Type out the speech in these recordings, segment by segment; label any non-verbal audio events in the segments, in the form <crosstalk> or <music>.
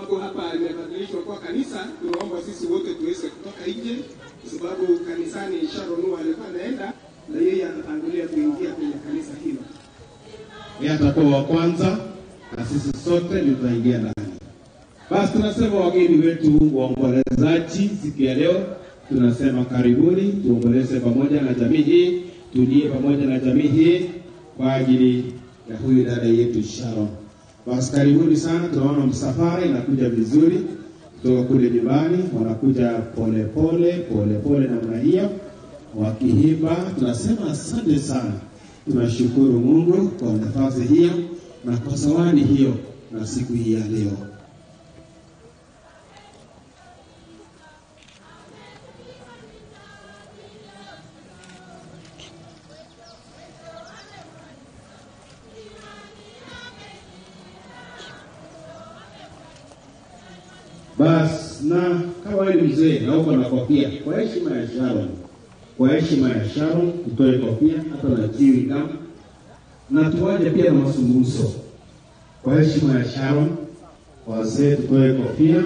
sababu hapa imebadilishwa kuwa kanisa, tunaomba sisi wote tuweze kutoka nje, kwa sababu kanisani Sharon huwa alikuwa anaenda na yeye anatangulia kuingia kwenye kanisa hilo. Yeye atakuwa wa kwanza na sisi sote tutaingia ndani. Basi tunasema wageni wetu waombolezaji siku ya leo, tunasema karibuni, tuomboleze pamoja na jamii hii, tulie pamoja na jamii hii kwa ajili ya huyu dada yetu Sharon. Basi karibuni sana, tunaona msafara inakuja vizuri kutoka kule nyumbani, wanakuja polepole polepole pole pole namna hiyo wakiimba. Tunasema asante sana, tunashukuru Mungu kwa nafasi hiyo na kwa zawadi hiyo na siku hii ya leo. Basi na kama wewe mzee na uko na kofia, kwa heshima ya Sharon, kwa heshima ya Sharon tutoe kofia hata na jiwi kama na tuwaje pia na mazungumzo. Kwa heshima ya Sharon, wazee tutoe kofia.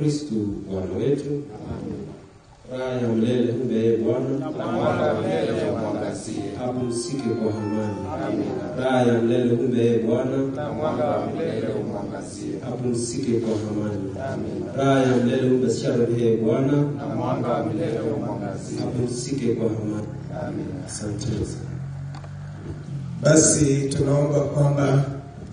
Kristu Bwana wetu. Raha ya milele umbe ye Bwana, apumzike kwa amani. Raha ya milele umbe ye Bwana, apumzike kwa amani. Raha ya milele umbe Sharon ye Bwana, apumzike kwa amani. Asante sana. Basi tunaomba kwamba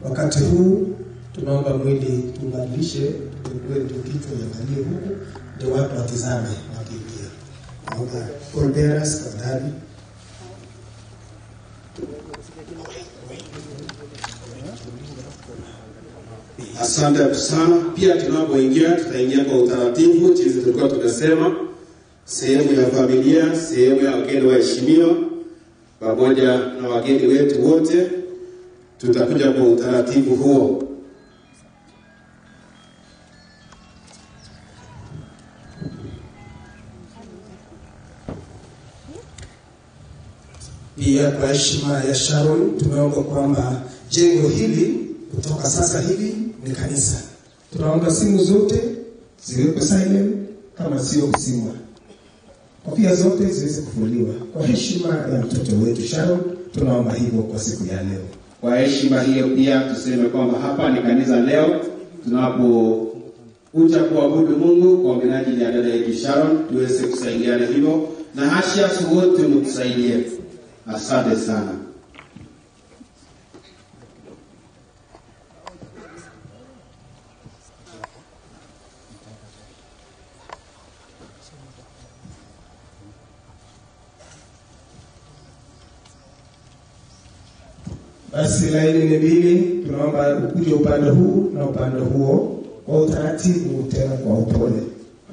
wakati huu tunaomba mwili tubadilishe, tuwe kichwa iangalie huku, ndio watu watizame wakiingia. Naomba Corderas tafadhali. Asante sana. Pia tunapoingia tutaingia kwa utaratibu jinsi tulikuwa tumesema, sehemu ya familia, sehemu ya wageni waheshimiwa, pamoja na wageni wetu wote, tutakuja kwa utaratibu huo. Pia kwa heshima ya Sharon tumeomba kwamba jengo hili kutoka sasa hivi ni kanisa. Tunaomba simu zote ziwekwe silent kama sio kusimwa, kofia zote ziweze kufuliwa kwa heshima ya mtoto wetu Sharon. Tunaomba hivyo kwa siku ya leo. Kwa heshima hiyo pia tuseme kwamba hapa ni kanisa leo tunapokuja kuabudu Mungu kwa minajili ya dada yetu Sharon, tuweze kusaidiana hivyo, na hashias wote mtusaidie. Asante sana. Basi laini ni mbili, tunaomba ukuje upande huu na upande huo kwa utaratibu, tena kwa upole.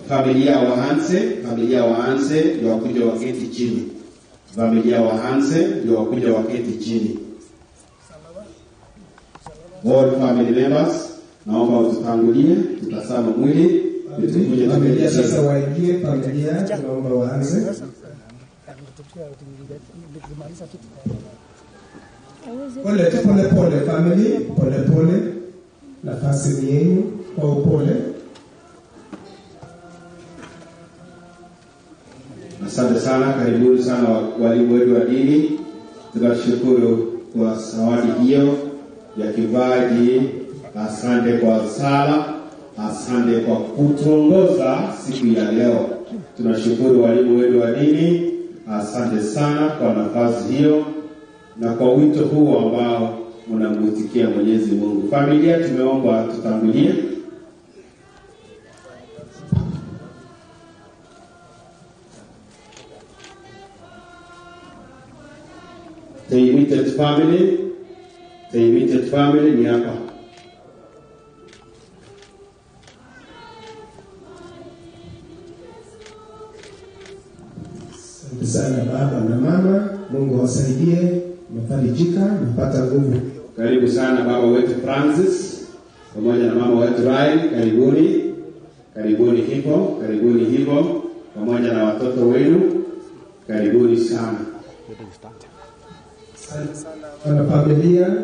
Familia waanze, familia waanze ndio wakuja waketi chini. Familia waanze ndio wakuja waketi chini. All family members, naomba ututangulie, tutasama mwili, Familia sasa waingie, familia tunaomba waanze. Pole pole pole, family pole pole, nafasi ni yenu kwa upole. Asante sana, karibuni sana walimu wetu wa dini. Tunashukuru kwa zawadi hiyo ya kivaji. Asante kwa sala, asante kwa kutuongoza siku ya leo. Tunashukuru walimu wetu wa dini, asante sana kwa nafasi hiyo na kwa wito huu ambao unamwitikia Mwenyezi Mungu. Familia, tumeomba tutangulie. The immediate family, the immediate family ni hapa. Asante sana baba na mama, Mungu awasaidie, mmefarijika, pata nguvu. Karibu sana baba wetu Francis pamoja na mama wetu Ryan, karibuni, karibuni hivyo, karibuni hivyo, pamoja na watoto wenu, karibuni sana. Sana familia,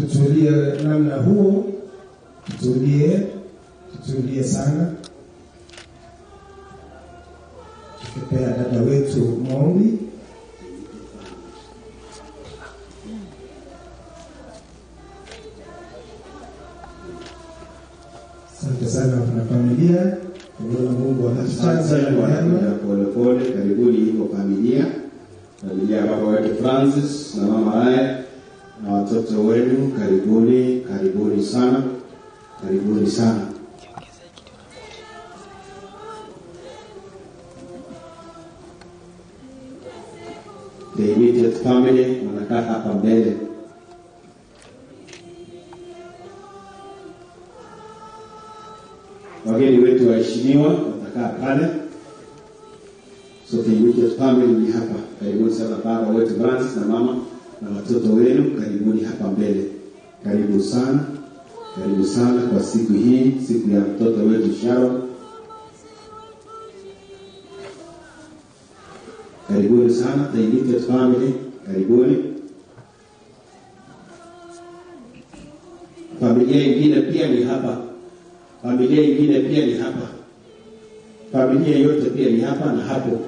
tutulie namna huo, tutulie, tutulie sana, tukipea dada wetu maombi. Asante sana kuna familia. Mungu Mungu anatutanzania pole pole, karibuni hivyo familia familia ya baba wetu Francis na mama yake na watoto wenu, karibuni karibuni sana, karibuni sana. The immediate family wanakaa hapa mbele. Wageni wetu waheshimiwa watakaa pale. So the family ni hapa. Karibuni sana baba wetu Francis na mama na watoto wenu, karibuni hapa mbele. Karibu sana, karibu sana kwa siku hii, siku ya mtoto wetu Sharon. Karibuni sana the family, karibuni. Familia ingine pia ni hapa, familia ingine pia ni hapa, familia yote pia ni hapa na hapo.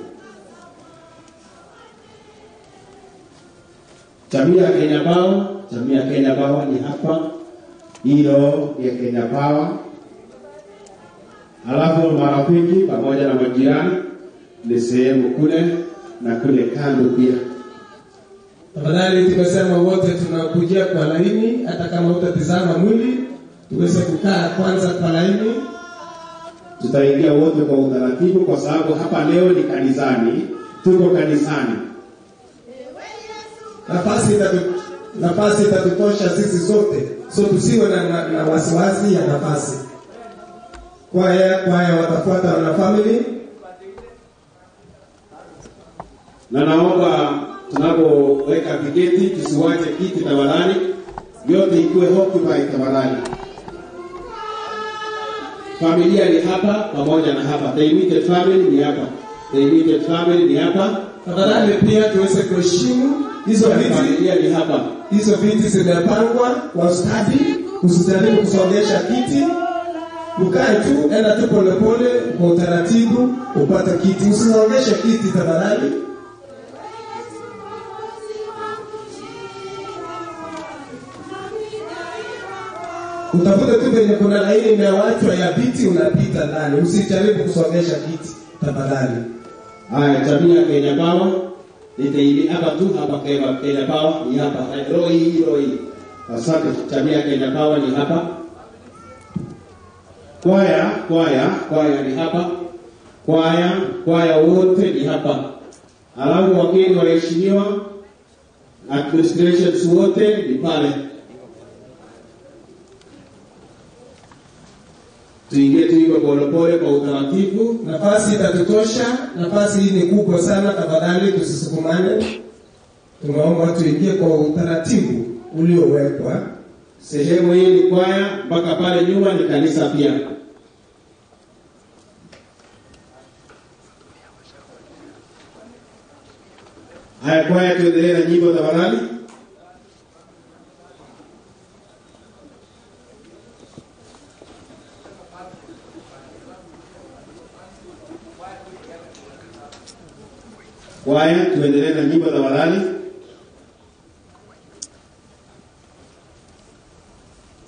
Jamii ya Kenya Bao, jamii ya Kenya Bao ni hapa, hilo ya Kenya Bao. Alafu marafiki pamoja na majirani ni sehemu kule na kule kando pia. Tafadhali tumesema wote tunakujia kwa laini, hata kama utatizama mwili tuweze kukaa kwanza kwa laini. Tutaingia wote kwa utaratibu, kwa sababu hapa leo ni kanisani, tuko kanisani. Nafasi itatu, nafasi itatutosha sisi sote, so tusiwe na, na, na wasiwasi ya nafasi. Kwaya kwaya watafuata na family na naomba tunapoweka vigeti tusiwache kiti tafadhali, yote ikiwe occupied tafadhali. Familia ni hapa pamoja na hapa, the immediate family ni hapa, the immediate family ni hapa, tafadhali pia tuweze kuheshimu hizo viti. familia ni hapa. hizo viti zimepangwa kwa ustadi, usijaribu kusongesha kiti, ukae tu, enda tu polepole kwa utaratibu upate kiti, usisongeshe kiti tafadhali. Utafute tu venye kuna laini imewachwa ya viti, unapita ndani, usijaribu kusongesha viti tafadhali. Haya, jamii ya Kenya Power nitaili hapa tu hapa kwa Kenya Power ni hapa, roi hii. Asante, jamii ya Kenya Power ni hapa. Kwaya, kwaya, kwaya ni hapa. Kwaya, kwaya wote ni hapa. Alafu wageni waheshimiwa, administrations wote ni pale. Tuingie tu hivyo polepole kwa utaratibu. Nafasi itatutosha, nafasi hii ni kubwa sana, tafadhali tusisukumane. Tunaomba tuingie kwa utaratibu uliowekwa. Sehemu hii ni kwaya, mpaka pale nyuma ni kanisa pia. Haya, kwaya, tuendelee na nyimbo tafadhali. Kwaya, tuendelee na nyimbo za walali.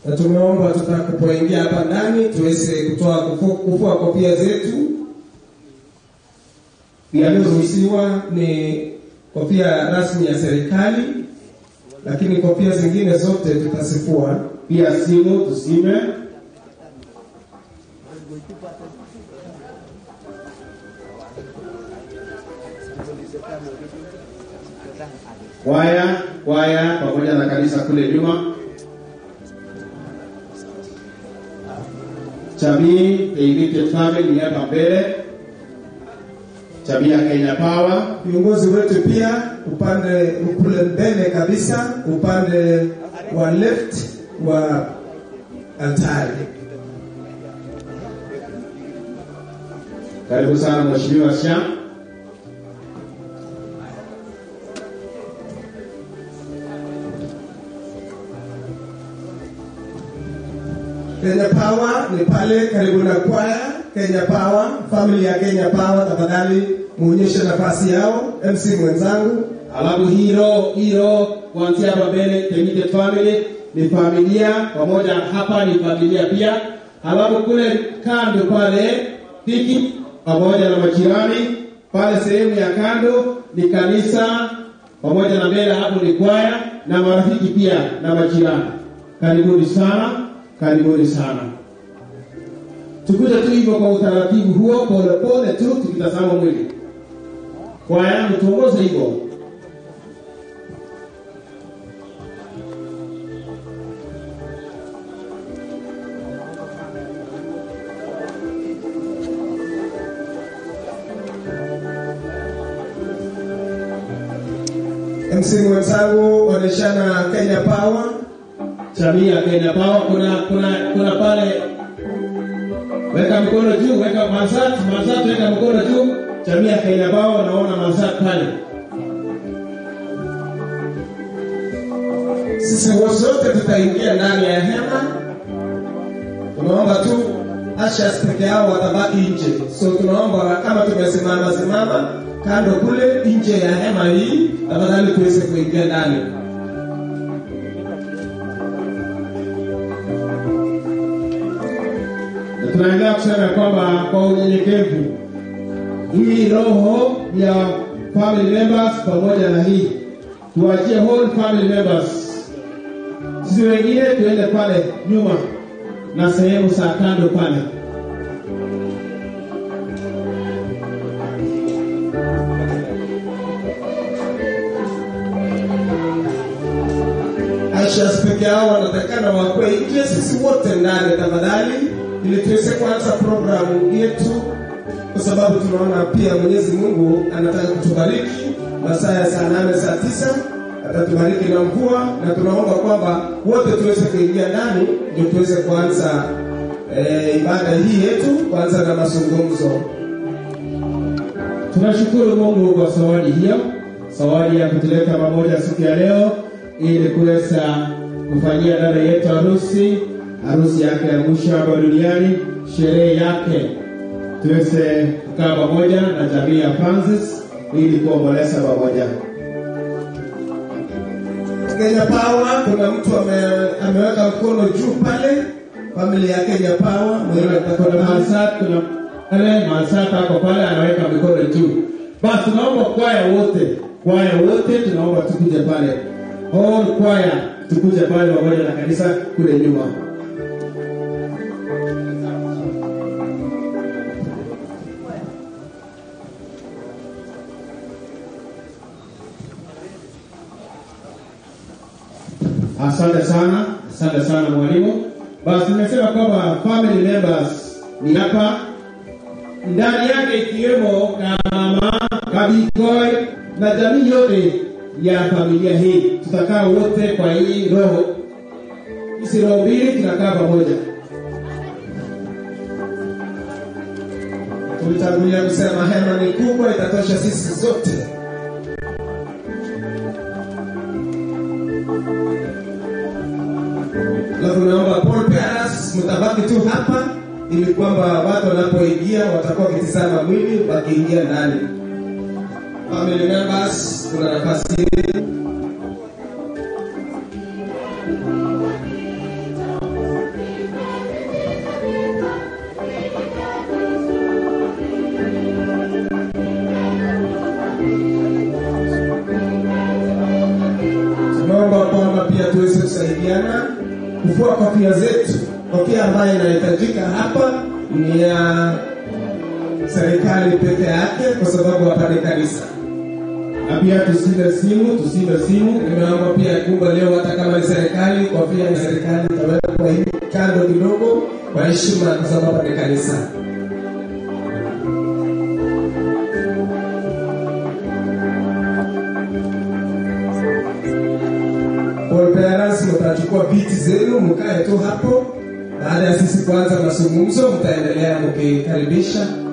na tumeomba tutakapoingia hapa ndani tuweze kutoa kufua kofia zetu. Yaliyoruhusiwa ni kofia rasmi ya serikali, lakini kofia zingine zote tutasifua. Pia simu tusime. Kwaya, kwaya pamoja na kanisa kule nyuma. Chamii immediate family hapa mbele. Chamii ya Kenya Power Viongozi wetu pia upande kule mbele kabisa, upande wa left wa altari. Karibu sana Mheshimiwa Sham. Kenya Power ni pale karibu na kwaya. Kenya Power, family ya Kenya Power, tafadhali muonyeshe nafasi yao. MC mwenzangu, Alafu hilo hilo kuanzia hapa mbele Temite family ni familia pamoja, hapa ni familia pia. Alafu kule kando pale Tiki pamoja na majirani pale, sehemu ya kando ni kanisa pamoja na mbele hapo ni kwaya na marafiki pia na majirani. Karibuni sana, Karibuni sana. Tukuja tu hivyo kwa utaratibu huo, polepole tu tukitazama mwili. Kwa yangu tuongoze hivyo. Msimu wenzangu onyeshana Kenya Power jamii ya Kenya Power. Kuna kuna kuna pale, weka mkono juu, weka Masat, Masat, weka mkono juu. Samia ya Kenya Power, naona Masat pale. Sisi wote tutaingia ndani ya hema. Tunaomba tu ashas peke yao watabaki nje, so tunaomba kama tumesimama simama kando kule nje ya hema hii, tafadhali tuweze kuingia ndani. Tunaendelea kusema kwamba kwa unyenyekevu, hii roho ya family members pamoja na hii tuachie whole family members, sisi wengine tuende pale nyuma na sehemu za kando pale. Ashas peke yao wanatakana wakwe nje, sisi wote ndani tafadhali, ili tuweze kuanza programu yetu, kwa sababu tunaona pia Mwenyezi Mungu anataka kutubariki masaa ya saa nane saa tisa atatubariki na mvua, na tunaomba kwamba wote tuweze kuingia ndani ndio tuweze kuanza e, ibada hii yetu, kuanza na mazungumzo. Tunashukuru Mungu kwa zawadi hiyo, zawadi ya kutuleta pamoja siku ya leo ili kuweza kufanyia dada yetu harusi, harusi yake ya mwisho hapa duniani, sherehe yake, tuweze kukaa pamoja na jamii ya Francis ili kuomboleza pamoja. Kenya Power, kuna mtu ame, ameweka mkono juu pale, familia ya Kenya Power, Kuna atakuwa kuna pale Mansat ako pale anaweka mikono juu. Basi tunaomba kwaya wote, kwaya wote tunaomba tukuje pale, all kwaya tukuje pale pamoja na kanisa kule nyuma. Asante sana, asante sana mwalimu. Basi nimesema kwamba family members ni hapa ndani yake ikiwemo na mama Kabikoi na jamii yote ya familia hii. Tutakaa wote kwa hii roho, hizi roho mbili tunakaa pamoja. tulitangulia kusema hema ni kubwa, itatosha sisi zote. Mtabaki tu hapa, ili kwamba watu wanapoingia watakuwa wakitizama mwili wakiingia ndani. Family members, kuna nafasi tunaomba kwamba pia tuweze kusaidiana kufua kofia zetu. Kofia ambayo inahitajika hapa ni ya serikali peke yake, kwa sababu hapa ni kanisa. Na pia tusibe simu, tusibe simu. Nimeomba pia kubwa leo, hata kama ni serikali, kofia ya serikali itawekwa kwa hii kando kidogo, kwa heshima, kwa sababu hapa ni kanisa. Kwa Parents, mtachukua viti zenu mkae tu hapo. Baada ya sisi kuanza mazungumzo, mtaendelea mkikaribisha.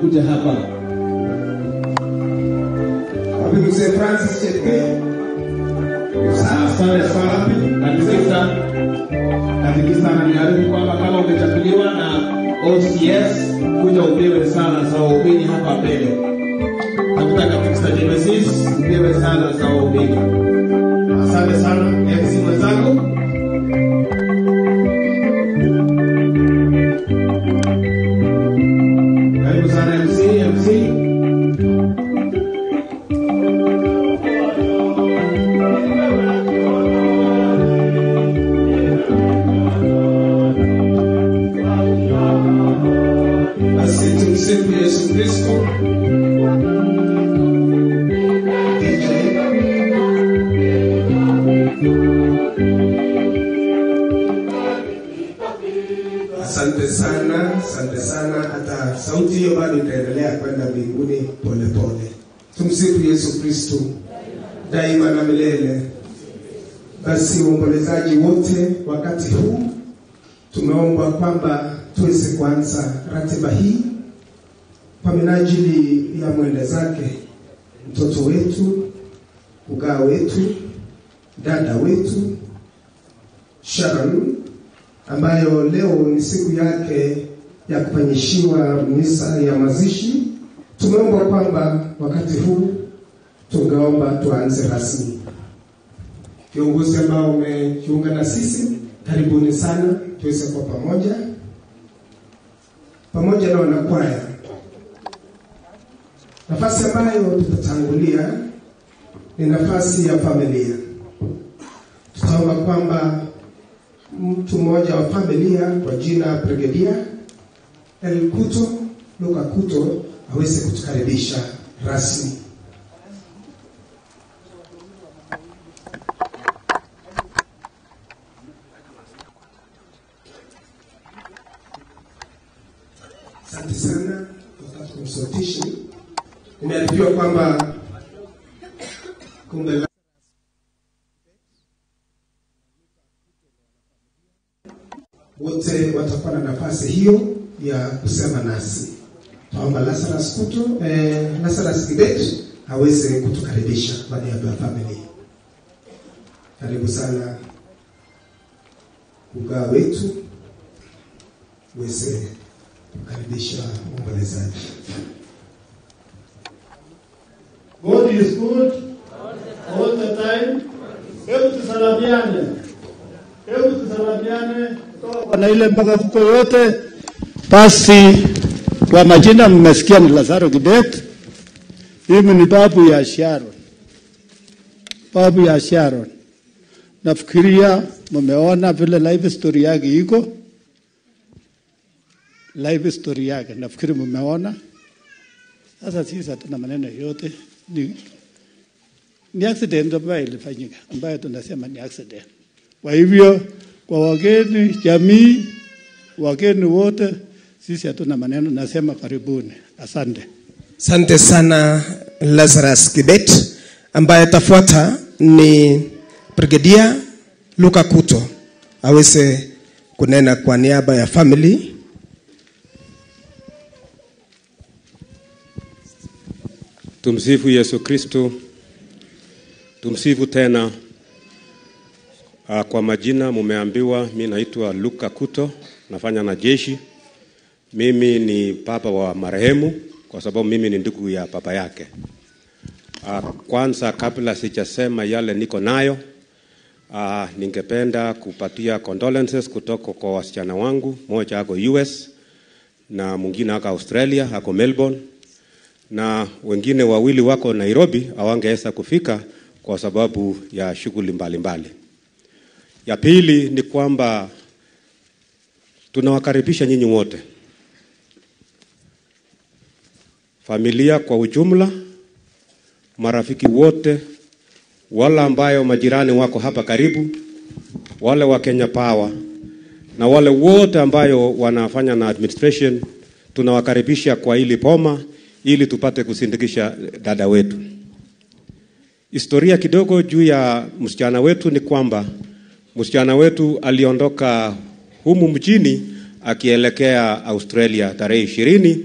Kuja hapa. Tumsifu Yesu Kristo. Asante sana, asante sana. Hata sauti hiyo bado itaendelea kwenda mbinguni polepole. Tumsifu Yesu Kristo daima na milele. Basi uombolezaji wote, wakati huu tumeombwa kwamba tuweze kuanza ratiba hii kwa minajili ya mwende zake mtoto wetu, ugaa wetu, dada wetu Sharon ambayo leo ni siku yake ya kufanyishiwa misa ya mazishi. Tumeomba kwamba wakati huu tungeomba tuanze rasmi. Viongozi ambao umejiunga na sisi, karibuni sana, tuweze kwa pamoja pamoja na wanakwaya. Nafasi ambayo tutatangulia ni nafasi ya familia. Tutaomba kwamba mtu mmoja wa familia kwa jina Brigedia Elkuto Luka Kuto aweze kutukaribisha rasmi. Asante sana, wakati kumsotishi. Nimearifiwa kwamba kumbe wote watakuwa na nafasi hiyo ya kusema nasi. Tuomba Lazarus Kuto, eh, Lazarus Kibet aweze kutukaribisha kwa niaba ya familia. Karibu sana ugaa wetu uweze kukaribisha waombolezaji. God is good all the time. Hebu tusalamiane, hebu tusalamiane kutoka na ile mpaka tuko yote. Basi kwa majina mmesikia ni Lazaro Kibet. Mimi ni babu ya Sharon, babu ya Sharon. Nafikiria mmeona vile life story yake iko, life story yake nafikiri mmeona. Sasa sisi hatuna maneno yote, ni, ni accident ambayo ilifanyika, ambayo tunasema ni accident. Kwa hivyo kwa wageni, jamii, wageni wote, sisi hatuna maneno, nasema karibuni, asante. Asante sana Lazarus Kibet. Ambaye atafuata ni Brigedia Luka Kuto aweze kunena kwa niaba ya family. Tumsifu Yesu Kristo. Tumsifu tena. Uh, kwa majina mumeambiwa, mi naitwa Luka Kuto, nafanya na jeshi. Mimi ni papa wa marehemu kwa sababu mimi ni ndugu ya papa yake. Uh, kwanza kabla sijasema yale niko nayo uh, ningependa kupatia condolences kutoka kwa wasichana wangu, moja ako US na mwingine ako Australia, ako Melbourne na wengine wawili wako Nairobi hawangeweza kufika kwa sababu ya shughuli mbalimbali. Ya pili ni kwamba tunawakaribisha nyinyi wote, familia kwa ujumla, marafiki wote, wale ambayo majirani wako hapa karibu, wale wa Kenya Power na wale wote ambayo wanafanya na administration, tunawakaribisha kwa hili poma ili tupate kusindikisha dada wetu. Historia kidogo juu ya msichana wetu ni kwamba msichana wetu aliondoka humu mjini akielekea Australia tarehe ishirini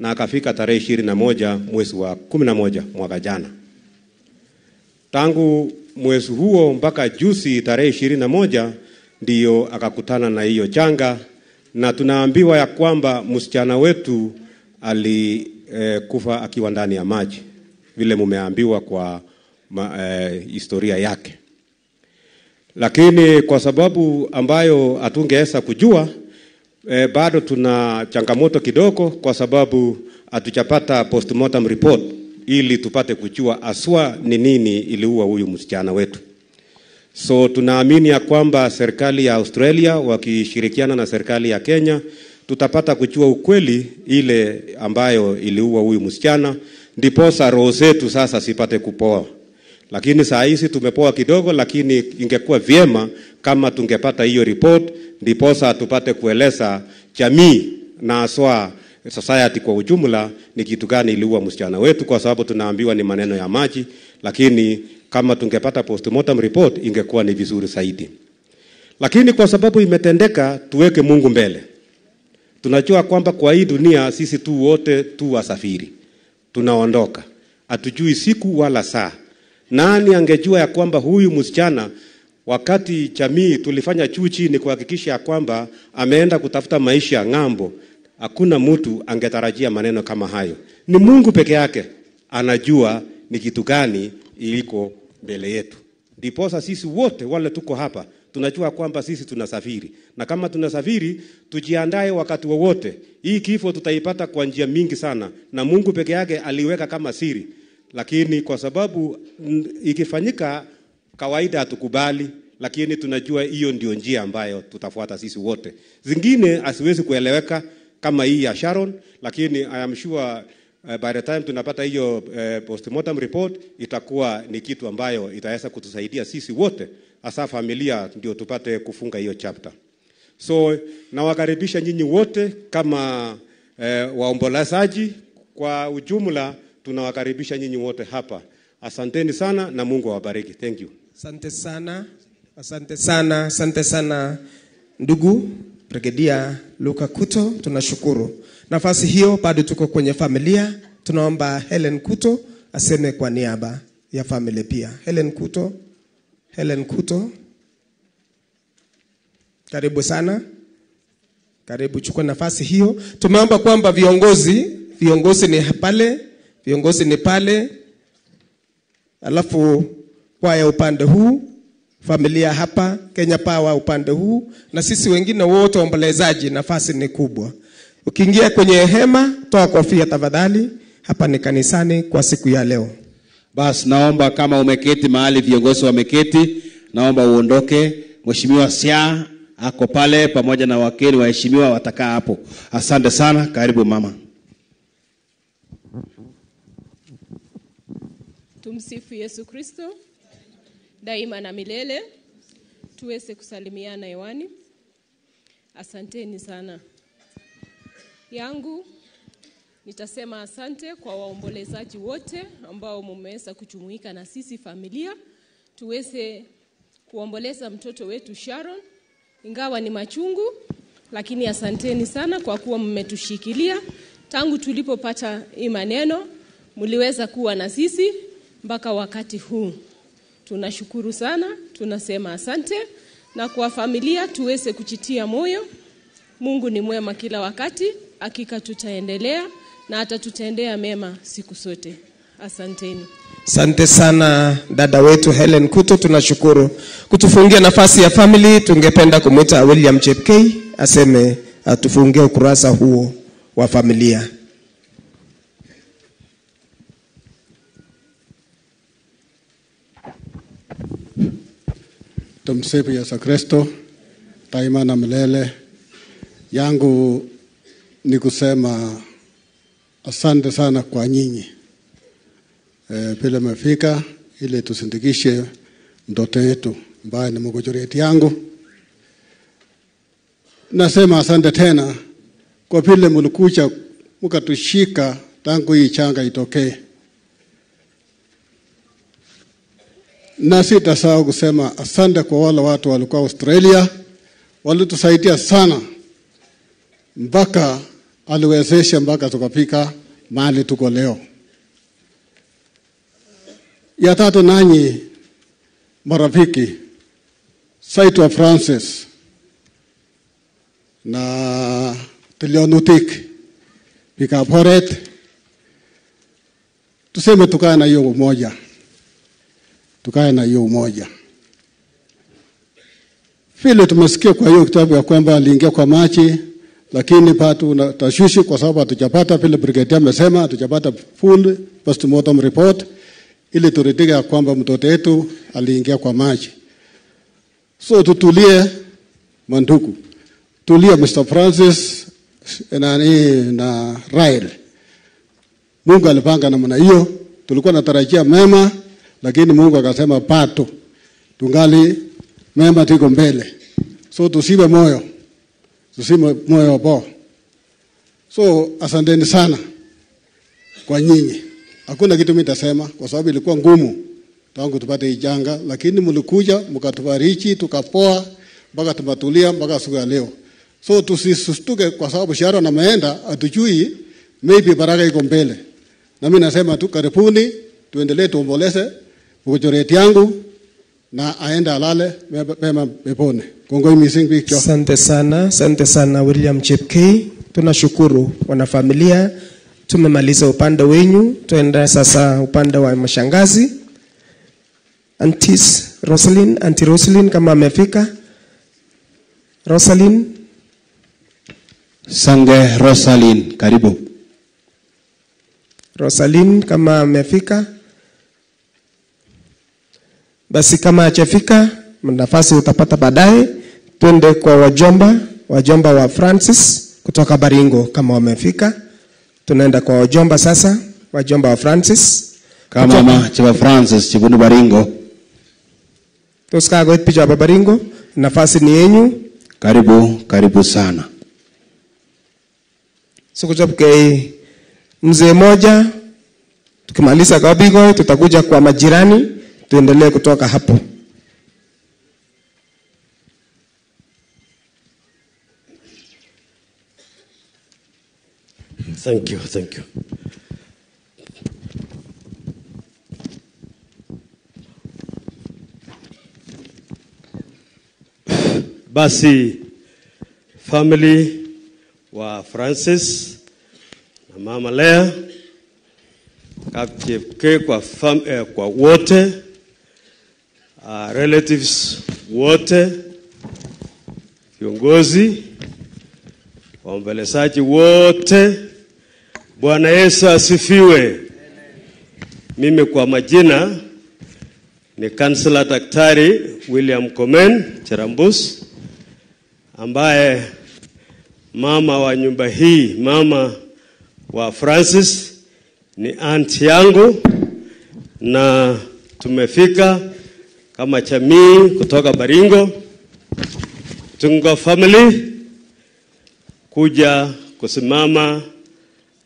na akafika tarehe ishirini na moja mwezi wa kumi na moja mwaka jana. Tangu mwezi huo mpaka juzi tarehe ishirini na moja ndiyo akakutana na hiyo janga, na tunaambiwa ya kwamba msichana wetu alikufa eh, kufa akiwa ndani ya maji vile mumeambiwa kwa ma, eh, historia yake, lakini kwa sababu ambayo hatungeweza kujua eh, bado tuna changamoto kidogo, kwa sababu hatujapata postmortem report ili tupate kujua aswa ni nini iliua huyu msichana wetu. So tunaamini ya kwamba serikali ya Australia wakishirikiana na serikali ya Kenya tutapata kujua ukweli ile ambayo iliua huyu msichana, ndiposa roho zetu sasa sipate kupoa. Lakini saa hizi tumepoa kidogo, lakini ingekuwa vyema kama tungepata hiyo report, ndiposa tupate kueleza jamii na haswa society kwa ujumla ni kitu gani iliua msichana wetu, kwa sababu tunaambiwa ni maneno ya maji, lakini kama tungepata postmortem report ingekuwa ni vizuri zaidi. Lakini kwa sababu imetendeka, tuweke Mungu mbele. Tunajua kwamba kwa hii dunia sisi tu wote tu wasafiri, tunaondoka, hatujui siku wala saa. Nani angejua ya kwamba huyu msichana wakati jamii tulifanya juu chini kuhakikisha ya kwamba ameenda kutafuta maisha ng'ambo, hakuna mtu angetarajia maneno kama hayo. Ni Mungu peke yake anajua ni kitu gani iliko mbele yetu. Ndiposa sisi wote wale tuko hapa tunajua kwamba sisi tunasafiri, na kama tunasafiri, tujiandae wakati wowote. Hii kifo tutaipata kwa njia mingi sana, na Mungu peke yake aliweka kama siri, lakini kwa sababu ikifanyika kawaida hatukubali, lakini tunajua hiyo ndio njia ambayo tutafuata sisi wote. Zingine asiwezi kueleweka kama hii ya Sharon, lakini I am sure uh, by the time tunapata hiyo uh, postmortem report itakuwa ni kitu ambayo itaweza kutusaidia sisi wote, hasa familia, ndio tupate kufunga hiyo chapter. So nawakaribisha nyinyi wote kama eh, waombolezaji kwa ujumla, tunawakaribisha nyinyi wote hapa. Asanteni sana na Mungu awabariki. Thank you. Asante sana, asante sana, asante sana ndugu Brigedia Luka Kuto, tunashukuru nafasi hiyo. Bado tuko kwenye familia, tunaomba Helen Kuto aseme kwa niaba ya familia pia. Helen Kuto, Helen Kuto, karibu sana, karibu, chukua nafasi hiyo. Tumeomba kwamba viongozi, viongozi ni pale, viongozi ni pale, alafu kwaya upande huu, familia hapa, Kenya Power upande huu, na sisi wengine wote waombolezaji, nafasi ni kubwa. Ukiingia kwenye hema, toa kofia tafadhali. Hapa ni kanisani kwa siku ya leo. Basi naomba kama umeketi mahali viongozi wameketi, naomba uondoke. Mheshimiwa Sia ako pale pamoja na wakili waheshimiwa watakaa hapo. Asante sana, karibu mama. Tumsifu Yesu Kristo daima na milele. Tuweze kusalimiana hewani. Asanteni sana. Yangu nitasema asante kwa waombolezaji wote ambao mumeweza kujumuika na sisi familia, tuweze kuomboleza mtoto wetu Sharon, ingawa ni machungu, lakini asanteni sana kwa kuwa mmetushikilia. Tangu tulipopata hii maneno, mliweza kuwa na sisi mpaka wakati huu. Tunashukuru sana, tunasema asante, na kwa familia tuweze kujitia moyo. Mungu ni mwema kila wakati, hakika tutaendelea na atatutendea mema siku zote. Asanteni. Asante sana dada wetu Helen Kuto, tunashukuru kutufungia nafasi ya family. Tungependa kumwita William Chepkei aseme atufungie ukurasa huo wa familia. Tumsifu Yesu Kristo daima na milele. Yangu ni kusema asante sana kwa nyinyi e, mefika mmefika ili tusindikishe ndoto yetu ambaye ni mgojoreti yangu. Nasema asante tena kwa vile mlikuja mkatushika tangu hii changa itokee, na sitasahau kusema asante kwa wale watu walikuwa Australia, walitusaidia sana mpaka aliwezesha mpaka tukapika mahali tuko leo. Ya tatu, nanyi marafiki, Saitwa Francis na Tilionutik Pikaporet, tuseme tukae na hiyo umoja, tukae na hiyo umoja. Vile tumesikia kwa hiyo kitabu ya kwamba aliingia kwa maji lakini bado tashwishi kwa sababu hatujapata vile brigadia amesema, hatujapata full postmortem report ili turidhike kwamba mtoto wetu aliingia kwa maji. So tutulie, mandugu, tulie Mr. Francis nani na Rael. Mungu alipanga namna hiyo, tulikuwa natarajia mema, lakini Mungu akasema pato tungali mema tiko mbele, so tusiwe moyo tusi moyo wa bo. So asanteni sana kwa nyinyi. Hakuna kitu mimi nitasema kwa sababu ilikuwa ngumu tangu tupate hii janga, lakini mlikuja mkatubariki, tukapoa mpaka tumatulia mpaka siku ya leo. So tusisustuke kwa sababu Sharon ameenda, atujui maybe baraka iko mbele. Na mimi nasema tu karibuni, tuendelee tuomboleze mkojoreti yangu na aende alale pema peponi. Kongoi missing picture. Asante sana, asante sana William Chepkei. Tunashukuru wanafamilia, tumemaliza upande wenyu, tuenda sasa upande wa mashangazi. Antis Rosalyn, Anti Rosalyn kama amefika. Rosalyn, Sange Rosalin, karibu. Rosalin kama amefika. Basi kama achafika, nafasi utapata baadaye. Twende kwa wajomba, wajomba wa Francis kutoka Baringo kama wamefika. Tunaenda kwa wajomba sasa, wajomba wa Francis. Kama mama cheba Francis chibunu Baringo. Tos kakoit picha hapa Baringo, nafasi ni yenyu. Karibu, karibu sana. Sikuchapkei mzee moja, tukimaliza Kabigo tutakuja kwa majirani, tuendelee kutoka hapo. Thank you, thank you. Basi family wa Francis na mama Lea Kapchepke kwa, fam, eh, kwa wote uh, relatives wote viongozi waombelezaji wote, Bwana Yesu asifiwe. Mimi kwa majina ni kansela Daktari William Komen Cherambus, ambaye mama wa nyumba hii, mama wa Francis ni aunt yangu, na tumefika kama jamii kutoka Baringo Tungo family kuja kusimama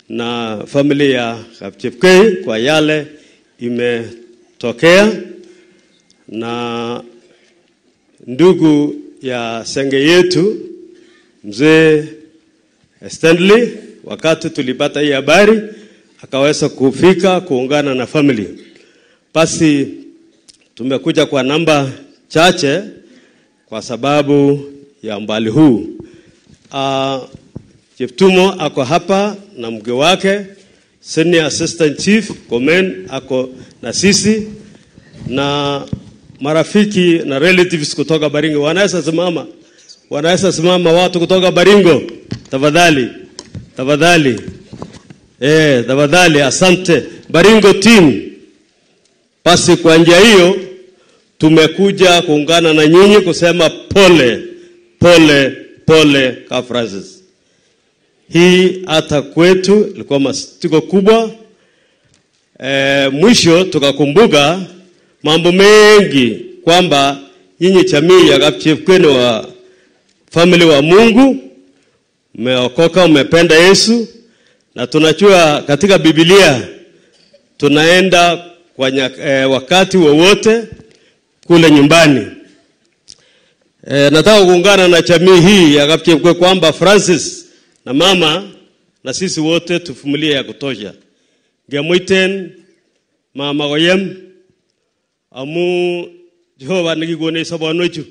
na familia ya Kapchepkei kwa yale imetokea, na ndugu ya senge yetu mzee Stanley, wakati tulipata hii habari akaweza kufika kuungana na family. Basi tumekuja kwa namba chache kwa sababu ya mbali huu. Uh, Cheptumo ako hapa na mke wake, Senior Assistant Chief Komen ako na sisi na marafiki na relatives kutoka Baringo. Wanaweza simama, wanaweza simama watu kutoka Baringo, tafadhali, tafadhali, eh, tafadhali, asante Baringo team. Basi kwa njia hiyo tumekuja kuungana na nyinyi kusema pole pole pole ka. Hii hata kwetu ilikuwa masitiko kubwa. E, mwisho tukakumbuka mambo mengi kwamba nyinyi jamii ya Kapchepkwene wa family wa Mungu mmeokoka, umependa Yesu, na tunajua katika Biblia tunaenda kwa e, wakati wowote kule nyumbani. E, nataka kuungana na jamii hii ya Kapchepkwe kwamba Francis na mama na sisi wote tuvumilie ya kutosha. Ngemwiten mama koyem amu Jehova nekikonech sobonwechu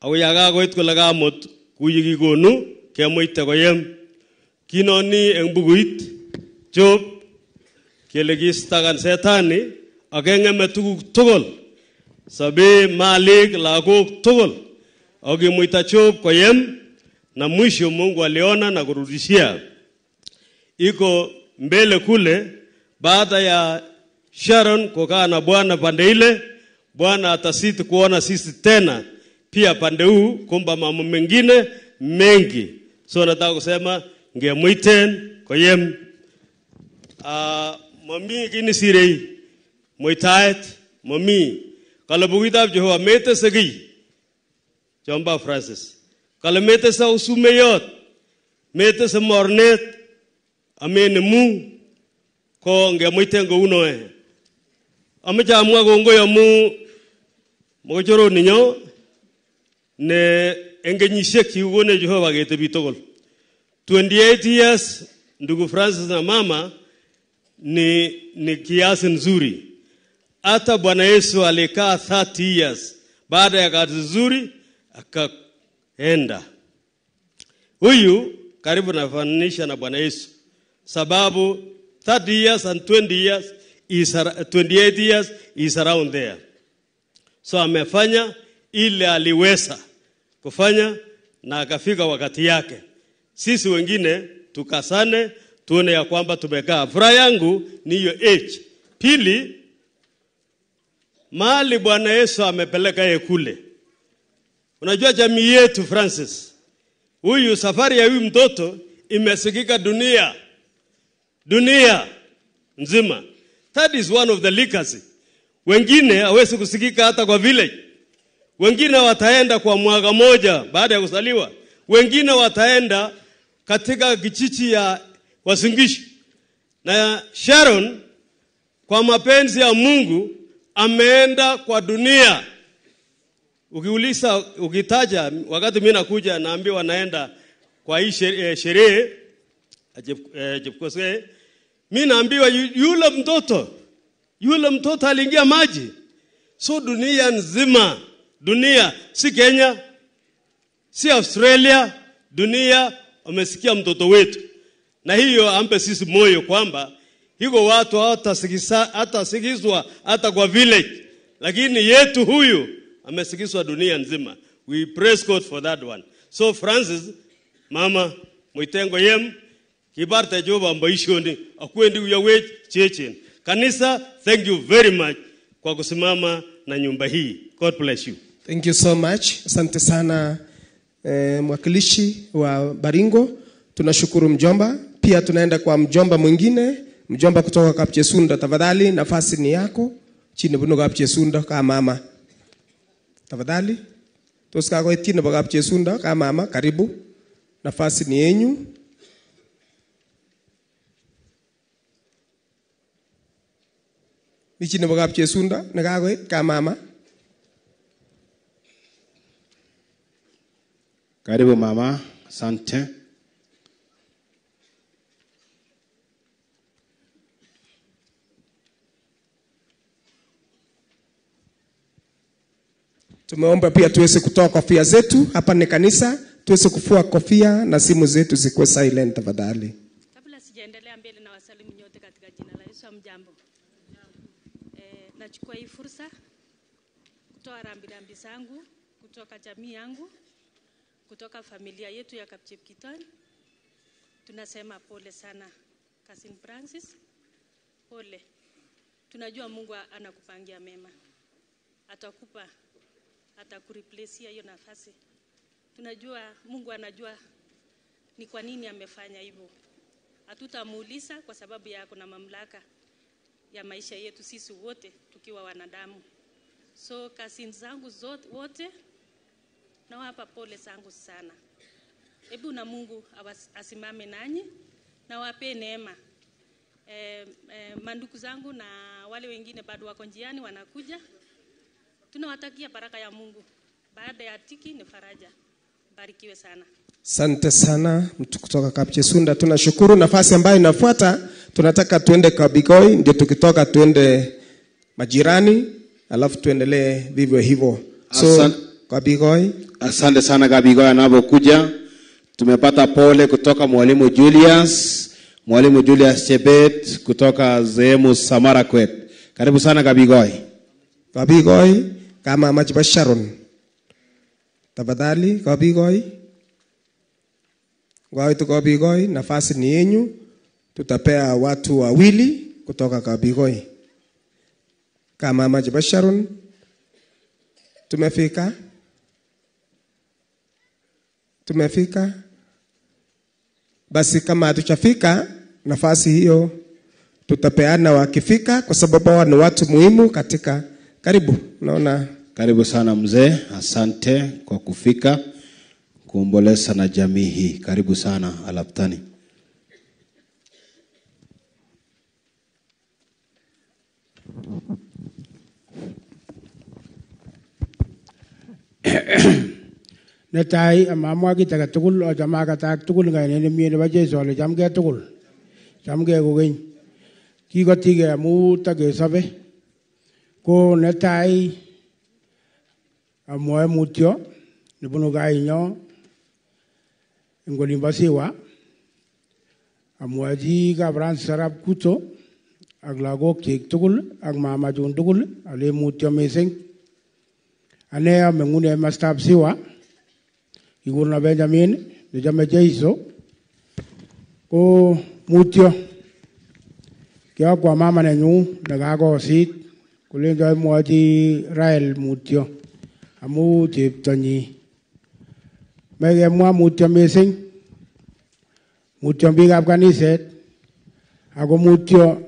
ako yakakoit kole kamut kuye kikonu kemuite koyem kinoni eng bukuit Job kele kistakan setani akengeme keng'eme tuguk tugul. Sobe malik lagok tugul. Akimuita Job koyem na mwisho Mungu aliona na kurudishia. Iko mbele kule, baada ya Sharon kukaa na Bwana pande ile, Bwana atasiti kuona sisi tena pia pande huu, kumba mambo mengine mengi. So nataka kusema ngemwiten koyem uh, mami kini sirei muitaet mami kalabukitab Jehova metese kiy Chomba Francis kale metese usumeyot Mete sa mornet Amene mu. ko ngemuiten kounoe amoche amwa mu, amu mokochoronenyo ne en kenyisiek kikonech Jehova ketebi tugul 28 years ndugu Francis na mama ni, ni kiasi nzuri. Hata Bwana Yesu alikaa 30 years baada ya kazi nzuri akaenda. Huyu karibu nafananisha na Bwana Yesu, sababu 30 years and 20 years is, 28 years is around there. So amefanya ile aliweza kufanya na akafika wakati yake. Sisi wengine tukasane, tuone ya kwamba tumekaa. Furaha yangu ni hiyo age. Pili, mahali Bwana Yesu amepeleka yeye kule. Unajua jamii yetu Francis, huyu safari ya huyu mtoto imesikika dunia dunia nzima. That is one of the legacy. Wengine hawezi kusikika hata kwa village, wengine wataenda kwa mwaka moja baada ya kuzaliwa, wengine wataenda katika kichichi ya Wasingishi. Na Sharon kwa mapenzi ya Mungu ameenda kwa dunia. Ukiuliza, ukitaja, wakati mimi nakuja naambiwa naenda kwa hii eh, sherehe eh, Jepkosgei, mi naambiwa yule mtoto yule mtoto aliingia maji. So dunia nzima, dunia si Kenya, si Australia, dunia wamesikia mtoto wetu, na hiyo ampe sisi moyo kwamba hiko watu hatasikizwa hata kwa village, lakini yetu huyu amesikizwa dunia nzima. We praise God for that one. So Francis, mama mwitengo yem kibarte Jehova mbaishoni akwendi uyawech chechen. Kanisa, thank you very much kwa kusimama na nyumba hii. God bless you. Thank you so much. Asante sana eh, mwakilishi wa Baringo. Tunashukuru mjomba. Pia tunaenda kwa mjomba mwingine, mjomba kutoka Kapchesunda. Tafadhali, nafasi ni yako. Chini bunu Kapchesunda kama mama. Tafadhali. Tos kakoityi nebo kapchesundo kamama, mama, karibu. Nafasi ni yenyu. Michi nebo kapchesundo nekakoit kamama? mama. Karibu mama, asante. Tumeomba pia tuweze kutoa kofia zetu. Hapa ni kanisa, tuweze kufua kofia na simu zetu zikuwe silent tafadhali. Kabla sijaendelea mbele na wasalimu nyote katika jina la Yesu, mjambo. E, nachukua hii fursa kutoa rambirambi zangu kutoka jamii yangu, kutoka familia yetu ya Kapchepkiton. Tunasema pole sana Cousin Francis, pole. Tunajua Mungu anakupangia mema, atakupa, atakureplacia hiyo nafasi. Tunajua Mungu anajua ni kwa nini amefanya hivyo. Hatutamuuliza kwa sababu yako na mamlaka ya maisha yetu sisi wote tukiwa wanadamu. So cousins zangu zote wote nawapa pole zangu sana. Hebu na Mungu asimame nanyi na wape neema. E, e, manduku zangu na wale wengine bado wako njiani wanakuja, tunawatakia baraka ya Mungu. Baada ya tiki ni faraja. Barikiwe sana. Asante sana mtu kutoka Kapchesunda, tunashukuru. Nafasi ambayo inafuata tunataka tuende Kabigoi, ndio tukitoka tuende majirani, alafu tuendelee vivyo hivyo. So Asante. kwa Bigoi, Asante sana Kabigoi anapokuja. Tumepata pole kutoka mwalimu Julius, mwalimu Julius Chebet kutoka sehemu Samarakwet. Karibu sana Kabigoi. kwa Kama Majiba Sharon, tafadhali. Watu kwa Bigoi, nafasi ni yenyu. Tutapea watu wawili kutoka kwa Bigoi. Kama Majiba Sharon, tumefika tumefika. Basi kama hatuchafika nafasi hiyo tutapeana wakifika, kwa sababu hawa ni watu muhimu katika. Karibu, naona Karibu sana mzee, asante kwa kufika. kuomboleza na jamii hii. Karibu sana Alaptani. <coughs> netai amamwa kit age tugul achame akatak tugul kainet nemie nebo Jesu ale chamgei tugul chamgei kokeny kikotigei amu takesobe ko netai amwoe mutyo nebunu kainyo eng olimbo siwa amwochi Francis sarab kuto ak lagokchik tugul ak mamachun tugul ale mutyo mising ane ameng'une mastab siwa kikuurna Benjamin nechome Jeiso ko mutyo kiakwa mama nenyu nekakosit kolenjo imwochi Rael mutyo amu cheptonyi mekemwa mutyo mising. Mutyo biikab kaniset. Ako mutyo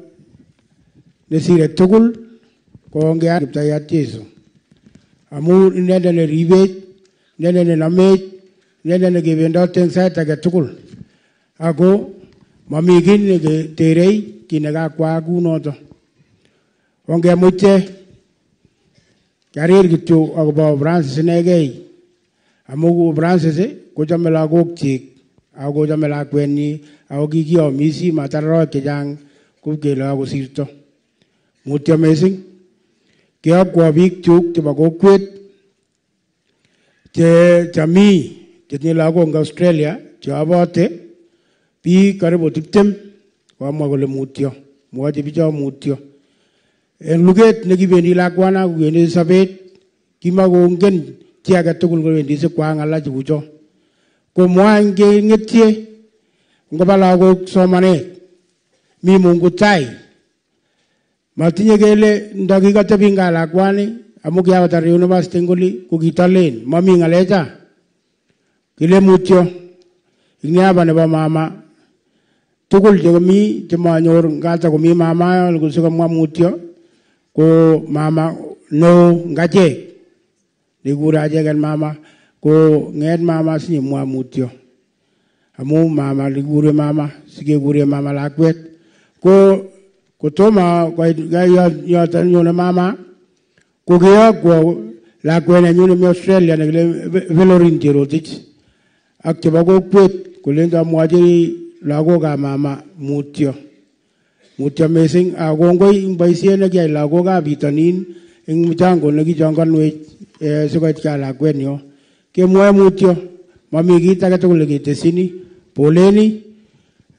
nesire tugul. Ko ngeat kiptayat Jesu. Amu inendet neribech inendet nenamech inendet nekebendote eng sait age tugul. Ako mami kiy neketerei kiy nekakwaak kunoto. Ongemuche karir kityo akobo Francis inegei amu Francis kochome lagokchik ako kochome lakwenyi ako kikiomisi matar arawek chechang kupkele akosirto mutyo mising kiakwo biikchuk chebo kokwet che chami chetinye lagok eng Australia cheabote biik karibu tiptem. Koamwa kole mutyo mwochi bicho mutyo en luget nekibendi lakwana kowendi sobet kimakongen chi age tugul kowendi sikwa ng'ala chukucho komwany keng'etye ngoba lagok somanet mi mungu tai. Matinye kele ndakikatebi nga lakwani amu kiakotar university ngoli kokitolen mami ng'alecha. Kile mutyo ing niaba nebo mama tugul chekomi chemanyor ngata komi mama sikomwa mutyo ko mama no ngache nekikure acheken mama ko ng'et mama sinyemwa mutyo. Amu mama likure mama sikekure mama lakwet ko kotomo koit yoto nyone mama ko kiyokwo lakwet nenyu nemi Australia nekile Velorin Cherotich ak chebo kokwet kolenjo amwochi lagokab mama mutyo mutyo mising ak kongoi eng boisiet nekiyai lagokab bitonin eng mchango nekichongonwech eh, sikoit kaa lakwetnyo kemwoe mutyo mami kit age tugul neketesyini poleni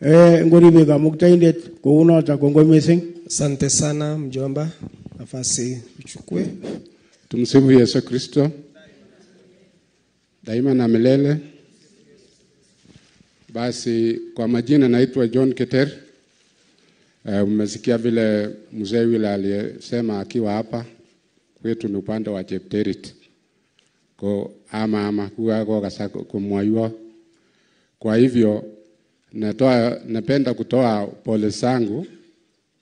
eh, ngoribe kamuktaindet kounoto kongoi mising Asante sana mjomba, nafasi uchukue. Tumsifu Yesu Kristo daima na milele. Basi kwa majina naitwa John Keter. Uh, umesikia vile mzee yule aliyesema akiwa hapa kwetu ni upande wa Chepterit ko ama ama kuwa ko kasa kumwayua. Kwa hivyo natoa, napenda kutoa pole zangu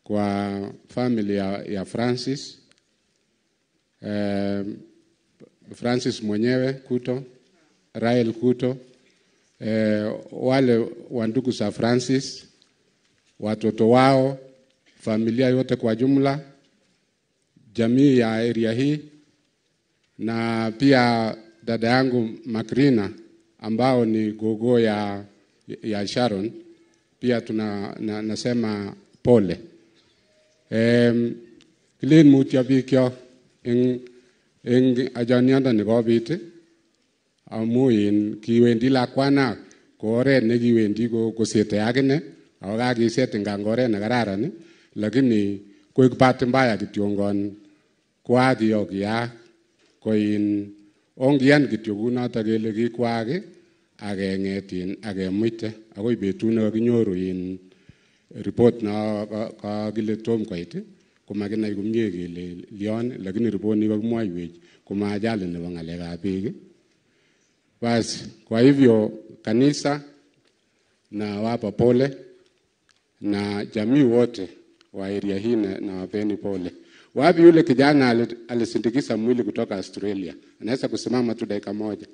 kwa famili ya, ya Francis. Uh, Francis mwenyewe Kuto, Rael Kuto, eh, wale wa ndugu za Francis, watoto wao, familia yote kwa jumla, jamii ya area hii na pia dada yangu Makrina ambao ni gogo ya, ya Sharon, pia tuna na, nasema pole. Um, kilin mutyo bikyok eng eng ajoniondo nikobit amu in kiwendi lakwana ko oret nekiwendi ko kosete akine ako kakiset ngang oret nekararan lakini koik bahati mbaya kityongon kwakiyo kiyak ko in ongiyan kityo kunoto kele kikwaak akeng'et in akemuite. Akoi betut nekakinyoru in report na kakile tom koit komakinai komie kele lion lakini report nikakimwoiwech koma ajali nebo ng'alekab beek. Bas kwa hivyo kanisa na wapa pole na jamii wote wa area hii na na wapeni pole. Wapi yule kijana ali- alisindikiza mwili kutoka australia? Anaweza kusimama tu dakika moja.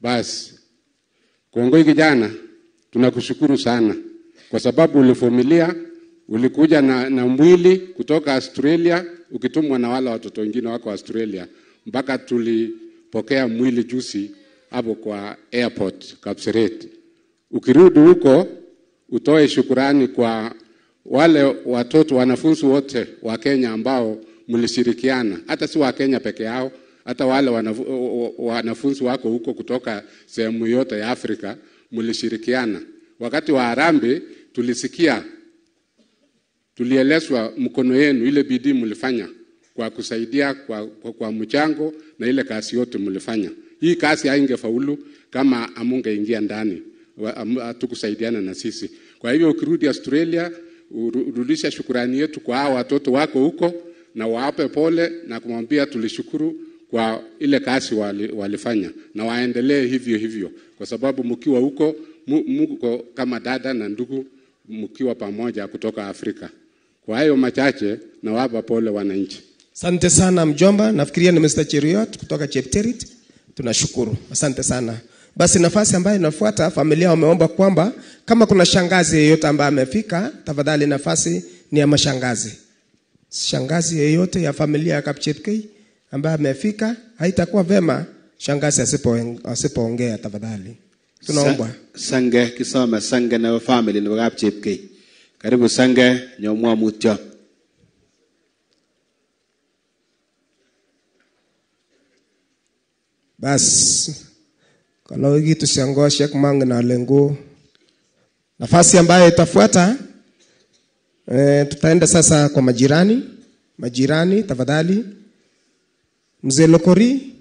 Basi kongoi kijana, tunakushukuru sana. Kwa sababu ulivumilia, ulikuja na, na mwili kutoka Australia ukitumwa na wala watoto wengine wako Australia, mpaka tulipokea mwili juzi hapo kwa airport Kapseret. Ukirudi huko utoe shukurani kwa wale watoto wanafunzi wote wa Kenya ambao mlishirikiana, hata si wa Kenya peke yao, hata wale wanafunzi wako huko kutoka sehemu yote ya Afrika mlishirikiana. Wakati wa harambee tulisikia, tulielezwa mkono yenu, ile bidii mlifanya kwa kusaidia kwa, kwa, kwa mchango na ile kazi yote mlifanya. Hii kazi haingefaulu kama amungeingia ndani, hatukusaidiana na sisi. Kwa hivyo ukirudi Australia, uru- urudisha shukurani yetu kwa hao watoto wako huko na waape pole na kumwambia tulishukuru kwa ile kazi wali, walifanya na waendelee hivyo hivyo, kwa sababu mkiwa huko mko kama dada na ndugu, mkiwa pamoja kutoka Afrika. Kwa hayo machache, nawapa pole wananchi. Asante sana mjomba, nafikiria ni Mr. Cheriot kutoka Chepterit. Tunashukuru, asante sana. Basi nafasi ambayo inafuata, familia wameomba kwamba kama kuna shangazi yeyote ambaye amefika, tafadhali nafasi ni ya mashangazi. Shangazi yeyote ya familia ya Kapchepkei ambaye amefika, haitakuwa vema shangazi asipoongea tafadhali. Tunaomba. Sa- Sange kisome sange nebo family nebo kapchepkei. Karibu sange nyomwa mutyo. Basi kalau kitu Sheikh Mang na Lengo. nafasi ambayo itafuata e, tutaenda sasa kwa majirani. Majirani tafadhali, mzee Lokori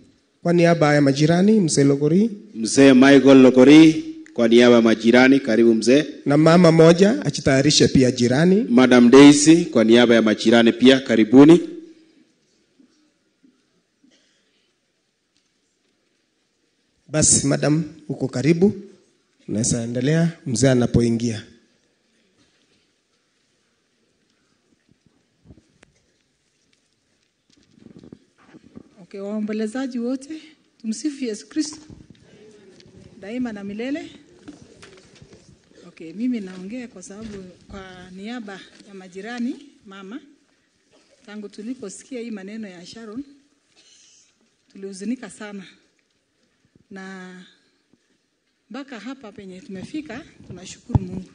kwa niaba ya majirani, mzee Lokori Mzee Michael Lokori kwa niaba ya majirani, karibu mzee. na mama moja ajitayarishe pia jirani. Madam Daisy kwa niaba ya majirani pia karibuni. Basi madam, uko karibu, unaweza endelea mzee anapoingia. Okay, waombolezaji wote tumsifu Yesu Kristo daima na milele. Okay, mimi naongea kwa sababu kwa niaba ya majirani mama, tangu tuliposikia hii maneno ya Sharon tulihuzunika sana, na mpaka hapa penye tumefika, tunashukuru Mungu.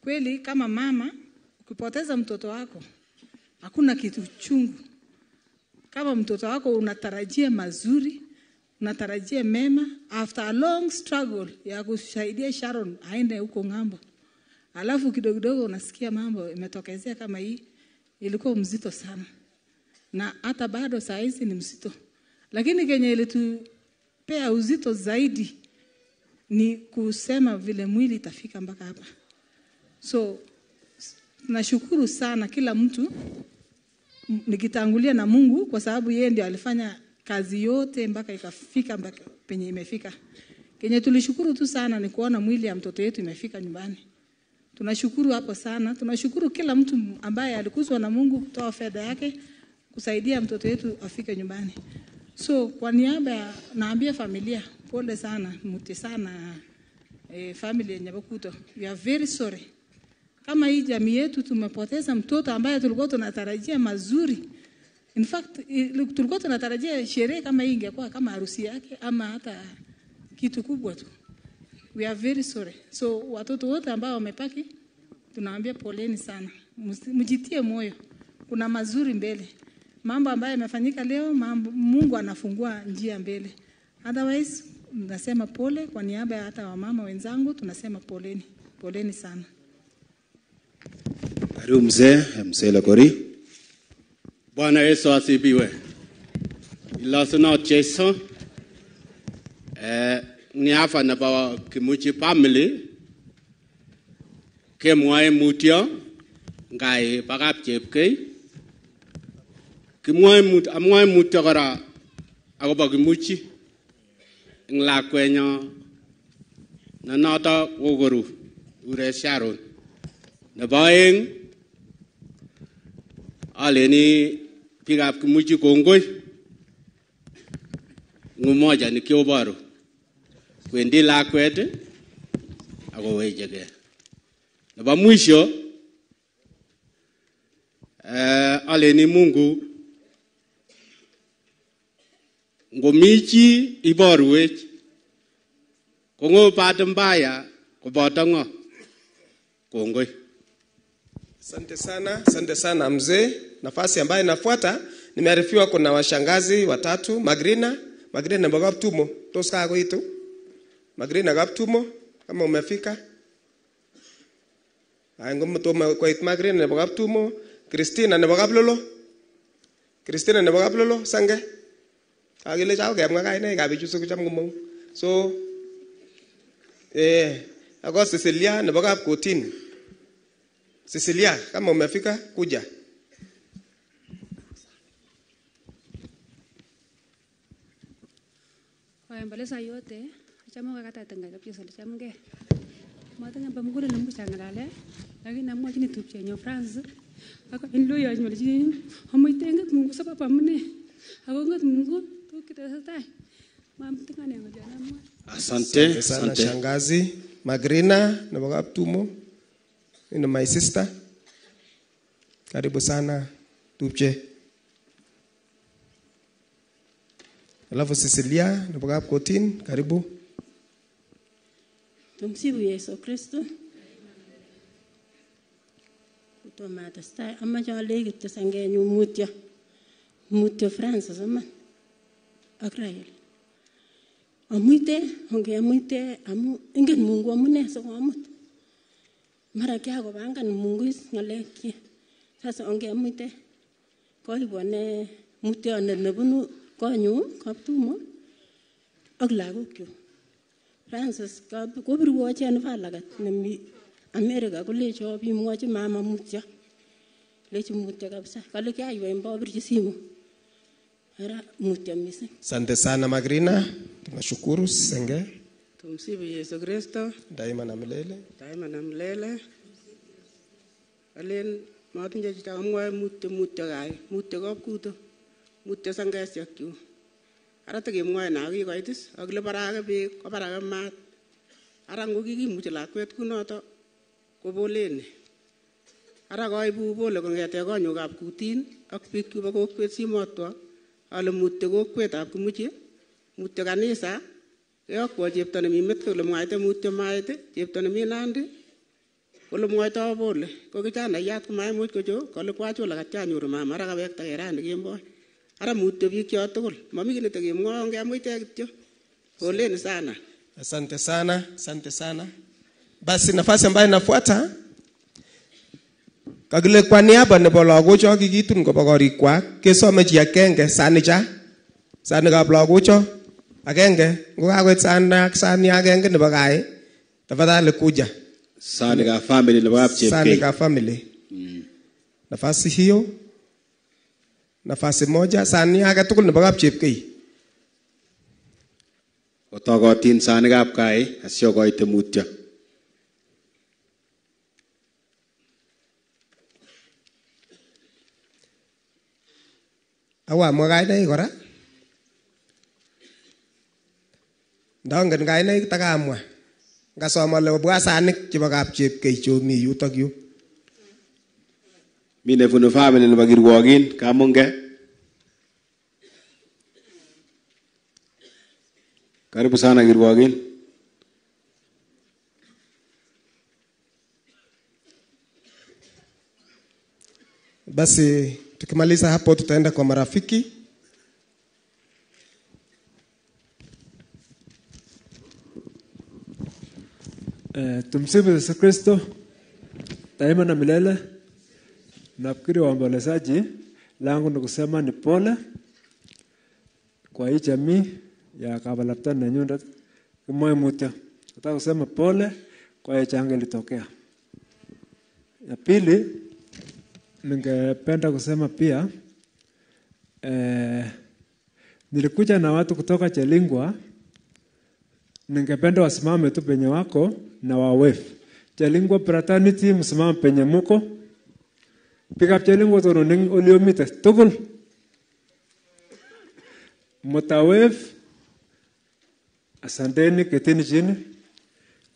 Kweli. Kama mama, ukipoteza mtoto wako hakuna kitu chungu. Kama mtoto wako unatarajia mazuri, unatarajia mema, after a long struggle ya kusaidia Sharon aende huko ng'ambo, alafu kidogo kidogo unasikia mambo imetokezea kama hii, ilikuwa mzito sana, na hata bado saa hizi ni mzito, lakini kenye ilitupea uzito zaidi ni kusema vile mwili itafika mpaka hapa. So tunashukuru sana kila mtu nikitangulia na Mungu kwa sababu yeye ndio alifanya kazi yote mpaka ikafika mpaka penye imefika. Kenye tulishukuru tu sana ni kuona mwili ya mtoto yetu imefika nyumbani. Tunashukuru hapo sana. Tunashukuru kila mtu ambaye alikuzwa na Mungu kutoa fedha yake kusaidia mtoto yetu afike nyumbani. So kwa niaba ya naambia familia pole sana, muti sana family ya Nyabakuto. We are very sorry kama hii jamii yetu tumepoteza mtoto ambaye tulikuwa tunatarajia mazuri. In fact, tulikuwa tunatarajia sherehe kama hii ingekuwa kama harusi yake ama hata kitu kubwa tu. We are very sorry. So watoto wote ambao wamepaki tunawaambia poleni sana. Mjitie moyo. Kuna mazuri mbele. Mambo ambayo yamefanyika leo, mambo, Mungu anafungua njia mbele. Otherwise, nasema pole kwa niaba ya hata wamama wenzangu, tunasema poleni. Poleni sana. Karibu mzee, mzee Lokori. Bwana Yesu asibiwe. Ilosunot Jesu. Eh, ni hapa na baba Kimuchi family kemwae mutyo ngai bakap chepkei. Amwoe mutyo kora akobo Kimuchi eng lakwenyo ne noto kokoru ure Sharon. Nebo oeng aleni biikab Kimuchi kongoi. Ngumoja nikioboru kwendi lakwet akowechegei nebo mwisho eh, aleni Mungu ngomi chi iborwech kong'o bahati mbaya koboto ng'o kongoi Asante sana, asante sana mzee. Nafasi ambayo inafuata nimearifiwa kuna washangazi watatu, Magrina, Magrina Kaptumo. Tos kakoitu? Magrina Kaptumo, kama umefika. Ay, ngoma tomo koit Magrina nebo Kaptumo, kristina nebo Kaplolo. kristina nebo Kaplolo, sange. Akile chao kemwa kainaikab bichu sikocham komong. So eh ako Cecilia nebo Kapkotin. Cecilia, kama umefika kuja. Waomboleza yote achame kakata tenga kabisa alichamgee matinye pa mugulel nemuch ang'alale lakini amwachini tupchenyu France ako en loyoch molchi amuite nget Mungu sababu amune ako nget Mungu asante sana asante shangazi Magrina nebo Kaptumo. Ni my sister. Karibu sana tupche. Alafu Cecilia nebo Kapkotin, karibu. Tumsifu Yesu Kristo. Kotomo atestai amache alei kityo sangenyu mutyo. Mutyo Francis iman. Rael. Amuite, ongemuite amu ingen Mungu amune sikomut. Mara kiakopangan Mungu is ng'alekchi. Sasa ongemuite koibwane mutyonet nebunu konyu Kaptumo ak lagokchu. Francis kobirwo Jennifer lagat nemi America kolecho bimwochi mama mutyo. Lechi mutyo kabisa. Kale kiaiwe mbobirchi simu. Asante sana Magrina. Tunashukuru Senge Tumsifu Yesu Kristo daima na milele. daima na milele. Alen matinye chito amwae mutyo mutyo kai mutyo kapkuto mutyo sangesiakchu. Ara tekemwae na kikoit is ak lebarake beek kobarake maat. Ara ngo kikimuchi lakwet kunoto koboleni. Ara koibu pole kong'ete konyu kapkutin ak biik chubo kokwet simotwo ale mutyo kokwetab kimuchi mutyo kanisa keyokwo chepto nemi met kole mwaite mutyo mait chepto nemi nandi kole mwaito pole ko kijanayat komaimuch kocho kole kwachola katyanyoru mama ara kawekta rani kemboi. Ara mutyo biik cho tugul. Mami kiy netekemwoe ngemuite kityo. Poleni sana. Asante sana, asante sana. Basi nafasi ambayo inafuata kakile kwa niaba nebo lagocho kikitun koba korikwak. Kesome chi agenge sanicha sanikab lagocho agenge ngokakoit sani ak sani akenge nebo kai. Tafadhali kuja. Sanika family nebo kapchepkei sanikab family. Nafasi hiyo. Nafasi moja sani age tugul nebo kapchepkei otokotin sanikab kai asiokoite mutyo awamwa kainaik kora ndongen kainaik takamwa ngasom ale obwa sanik chebo kapchepkei chomi yutok yu mi nebunu family nebo kirwogin kamunge karibu sana kirwogin basi tukimaliza hapo tutaenda kwa marafiki Eh, tumsifu Yesu Kristo daima na milele. Nafikiri waombolezaji langu ni kusema ni pole kwa hii jamii ya Kabalaptani na Nyunda Kimoe Mutyo. Nataka kusema pole kwa hii janga ilitokea. Ya pili, ningependa kusema pia eh, nilikuja na watu kutoka Chelingwa. Ningependa wasimame tu penye wako na wawef Chelingwa fraternity msimame penye muko. Pikap Chelingwa tononing uliomite. Tugul. Mutawef asanteni ketini chini.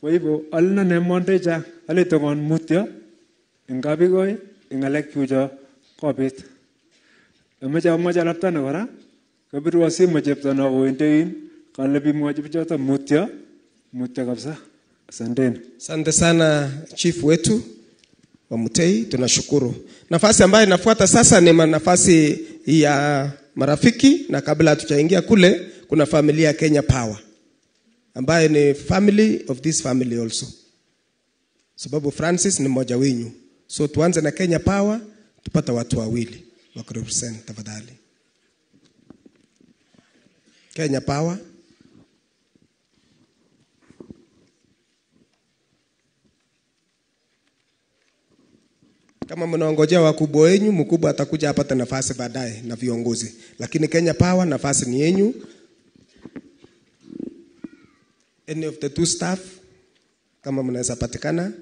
Kwa hivyo alina nemondecha alitokon alito kon mutyo eng kapikoi eng ngalek chucho kobit. Amache amache laptana kora kabirwa simu chepto no kowendein kale bimwochi bichoto mutyo mutyo kabisa. Asanteni. Asante sana chief wetu wa Mutei, tunashukuru. Nafasi ambayo inafuata sasa ni nafasi ya marafiki, na kabla hatujaingia kule, kuna familia ya Kenya Power ambayo ni family of this family also, sababu Francis ni mmoja wenyu. So tuanze na Kenya Power, tupata watu wawili wa kurepresent tafadhali. Kenya Power. Kama mnaongojea wakubwa wenyu, mkubwa atakuja apate nafasi baadaye na viongozi, lakini Kenya Power nafasi ni yenyu. Any of the two staff kama mnaweza patikana.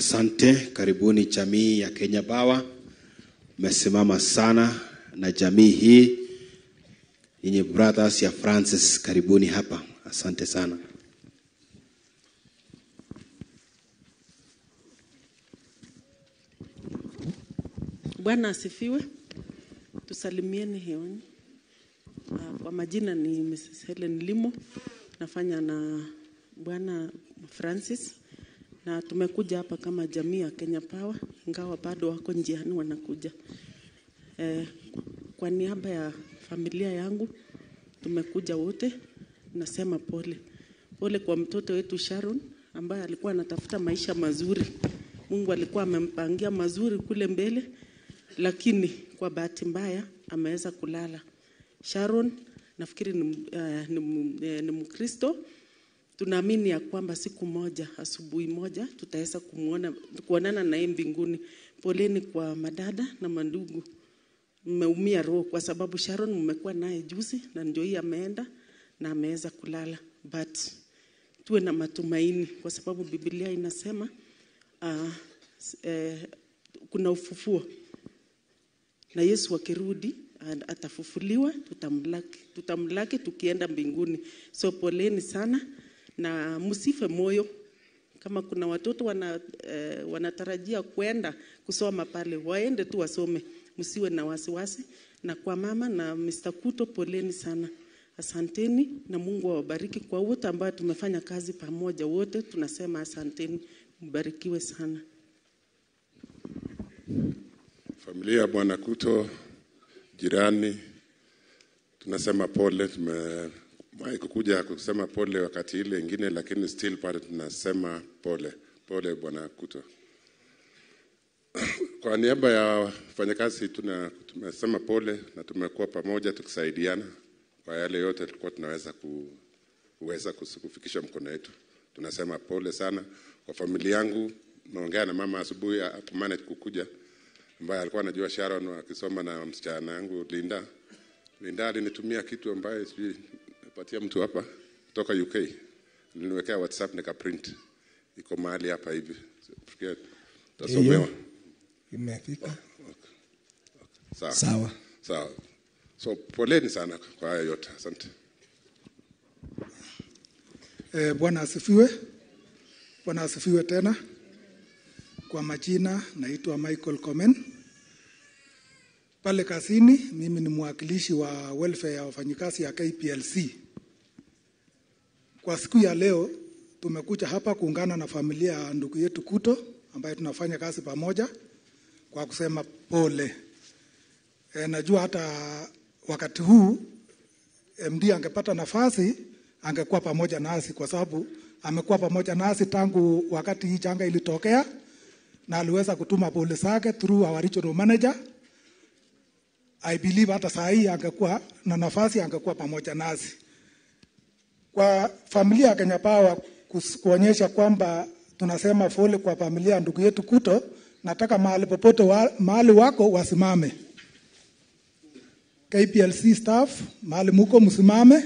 Asante, karibuni jamii ya Kenya Bawa. Mmesimama sana na jamii hii yenye brothers ya Francis, karibuni hapa. Asante sana. Bwana asifiwe. Tusalimieni hewani. Ah, Kwa majina ni Mrs. Helen Limo, nafanya na Bwana Francis na tumekuja hapa kama jamii ya Kenya Power, ingawa bado wako njiani wanakuja. Eh, kwa niaba ya familia yangu tumekuja wote, nasema pole pole kwa mtoto wetu Sharon ambaye alikuwa anatafuta maisha mazuri. Mungu alikuwa amempangia mazuri kule mbele, lakini kwa bahati mbaya ameweza kulala. Sharon nafikiri ni, uh, ni, uh, ni Mkristo. Tunaamini ya kwamba siku moja, asubuhi moja, tutaweza kumuona kuonana naye mbinguni. Poleni kwa madada na mandugu, mmeumia roho kwa sababu Sharon mmekuwa naye juzi na ndio hii ameenda na ameweza kulala, but tuwe na matumaini kwa sababu Biblia inasema uh, eh, kuna ufufuo na Yesu akirudi atafufuliwa, tutamlaki, tutamlaki tukienda mbinguni. So poleni sana na msife moyo. Kama kuna watoto wana, eh, wanatarajia kwenda kusoma pale, waende tu wasome, msiwe na wasiwasi. Na kwa mama na Mr. Kuto, poleni sana, asanteni na Mungu awabariki kwa wote ambao tumefanya kazi pamoja, wote tunasema asanteni, mbarikiwe sana. Familia ya Bwana Kuto, jirani, tunasema pole. Tumewahi kukuja kusema pole wakati ile ingine, lakini still pale tunasema pole pole, Bwana Kuto. <coughs> Kwa niaba ya wafanyakazi tumesema pole na tumekuwa pamoja tukisaidiana kwa yale yote tulikuwa tunaweza ku, kuweza kufikisha mkono wetu. Tunasema pole sana kwa familia yangu. Naongea na mama asubuhi akumanage kukuja ambaye alikuwa anajua Sharon akisoma na msichana yangu Linda. Linda alinitumia kitu ambaye sijui nipatia mtu hapa kutoka UK. Niliwekea WhatsApp nika print. Iko mahali hapa hivi. Tasomewa. Imefika. Sawa. Sawa. Sawa. So poleni sana kwa haya yote. Asante. Eh, Bwana asifiwe. Bwana asifiwe tena. Kwa majina naitwa Michael Komen. Pale kazini mimi ni mwakilishi wa welfare ya wafanyikazi ya KPLC. Kwa siku ya leo tumekuja hapa kuungana na familia ya ndugu yetu Kuto ambaye tunafanya kazi pamoja kwa kusema pole. E, najua hata wakati huu MD angepata nafasi angekuwa pamoja nasi kwa sababu amekuwa pamoja nasi tangu wakati hii janga ilitokea, na aliweza kutuma pole zake through our regional manager. I believe hata saa hii angekuwa na nafasi, angekuwa pamoja nasi. Kwa familia ya Kenya Power kuonyesha kwamba tunasema pole kwa familia ndugu yetu Kuto, nataka mahali popote wa, mahali wako wasimame. KPLC staff mahali muko msimame.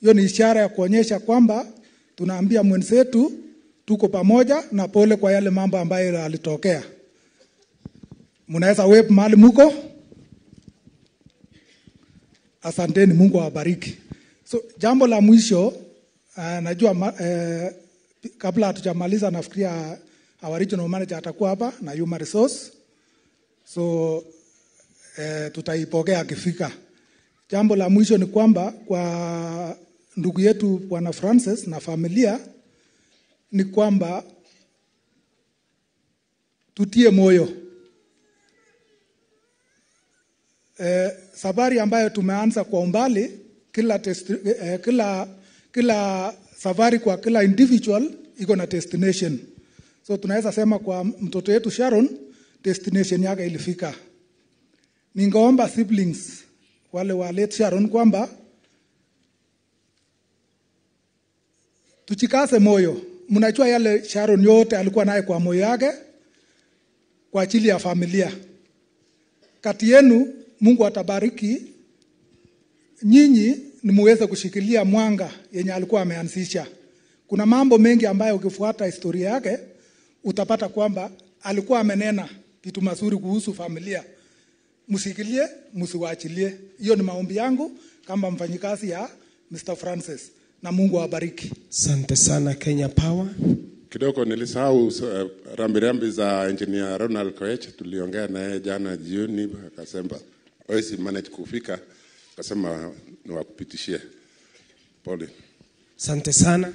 Hiyo ni ishara ya kuonyesha kwamba tunaambia mwenzetu tuko pamoja na pole kwa yale mambo ambayo yalitokea. Mnaweza wep mahali muko. Asanteni, Mungu awabariki. So jambo la mwisho uh, najua uh, kabla hatujamaliza nafikiria our regional manager atakuwa hapa na human resource, so uh, tutaipokea akifika. Jambo la mwisho ni kwamba kwa ndugu yetu Bwana Francis na familia ni kwamba tutie moyo eh, safari ambayo tumeanza kwa umbali kila, test, eh, kila, kila safari kwa kila individual iko na destination so tunaweza sema kwa mtoto wetu Sharon destination yake ilifika. Ningeomba siblings wale wa late Sharon kwamba tuchikase moyo. Mnajua yale Sharon yote alikuwa naye kwa moyo yake kwa ajili ya familia. Kati yenu Mungu atabariki nyinyi ni muweze kushikilia mwanga yenye alikuwa ameanzisha. Kuna mambo mengi ambayo ukifuata historia yake utapata kwamba alikuwa amenena vitu mazuri kuhusu familia. Mshikilie, msiwaachilie. Hiyo ni maombi yangu kama mfanyikazi ya Mr. Francis, na Mungu awabariki. Asante sana Kenya Power. Kidogo nilisahau uh, rambirambi za engineer Ronald Koech, tuliongea naye jana jioni, akasema hawezi manage kufika, akasema niwakupitishie. Pole. Asante sana.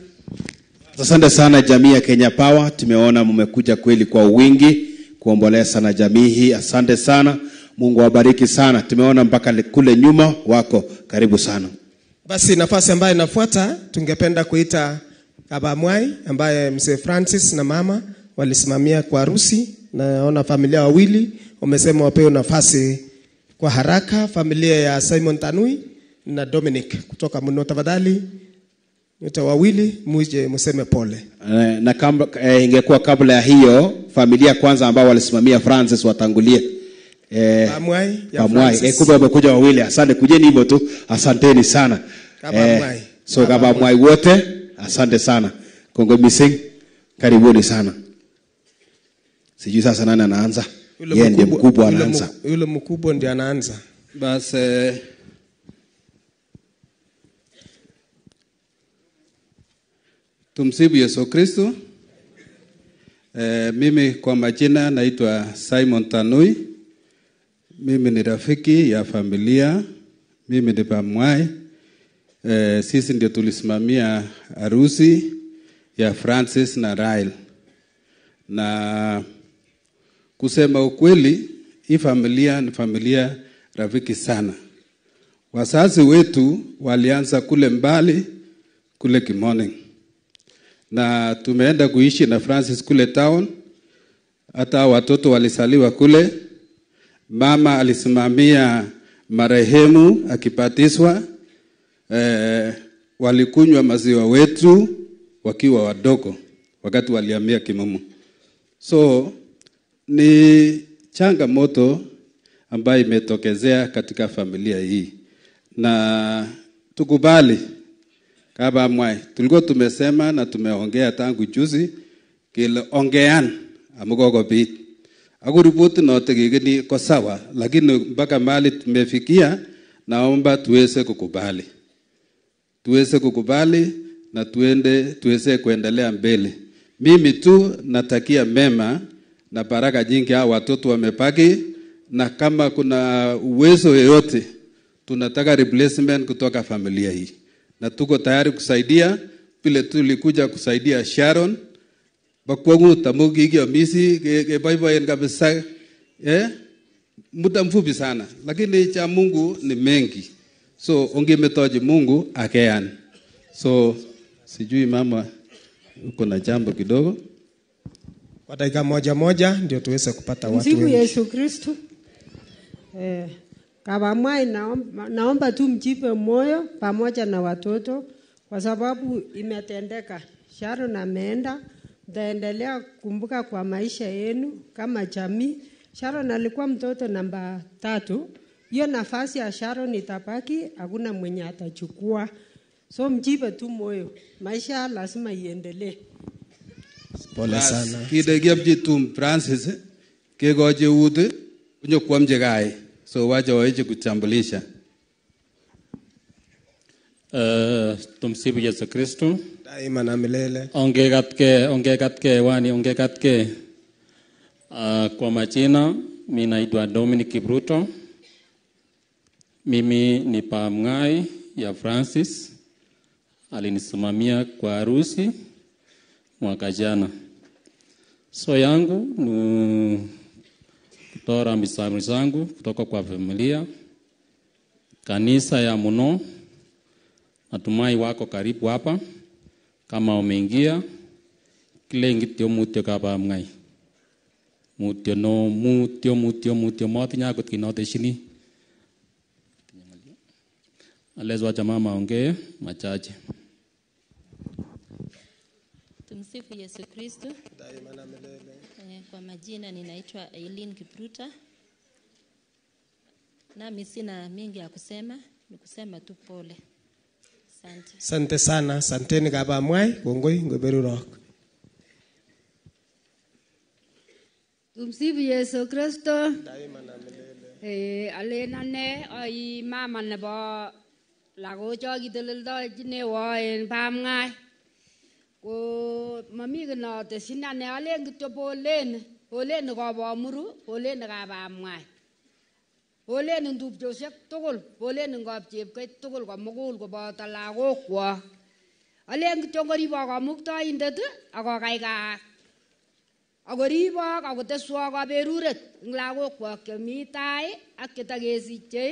Asante sana jamii ya Kenya Power, tumeona mmekuja kweli kwa wingi kuomboleza na jamii hii. Asante sana, Mungu awabariki sana. Tumeona mpaka kule nyuma wako, karibu sana. Basi nafasi ambayo inafuata tungependa kuita Baba Mwai ambaye mzee Francis na mama walisimamia kwa harusi. Naona familia wawili wamesema wapewe nafasi kwa haraka, familia ya Simon Tanui na Dominic kutoka mno. Tafadhali nyote wawili muje mseme pole. Eh, na kama eh, ingekuwa kabla ya hiyo familia kwanza ambao walisimamia Francis watangulie. Eh, Bamwai ya. Francis. Eh, kumbe wamekuja wawili. Asante, kujeni hivyo tu. Asanteni sana. Kabamwai. so Kabamwai wote, asante sana. Kongo Mising, karibuni sana. Sijui sasa nani anaanza. Yule Yeye ndiye mkubwa- anaanza. Yule mkubwa ndiye anaanza. Basi eh, tumsifu Yesu Kristo. Eh, mimi kwa majina naitwa Simon Tanui. Mimi ni rafiki ya familia, mimi ni pamwai. Eh, sisi ndio tulisimamia harusi ya Francis na Rael, na kusema ukweli, hii familia ni familia rafiki sana. Wazazi wetu walianza kule mbali kule Kimoning, na tumeenda kuishi na Francis kule town. Hata watoto walisaliwa kule. Mama alisimamia marehemu akibatizwa. Eh, walikunywa maziwa wetu wakiwa wadogo, wakati walihamia Kimumu. So ni changamoto ambayo imetokezea katika familia hii, na tukubali kama mwai, tulikuwa tumesema na tumeongea tangu juzi kile ongean amukokobit ako ripoti note ko sawa, lakini mpaka mali tumefikia, naomba tuweze kukubali, tuweze kukubali na tuende tuweze kuendelea mbele. Mimi tu natakia mema na baraka nyingi hao watoto wamebaki, na kama kuna uwezo yoyote tunataka replacement kutoka familia hii, na tuko tayari kusaidia vile tulikuja kusaidia Sharon bakwongut amu kikiamisi ke- keboiboen kabisa eh? muda mfupi sana, lakini cha Mungu ni mengi, so ungemetoji Mungu akean. So sijui mama, uko na jambo kidogo? Kwa dakika moja moja ndio tuweze kupata watu wengi. Yesu kristu Eh, Kabamwai naomba, naomba tu mjipe moyo pamoja na watoto kwa sababu imetendeka. Sharon ameenda, mtaendelea kumbuka kwa maisha yenu kama jamii. Sharon alikuwa mtoto namba tatu. Hiyo nafasi ya Sharon itabaki, hakuna mwenye atachukua. So mjipe tu moyo, maisha lazima iendelee. Pole sana. Kit nekiopchi tum Francis kekochi eut konyokwomchi kai so wacha waeche kutambulisha. Uh, tumsifu Yesu Kristo. Daima na milele. Ongekatke, ongekatke wani, ongekatke. Uh, kwa majina mimi naitwa Dominic Bruto. Mimi ni pamngai ya Francis, alinisimamia kwa harusi mwaka jana. So yangu ni kutoa rambirambi zangu kutoka kwa familia, kanisa ya Muno. Natumai wako karibu hapa, kama umeingia kile ngitio mutio kaba mngai. Mutio no mutio mutio mutyo moti nyako kinoteshini alezo wacha mama aongee machache Tumsifu Yesu Kristo. daima na milele. Eh, Kwa majina ninaitwa Eileen Kipruta. Nami sina mengi ya kusema, ni kusema tu pole. Asante. Asante sana. Asanteni kabamwai. Kongoi ngoberurok. Tumsifu Yesu Kristo. daima na milele. Eh, alen ane ai mama nebo lagocho kiteleldochinewo en Bamng'ai. o mamigina te sinane aleng to bolen olen ga ba muru olen ga ba mwa olen ndup jo sek togol olen ga chep kai togol ga mogol go ba ta la go kwa aleng to gari ba ga mukta indat aga kai ga agori ba ga te swa ga beruret ngla go kwa ke mi tai aketa ge si che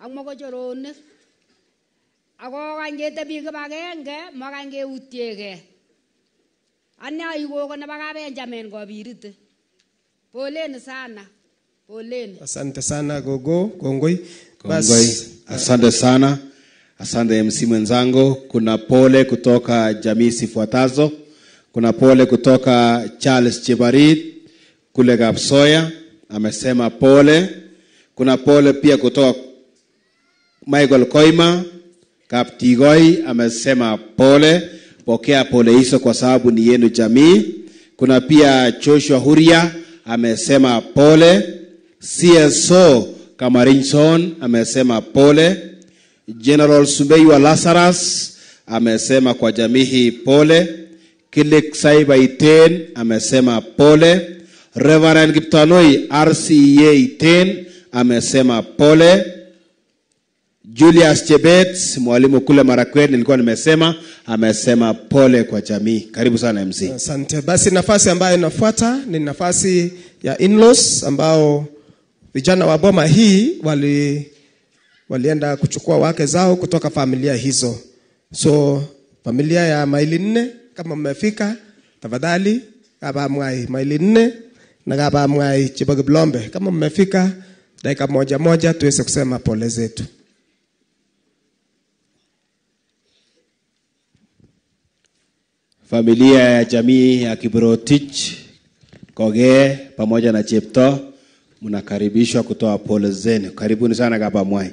ang mo go jorone Ako kanje tabi kebagenge, makanje utiege. Ane ai gogo nebo kabenjamin kobirite poleni sana poleni Asante sana gogo. Kongoi. Kongoi. Asante sana. Asante MC mwenzangu. Kuna pole kutoka jamii zifuatazo. Kuna pole kutoka Charles Chebarit kule Kapsoya, amesema pole. Kuna pole pia kutoka Michael Koima Kaptigoi, amesema pole. Pokea pole hizo kwa sababu ni yenu jamii. Kuna pia Joshua Huria amesema pole. CSO Kamarinson amesema pole. General Subeiwa Lazarus amesema kwa jamii hii pole. Kilik Saiba Iten amesema pole. Reverend Kiptanoi RCA Iten amesema pole. Julius Chebet mwalimu kule Marakwet nilikuwa nimesema amesema pole kwa jamii. Karibu sana MC. Asante. Basi nafasi ambayo inafuata ni nafasi ya in-laws ambao vijana wa boma hii wali walienda kuchukua wake zao kutoka familia hizo. So familia ya maili nne, kama mmefika, tafadhali kabamwai maili nne na kabamwai chebo Blombe, kama mmefika, dakika moja moja tuweze kusema pole zetu. Familia ya jamii ya Kiprotich Kogee pamoja na Chepto mnakaribishwa kutoa pole zenu. Karibuni sana Kapa Mwai.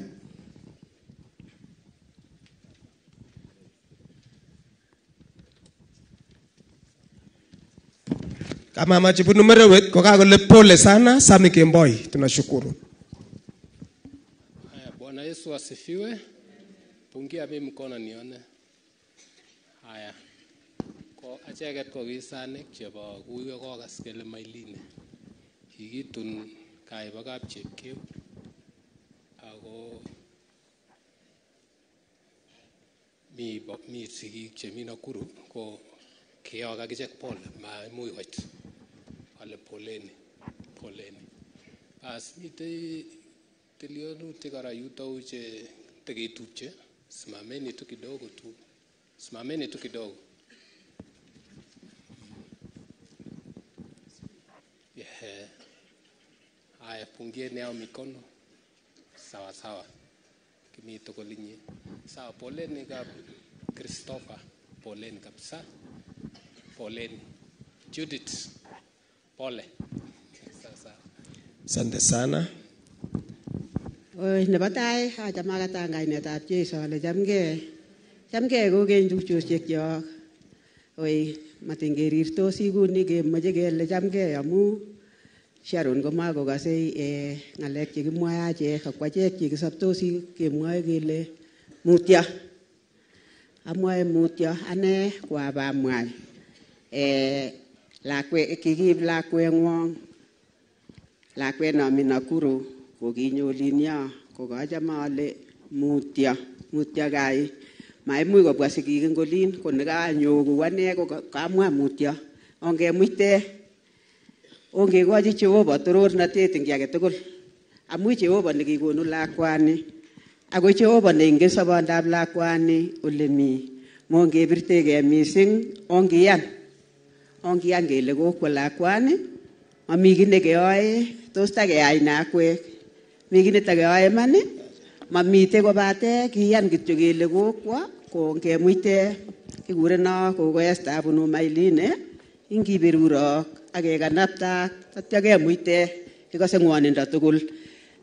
Kama Machibunu Merewet kokakole pole sana, Sami Kemboi, tunashukuru. Haya, Bwana Yesu asifiwe. Pungia mimi mkono nione. Haya. Acheket ko kisanik chebo kuyo kokas kele mailine. Kikitun kaibo kap chepkeu. Ako mi sigik chemi Nakuru ko kiyok akichek pole maimuch koit ale poleni poleni bas mitei tilionutik kora yutou che teketupche simameni tu kidogo tu simameni tu kidogo yeah. haya pungieni hao mikono sawa sawa kimi tugul inye sawa poleni kap Christopher poleni kabisa poleni Judith pole Asante sana. Oi, nebo tai achame akatan kainetab Jeiso ale chamgee. Chamgee kokeny tupchosiekyok. Oi, matingerirtosi kuni kemoche kele chamgee amu Sharon komakokase eh, ng'alek chekimwoe achek ak achek chekisoptosi kemwoe kele mutyo. Amwoe mutyo ane kwabamwai eh, lakwe kikiib lakweng'wong. Lakwet nomi Nakuru kokinyolinyo kokachame ale mutyo mutyo kai maimuch kobwa sigik eng olin ko nekanyo kou ane ko kamwa mutyo. Ongemuite ongekochi Jehova torornatet eng kiy age tugul amu Jehova nekikonu lakwani ako Jehova neingen sobondab lakwani ole mi mongebirtegei mising ongiyan ongiyan kele kokwo lakwani mami kiy nekeyoe tos takeyai nakwek mi kiy netakeyoe iman mamite kobate kiyan kityo kele kokwo ko ngemuite kikureno kogo Esther bunu Mailine ingibirurok ak kekanapta tatya kemuite kikose ng'wonindo tugul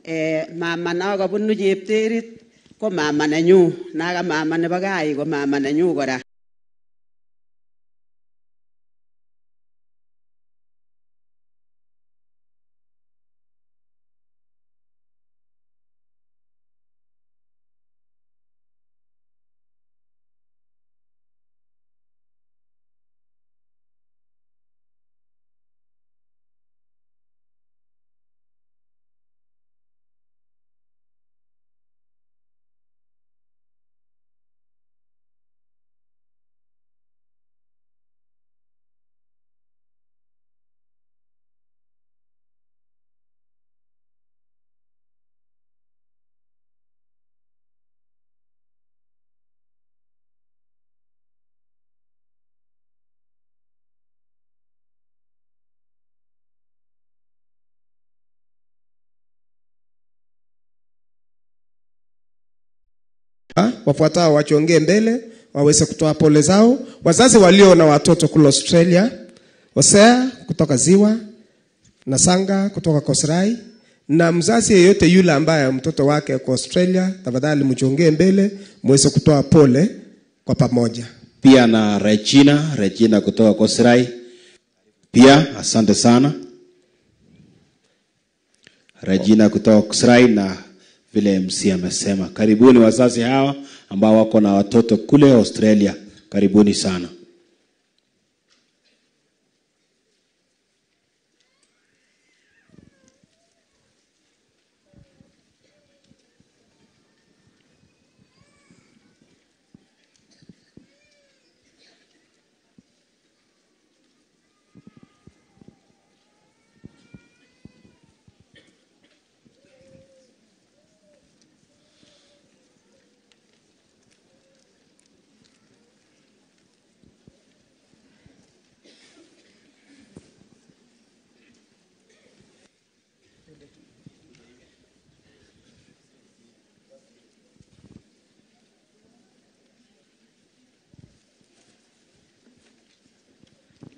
eh, mama nakabunu chepterit ko mama nenyu. Naka mama nebo kai ko mama nenyu kora wafuatao wachongee mbele waweze kutoa pole zao. Wazazi walio na watoto kule Australia, Hosea kutoka Ziwa na Sanga kutoka Kosrai, na mzazi yeyote yule ambaye mtoto wake kwa Australia, tafadhali mchongee mbele muweze kutoa pole kwa pamoja. pia na Regina, Regina kutoka Kosrai. Pia asante sana Regina kutoka Kosrai, na vile MC amesema, karibuni wazazi hawa ambao wako na watoto kule Australia, karibuni sana.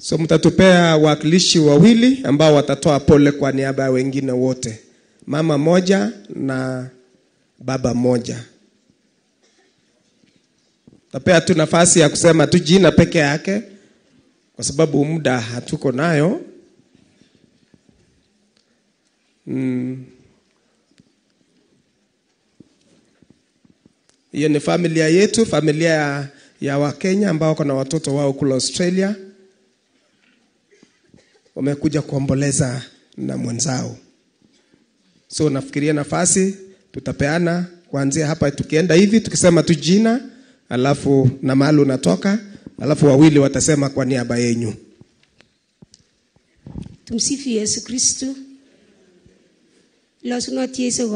So mtatupea wakilishi wawili ambao watatoa pole kwa niaba ya wengine wote, mama moja na baba moja. Tapea tu nafasi ya kusema tu jina peke yake, kwa sababu muda hatuko nayo. Mm. Hiyo ni familia yetu, familia ya, ya Wakenya ambao wako na watoto wao kule Australia wamekuja kuomboleza na mwenzao. So nafikiria nafasi tutapeana kuanzia hapa, tukienda hivi tukisema tu jina, alafu na mahali unatoka, alafu wawili watasema kwa niaba yenyu. Tumsifu Yesu Kristu. Losunot Yesu.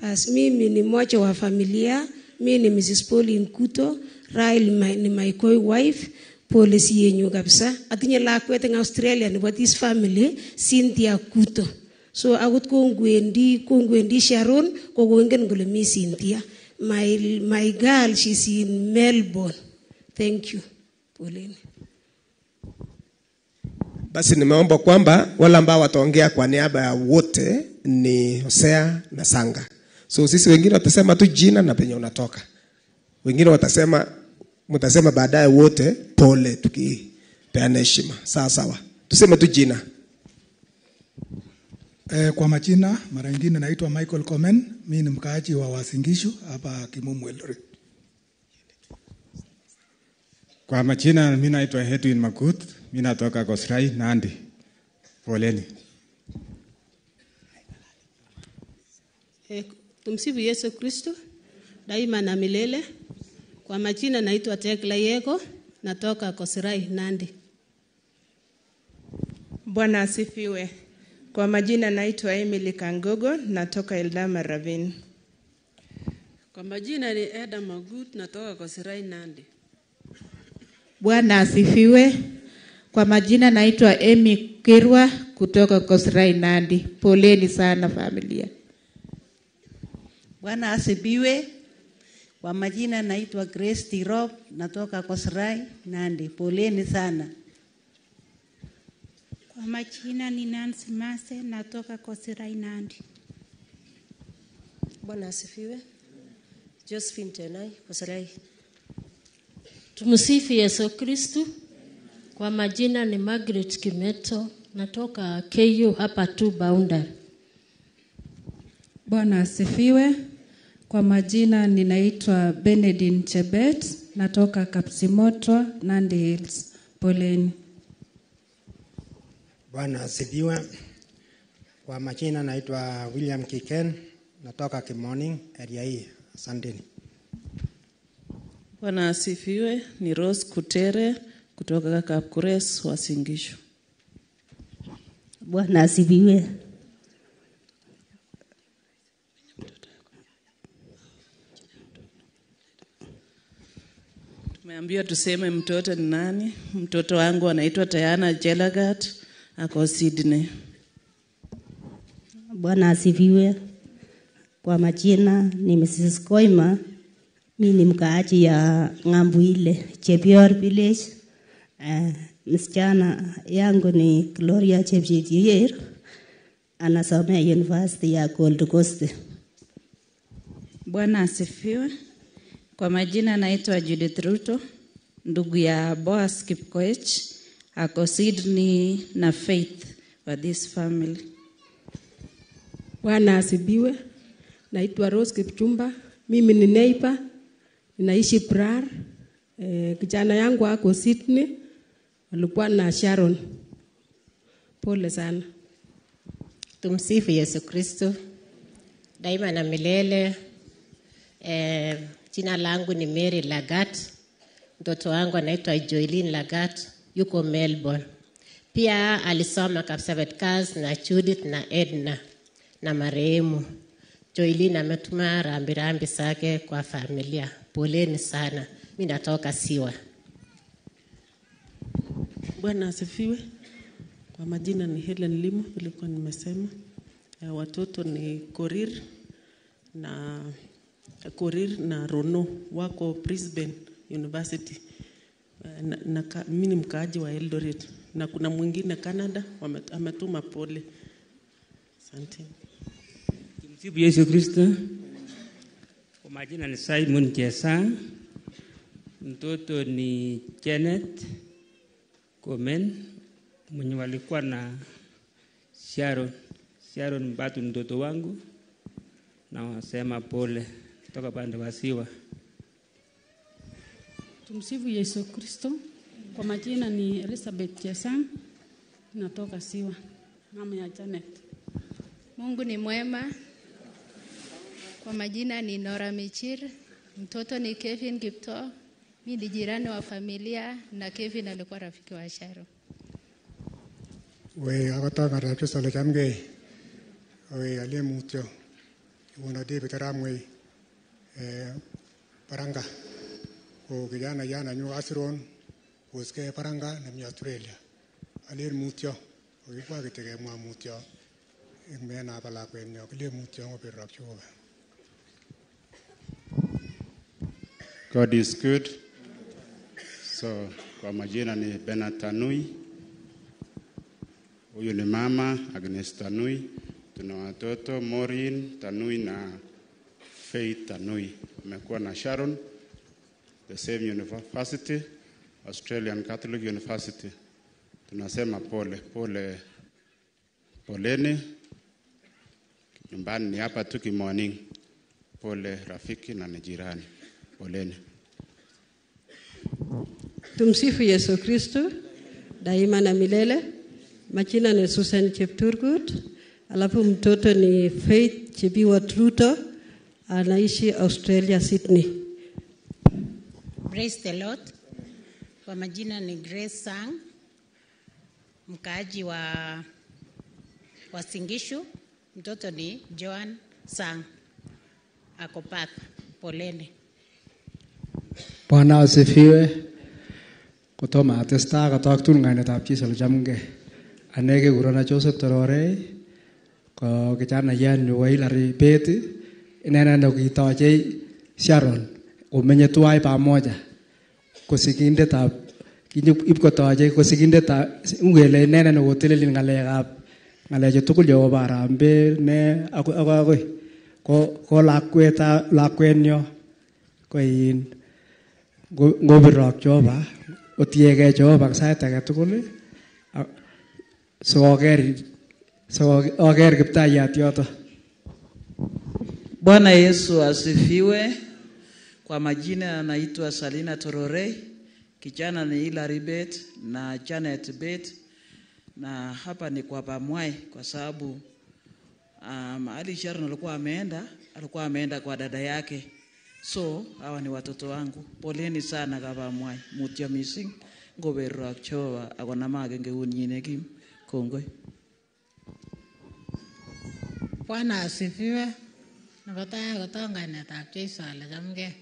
Bas mimi ni mmoja wa familia, mimi ni Mrs. Pauline Kuto, Rael ni my co-wife, pole siyenyu kabisa. Atinye lakwet eng Australia nebo this family, Cynthia Kuto. So akot kongwendi kongwendi Sharon ko kongen kole mi Cynthia. My, my girl she's in Melbourne. Thank you. Poleni. Basi nimeomba kwamba wale ambao wataongea kwa niaba ya wote ni Hosea na Sanga. So sisi wengine watasema tu jina na penye unatoka, wengine watasema mtasema baadaye wote pole, tukipeana heshima. Sawa sawa, tuseme tu jina. Eh, kwa majina mara nyingine naitwa Michael Komen. Mi ni mkaaji wa Wasingishu hapa Kimumu Eldoret. Kwa majina mi naitwa Hedwin Makut, mi natoka Kosrai, Nandi. Poleni. Eh, tumsifu Yesu Kristo daima na milele. Kwa majina naitwa Tekla Yego, natoka Kosirai, Nandi. Bwana asifiwe. Kwa majina naitwa Emily Kangogo, natoka Eldama Ravine. Kwa majina ni Eda Magut, natoka Kosirai, Nandi. Bwana asifiwe. Kwa majina naitwa Emi Kirwa kutoka Kosrai Nandi. Poleni sana familia. Bwana asifiwe. Kwa majina naitwa Grace Tirop, natoka Kosrai, Nandi. Poleni sana. Kwa majina ni Nancy Mase, natoka Kosrai, Nandi. Bwana asifiwe. Josephine Tenai, Kosrai. Tumsifu Yesu Kristu. Kwa majina ni Margaret Kimeto, natoka KU hapa tu Boundary. Bwana asifiwe. Kwa majina ninaitwa Benedin Chebet, natoka Kapsimotwa, Nandi Hills. Poleni. Bwana asifiwe. Kwa majina naitwa William Kiken, natoka Kimoning area hii. Asanteni. Bwana asifiwe. Ni Rose Kutere kutoka Kapkures, Wasingishu. Bwana asifiwe. Tumeambiwa tuseme mtoto ni nani. Mtoto wangu anaitwa Tayana Jelagat, ako Sydney. Bwana asifiwe. Kwa majina ni Mrs. Koima, mi ni mkaaji ya ng'ambu ile Chepior village. Uh, msichana yangu ni Gloria Chepchirchir, anasomea university ya Gold Coast. Bwana asifiwe. Kwa majina naitwa Judith Ruto, ndugu ya Boaz Kipkoech, ako Sydney na Faith wa this family. Bwana asibiwe. Naitwa Rose Kipchumba. Mimi ni neighbor. Ninaishi Prar. E, kijana yangu ako Sydney. Alikuwa na Sharon. Pole sana. Tumsifu Yesu Kristo daima na milele. Eh, jina langu ni Mary Lagat. Mtoto wangu anaitwa Joylin Lagat, yuko Melbourne. Pia alisoma Kapsabet Girls na Judith na Edna na marehemu Joylin ametuma rambirambi zake kwa familia. Poleni sana, mi natoka Siwa. Bwana asifiwe. Kwa majina ni Helen Limo, ilikuwa nimesema. E, watoto ni Korir na Korir na Rono wako Brisbane University. E, na, na, ni mkaaji wa Eldoret na kuna mwingine Canada ametuma pole. Asante. Tumsifu Yesu Kristo. Kwa majina ni Simon Chesang. Mtoto ni Janet Komen mwenye walikuwa na Sharon. Sharon Mbatu mtoto wangu, na wasema pole toka pande wa Siwa. Tumsifu Yesu Kristo. Kwa majina ni Elizabeth jesan natoka Siwa, mama ya Janet. Mungu ni mwema. Kwa majina ni Nora Michir, mtoto ni Kevin Kipto. Mi ni jirani wa familia na Kevin alikuwa rafiki wa Sharo. We akotoka rapcho sole chamgei. We alie mutyo. Iwono David Aramwei. Eh, Paranga. Ko kijana jana nyu Asiron. Koske Paranga nemi Australia. alen mutyo. Kokibwa kityo kemwa mutyo. na pala pa lakwenyo. kile mutyo ngobir rapcho kobe. God is good. So kwa majina ni Bernard Tanui. Huyu ni mama Agnes Tanui. Tuna watoto Maureen Tanui na Faith Tanui. Amekuwa na Sharon the same university, Australian Catholic University. Tunasema pole pole, poleni. Nyumbani ni hapa tu Kimwaning. Pole rafiki na ni jirani, poleni. Tumsifu Yesu Kristu daima na milele. Majina ni Susan Chepturgut, alafu mtoto ni Faith Chebiwa Truto, anaishi Australia, Sydney. Praise the Lord. Kwa majina ni Grace Sang, mkaaji wa Wasingishu. Mtoto ni Joan Sang, ako Perth. Poleni. Bwana asifiwe. Kotomo atestai kotok tun kainetab Jesu chamgei. Ane kurona Joseph Torore ko kijanayan nyu Hillary Bett inendet ndo kitochei Sharon komenye tuwai pamoja ko sigindetab ip kotochei ko sigindetab ngele inendet nekotelelin ng'alekab ng'alechu tugul chebo Harambee ne akoi akoi ko ko lakwet lakwenyo ko in ngobirok Jehova otiegei Jehova sait age tugul sikoker sikoker kiptayat yotok Bwana Yesu asifiwe. Kwa majina anaitwa Salina Torore, kijana ni Hilary Bet na Janet Bet, na hapa ni kwa Pamwai kwa sababu um, Ali Sharon alikuwa ameenda, alikuwa ameenda kwa dada yake, so hawa ni watoto wangu. Poleni sana kwa Pamwai, mutyo missing ngoberok Jehova akonamake ngeunyin nekim. Kongoi. Bwana asifiwe. Nebo tai koton kainetab Jeiso ale chamgei.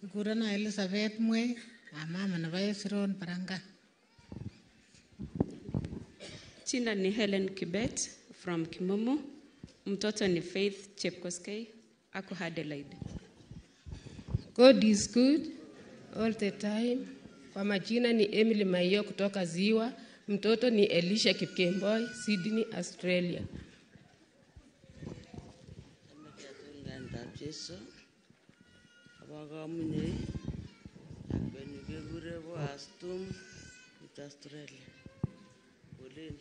Kikurono Elizabeth Mwei, amama mama nebo Esron Baranga. Jina ni Helen Kibet from Kimumu. Mtoto ni Faith Chepkoskei, ako Adelaide. God is good all the time. Kwa majina ni Emily Maiyo kutoka Ziwa. Mtoto ni Elisha Kipkemboi, Sydney, Australia. Ngandab Jesu abokomunye lakwenyu kekure ko Tum with Australia. Poleni.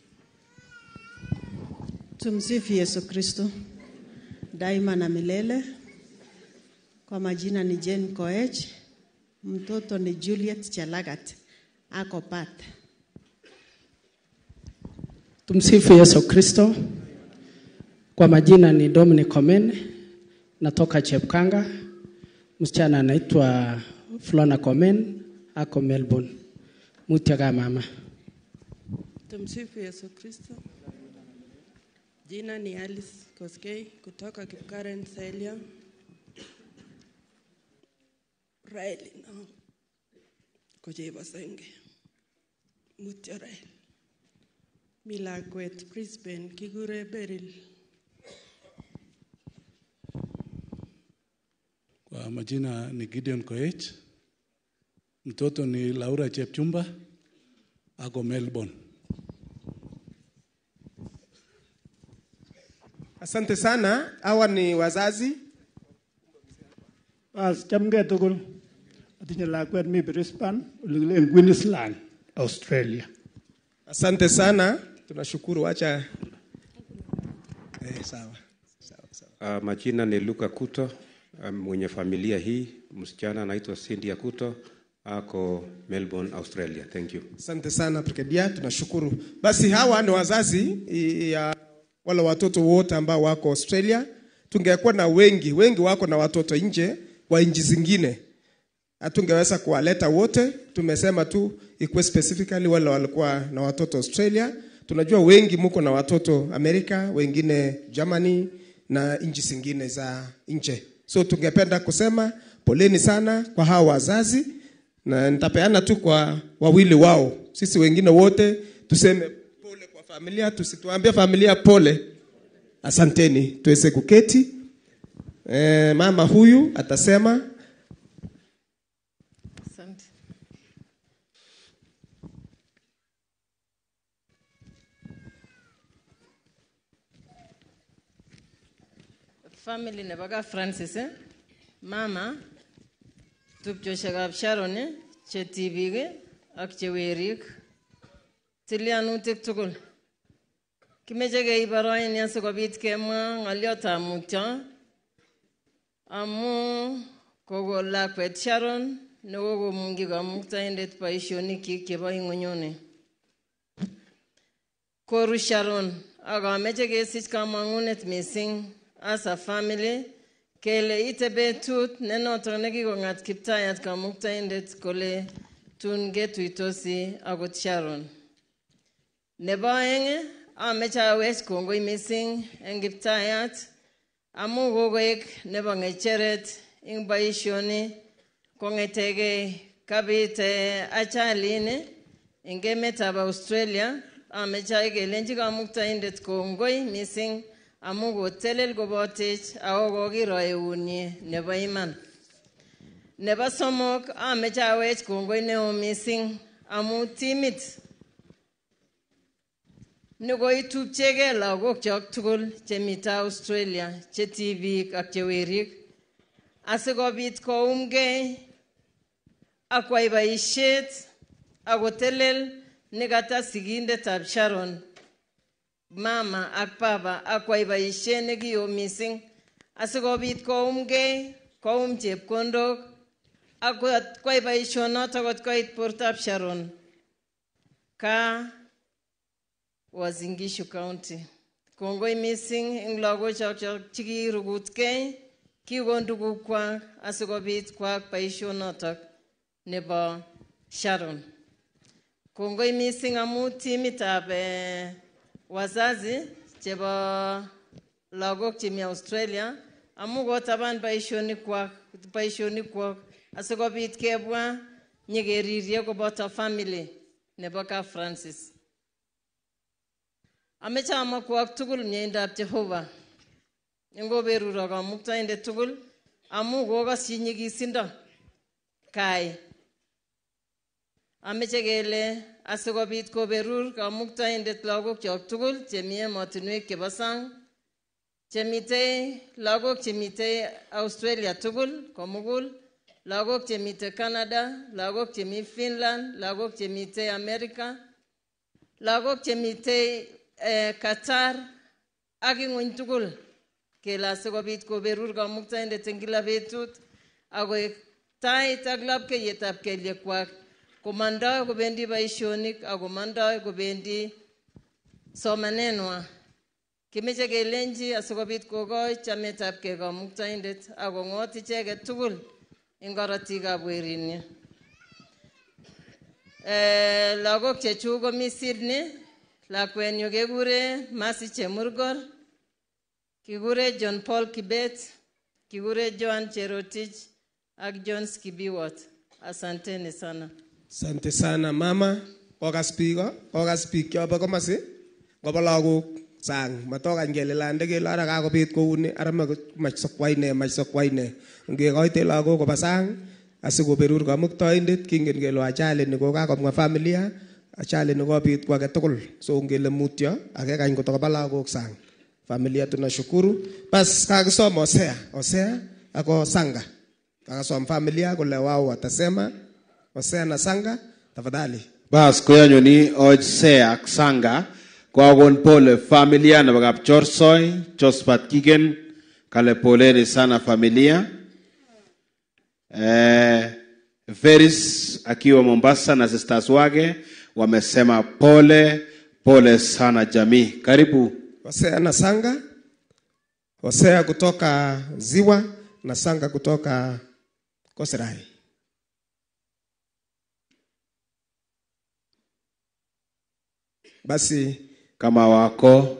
Tumsifu Yesu Kristo daima na milele. Kwa majina ni Jane Koech, mtoto ni Juliet chalagat ako pat Tumsifu Yesu Kristo. Kwa majina ni Dominic Komen, natoka Chepkanga. Msichana anaitwa Flona Komen, ako Melbourne. Mutya ga mama. Tumsifu Yesu Kristo. Jina ni Alice Koskei kutoka Kipkaren Celia. Raeli na kochebo senge. Mutya Rael. Mi lakwet Brisbane kikure Beryl. Kwa majina ni Gideon Koech. Mtoto ni Laura Chepchumba ako Melbourne. Asante sana. Hawa ni wazazi. Bas chamgei tugul. Atinye lakwet mi Brisbane, ole Queensland, Australia. Asante sana, tunashukuru. Wacha eh, sawa. sawa sawa. Uh, majina ni Luka Kuto, mwenye familia hii. Msichana anaitwa Cindy Akuto ako Melbourne, Australia. Thank you. Asante sana Brigadier, tunashukuru. Basi hawa ni wazazi ya wala watoto wote ambao wako Australia. Tungekuwa na wengi, wengi wako na watoto nje wa nchi zingine, hatungeweza kuwaleta wote. Tumesema tu ikuwe specifically wale walikuwa na watoto Australia. Tunajua wengi muko na watoto Amerika, wengine Germany na nchi zingine za nje. So tungependa kusema poleni sana kwa hawa wazazi, na nitapeana tu kwa wawili wao. Sisi wengine wote tuseme pole kwa familia, tusituambie familia pole. Asanteni, tuweze kuketi. E, mama huyu atasema Asante. Family nebo ka Francis eh? Mama tupchoshekab Sharon eh? che tibik ii, ak che werik. Tilyanutik tugul. Kimeche keib boroini asikobit kemwa ng'oliotab mutyo amu kogo lakwet Sharon nekokomungyi kamuktaindet boisionikchik chebo ing'unyuni. Koru Sharon akameche kesich kamang'unet mising as a family kele ite betut ne notok nekikong'at kiptayat kamuktaindet kole tun ketuitosi akot Sharon. Nebo oeng ii, ameche awech kongoi mising eng kiptayat amu kokoek nebo ng'echeret ing boisioni kong'etege kabit eh, ajalini eng emetab Australia ameche kelenji kamuktaindet kongoi mising amu kotelel kobotech ako kokiro eunyi nebo iman. Nebo somok ameche awech kongoi neo mising amu timit nekoitupchegei lagokchok tugul chemito Australia che tibik ak che werik asikobit koumgei akwai boisiet akotelel nekata sigindetab Sharon mama ak baba akwai boisiet nekiyo mising asikobit koumgei koum chepkondok ak kwai boisionotok kot koit bortab Sharon ka Uasin Gishu County. Kongoi mising eng lagochok chekirukutkei kikon tugukwak asikobit kwak boisionotok nebo Sharon. Kongoi mising amu timitab eh, wazazi chebo lagok chemi Australia amu kotaban boisionikwak boisionikwak asikobit kebwa nyikeririe koboto family nebo ka Francis. Ameche amakwak tugul mieindab Jehova ngoberuro kamuktaindet tugul amu kokasyi nyigisindo kai ameche kele asikobit koberur kamuktaindet lagokchok tugul chemi emotinwek chebo sang. Chemitei lagok chemitei Australia tugul komugul lagok chemitei Canada lagok chemi Finland lagok chemitei America lagok chemitei eh, Qatar ak ing'uny tugul. Kele asikobit koberur kamuktaindet eng kila betut akoek tait ak lapkeiyetab kelyekwak komandoi kobendi boisionik ak komandoi kobendi somanenwa. Kimeche kelenji asikobit kokoi chametabgei kamuktaindet ak kong'ot icheket tugul eng korotikab werinyi Eh, lagok chechuk komi Sydney lakwenyu kekure Masi Chemurgor kikure John Paul Kibet kikure Joan Cherotich ak Jones Kibiwot asanteni sana Asante sana mama, kokas biik ko, kokas biik chobo komasi, ngoba lagok sang, matokany kele lande kele ara kakobit kouni, ara mach sokwai ne, mach sokwai ne. Ngekoite lagok koba sang, asikoberur kamuktaindet, kingen kele ajali ni kokakomwa familia, ajali ni kobit kwa tugul. So ngele mutyo, akekany kotokoba lagok sang. Familia tunashukuru. Bas kakisoma osea osea ako Sanga. Kakasoma familia kule wao watasema Hosea na Sanga, tafadhali. Bas koyanyoni ni Osea Sanga kokon pole familia nebo Kapchorsoi, chospat Kigen kale poleni sana familia. Eh, Veris akiwa Mombasa na sisters wake wamesema pole pole sana jamii. Karibu. Hosea na Sanga. osea kutoka Ziwa na Sanga kutoka Kosirai. Basi kama wako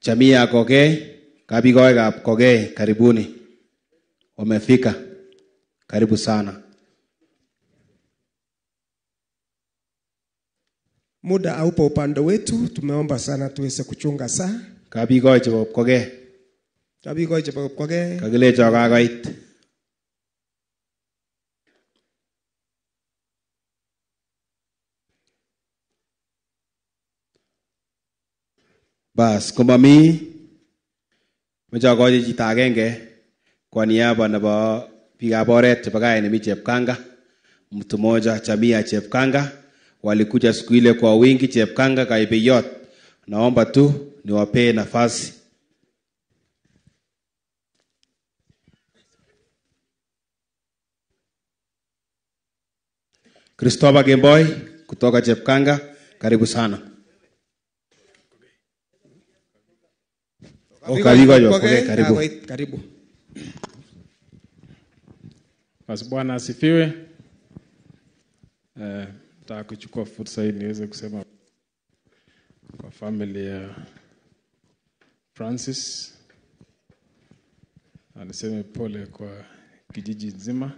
jamii ya Kogei, kabikoekab Koge, karibuni, wamefika. Karibu sana. muda haupo upande wetu, tumeomba sana tuweze kuchunga saa. Kabikoi chebo Kogei, Kabikoi chebo Kipkogei. kakilecho kakoit. Bas, komami meche akochi chito agenge kwa niaba nebo biikab oret chebo kaya nemi Chepkanga, mtu mmoja jamii Chepkanga walikuja siku ile kwa wingi Chepkanga Kaibeyot. Naomba tu niwapee nafasi. Christopher Gemboi kutoka Chepkanga, karibu sana. Karibu. Basi Bwana asifiwe. Eh, nataka kuchukua fursa hii niweze kusema kwa family ya Francis, aniseme pole kwa kijiji nzima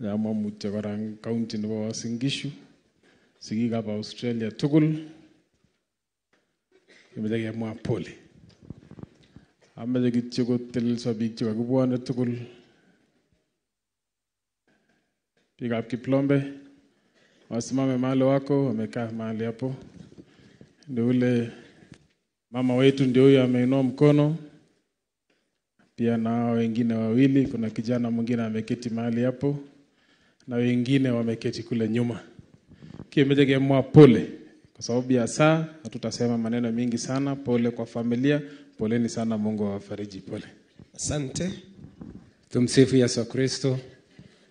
ama mutyo kora county nebo Uasin sigikab Australia tugul kemeche kemwa pole. Ameche kityo kotelelso biik chekakibwone tugul biikab Kiplombe wasimame mahali wako, wamekaa mahali hapo. Ndio ule mama wetu ndio huyo ameinua mkono, pia na wengine wawili. Kuna kijana mwingine ameketi mahali hapo na wengine wameketi kule nyuma. Kimejegemwa pole kwa sababu ya saa, hatutasema maneno mingi sana. Pole kwa familia, poleni sana, Mungu awafariji. Pole. Asante. Tumsifu Yesu Kristo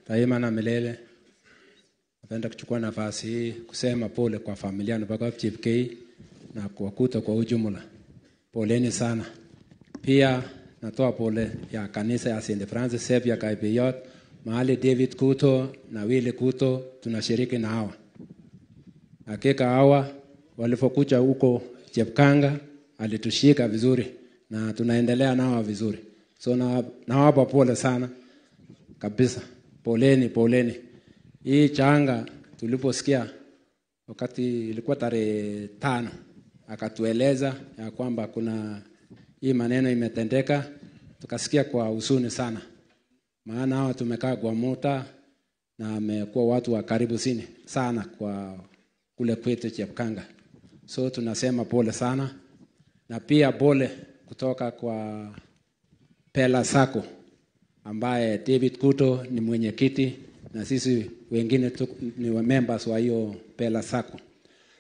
daima na milele. Napenda kuchukua nafasi hii kusema pole kwa familia na FGFK na kuwakuta kwa ujumla. Poleni sana. Pia natoa pole ya kanisa ya St. Francis Xavier Kaibeyot, mahali David Kuto na Willy Kuto tunashiriki na hawa. Hakika hawa walivyokuja huko Chepkanga alitushika vizuri na tunaendelea nao vizuri. So na pole sana kabisa. Poleni, poleni. Hii changa tuliposikia wakati ilikuwa tarehe tano, akatueleza ya kwamba kuna hii maneno imetendeka, tukasikia kwa usuni sana, maana hawa tumekaa kwa mota na amekuwa watu wa karibu sini sana kwa kule kwetu Chepkanga. So tunasema pole sana, na pia pole kutoka kwa Pela Sako ambaye David Kuto ni mwenyekiti na sisi wengine tu, ni wa members wa hiyo Pela Sako,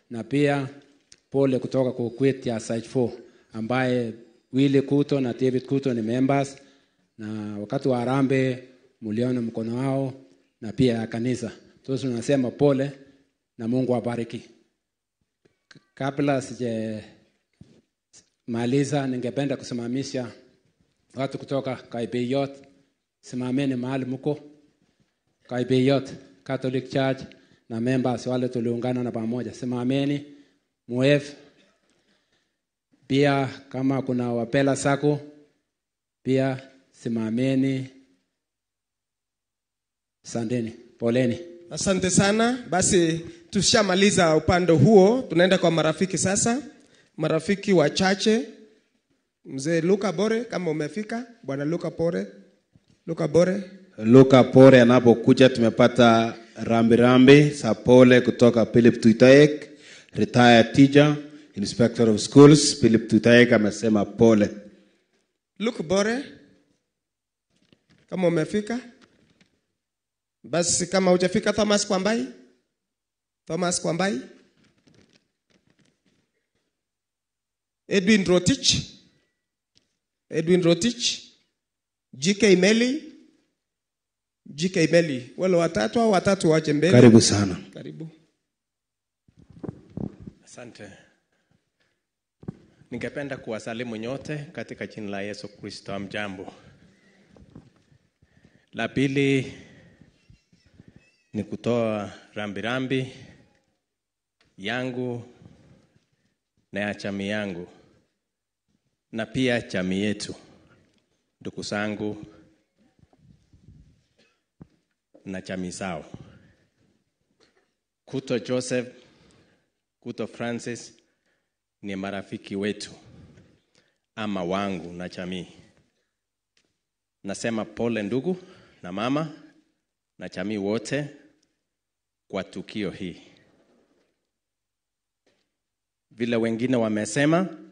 na pia pole kutoka kwa Kwet ya Site 4 ambaye Willy Kuto na David Kuto ni members, na wakati wa harambee muliona mkono wao na pia ya kanisa. Tunasema pole na Mungu abariki. Kabla sije maliza, ningependa kusimamisha watu kutoka Kaibeyot, simameni mahali mko Kaibeyot Catholic Church na members wale tuliungana na pamoja, simameni muef. Pia kama kuna wapela sako, pia simameni. Sandeni, poleni. Asante sana. Basi tushamaliza upande huo, tunaenda kwa marafiki sasa. Marafiki wachache, mzee Luka Bore, kama umefika, bwana Luka Bore, Luka Bore. Luka Pore anapokuja, tumepata rambirambi za pole kutoka Philip Tuitaek, retired teacher, inspector of schools. Philip Tuitaek amesema pole. Luka Bore, kama umefika basi, kama hujafika, Thomas Kwambai, Thomas Kwambai, Edwin Rotich, Edwin Rotich, JK Meli, JK Meli, wale watatu au watatu waje mbele. Karibu sana. Karibu. Asante. Ningependa kuwasalimu nyote katika jina la Yesu Kristo. Amjambo. La pili ni kutoa rambirambi yangu na ya chami yangu na pia jamii yetu, ndugu zangu na jamii zao. Kuto Joseph, Kuto Francis ni marafiki wetu ama wangu na jamii. Nasema pole ndugu na mama na jamii wote kwa tukio hii. Vile wengine wamesema,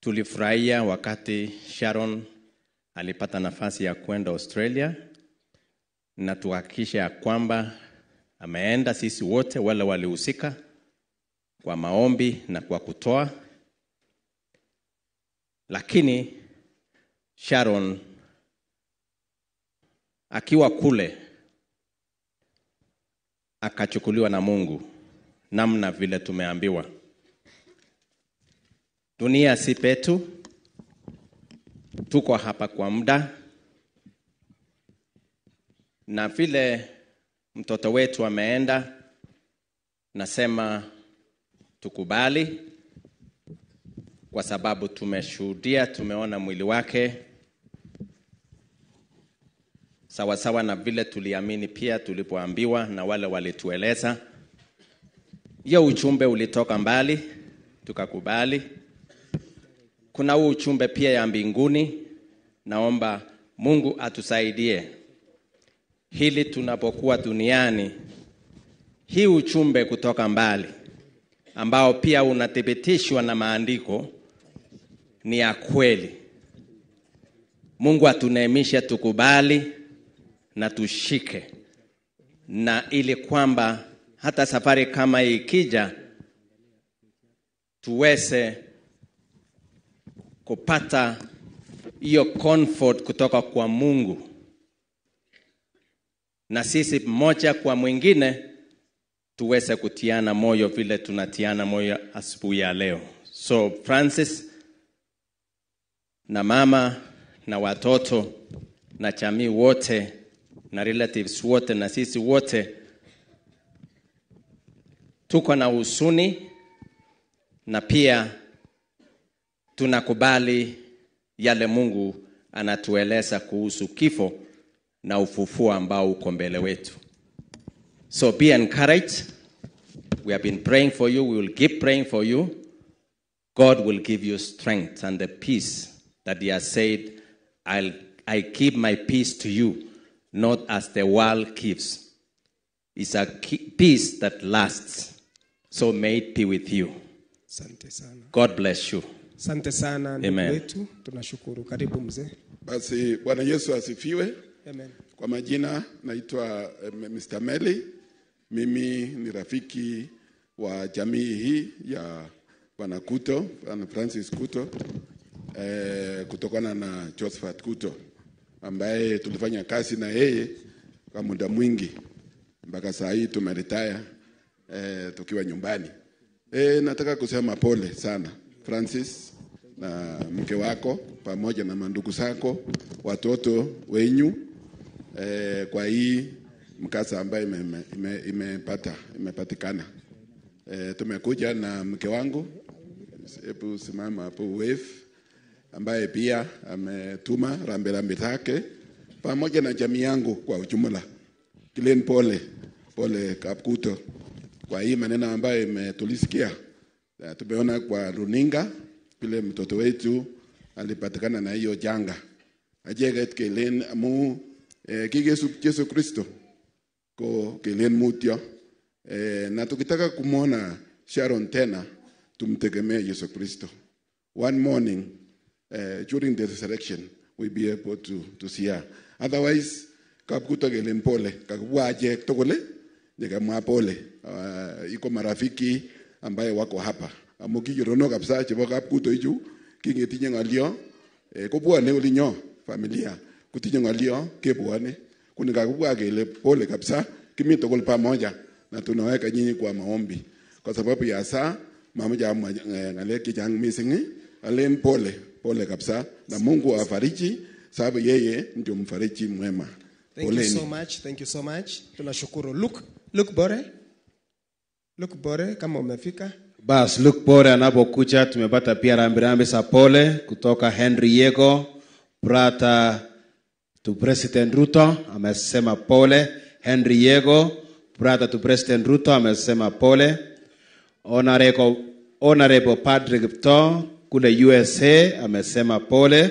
tulifurahia wakati Sharon alipata nafasi ya kwenda Australia, na tuhakikisha ya kwamba ameenda, sisi wote wale walihusika kwa maombi na kwa kutoa. Lakini Sharon akiwa kule akachukuliwa na Mungu namna vile tumeambiwa. Dunia si petu, tuko hapa kwa muda, na vile mtoto wetu ameenda, nasema tukubali, kwa sababu tumeshuhudia, tumeona mwili wake sawa sawa na vile tuliamini pia tulipoambiwa na wale walitueleza. Hiyo uchumbe ulitoka mbali, tukakubali. Kuna huu uchumbe pia ya mbinguni. Naomba Mungu atusaidie hili tunapokuwa duniani, hii uchumbe kutoka mbali ambao pia unathibitishwa na maandiko ni ya kweli. Mungu atuneemishe tukubali na tushike, na ili kwamba hata safari kama ikija, tuweze kupata hiyo comfort kutoka kwa Mungu, na sisi mmoja kwa mwingine tuweze kutiana moyo vile tunatiana moyo asubuhi ya leo. So Francis na mama na watoto na jamii wote na relatives wote na sisi wote tuko na husuni na pia tunakubali yale Mungu anatueleza kuhusu kifo na ufufuo ambao uko mbele wetu. So be encouraged. We have been praying for you. We will keep praying for you. God will give you strength and the peace that He has said, I'll, I keep my peace to you, not as the world gives. It's a peace that lasts. So may it be with you. God bless you. Asante sana ndugu wetu, tunashukuru. Karibu mzee. Basi Bwana Yesu asifiwe. Amen. Kwa majina naitwa eh, Mr. Meli. Mimi ni rafiki wa jamii hii ya Bwana Kuto, Bwana Francis Kuto eh, kutokana na Josephat Kuto ambaye tulifanya kazi na yeye kwa muda mwingi mpaka saa hii tumeretire eh, tukiwa nyumbani. Eh, nataka kusema pole sana Francis na mke wako pamoja na mandugu zako, watoto wenyu eh, kwa hii mkasa ambayo ime, ime imepatikana. Eh, tumekuja na mke wangu, hebu simama hapo wave, ambaye pia ametuma rambirambi zake pamoja na jamii yangu kwa ujumla. Kilen pole pole Kapkuto kwa hii maneno ambayo imetulisikia. Eh, Tumeona kwa runinga vile mtoto wetu alipatikana na hiyo janga. Ajeget kelen amu eh, kikesup Yesu Kristo ko kelen mutyo eh, na tukitaka kumwona Sharon tena tumtegemee Yesu Kristo. One morning uh, during the resurrection we'll be able to, to see her. Otherwise, kapkuto kelen pole kakubwa aje tokole nyekamwa pole uh, iko marafiki ambaye wako hapa amu kikirono kabisa chebo kapkuto ichu kingetinye ng'olyo eh, kobwone olinyo familia kutinye ng'olyo kebwone kuni kakibwa kele pole kabisa kimi tugul pamoja na tunaweka nyinyi kwa maombi kwa sababu ya saa mamoja eh, ng'alek chechang missing alen pole pole kabisa na Mungu afariji sababu yeye ndio mfariji mwema Thank you so much. Thank you so much. Tunashukuru. Luke, Luke Bore. Luke Bore kama umefika. Bas, Luke Bore anapokuja, tumepata pia rambirambi za pole kutoka Henry Yego, brata to President Ruto amesema pole. Henry Yego, brata to President Ruto amesema pole. Honorable, Honorable Patrick Pto kule USA amesema pole.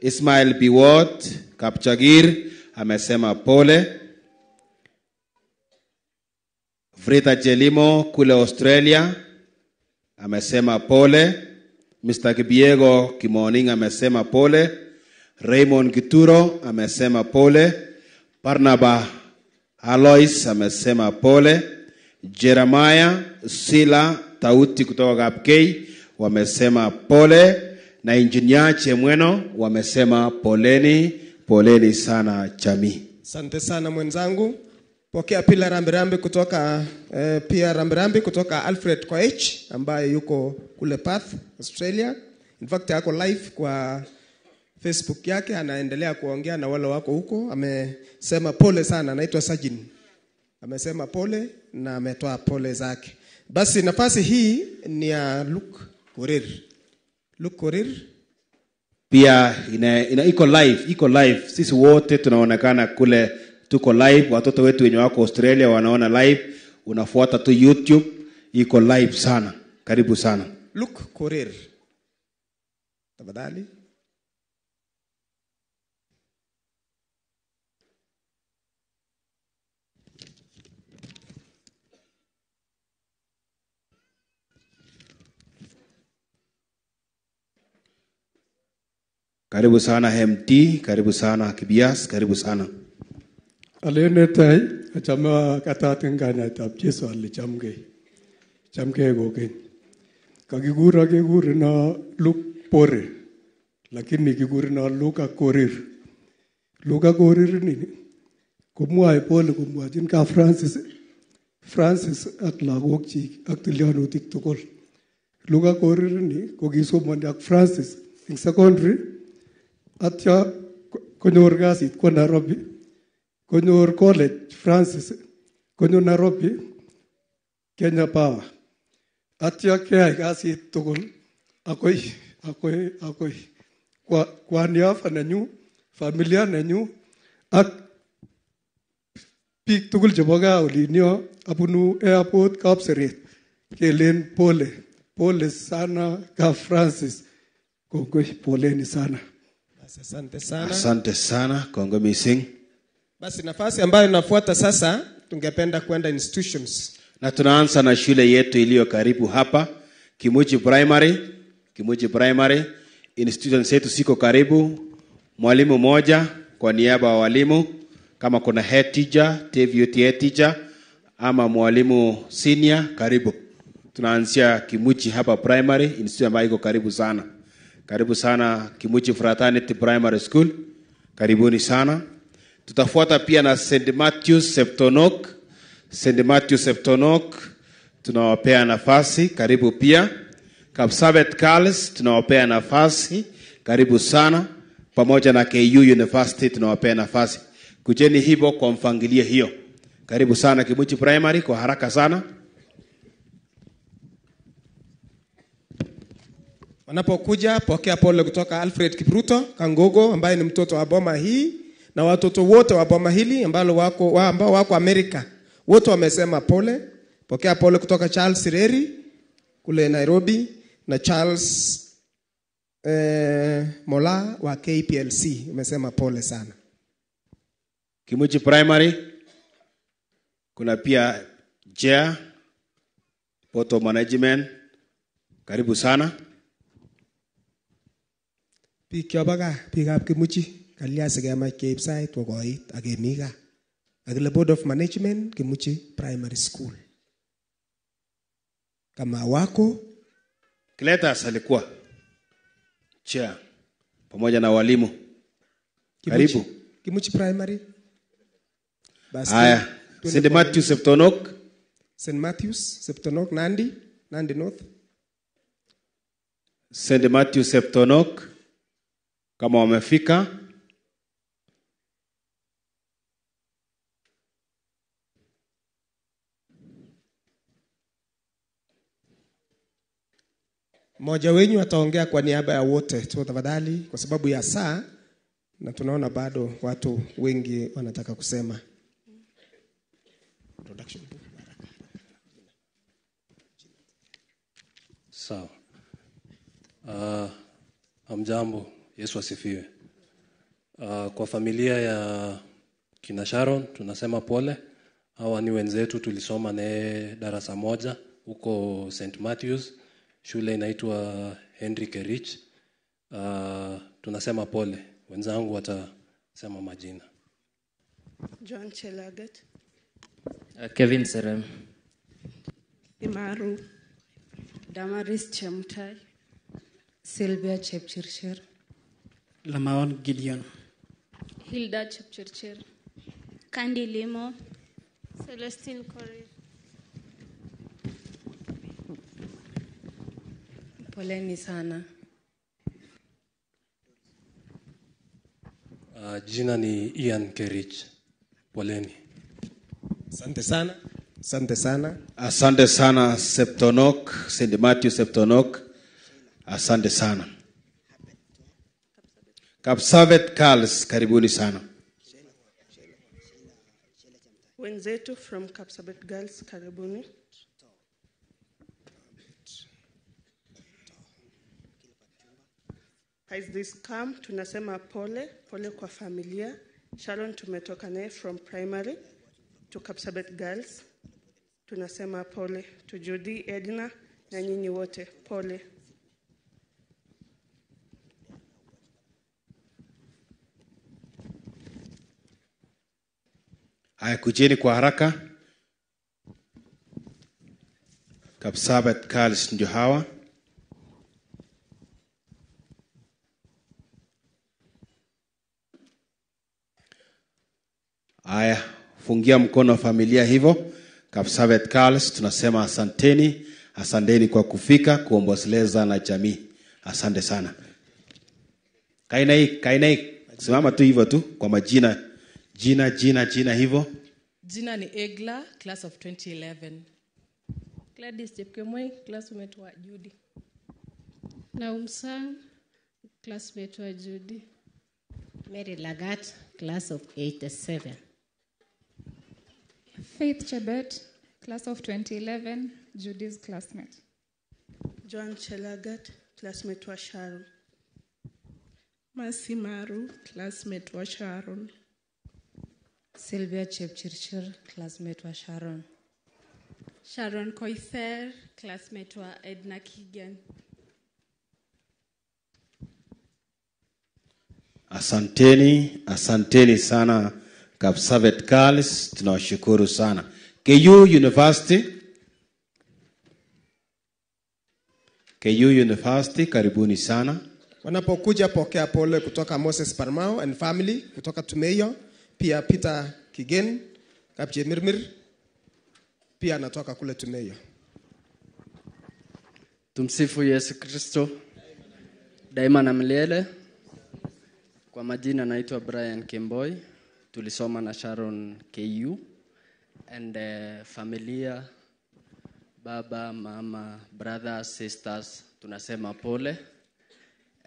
Ismail Biwot Kapchagir amesema pole. Frida Jelimo kule Australia amesema pole. Mr. Kibiego Kimoning amesema pole. Raymond Kituro amesema pole. Barnaba Alois amesema pole. Jeremiah Sila Tauti kutoka Kapkei wamesema pole, na Injinia Chemweno wamesema poleni, poleni sana jamii. Asante sana mwenzangu. Pokea pila rambirambi kutoka eh, pia rambirambi kutoka Alfred Koech ambaye yuko kule path Australia. In fact ako live kwa Facebook yake, anaendelea kuongea na wale wako huko. Amesema pole sana, anaitwa Sajin. Amesema pole na ametoa pole zake. Basi nafasi hii ni ya Luke Korir. Luke Korir Pia ina, ina, iko live, iko live. Sisi wote tunaonekana kule, tuko live. Watoto wetu wenye wako Australia wanaona live, unafuata tu YouTube, iko live sana. Karibu sana. Luke Korir. Tafadhali. Karibu sana MT, karibu sana Kibias, karibu sana. Alenetai achame katatin kainetab Jesu ale chamgei. Chamgei kokeny. Kakikur kekureno Luke Pore. Lakini kikureno Luka Korir. Luka Korir ni komwoe pole komwochin ka Francis Francis ak lagokchik ak tilyonutik tugul. Luka Korir ni ko kisomoni ak Francis eng secondary atya konyor kasit kwo Nairobi konyor college Francis. Konyor Nairobi Kenya Power. Atya keyai kasit tugul. Akoi akoi akoi. Kwa kwa niaba nenyu familia nenyu ak biik tugul chebo gaa olinyo abunu airport Kapseret kelen pole pole sana ka Francis. Kongoi poleni sana. Asante sana. Asante sana, kongo missing. Basi nafasi ambayo inafuata sasa, tungependa kwenda institutions. Na tunaanza na shule yetu iliyo karibu hapa, Kimuji Primary. Kimuji Primary, institutions yetu siko karibu. Mwalimu moja kwa niaba ya walimu, kama kuna head teacher, deputy head teacher ama mwalimu senior, karibu. Tunaanzia Kimuji hapa primary, institution ambayo iko karibu sana. Karibu sana Kimuji Fraternity Primary School, karibuni sana. Tutafuata pia na St. Matthews Septonok. St. Matthews Septonok tunawapea nafasi, karibu pia. Kapsabet Girls tunawapea nafasi, karibu sana. Pamoja na KU University tunawapea nafasi. Kujeni hivyo kwa mfangilio hiyo. Karibu sana Kibuchi Primary kwa haraka sana. Wanapokuja pokea pole kutoka Alfred Kipruto Kangogo ambaye ni mtoto wa boma hii na watoto wote wa boma hili ambao wako, wa ambao wako Amerika wote wamesema pole. Pokea pole kutoka Charles Sireri kule Nairobi na Charles eh, Mola wa KPLC umesema pole sana. Kimuchi Primary kuna pia Jea poto Management, karibu sana. Biik chobo biikab Kimuchi, kalya sikemach keib sait wo koit ak kemi gaa. Akile Board of Management, Kimuchi Primary School. Kama wako Kletas alikuwa chair pamoja na walimu. Karibu. Kimuchi Primary. Haya, St. Matthew Septonok, St. Matthews, Septonok, Nandi, Nandi North. St. Matthew Septonok, kama wamefika. Mmoja wenyu ataongea kwa niaba ya wote, tu tafadhali, kwa sababu ya saa na tunaona bado watu wengi wanataka kusema. Sawa. Uh, amjambo, Yesu asifiwe. Uh, kwa familia ya kina Sharon tunasema pole. Hawa ni wenzetu tulisoma naye darasa moja huko St. Matthews, shule inaitwa Henry Kerich. Uh, tunasema pole wenzangu watasema majina. John Chelagat, Uh, Kevin Serem. Imaru, Damaris Chemtai, Sylvia Chepchirchir, Lamaon Gideon. Hilda Chepchirchir. Kandi Limo. Celestine Korir. Poleni sana. Uh, jina ni Ian Kerich. Poleni. Asante sana, asante sana. Asante sana Septonok, St. Matthew Septonok. Asante sana. Kapsavet Kals, karibuni sana. wenzetu from Kapsabet Girls, karibuni. As this come, tunasema pole, pole kwa familia. Sharon tumetoka naye from primary to Kapsabet Girls. Tunasema pole to Judy, Edna na nyinyi wote, pole. Haya, kujeni kwa haraka. Kapsabet Girls ndio hawa. Haya, fungia mkono wa familia hivyo. Kapsavet Girls tunasema asanteni, asanteni kwa kufika kuombosleza na jamii. Asante sana. Kaina hii, kaina hii. Simama tu hivyo tu kwa majina, jina jina jina hivyo. Jina ni Egla, class of 2011. Gladys Chepkemoi, classmate wa Judy. Naumsang. Classmate wa Judy. Mary Lagat, class of 87. Faith Chebet, class of 2011, Judy's classmate. John Chelagat, classmate wa Sharon. Masimaru, Maru, classmate wa Sharon. Sylvia Chepchirchir, classmate wa Sharon. Sharon Koifer, classmate wa Edna Kigan. Asanteni, asanteni sana Kapsavet Girls, tunawashukuru sana. KU University, KU University, karibuni sana. Wanapokuja pokea pole kutoka Moses Parmao and family kutoka Tumeyo, pia Peter Kigen, Kapje Mirmir pia anatoka kule Tumeyo. Tumsifu Yesu Kristo daima na milele. Kwa majina naitwa Brian Kemboi, tulisoma na Sharon KU and uh, familia, baba, mama, brothers, sisters, tunasema pole.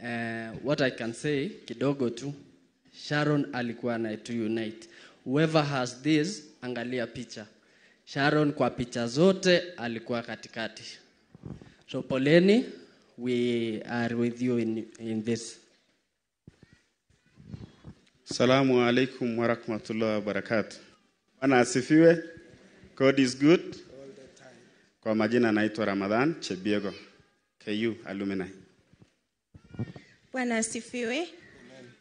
Uh, what I can say kidogo tu, Sharon alikuwa na to unite. Whoever has this, angalia picha. Sharon kwa picha zote alikuwa katikati. So poleni, we are with you in, in this. Salamu alaikum warahmatullahi wabarakatuh. Bwana asifiwe. God is good. Kwa majina naitwa Ramadhan Chebiego, KU alumni. Bwana asifiwe.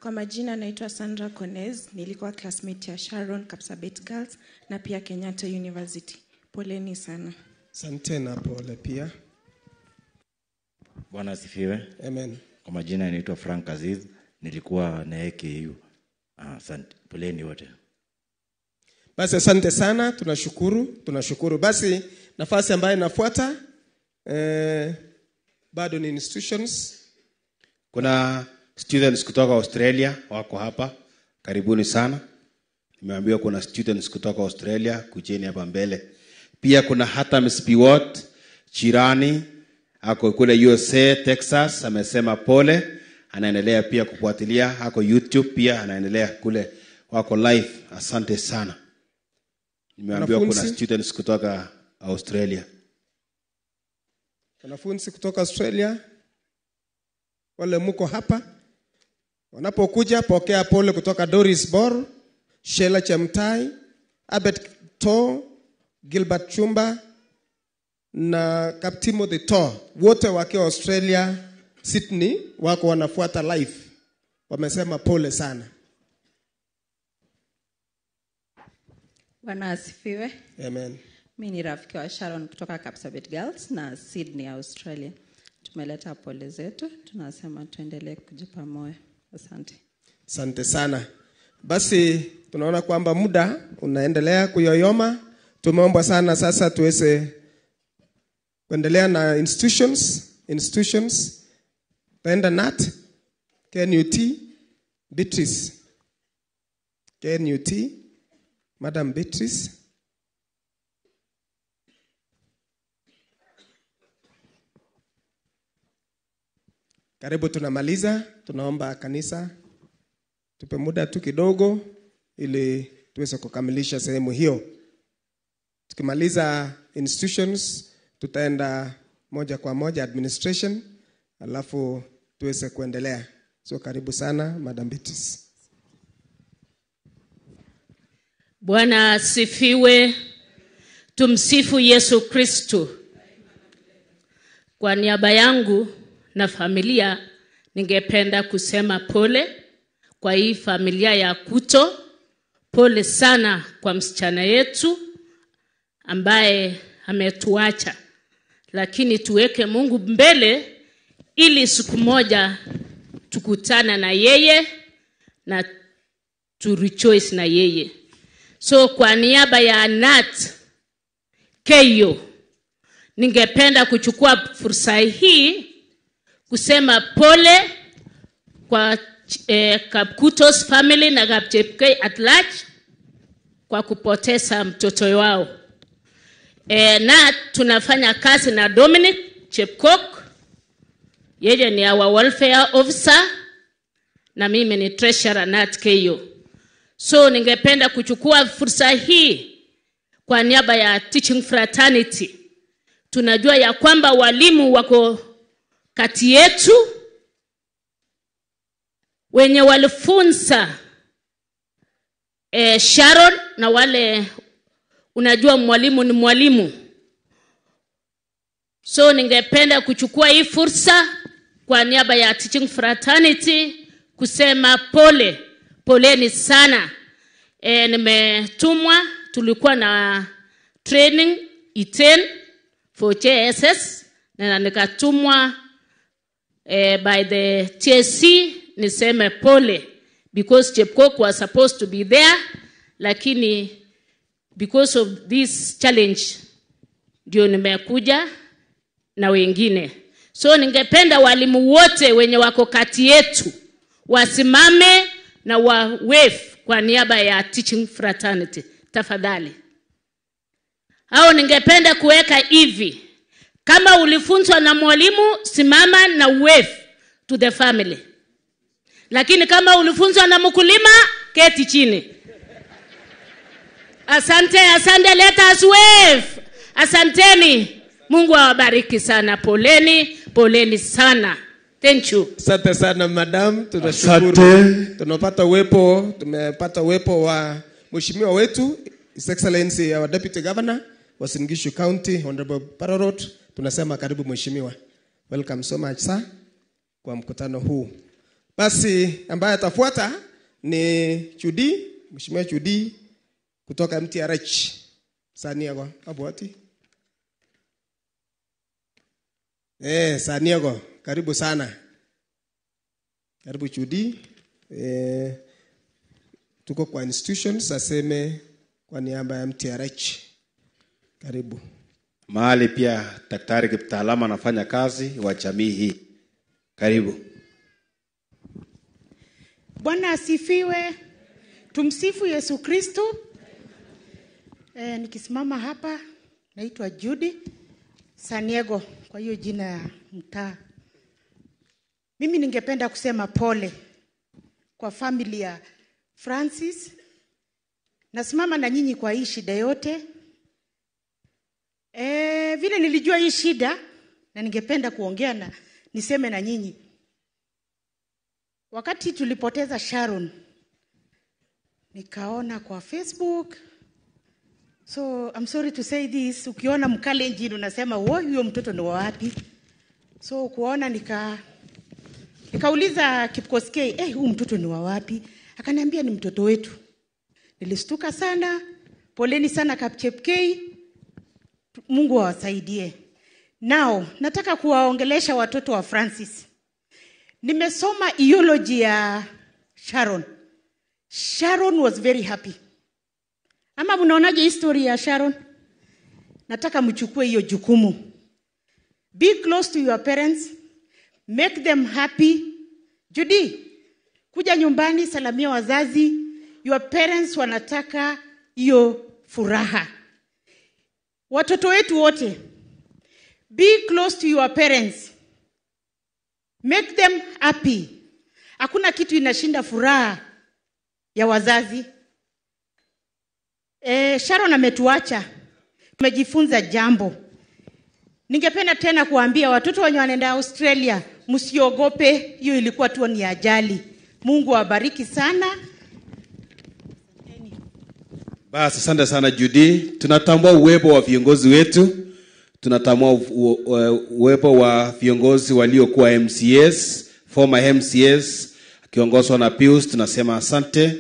Kwa majina naitwa Sandra Konez, nilikuwa classmate ya Sharon Kapsabet Girls na pia Kenyatta University. Poleni sana. Asante na pole pia. Bwana asifiwe. Amen. Kwa majina naitwa Frank Aziz, nilikuwa na Ah, Asante, poleni wote. Basi asante sana, tunashukuru, tunashukuru. Basi nafasi ambayo inafuata eh, bado ni institutions. Kuna students kutoka Australia wako hapa, karibuni sana. Nimeambiwa kuna students kutoka Australia, kujeni hapa mbele. Pia kuna hata Miss Piwot Chirani ako kule USA Texas, amesema pole, anaendelea pia kufuatilia, ako YouTube pia anaendelea kule, wako live. Asante sana. Nimeambiwa kuna students kutoka Australia. wanafunzi kutoka Australia, wale mko hapa, wanapokuja pokea pole kutoka Doris Bor, Sheila Chemtai, Abet To, Gilbert Chumba na Timothy To, wote wakiwa Australia Sydney, wako wanafuata live. wamesema pole sana. Bwana asifiwe. Amen. Mi ni rafiki wa Sharon kutoka Kapsabet Girls na Sydney, Australia. Tumeleta pole zetu, tunasema tuendelee kujipa moyo. Asante. Asante sana. Basi tunaona kwamba muda unaendelea kuyoyoma. Tumeomba sana sasa tuweze kuendelea na institutions, institutions. Taenda NAT, KNUT, Beatrice. KNUT, Madam Beatrice. Karibu tunamaliza, tunaomba kanisa tupe muda tu kidogo ili tuweze kukamilisha sehemu hiyo. Tukimaliza institutions, tutaenda moja kwa moja administration, alafu tuweze kuendelea. So karibu sana Madam Beatrice. Bwana asifiwe. Tumsifu Yesu Kristu. Kwa niaba yangu na familia, ningependa kusema pole kwa hii familia ya Kuto. Pole sana kwa msichana yetu ambaye ametuacha, lakini tuweke Mungu mbele ili siku moja tukutana na yeye na to rejoice na yeye. So kwa niaba ya Nat Keyo, ningependa kuchukua fursa hii kusema pole kwa eh, Kapkutos family na Kapchepkei at large kwa kupoteza mtoto wao. Eh, na tunafanya kazi na Dominic Chepkok, yeye ni our welfare officer na mimi ni treasurer Nat Keyo. So ningependa kuchukua fursa hii kwa niaba ya teaching fraternity. Tunajua ya kwamba walimu wako kati yetu wenye walifunza eh, Sharon na wale unajua mwalimu ni mwalimu. So ningependa kuchukua hii fursa kwa niaba ya teaching fraternity kusema pole, poleni sana. E, nimetumwa, tulikuwa na training Iten for JSS na nikatumwa eh, by the TSC niseme pole because Chepkok was supposed to be there lakini because of this challenge ndio nimekuja na wengine. So ningependa walimu wote wenye wako kati yetu wasimame na wa wave kwa niaba ya teaching fraternity tafadhali. Au ningependa kuweka hivi, kama ulifunzwa na mwalimu, simama na wave to the family, lakini kama ulifunzwa na mkulima, keti chini. Asante, asante, let us wave. Asanteni, Mungu awabariki sana. Poleni, poleni sana. Thank you. Asante sana madam, tunashukuru. Tunapata uwepo, tumepata uwepo wa mheshimiwa wetu His Excellency our Deputy Governor wa Uasin County Honorable Parorot. Tunasema karibu mheshimiwa. Welcome so much sir kwa mkutano huu. Basi ambaye atafuata ni Chudi, mheshimiwa Chudi kutoka MTRH Saniago Abwati. Eh, Saniego, karibu sana. Karibu Chudi. Eh, tuko kwa institutions aseme kwa niaba ya MTRH. Karibu. mahali pia daktari kitaalamu anafanya kazi wa jamii hii. Karibu. Bwana asifiwe. Tumsifu Yesu Kristo. E, nikisimama hapa naitwa Judy Saniego, kwa hiyo jina ya mtaa. Mimi ningependa kusema pole kwa famili ya Francis. Nasimama na nyinyi kwa hii shida yote. E, vile nilijua hii shida na ningependa kuongea na niseme na nyinyi. Wakati tulipoteza Sharon, nikaona kwa Facebook so I'm sorry to say this, ukiona mkalenjin unasema wo, huyo mtoto ni wa wapi? So kuona nika nikauliza kipkoskei eh, huyu mtoto ni wa wapi? Akaniambia ni mtoto wetu. Nilistuka sana poleni sana kapchepkei mungu awasaidie. Nao nataka kuwaongelesha watoto wa francis. Nimesoma eulogy ya sharon. Sharon was very happy ama mnaonaje history ya sharon? Nataka mchukue hiyo jukumu. Be close to your parents. Make them happy. Judy kuja nyumbani salamia wazazi. Your parents wanataka hiyo furaha. Watoto wetu wote be close to your parents. Make them happy. Hakuna kitu inashinda furaha ya wazazi e, sharon ametuacha. Tumejifunza jambo. Ningependa tena kuambia watoto wenye wanaenda australia msiogope hiyo ilikuwa tu ni ajali. Mungu awabariki sana. Basi asante sana Judy. Tunatambua uwepo wa viongozi wetu, tunatambua uwepo wa viongozi waliokuwa MCS, former MCS akiongozwa na Pius. Tunasema asante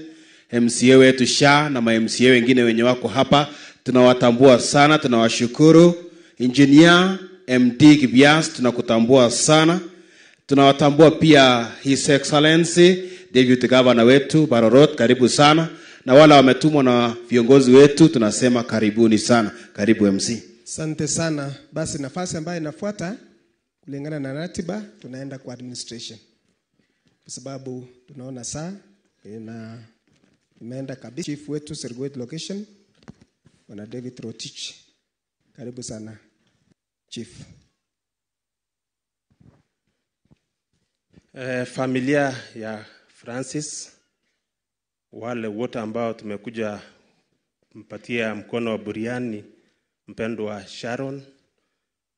MCA wetu Sha na ma MCA wengine wenye wako hapa, tunawatambua sana, tunawashukuru. Engineer MD Kibias, tunakutambua sana. Tunawatambua pia His Excellency Deputy Governor wetu Barorot, karibu sana, na wala wametumwa na viongozi wetu tunasema karibuni sana. Karibu MC. Asante sana. Basi nafasi ambayo inafuata kulingana na ratiba, tunaenda kwa administration, kwa sababu tunaona saa ina imeenda kabisa. Chief wetu Sergoet location, bwana David Rotich, karibu sana chief. Eh, familia ya Francis, wale wote ambao tumekuja mpatia mkono wa buriani mpendwa wa Sharon,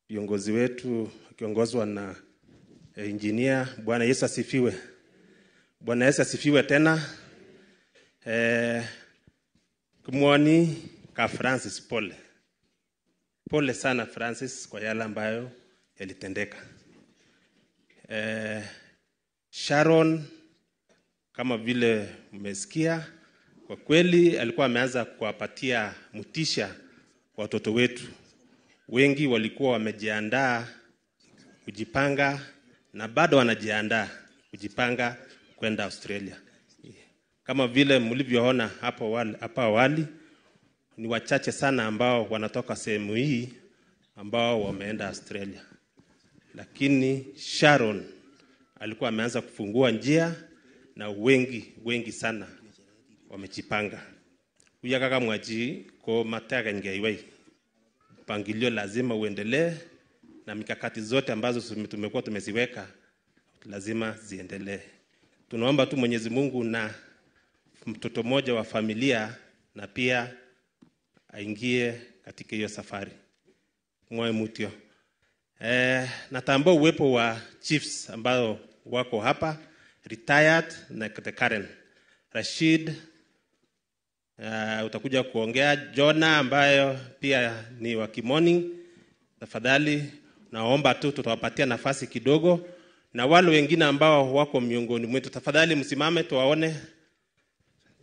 viongozi wetu akiongozwa na eh, engineer. Bwana Yesu asifiwe. Bwana Yesu asifiwe tena. Eh, kumwoni ka Francis, pole pole sana Francis kwa yale ambayo yalitendeka. Eh, Sharon kama vile mmesikia, kwa kweli alikuwa ameanza kuwapatia mtisha watoto wetu. Wengi walikuwa wamejiandaa kujipanga na bado wanajiandaa kujipanga kwenda Australia. Kama vile mlivyoona hapo hapo awali ni wachache sana ambao wanatoka sehemu hii ambao wameenda Australia, lakini Sharon alikuwa ameanza kufungua njia na wengi wengi sana wamejipanga. Huyu kaka mwaji ko mataka mpangilio lazima uendelee na mikakati zote ambazo tumekuwa tumeziweka lazima ziendelee. Tunaomba tu mwenyezi mungu na mtoto mmoja wa familia na pia aingie katika hiyo safari. Mwae mutio. Eh, natambua uwepo wa chiefs ambao wako hapa retired na the current. Rashid uh, utakuja kuongea. Jona ambayo pia ni wa Kimoni, tafadhali naomba tu tutawapatia nafasi kidogo, na wale wengine ambao wako miongoni mwetu, tafadhali msimame tuwaone,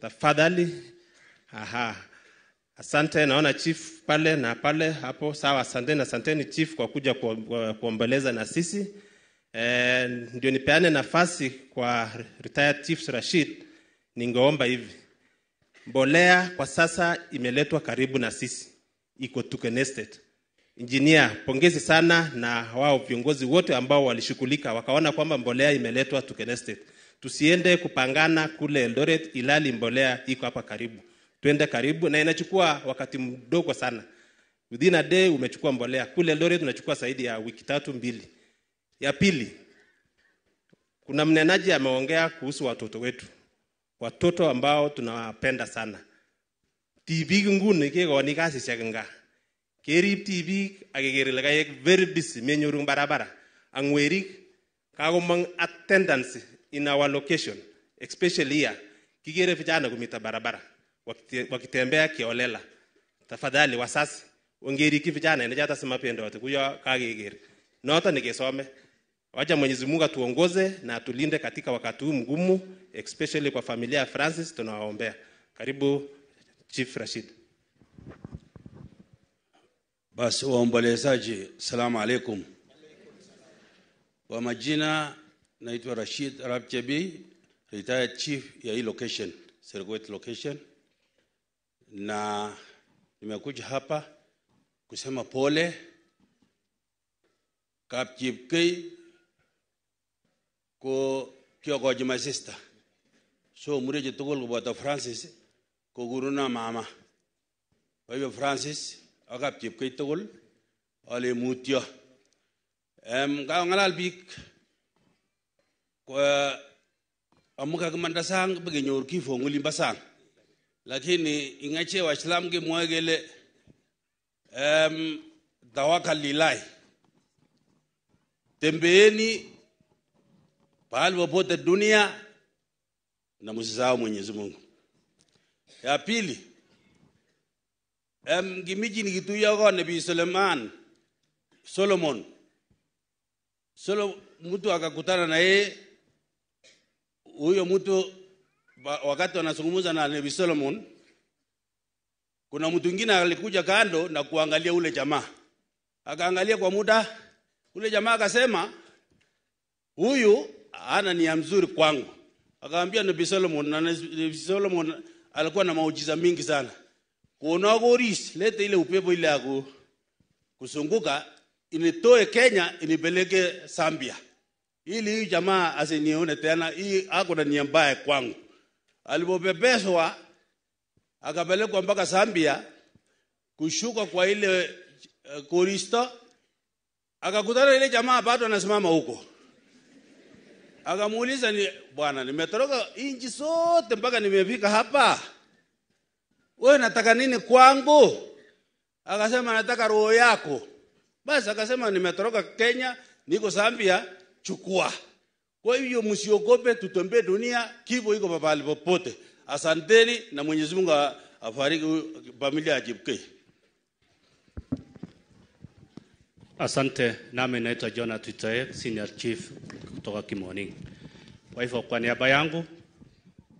tafadhali. Aha. Asante, naona chief pale na pale hapo. Sawa, asanteni, asanteni chief kwa kuja kuombeleza na sisi. E, ndio nipeane nafasi kwa retired chief Rashid, ningeomba hivi, mbolea kwa sasa imeletwa karibu na sisi, iko Estate. Engineer, pongezi sana na wao viongozi wote ambao walishughulika wakaona kwamba mbolea imeletwa Estate. Tusiende kupangana kule Eldoret, ilali mbolea iko hapa karibu. Twende karibu na inachukua wakati mdogo sana. Within a day umechukua mbolea. Kule Eldoret unachukua zaidi ya wiki tatu mbili. Ya pili kuna mnenaji ameongea kuhusu watoto wetu. Watoto ambao tunawapenda sana. Tibik nguni kekoni kasisiek nga. Kerib tibik ak keker ile kaek very busy. Menyoru barabara. Ang werik kakomong attendance in our location especially here kigere vijana kumita barabara wakite- wakitembea kiolela tafadhali wasasi ongeriki vijana ene chata simapendote kuyo kakeker Nota nikesome Wacha Mwenyezi Mungu atuongoze na atulinde katika wakati huu mgumu, especially kwa familia ya Francis, tunawaombea. Karibu Chief Rashid. Basi waombolezaji, salamu alaikum. Kwa majina naitwa Rashid Arab Chebi, retired chief ya hii location, Serengeti location, na nimekuja hapa kusema pole. Kapchipkei ko kiokochi my sister so mureche tugul koboto Francis kokuruna mama. Kwa hivyo Francis ak Kapchipkei tugul ale mutyo. Um, kakong'alal biik kwa amu kakimanda sang bekenyor kifo eng olimbo sang lakini ingache waislam kemwoe kele um, tawakal lillahi tembeeni pahali popote dunia na msisahau Mwenyezi Mungu. Ya pili, em kimiji nikituya kwa Nabii Suleiman Solomon. Solo, mtu akakutana na yeye huyo mtu wakati wanazungumza na Nabii Solomon, kuna mtu mwingine alikuja kando na kuangalia ule jamaa, akaangalia kwa muda, ule jamaa akasema huyu hana nia mzuri kwangu. Akaambia Nabii Solomon, na Nabii Solomon alikuwa na maujiza mingi sana. Kuona goris, lete ile upepo ile aku ku- kusunguka initoe Kenya inipeleke Zambia, ili hii jamaa asinione tena, hii ako na nia mbaya kwangu. Alipobebeshwa akapelekwa mpaka Zambia, kushuka kwa ile uh, akakutana ile jamaa bado anasimama huko akamuuliza ni bwana, nimetoroka inchi zote mpaka nimefika hapa, wewe nataka nini kwangu? Akasema nataka roho yako. Basi akasema nimetoroka Kenya, niko Zambia, chukua. Kwa hivyo msiogope, tutembee dunia, kifo iko pahali popote. Asanteni na Mwenyezi Mungu afariki familia ya Chepkei. Asante, nami naitwa Jonah Twitae, Senior Chief kutoka Kimoni. Kwa hivyo kwa niaba yangu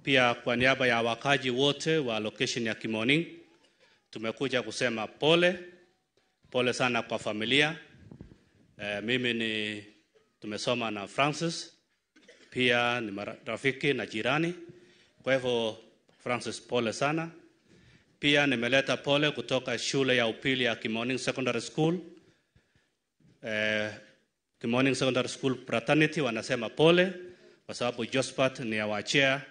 pia kwa niaba ya wakaji wote wa location ya Kimoni tumekuja kusema pole, pole sana kwa familia. E, mimi ni tumesoma na Francis, pia ni marafiki na jirani. Kwa hivyo Francis, pole sana. Pia nimeleta pole kutoka shule ya upili ya Kimoning Secondary School eh, Kimoning Secondary School Fraternity wanasema pole kwa sababu Jospat ni awachea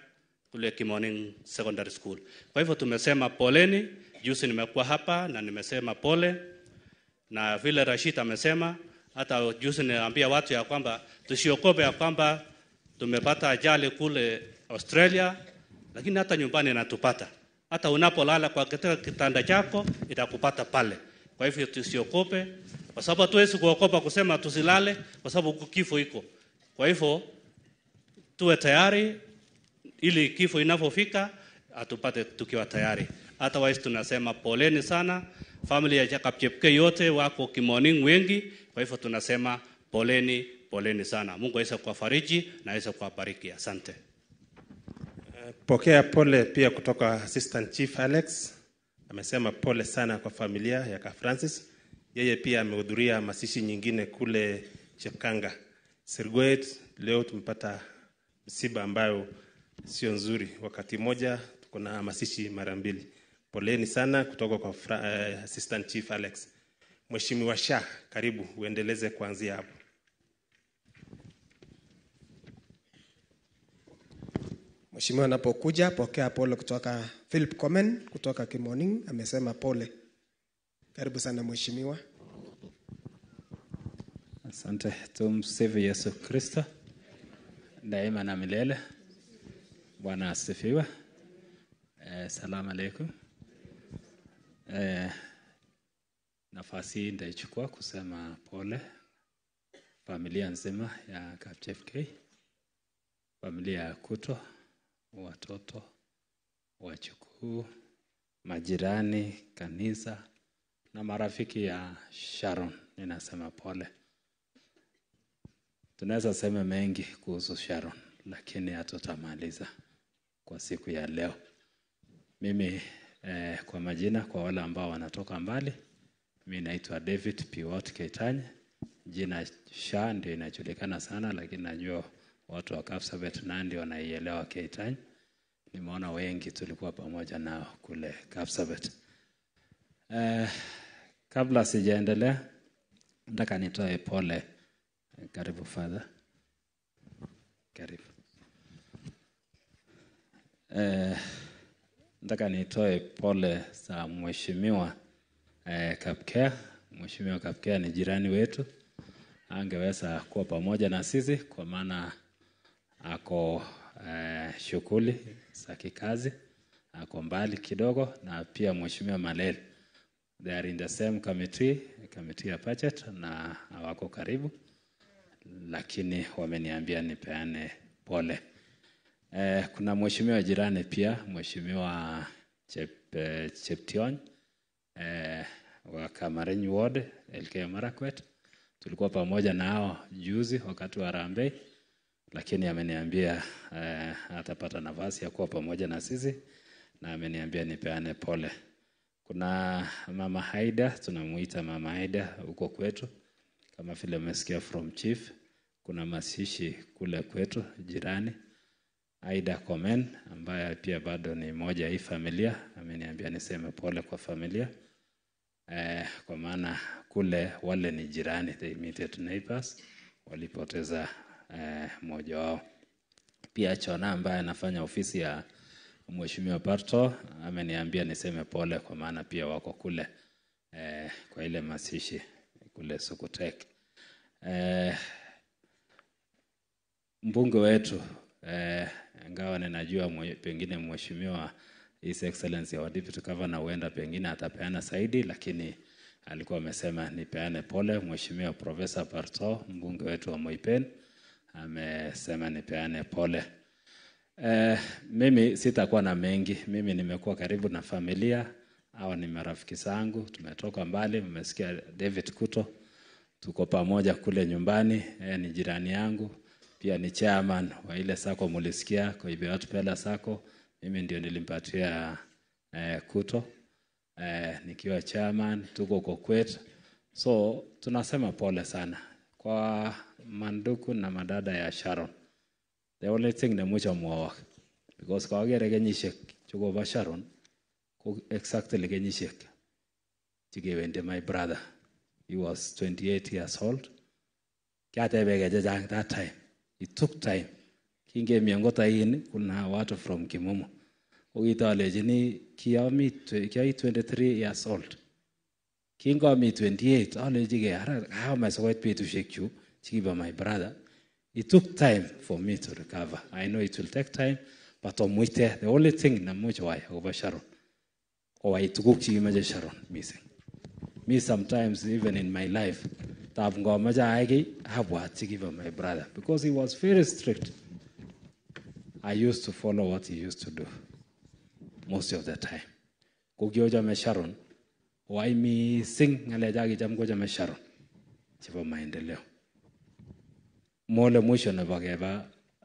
kule Kimoning Secondary School. Kwa hivyo tumesema poleni. Juzi nimekuwa hapa na nimesema pole, na vile Rashid amesema, hata juzi niambia watu ya kwamba tusiogope ya kwamba tumepata ajali kule Australia, lakini hata nyumbani inatupata. Hata unapolala kwa katika kitanda chako itakupata pale. Kwa hivyo tusiogope, kwa sababu hatuwezi kuogopa kusema tusilale, kwa sababu kifo iko. Kwa hivyo tuwe tayari, ili kifo inapofika atupate tukiwa tayari. Otherwise tunasema poleni sana, family ya Jacob Chepke yote wako Kimoning wengi, kwa hivyo tunasema poleni, poleni sana. Mungu aweze kuwafariji na aweze kuwabariki. Asante. Pokea pole pia kutoka Assistant Chief Alex. Amesema pole sana kwa familia ya Ka Francis. Yeye pia amehudhuria mazishi nyingine kule Chepkanga. Sirgoet, leo tumepata msiba ambayo sio nzuri. Wakati moja tuko na mazishi mara mbili. Poleni sana kutoka kwa fra, uh, Assistant Chief Alex. Mheshimiwa Shah, karibu uendeleze kuanzia hapo. Mheshimiwa anapokuja pokea pole kutoka Philip Komen kutoka Kimoning, amesema pole. Karibu sana mheshimiwa. Asante. Tumsifu Yesu Kristo daima na milele. Bwana asifiwe. Eh, salamu alaikum. Eh, nafasi hii nitaichukua kusema pole familia nzima ya KFK, familia ya Kuto, watoto, wachukuu, majirani, kanisa na marafiki ya Sharon. Ninasema pole. tunaweza sema mengi kuhusu Sharon, lakini hatutamaliza kwa siku ya leo. Mimi eh, kwa majina, kwa wale ambao wanatoka mbali, mi naitwa David Piwot Keitany. Jina Sha ndio inajulikana sana, lakini najua watu wa Kapsabet Nandi wanaielewa Keitany. Nimeona wengi tulikuwa pamoja nao kule Kapsabet. Eh, kabla sijaendelea, nataka nitoe pole. Karibu father. Karibu. Eh, nataka nitoe pole za mheshimiwa eh, Kapkea. Mheshimiwa Kapkea ni jirani wetu, angeweza kuwa pamoja na sisi kwa maana ako eh, shughuli za kikazi, ako mbali kidogo, na pia mheshimiwa Malel they are in the same committee, committee ya budget na hawako karibu, lakini wameniambia nipeane pole. Eh, kuna mheshimiwa jirani pia, mheshimiwa Chep, eh, Cheption eh, wa Kamareny Ward LK Marakwet. Tulikuwa pamoja nao juzi wakati wa Harambee, lakini ameniambia eh, atapata nafasi ya kuwa pamoja na sisi na ameniambia nipeane pole. Kuna mama Haida, tunamuita mama Haida huko kwetu, kama vile umesikia from chief. Kuna masishi kule kwetu jirani Aida Komen ambaye pia bado ni moja hii familia, ameniambia niseme pole kwa familia eh, kwa maana kule wale ni jirani, the immediate neighbors walipoteza eh, mmoja wao. Pia Chona ambaye anafanya ofisi ya Mheshimiwa Parto ameniambia niseme pole kwa maana pia wako kule eh, kwa ile masishi kule Sukutek. Eh, mbunge wetu eh, ninajua mwe, pengine mheshimiwa His Excellency wa Deputy Governor huenda pengine atapeana zaidi, lakini alikuwa amesema nipeane pole. Mheshimiwa Profesa Parto, mbunge wetu wa Moipen, amesema nipeane pole. Eh, mimi sitakuwa na mengi. Mimi nimekuwa karibu na familia, hawa ni marafiki zangu, tumetoka mbali. Mmesikia David Kuto, tuko pamoja kule nyumbani. Yeye ni jirani yangu, pia ni chairman wa ile sako mulisikia, kwa hivyo watu Pela Sako. Mimi ndio nilimpatia eh, Kuto eh, nikiwa chairman, tuko Kokwet. So tunasema pole sana kwa manduku na madada ya Sharon. The only thing nemuch amwowok because kagere kenyisiek chekobo Sharon ko exactly kenyisiek chekewendi my brother he was 28 years old kiatebege chechang that time it took time. Kingemi angot ain kuna watu from Kimumu. Kokitolechini kiami kiai 23 years old. Kingomi 28 alechigei ara kaomach sikoit betusiek chu chekibo my brother. It took time for me to recover. I know it will take time, but omuite the only thing namuch wai akobo Sharon. Oh, Kowai tuguk chekimeche Sharon missing. Me sometimes even in my life tab ngomache ayai kiy my brother because he was very strict. I used to follow what he used to do most of the time. Ko kiochome Sharon wai missing ng'alecha kicham kochome Sharon chebo maendeleo. mole mwisho nebo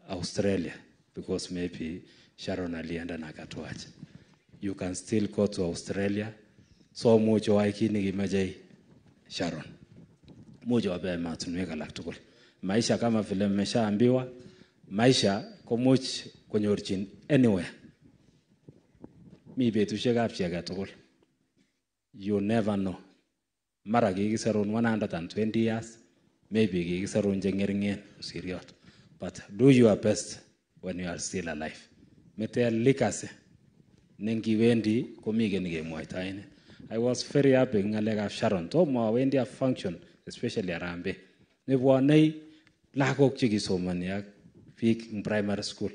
Australia because maybe Sharon alienda na akatuacha. You can still go to Australia. So much wai kit nekimeche Sharon. Much wabe ematunwek alak tugul. Maisha kama vile mmeshaambiwa, maisha komuch konyorchin anywhere. Mi betusiekab chi age tugul. You never know. Mara kikisarun 120 years, maybe kikisarun cheng'ering'en usiriot but do your best when you are still alive Mete legacy nengi wendi komi nige muaitaine. i was very happy ngalega sharon tomo awendi a function especially Harambee. Nebwonei lagok chekisomoni ak biik eng primary school.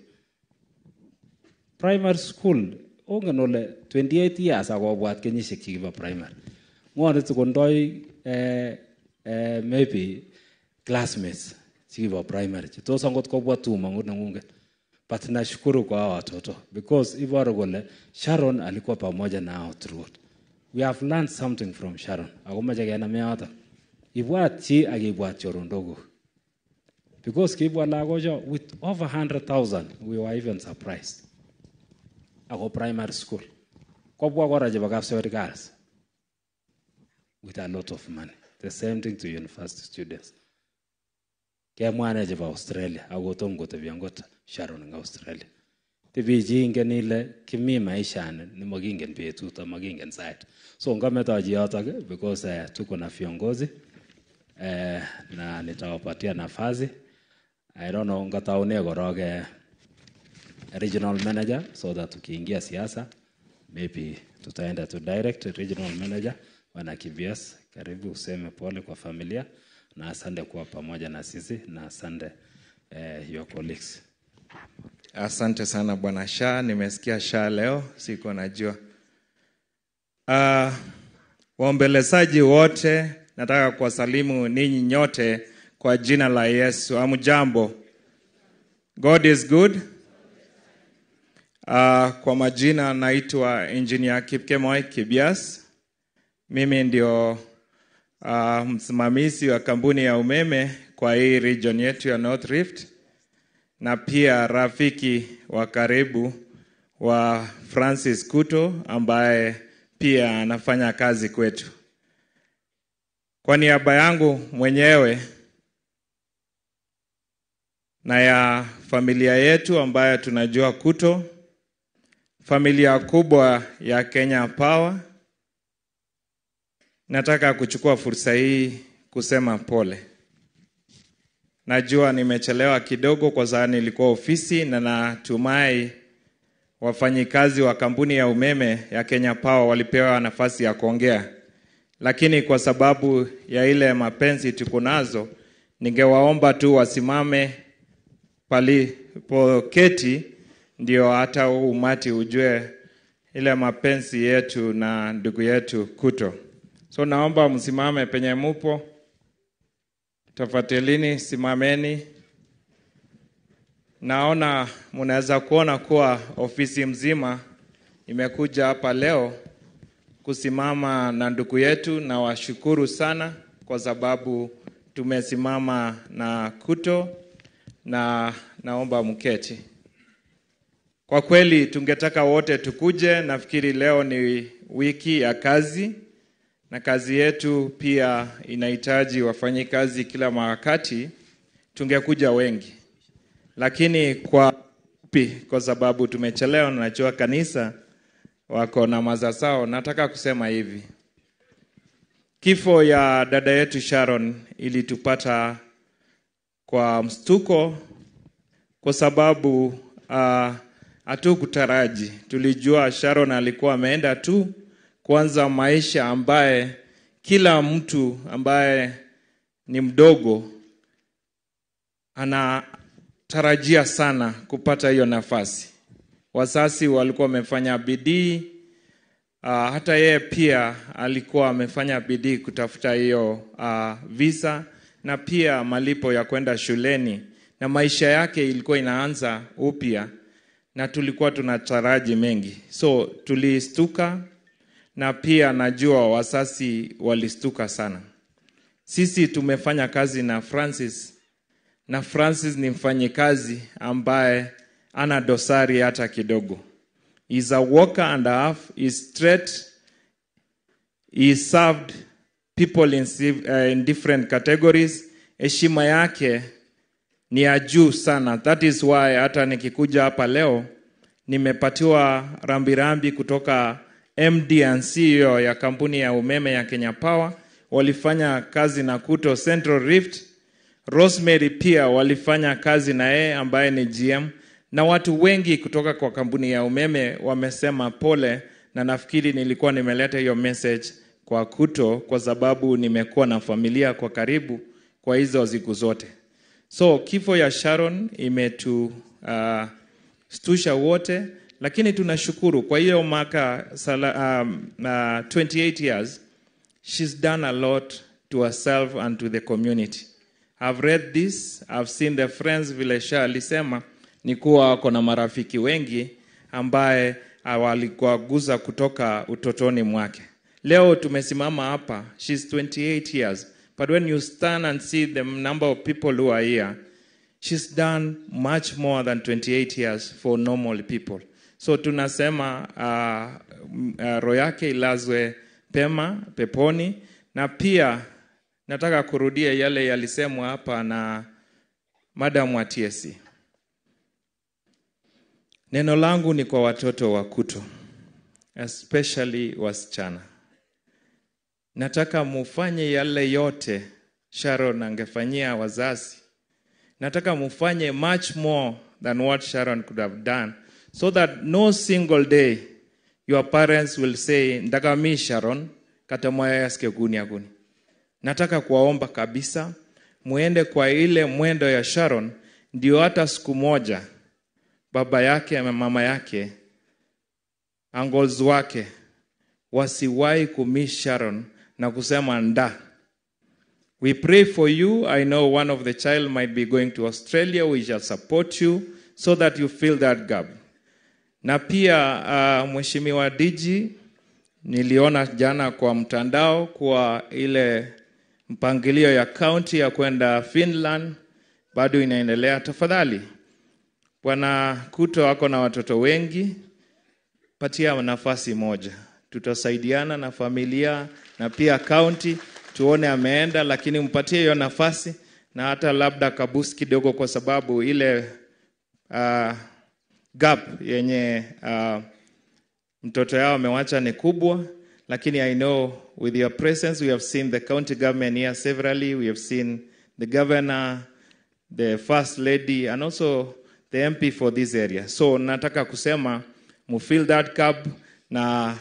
Primary school ongen ole 28 years akobwat kenyisiek chekibo primary. Ng'o netikondoi eh, eh, maybe classmates chekibo primary che tos angot kobwa tum angot neng'unget. But nashukuru kwa hao watoto because iboru kole Sharon alikuwa pamoja na throughout we have learned something from Sharon. Ako mache kenam yoto ibwat chi ak ibwat chorondogo because kibwa lagocho with over 100,000 we were even surprised. Ako primary school. Kobwa kora chebo kapsori girls with a lot of money. The same thing to university students. Kemwa ane chebo Australia? Ako tom kotebi angot Sharon eng Australia. Tebi chi ingen ile kimi maishani nemakingen betut amakingen sait so ngametochi yotok eh, because uh, tuko na viongozi eh, na nitawapatia nafasi I don't know ngataune korok eh, regional manager so that tukiingia siasa maybe tutaenda to direct regional manager. Wana KBS karibu useme pole kwa familia na asante kuwa pamoja na sisi na asante eh, your colleagues. Asante sana bwana Sha, nimesikia Sha leo, siko najua. Uh, waombelezaji wote, nataka kuwasalimu ninyi nyote kwa jina la Yesu. Amjambo. God is good. Uh, kwa majina naitwa Engineer Kipkemoi Kibias. Mimi ndio uh, msimamizi wa kampuni ya umeme kwa hii region yetu ya North Rift na pia rafiki wa karibu wa Francis Kuto ambaye pia anafanya kazi kwetu. Kwa niaba yangu mwenyewe na ya familia yetu ambayo tunajua Kuto, familia kubwa ya Kenya Power, nataka kuchukua fursa hii kusema pole. Najua nimechelewa kidogo kwa sababu nilikuwa ofisi na natumai wafanyikazi wa kampuni ya umeme ya Kenya Power walipewa nafasi ya kuongea, lakini kwa sababu ya ile mapenzi tuko nazo, ningewaomba tu wasimame palipoketi, ndio hata umati ujue ile mapenzi yetu na ndugu yetu Kuto. So naomba msimame penye mupo. tafatelini, simameni. Naona mnaweza kuona kuwa ofisi mzima imekuja hapa leo kusimama na ndugu yetu, na washukuru sana kwa sababu tumesimama na Kuto, na naomba mketi. Kwa kweli tungetaka wote tukuje. Nafikiri leo ni wiki ya kazi na kazi yetu pia inahitaji wafanyikazi kila wakati, tungekuja wengi, lakini kwa upi, kwa sababu tumechelewa, na najua kanisa wako na maza sao. Nataka kusema hivi, kifo ya dada yetu Sharon ilitupata kwa mstuko, kwa sababu uh, hatukutaraji. Tulijua Sharon alikuwa ameenda tu kuanza maisha ambaye kila mtu ambaye ni mdogo anatarajia sana kupata hiyo nafasi. Wasasi walikuwa wamefanya bidii, uh, hata yeye pia alikuwa amefanya bidii kutafuta hiyo uh, visa na pia malipo ya kwenda shuleni, na maisha yake ilikuwa inaanza upya, na tulikuwa tuna taraji mengi, so tulistuka na pia najua wasasi walistuka sana. Sisi tumefanya kazi na Francis na Francis ni mfanyikazi ambaye ana dosari hata kidogo. He's a worker and a half, he's straight. He served people in, uh, in different categories. Heshima yake ni ya juu sana. That is why hata nikikuja hapa leo nimepatiwa rambirambi kutoka MD and CEO ya kampuni ya umeme ya Kenya Power. Walifanya kazi na Kuto Central Rift. Rosemary pia walifanya kazi na yeye ambaye ni GM, na watu wengi kutoka kwa kampuni ya umeme wamesema pole, na nafikiri nilikuwa nimeleta hiyo message kwa Kuto kwa sababu nimekuwa na familia kwa karibu kwa hizo siku zote. So kifo ya Sharon imetu uh, wote, lakini tunashukuru kwa hiyo sala, um, uh, 28 years she's done a lot to herself and to the community. I've read this, I've seen the friends vile Sha alisema ni kuwa wako na marafiki wengi ambaye walikuaguza kutoka utotoni mwake. Leo tumesimama hapa, she's 28 years, but when you stand and see the number of people who are here, she's done much more than 28 years for normal people. So tunasema uh, uh, roho yake ilazwe pema peponi, na pia nataka kurudia yale yalisemwa hapa na Madam wa TSC. Neno langu ni kwa watoto wa Kuto, especially wasichana. Nataka mufanye yale yote Sharon angefanyia wazazi. Nataka mufanye much more than what Sharon could have done so that no single day your parents will say ndaka mi Sharon kata moya yaske guni aguni. Nataka kuwaomba kabisa muende kwa ile mwendo ya Sharon, ndio hata siku moja baba yake na mama yake uncles wake wasiwahi kumiss Sharon na kusema nda. We pray for you. I know one of the child might be going to Australia. We shall support you so that you fill that gap. Na pia uh, Mheshimiwa Diji niliona jana kwa mtandao kwa ile mpangilio ya kaunti ya kwenda Finland bado inaendelea. Tafadhali Bwana Kuto ako na watoto wengi, patia nafasi moja, tutasaidiana na familia na pia kaunti tuone ameenda, lakini mpatie hiyo nafasi na hata labda kabus kidogo, kwa sababu ile uh, gap yenye uh, mtoto yao amewacha ni kubwa, lakini I know with your presence we have seen the county government here severally, we have seen the governor, the first lady and also the MP for this area. So nataka kusema mufill that cup na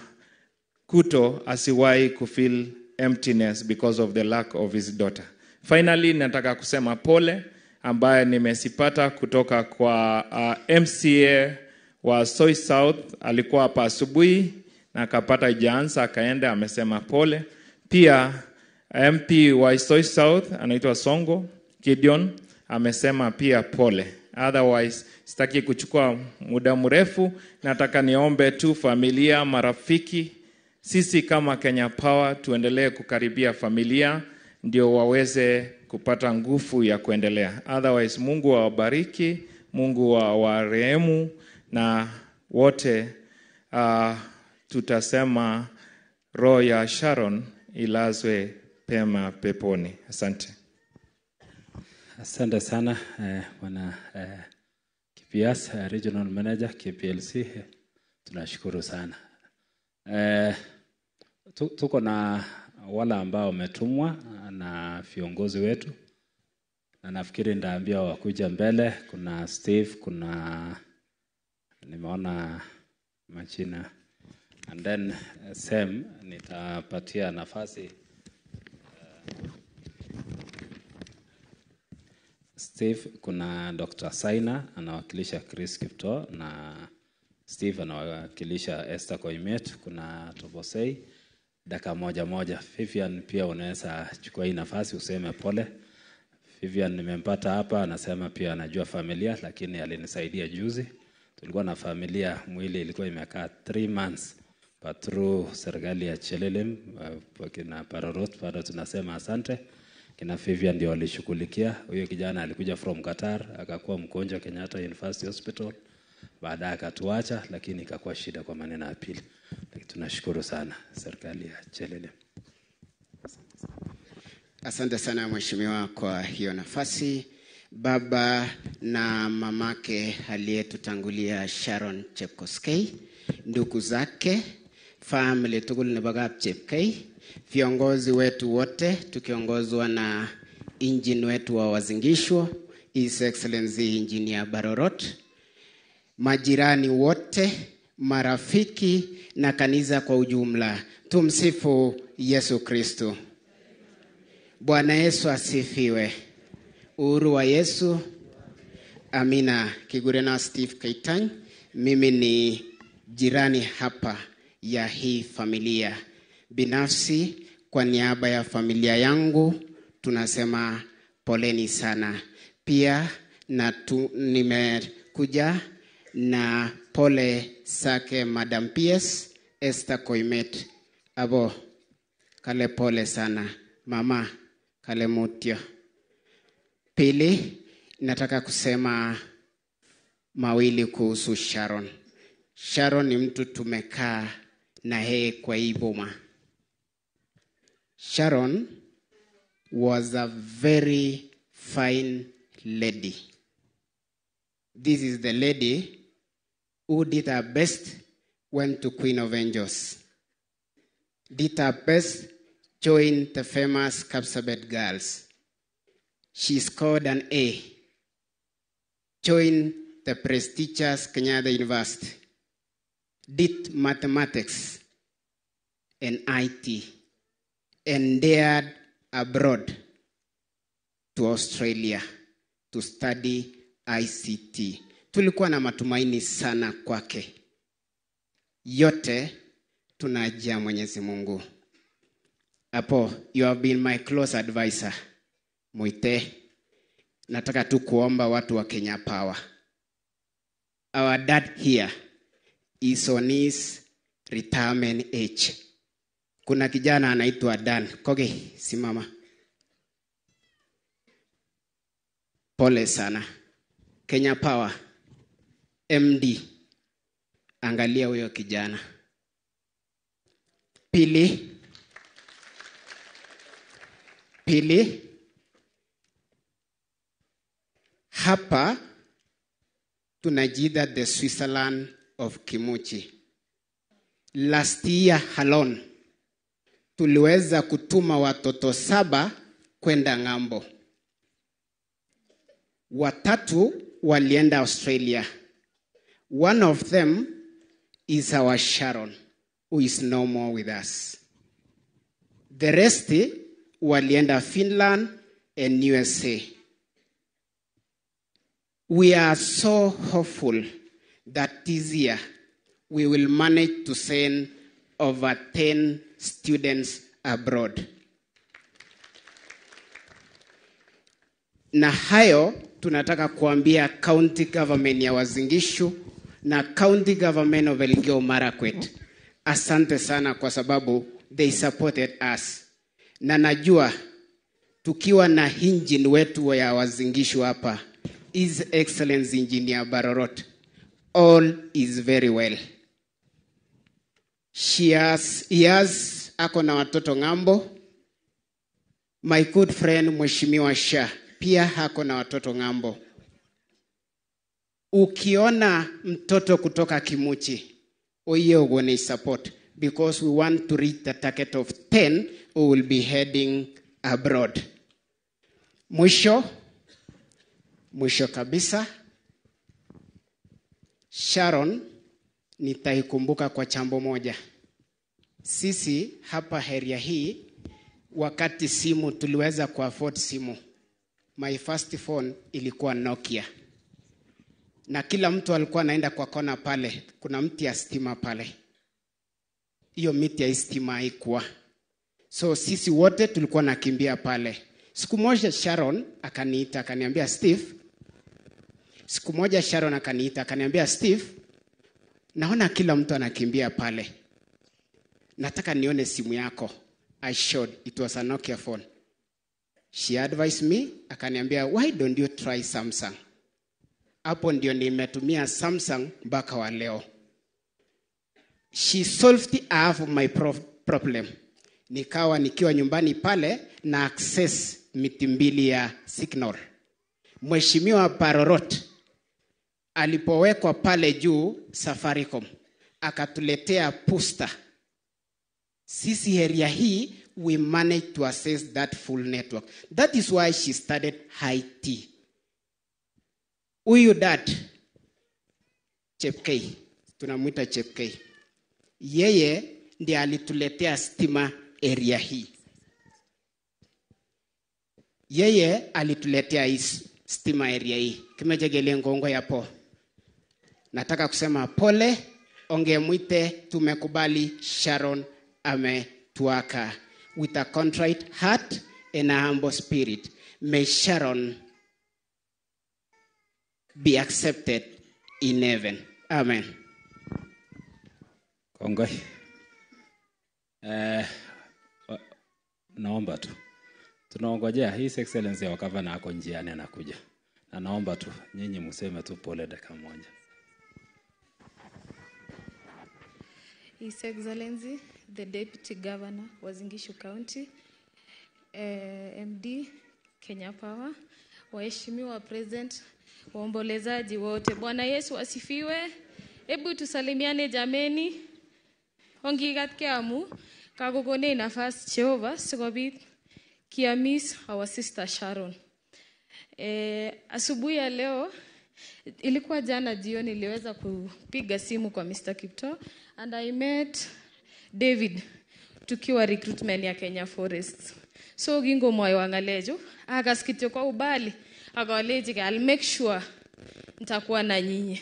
Kuto asiwahi kufil emptiness because of the lack of his daughter. Finally, nataka kusema pole ambaye nimesipata kutoka kwa uh, MCA wa Soy South. Alikuwa hapa asubuhi na akapata jansa, akaenda, amesema pole. Pia MP wa Soy South anaitwa Songo Gideon amesema pia pole. Otherwise sitaki kuchukua muda mrefu, nataka niombe tu familia, marafiki, sisi kama Kenya Power tuendelee kukaribia familia ndio waweze kupata nguvu ya kuendelea. Otherwise, Mungu awabariki, Mungu awarehemu na wote uh, tutasema roho ya Sharon ilazwe pema peponi. Asante. Asante sana eh, bwana eh, Kipias eh, Regional Manager KPLC eh, tunashukuru sana. Eh, tu, tuko na wale ambao wametumwa na viongozi wetu. Na nafikiri ndaambia wakuja mbele. Kuna Steve, kuna nimeona machina and then Sam nitapatia nafasi Steve, kuna Dr. Saina anawakilisha Chris Kipto na Steve anawakilisha Esther Koimet, kuna Tobosei daka moja moja. Vivian pia unaweza chukua hii nafasi useme pole. Vivian nimempata hapa, anasema pia anajua familia, lakini alinisaidia juzi. Tulikuwa na familia, mwili ilikuwa imekaa 3 months but through serikali ya Chelelem uh, kina Parorot bado tunasema asante. Kina Vivian ndio walishughulikia. Huyo kijana alikuja from Qatar, akakuwa mgonjwa Kenyatta University Hospital, baadaye akatuacha, lakini ikakuwa shida kwa maneno ya pili. Lakini tunashukuru sana serikali ya Chelele. Asante sana mheshimiwa kwa hiyo nafasi. Baba na mamake aliyetutangulia Sharon Chepkoskei, ndugu zake, family tugul nebo viongozi wetu wote tukiongozwa na injini wetu wa wazingisho His Excellency Engineer Barorot, majirani wote, marafiki na kanisa kwa ujumla. Tumsifu Yesu Kristo. Bwana Yesu asifiwe. Uhuru wa Yesu. Amina. Kigure na Steve Kaitany. Mimi ni jirani hapa ya hii familia. Binafsi kwa niaba ya familia yangu tunasema poleni sana. Pia na tu, nimekuja na pole sake Madam PS Esther Koimet. Abo kale pole sana mama kale mutyo. Pili, nataka kusema mawili kuhusu Sharon. Sharon ni mtu tumekaa na yeye kwa hii boma. Sharon was a very fine lady. This is the lady who did her best, went to Queen of Angels. Did her best, joined the famous Kapsabet girls. She scored an A. Joined the prestigious Kenyatta University. Did mathematics and IT and dared abroad to Australia to study ICT. Tulikuwa na matumaini sana kwake. Yote tunajia Mwenyezi Mungu. Hapo, you have been my close advisor. Mwite, nataka tu kuomba watu wa Kenya Power. Our dad here is on his retirement age. Kuna kijana anaitwa Dan. Koge, simama. Pole sana. Kenya Power MD, angalia huyo kijana. Pili, pili, hapa tunajiita the Switzerland of Kimuchi. Last year alone tuliweza kutuma watoto saba kwenda ng'ambo. Watatu walienda Australia. One of them is our Sharon, who is no more with us. The rest walienda Finland and USA. We are so hopeful that this year we will manage to send over 10 students abroad. Na hayo tunataka kuambia county government ya Wazingishu na county government of Elgeyo Marakwet. Asante sana kwa sababu they supported us. Na najua tukiwa na engine wetu ya Wazingishu hapa, His Excellency Engineer Barorot, all is very well. She has, he has, ako na watoto ng'ambo. My good friend Mheshimiwa Shah pia ako na watoto ng'ambo. Ukiona mtoto kutoka Kimuchi, oye ugone support because we want to reach the target of 10 who will be heading abroad. Mwisho, mwisho kabisa, Sharon nitaikumbuka kwa chambo moja. Sisi hapa heria hii, wakati simu tuliweza kuafford simu, my first phone ilikuwa Nokia, na kila mtu alikuwa anaenda kwa kona pale, kuna mti ya stima pale. Hiyo miti ya stima haikuwa, so sisi wote tulikuwa nakimbia pale. Siku moja Sharon akaniita akaniambia, Steve. Siku moja Sharon akaniita akaniambia, Steve, naona kila mtu anakimbia pale, nataka nione simu yako. I showed it was a Nokia phone. She advised me, akaniambia why don't you try Samsung? Hapo ndio nimetumia Samsung mpaka wa leo. She solved half of my pro problem. Nikawa nikiwa nyumbani pale na access miti mbili ya signal. Mheshimiwa Parorot alipowekwa pale juu Safaricom akatuletea posta. Sisi area hii we managed to access that full network. That is why she started IT. Huyu dad Chepkei, tunamwita Chepkei, yeye ndiye alituletea stima area hii. Yeye alituletea hii stima area hii. Kimejegele ngongo yapo. Nataka kusema pole, ongemwite, tumekubali Sharon ametuaka with a contrite heart and a humble spirit. May Sharon be accepted in heaven. Amen. Kongoi. Eh, naomba tu tunaongojea His Excellency wa Gavana ako njiani anakuja, na naomba tu nyinyi mseme tu pole dakika moja. His Excellency, the Deputy Governor wa Zingishu County, eh, MD Kenya Power, waheshimiwa present, waombolezaji wote, Bwana Yesu asifiwe. Hebu tusalimiane jameni, ongikat amu kakokonech nafas Jehova sikobit kiamis our sister Sharon. Eh, asubuhi ya leo ilikuwa jana jioni niliweza kupiga simu kwa Mr. Kipto and I met David tukiwa recruitment ya Kenya Forest. So gingo mwayo akas akasikitio kwa ubali akawaleje I'll make sure nitakuwa na nyinyi.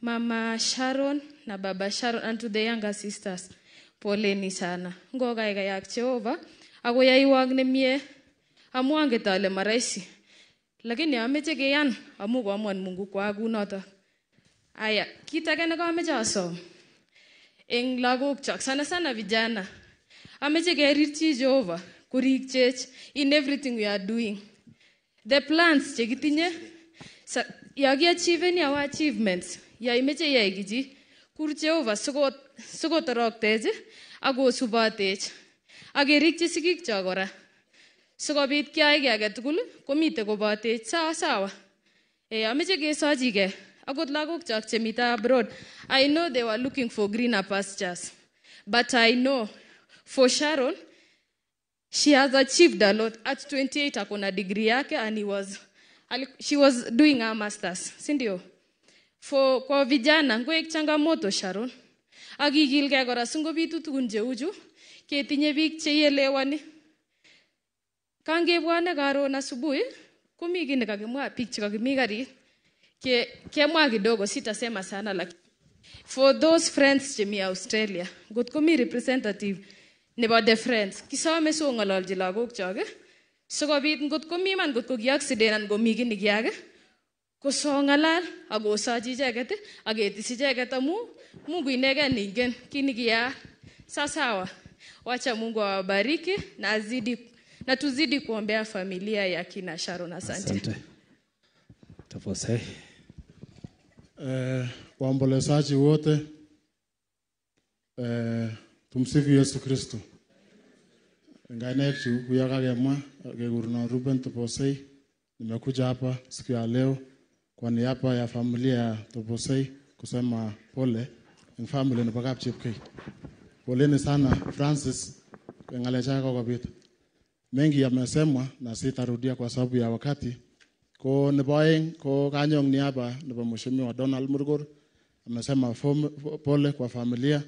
Mama Sharon na baba Sharon and to the younger sisters poleni sana. Ngokaikai Jehova akoyaiwok nemie amu anget ale marahisi lakini ameche keyan amu koamuan Mungu kwa kunoto. Aya, kit age nekameche asom eng lagokchok sana sana vijana ameche kerirchi Jehova korikchech in everything we are doing. The plans chekitinye ya kiachieveni our achievements ya imeche iyai kichi kur Jehova sikot sikotoroktech akosubotech akerikchi sigikchok kora sikobit keyai kiy age tugul komite kobotech sawa sawa. Eh ameche kesochigei akot lagokchok chemite abroad. I know they were looking for greener pastures. But i know for sharon she has achieved a lot. At 28 akona degree yake and he was she was doing her masters si ndio for kwa vijana ngoek changamoto sharon. Akikilgei kora singobitu tugun cheuchu ketinye biik cheielewani kangebwone karon asubuhi komi kiy nekakimwa biik chekakimi karit ke, kemwa kidogo sitasema sana lakini for those friends chemi australia ngot komi representative nebo the friends kisome so lagok chok sikobit ngot komi man ngot ko ki accident anan komi kiy nekiak kosong'alal akosochi icheket ii, aketis icheket amu mungu inegei ningen kit nekiyaak. Sasawa wacha mungu awabariki na azidi na tuzidi kuombea familia ya kina sharon asante, Asante. Tafose. Eh, waombolezaji wote eh, tumsifu Yesu Kristo. Ngainek chu huyo kakemwa kekuruno Ruben Toposei, nimekuja hapa siku ya leo kwa niaba ya familia ya Toposei kusema pole family nebo Kapchepkei. Poleni sana Francis kwa ng'alek chako kokobit. Mengi yamesemwa na sitarudia kwa sababu ya wakati. Ko nebo aeng ko kanyong niaba nebo mheshimiwa Donald Murgor amesema pole kwa familia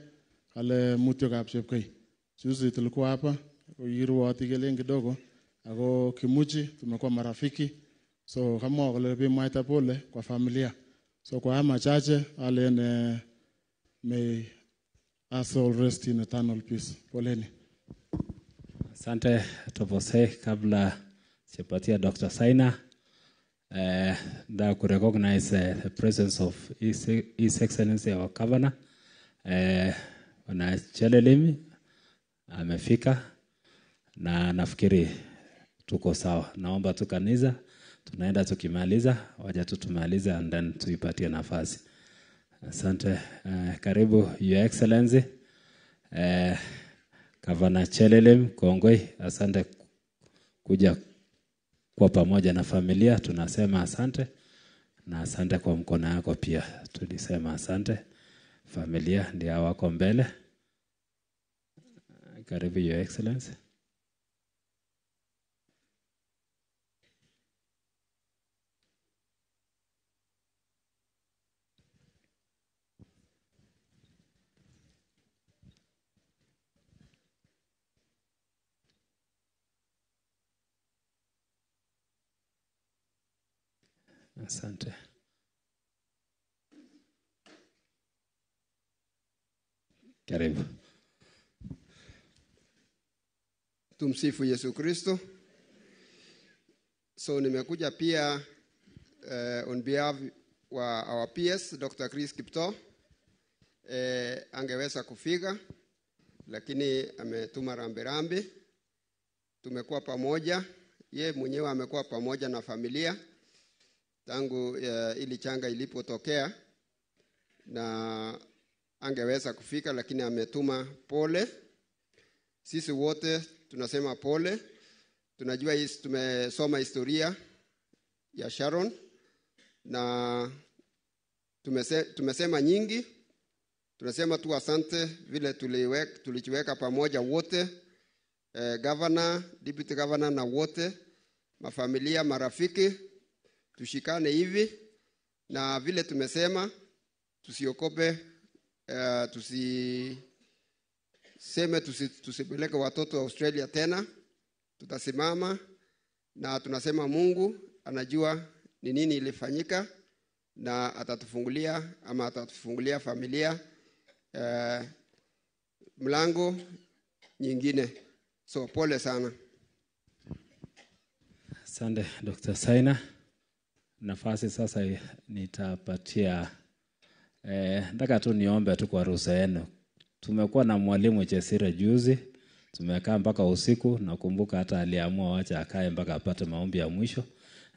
kale mutyo Kapchepkei. Juzi tulikuwa hapa kuiruoti kelen kidogo ako kimuchi tumekuwa marafiki so kamwa kole bimwaita pole kwa familia so kwa haya machache alen may us all rest in eternal peace poleni Asante Toposei, kabla sijapatia Dr. Saina eh, da uh, the presence of His, Excellency our Governor eh, Bwana Chelelimi amefika na nafikiri tuko sawa. Naomba tu kanisa tunaenda tukimaliza, waja tu tumalize and then tuipatie nafasi. Asante uh, karibu Your Excellency eh, Gavana Chelelem Kongoi, asante kuja kwa pamoja na familia, tunasema asante na asante kwa mkono yako pia, tulisema asante. Familia ndio wako mbele. Karibu Your Excellency. Asante. Karibu. Tumsifu Yesu Kristo. So nimekuja pia uh, on behalf wa our PS Dr. Chris Kipto eh, angeweza kufika lakini ametuma rambirambi. Tumekuwa pamoja, ye mwenyewe amekuwa pamoja na familia tangu ili changa ilipotokea na angeweza kufika, lakini ametuma pole. Sisi wote tunasema pole. Tunajua tumesoma historia ya Sharon na tumese, tumesema nyingi. Tunasema tu asante vile tuliweka, tulijiweka pamoja wote eh, governor, deputy governor na wote mafamilia, marafiki, tushikane hivi na vile tumesema tusiokope, uh, tusiseme tusi, tusipeleke watoto wa Australia tena. Tutasimama na tunasema Mungu anajua ni nini ilifanyika na atatufungulia ama atatufungulia familia uh, mlango nyingine. So pole sana. Asante Dr. Saina. Nafasi sasa nitapatia eh, nataka tu niombe tu kwa ruhusa yenu. Tumekuwa na mwalimu Chesire juzi, tumekaa mpaka usiku. Nakumbuka hata aliamua wacha akae mpaka apate maombi ya mwisho.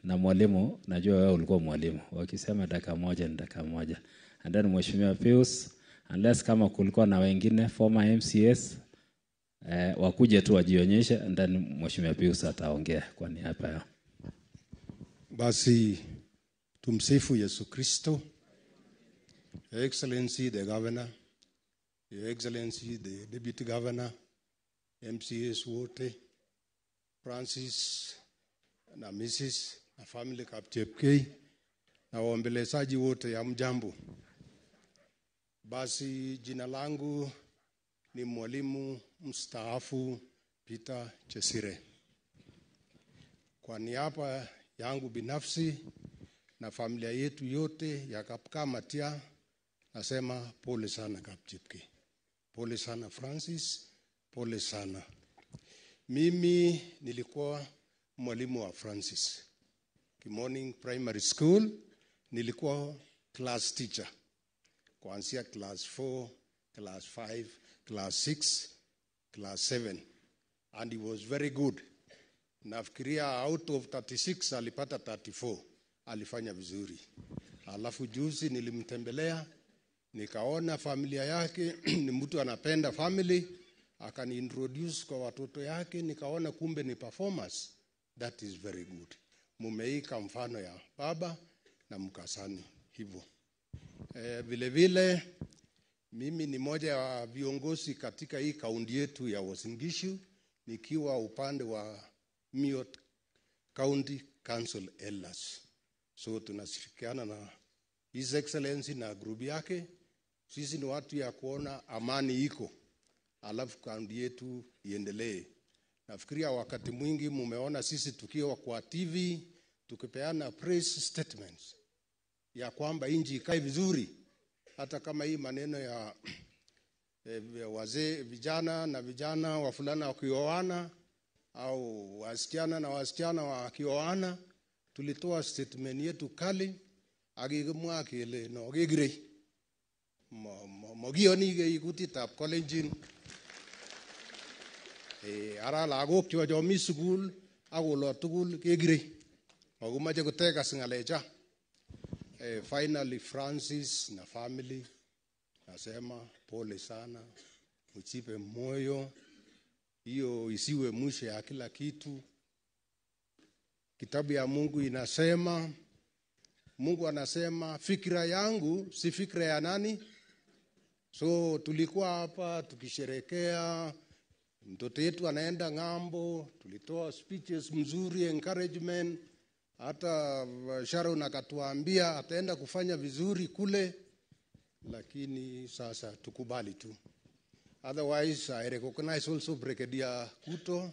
Na mwalimu, najua wewe ulikuwa mwalimu, wakisema dakika moja ni dakika moja. And then Mheshimiwa Pius, unless kama kulikuwa na wengine former MCS eh, wakuje tu wajionyeshe, and then Mheshimiwa Pius ataongea kwa niaba yao. Basi tumsifu Yesu Kristo. Your Excellency the Governor, Your Excellency the Deputy Governor, MCS wote, Francis na Mrs. na family Kapchepkei na waombelezaji wote ya mjambo. Basi jina langu ni mwalimu mstaafu Peter Chesire. Kwa niaba yangu binafsi na familia yetu yote ya Kapkamatia nasema pole sana Kapchipke, pole sana Francis, pole sana. Mimi nilikuwa mwalimu wa Francis Kimorning Primary School, nilikuwa class teacher kuanzia class 4, class 5, class 6, class 7 and he was very good. Nafikiria out of 36 alipata 34, alifanya vizuri. Alafu juzi nilimtembelea nikaona familia yake <clears throat> ni mtu anapenda family, akaniintroduce kwa watoto yake, nikaona kumbe ni performance. That is very good. Mumeika mfano ya baba na mkasani hivyo. e, vile vile mimi ni moja wa viongozi katika hii kaunti yetu ya wasingishu nikiwa upande wa Miot County Council Elders. So tunashirikiana na His Excellency na grupu yake. Sisi ni watu ya kuona amani iko, alafu kaunti yetu iendelee. Nafikiria wakati mwingi mumeona sisi tukiwa kwa TV tukipeana press statements ya kwamba nchi ikae vizuri, hata kama hii maneno ya eh, wazee vijana na vijana wafulana wakioana au wasichana na wasichana wakioana, tulitoa statement yetu kali akikimwa kele no kekirei mokiyonike kutitab kolenjin e, ara lagok chwa chomi sukul ak olot tugul kekirei makomoche kotekas ng'alecha e, finally Francis na family nasema pole sana, uchipe moyo, hiyo isiwe mwisho ya kila kitu. Kitabu ya Mungu inasema, Mungu anasema fikira yangu si fikira ya nani? So tulikuwa hapa tukisherekea mtoto yetu anaenda ng'ambo, tulitoa speeches mzuri, encouragement. Hata Sharon akatuambia ataenda kufanya vizuri kule, lakini sasa tukubali tu. Otherwise, I recognize also Brigadier Kuto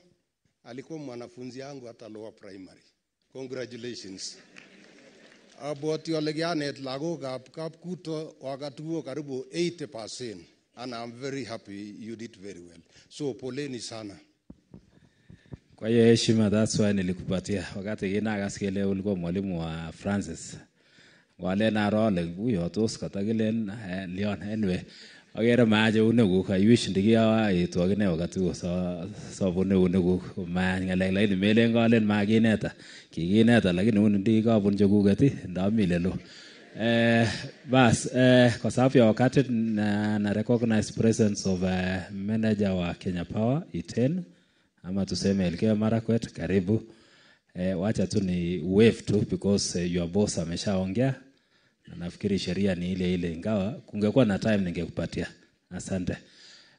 alikuwa mwanafunzi yangu hata lower primary. Congratulations. Abwoti ole kianet lagokab kapkuto wakati huo karibu 80% and I'm very happy you did very well. So poleni sana. Kwa hiyo heshima, that's why nilikupatia wakati kinakas kele ulikuwa mwalimu wa Francis. Wale na role huyo tos katakilen eh, Leon anyway. Agere maach eunekuk I wish ndikiawa etu akine wakati huo so sobune eunekuk maach ng'alek lakini melen kalen makineta. Kikineta lakini uni ndikabun chekuket ndami lelo. Eh, bas eh, kwa sababu ya wakati na, na recognize presence of uh, manager wa Kenya Power Iten ama tuseme Elgeyo Marakwet, karibu. Eh, wacha tu ni wave tu because uh, your boss ameshaongea na nafikiri sheria ni ile ile, ingawa kungekuwa na time ningekupatia. Asante.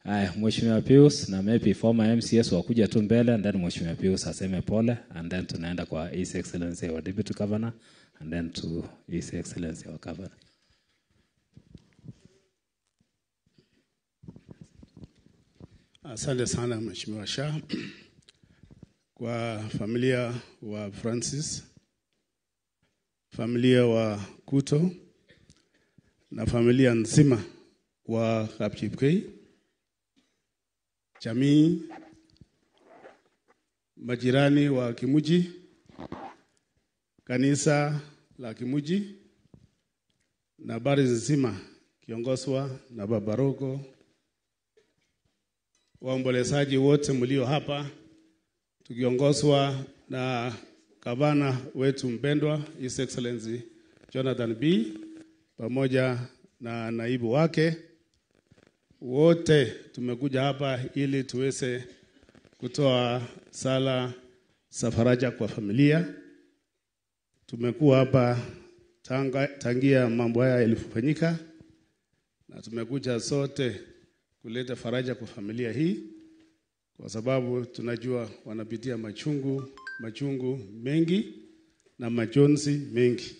Haya, Mheshimiwa Pius na maybe former MCS wakuja tu mbele and then Mheshimiwa Pius aseme pole and then tunaenda kwa His Excellency our Deputy Governor and then to His Excellency our Governor. Asante sana Mheshimiwa Shah. Kwa familia wa Francis, familia wa Kuto na familia nzima wa Kapchipkei, jamii, majirani wa Kimuji, kanisa la Kimuji na bari nzima kiongozwa na Baba Rogo, waombolezaji wote mlio hapa tukiongozwa na gavana wetu mpendwa His Excellency Jonathan B pamoja na naibu wake, wote tumekuja hapa ili tuweze kutoa sala za faraja kwa familia. Tumekuwa hapa tanga, tangia mambo haya yalifanyika, na tumekuja sote kuleta faraja kwa familia hii, kwa sababu tunajua wanapitia machungu machungu mengi na majonzi mengi.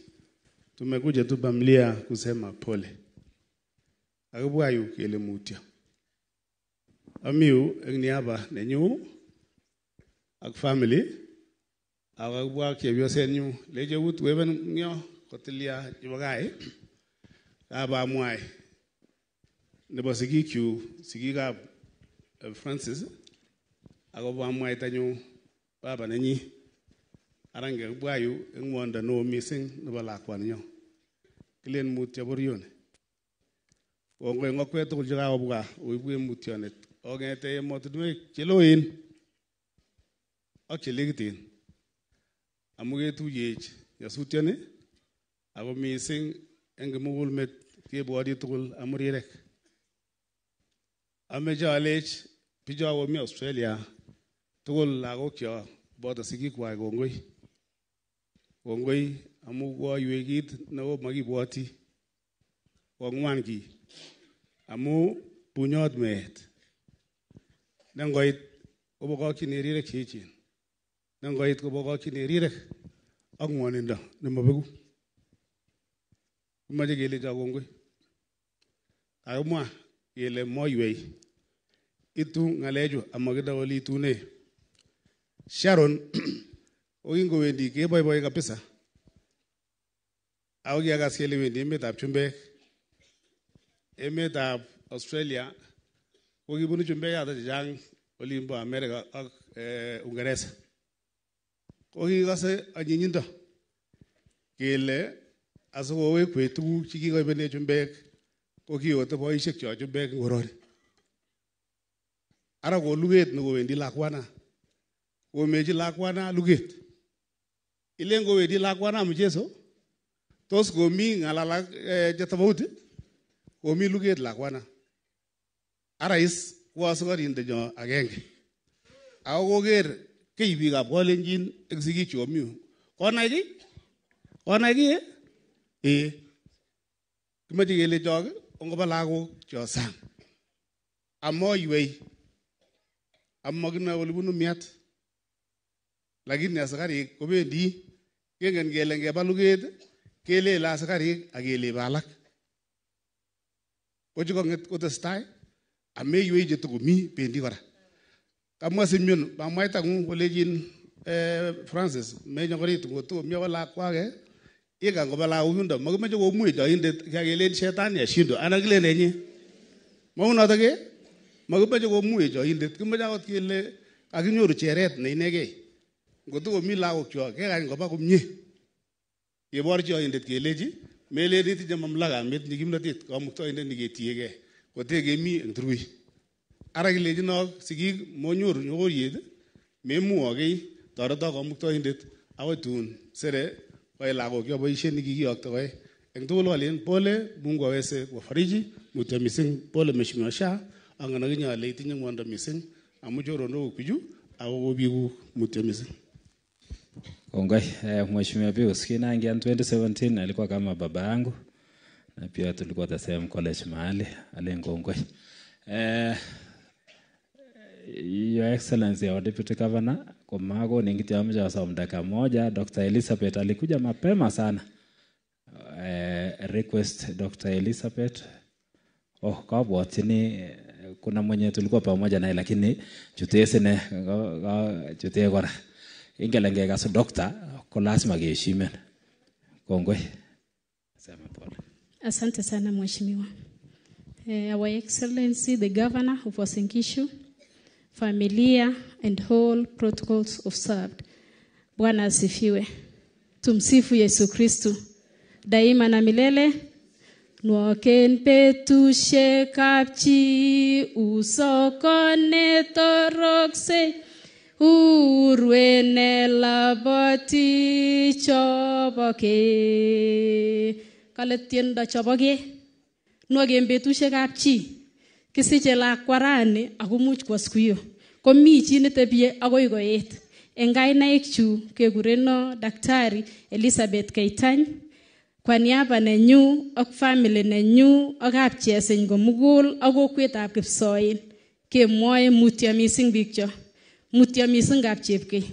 Tumekuja tu familia kusema pole. Akibwayu kele mutya. amiu eng niaba nenyu ak family. Ak akibwa leje wut weben ngyo kotilya chebo gai kabamwai nebo sigikchu sigikab Francis. Francis akobo amwaitanyu baba nenyi ara bwayu yu eng ng'wondo neo mising nebo lakwaninyo kilen mutyo boryoni kongoi ng'okwek tugul chekakobwa oibwech mutyonet. Ong'ete emotinwek cheloen ak chelekiten amu ketuyech nyasutyoni ako mising eng kimugulmet kebwoti tugul amu rirek. Ameche alech bicho komi Australia tugul lagokcho boto sigikwak kongoi. Kongoi amu koiwech kit neo makibwoti. Kong'wan kiy. Amu bunyot meet. Ne ngoit kobokokyini rirek cheechen ne ngoit kobokokyini rirek ak ng'wonindo nemabeku kimache kelecho kongoi. Kakimwa kele moiwei itu ng'alechu amakinde ole itune Sharon <clears throat> okingowendi keboiboi kabisa. Ako kiakas kele wendi emetab chumbek. Emetab Australia ko kibunu chumbek choto chechang olimbo America ak eh, Uingereza. Ko kikose anyinyindo kele asikowekwech tuguk chekikoibene chumbek ko kiyote boisiek cho chumbek ngorori ara ko luget nekowendi lakwana komechi lakwana luget ilen kowendi lakwana mchezo tos komi ngala la eh, che tofauti luget lakwana. Ara is ko asikarindenyo agenge. Ako koker kei biikab kalenjin eng sigik chu komi yu. konai kiy konai kiy? Eh? kimache kelechok ongoba lagok cho sang. Amoiwei amakinoe ole bunu miat lakini askarik kobendi kengen kele ngeba luget kelele askarik ak kelebe alak ko chekong'et kotestai ameiwei chetokomi bendi kora. Kamwa Simeon bamwaita ng'ung kolechin Francis menyokorit ngotokomi ako lakwake ikan koba lagok yundo. Makimache komuch doindet kakelen shetani ashindo ana kilen enye maunotok e makimache komuch doindet kimache akot kele kakinyoru cheret neinegei ngotokomi lagok chok kekany koba komie keborchi oindet kelechi melen itinye mamlaka metinye kimnotet kamuktoindet neketiegei kote kemi eng turui ara kilechinok sigik monyoru nyokoryet memuo toreto kamuktoindet akoi tun sere koe lagok yoboishe nikikiyokto koe. Eng tugul walen pole mungu aweze kuwafariji mutyo mising pole mheshimiwa sha angen akinye ale itinye ngwondo mising amu choronok bichu ako kobikuk mutyo mising Kongoi eh, Mheshimiwa Pius, kinaingia 2017 alikuwa kama baba yangu na pia tulikuwa the same college mahali. Alen kongoi. Eh, Your Excellency our Deputy Governor, kwa mago ningitiamja wa mdaka moja. Dr. Elizabeth alikuja mapema sana. Eh, request Dr. Elizabeth. Oh, kabwatini kuna mwenye tulikuwa pamoja naye lakini chutee sine chutee kora ingele ngekas dokta ko lazima keheshimen kongoi sema pole Asante sana mheshimiwa. Eh, Our Excellency the Governor of Uasin Gishu, familia and whole protocols of served. Bwana asifiwe. Tumsifu Yesu Kristu daima na milele. Nwoken petushe chi usokone torokse urwe ne laboti choboke. Kale tiendo choboke nwoken betusiekab chi. Kisiche lakwa rani ako much kwo siku hiyo komi chi netebie akoi koet. Eng kainaik chu kekureno daktari Elizabeth Keitany. Kwa niaba nenyu ak family nenyu ak kapcheseny komugul ak kokwetab kipsoen. Kemwoe mutyo mising biikcho mutyo mising kapchepkei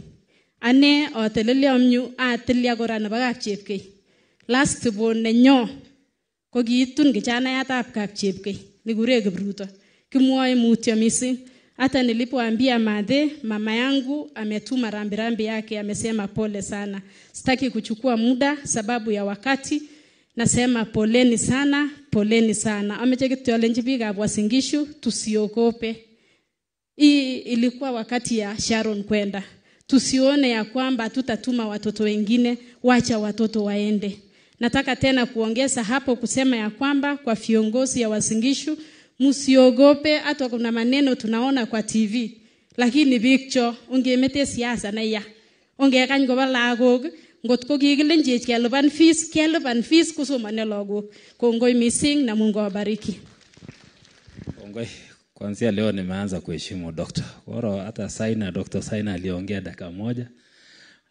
ane ateleli amyu atilya kora nebo kapchepkei last born nenyo ko kiitun kijanayatab kapchepkei nikure kipruto. Kimwoe mutyo mising hata nilipoambia madhe mama yangu ametuma rambirambi yake amesema pole sana. Sitaki kuchukua muda sababu ya wakati nasema poleni sana poleni sana. Ameche kityolenji biikab asingishu tusiogope hii ilikuwa wakati ya Sharon kwenda. Tusione ya kwamba tutatuma watoto wengine wacha watoto waende. Nataka tena kuongeza hapo kusema ya kwamba kwa viongozi ya Wasingishu msiogope hata kuna maneno tunaona kwa TV lakini bikcho ungemete siasa na ya ongekany koba lagok ngot ko kikilenjech kelipan fees kelipan fees kusomane lagok. Kongoi missing na Mungu awabariki. Kongoi kuanzia leo nimeanza kuheshimu dokta. Koro hata saina dr saina aliongea dakika moja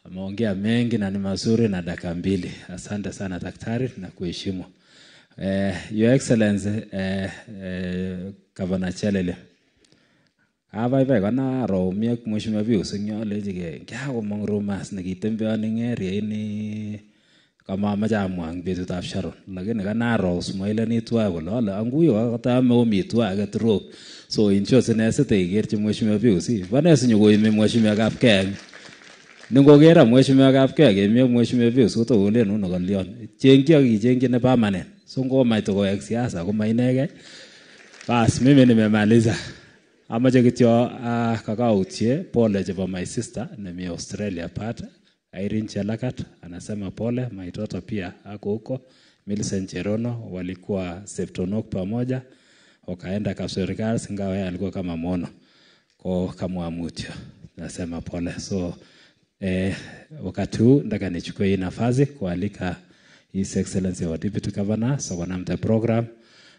ameongea mengi na ni mazuri na dakika mbili. Asante sana daktari na kuheshimu eh, your excellency eh, eh, governor chelele. Abaibai kana mi ak mheshimiwa Pius eng yo alechigei kiakomong rumas nekitembeon eng area ini kamamache amwa eng betutab Sharon lakini kanaro smaileni tuwai kole ale anguyo katame omi tuwai ake turop so in short sine site ikerchi mheshimiwa Pius bane sinyokoime mheshimiwa kapkeng ningokera mheshimiwa kapkeng kemi ak mheshimiwa Pius kotokolen uno kalyon chengchi ak ichengchi ne permanent so ngomach tokoek siasa koma inegei bas mimi nimemaliza amache kityo uh, kakautie pole chebo my sister nemi Australia pat Irene Chelakat anasema pole, maitoto pia ako huko. Millicent Cherono walikuwa Septonok pamoja wakaenda Kapseret ingawa yeye alikuwa kama mono ko kamwamutio, nasema pole. So eh, wakati huu nataka nichukue hii nafasi kualika His Excellency wa Deputy Governor so Sokonamte program.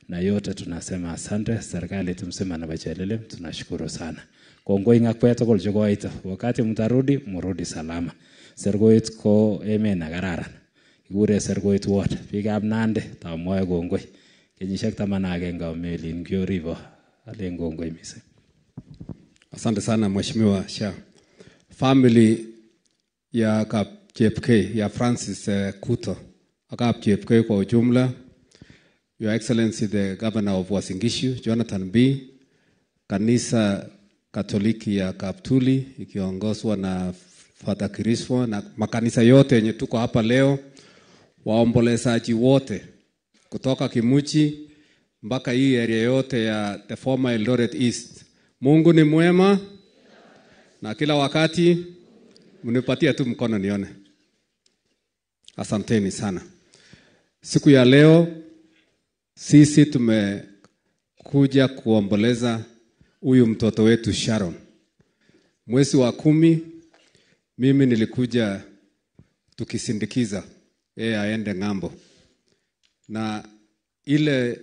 Na yote tunasema asante. Serikali tumsema na bachelele tunashukuru sana. Kongoi ngakwet tugul chekoito wakati mtarudi murudi salama. Sergoit ko emet gararan kikure serkoit ward biikab Nandi. Tamwoe kongoi kenyisiek taman ak agenge omelin kioribo alen kongoi mising Asante sana mweshimiwa Sha. Family ya Kap Chepkei ya Francis uh, Kuto ak Kap kwa ujumla, Your Excellency the Governor of wasingishu Jonathan B, kanisa Katoliki ya Kaptuli ikiongozwa na Father Kirismo na makanisa yote yenye tuko hapa leo, waombolezaji wote kutoka Kimuchi mpaka hii area yote ya the former Eldoret East. Mungu ni mwema na kila wakati mnipatia tu mkono nione. Asanteni sana. Siku ya leo sisi tumekuja kuja kuomboleza huyu mtoto wetu Sharon. Mwezi wa kumi mimi nilikuja tukisindikiza yeye aende ng'ambo, na ile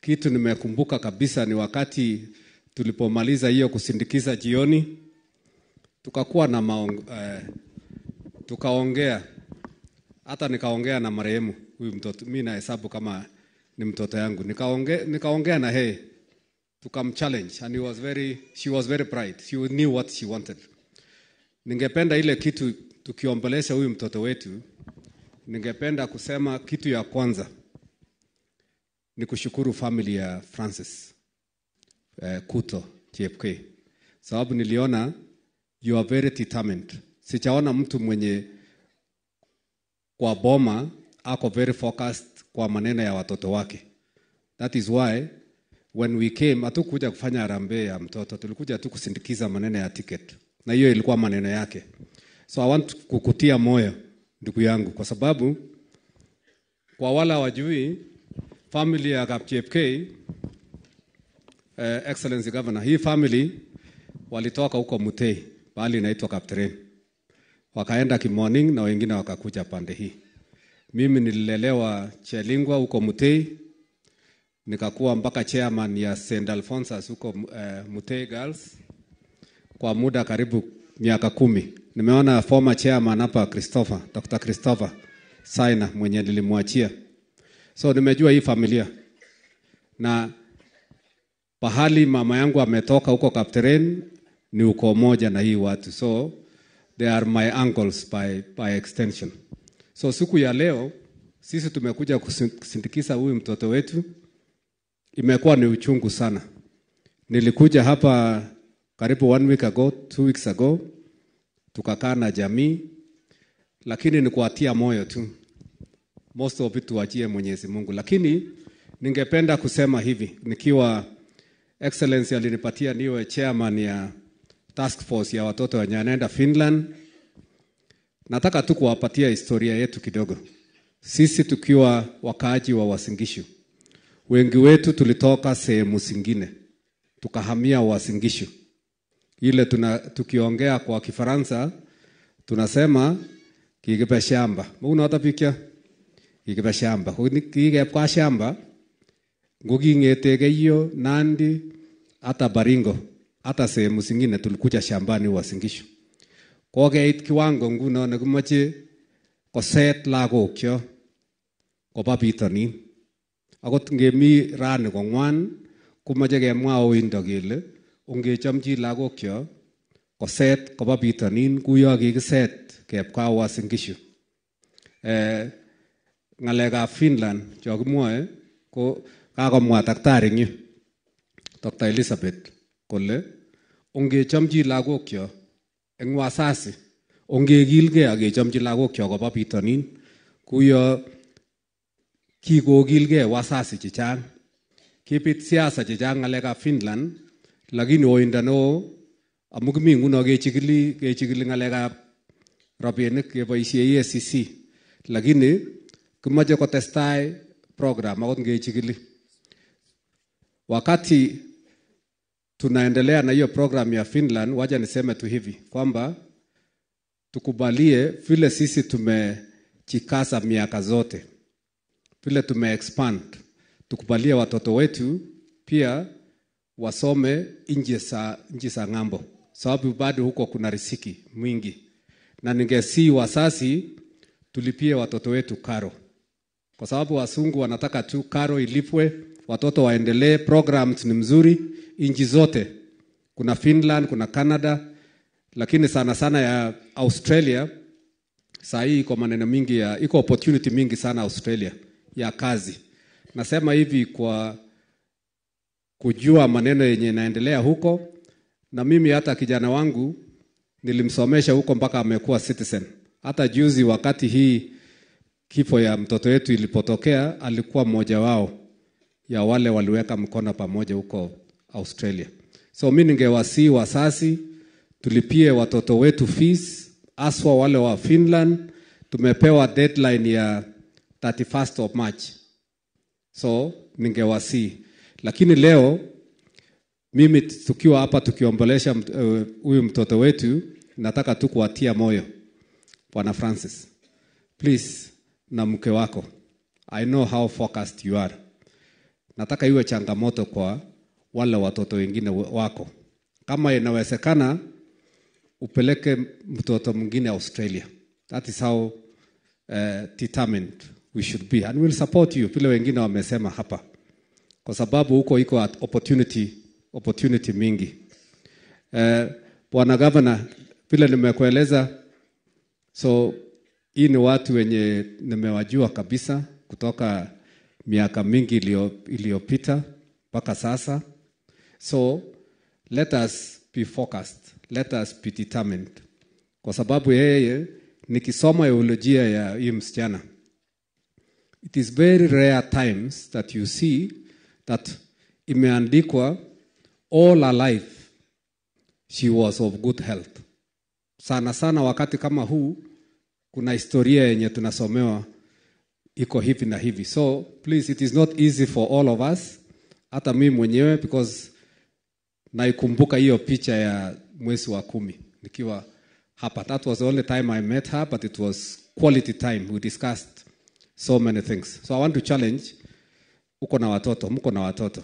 kitu nimekumbuka kabisa ni wakati tulipomaliza hiyo kusindikiza jioni, tukakuwa na maong, eh, tukaongea. Hata nikaongea na marehemu huyu mtoto, mi nahesabu kama ni mtoto yangu, nikaongea nikaongea na yeye tukamchallenge and he was very, she was very bright, she knew what she wanted. Ningependa ile kitu tukiombolesha huyu mtoto wetu, ningependa kusema kitu ya kwanza ni kushukuru famili ya Francis eh, Kuto JFK, sababu niliona you are very determined. Sijaona mtu mwenye kwa boma ako very focused kwa maneno ya watoto wake. That is why when we came hatukuja kufanya harambee ya mtoto, tulikuja tu kusindikiza maneno ya ticket, na hiyo ilikuwa maneno yake. So I want kukutia moyo ndugu yangu, kwa sababu kwa wala hawajui family ya KPJFK eh, Excellency Governor, hii family walitoka huko Mutei, bali inaitwa Kapteren, wakaenda Kimoning na wengine wakakuja pande hii. Mimi nililelewa Chelingwa huko Mutei, nikakuwa mpaka chairman ya St. Alphonsus huko uh, Mutei Girls kwa muda karibu miaka kumi. Nimeona former chairman hapa Christopher, Dr. Christopher Saina mwenye nilimwachia. So nimejua hii familia na pahali mama yangu ametoka huko Kapteren ni uko moja na hii watu, so they are my uncles by, by extension. So siku ya leo sisi tumekuja kusindikiza huyu mtoto wetu, imekuwa ni uchungu sana. Nilikuja hapa karibu one week ago, two weeks ago, tukakaa na jamii, lakini ni kuatia moyo tu, most of it tuachie Mwenyezi Mungu. Lakini ningependa kusema hivi, nikiwa Excellency alinipatia niwe chairman ya task force ya watoto wenye wanaenda Finland. Nataka tu kuwapatia historia yetu kidogo. Sisi tukiwa wakaaji wa Wasingishu, wengi wetu tulitoka sehemu zingine tukahamia Wasingishu. Ile tuna, tukiongea kwa Kifaransa tunasema kikipe shamba kikipe shamba kikep kwa shamba ngoking'ete Keiyo, Nandi hata Baringo hata sehemu zingine tulikuja shambani Wasingishu. Kokeit kiwango nguno nekimoche koset lagokyo koba bitonin. Akot ngemi rani kong'wan komoche kemwa oindo kele ongechomchi lagokyo koset koba bitonin kuyo kikiset kepkaa Wasingishu. Eh, ng'alekab Finland cho kimwoe ko kakomwa daktari eng yu Dr. Elizabeth kole ongechomchi lagokyo eng wasasi ongekilgei akechomchi lagokyo koba bitonin kuyo kikokilgei wasasi chechang kibit siasa chechang ng'alekab Finland lakini oindo neo amu kimi nguno kechikili kechikili ng'alekab rabinik keboisie EACC lakini kimoche kotestai program akot ngechikili wakati tunaendelea na hiyo program ya Finland, wacha niseme tu hivi kwamba tukubalie vile sisi tumejikaza miaka zote, vile tumeexpand, tukubalie watoto wetu pia wasome nje za nchi za ng'ambo, sababu bado huko kuna risiki mwingi, na ningesii wasasi tulipie watoto wetu karo, kwa sababu wasungu wanataka tu karo ilipwe, watoto waendelee. Programs ni mzuri nchi zote, kuna Finland, kuna Canada, lakini sana sana ya Australia saa hii iko maneno mingi ya iko opportunity mingi sana Australia ya kazi. Nasema hivi kwa kujua maneno yenye inaendelea huko, na mimi hata kijana wangu nilimsomesha huko mpaka amekuwa citizen. Hata juzi wakati hii kifo ya mtoto wetu ilipotokea, alikuwa mmoja wao ya wale waliweka mkono pamoja huko Australia. So mi ningewasii wasasi tulipie watoto wetu fees, aswa wale wa Finland. Tumepewa deadline ya 31st of March, so ningewasii lakini leo mimi tukiwa hapa tukiombolesha huyu uh, mtoto wetu, nataka tu kuwatia moyo Bwana Francis, please, na mke wako, I know how focused you are. Nataka iwe changamoto kwa wale watoto wengine wako, kama inawezekana upeleke mtoto mwingine Australia. That is how uh, determined we should be and we'll support you, vile wengine wamesema hapa, kwa sababu huko iko opportunity, opportunity mingi. Uh, Bwana Governor, vile nimekueleza, so hii ni watu wenye nimewajua kabisa kutoka miaka mingi iliyo- iliyopita mpaka sasa. So let us be focused, let us be determined, kwa sababu yeye nikisoma eolojia ya hii msichana, it is very rare times that you see that imeandikwa all her life she was of good health. Sana sana wakati kama huu kuna historia yenye tunasomewa iko hivi na hivi. So please it is not easy for all of us, hata mimi mwenyewe because naikumbuka hiyo picha ya mwezi wa kumi nikiwa hapa. That was the only time I met her, but it was quality time. We discussed so many things. So I want to challenge, uko na watoto, mko na watoto,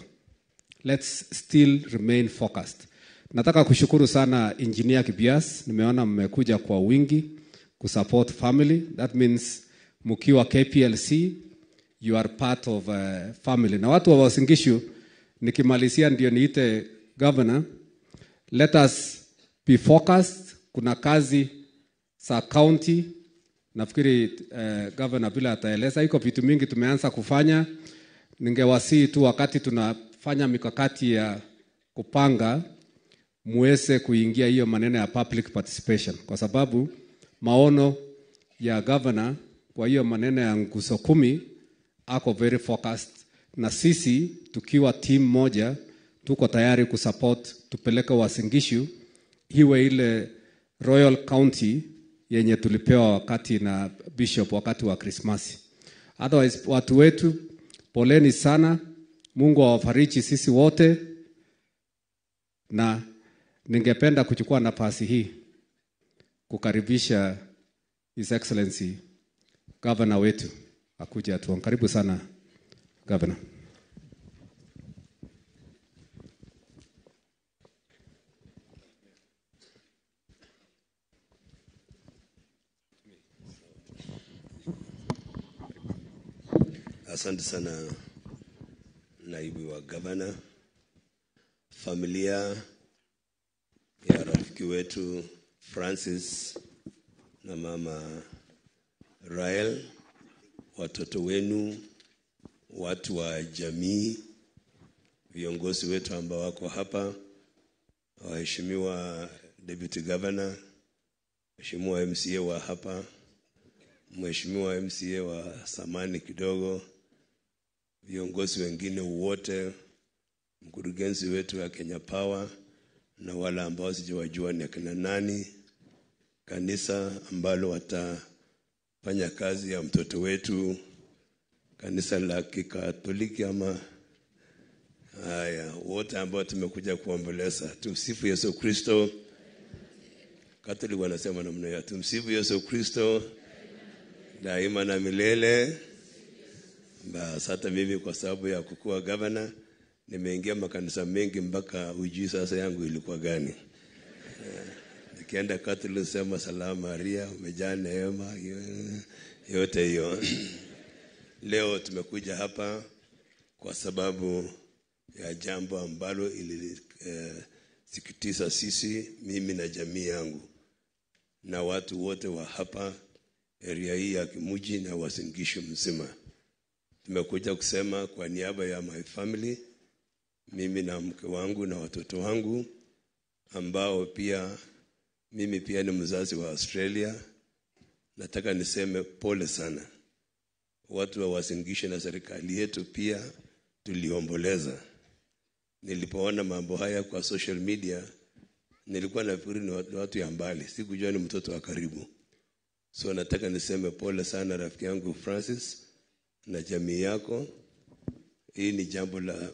let's still remain focused. Nataka kushukuru sana Engineer Kibias, nimeona mmekuja kwa wingi kusupport family. That means mkiwa KPLC you are part of a family. Na watu wa Uasin Gishu, nikimalizia ndio niite governor, let us be focused. Kuna kazi za county nafikiri uh, governor bila ataeleza, iko vitu mingi tumeanza kufanya. Ningewasihi tu wakati tunafanya mikakati ya kupanga muweze kuingia hiyo maneno ya public participation, kwa sababu maono ya governor. Kwa hiyo maneno ya nguzo kumi ako very focused, na sisi tukiwa team moja tuko tayari kusupport tupeleke wasingishu iwe ile Royal County yenye tulipewa wakati na bishop wakati wa Krismasi. Otherwise, watu wetu poleni sana, Mungu awafariji sisi wote, na ningependa kuchukua nafasi hii kukaribisha His Excellency Governor wetu akuja atuon. Karibu sana Governor. Asante sana naibu wa gavana, familia ya rafiki wetu Francis na mama Rael, watoto wenu, watu wa jamii, viongozi wetu ambao wako hapa, waheshimiwa deputy governor, mheshimiwa MCA wa hapa, mheshimiwa MCA wa samani kidogo, viongozi wengine wote, mkurugenzi wetu wa Kenya Power na wale ambao sijawajua ni akina nani, kanisa ambalo watafanya kazi ya mtoto wetu, kanisa la Kikatoliki ama haya, wote ambao tumekuja kuomboleza. Tumsifu Yesu Kristo. Katoliki wanasema namna hiyo, tumsifu Yesu Kristo daima na milele. Basi hata mimi kwa sababu ya kukuwa gavana nimeingia makanisa mengi mpaka hujui sasa yangu ilikuwa gani. Eh, Nikienda Katulu sema salamu Maria, umejaa neema, yote hiyo. <clears throat> Leo tumekuja hapa kwa sababu ya jambo ambalo ilisikitisha sisi, mimi na jamii yangu na watu wote wa hapa eria hii ya Kimuji na Uasin Gishu mzima. Tumekuja kusema kwa niaba ya my family, mimi na mke wangu na watoto wangu ambao pia mimi pia ni mzazi wa Australia. Nataka niseme pole sana watu wa wasingishe na serikali yetu pia tuliomboleza. Nilipoona mambo haya kwa social media, nilikuwa nafikiri ni watu ya mbali, sikujua ni mtoto wa karibu. So nataka niseme pole sana rafiki yangu Francis na jamii yako. Hii ni jambo la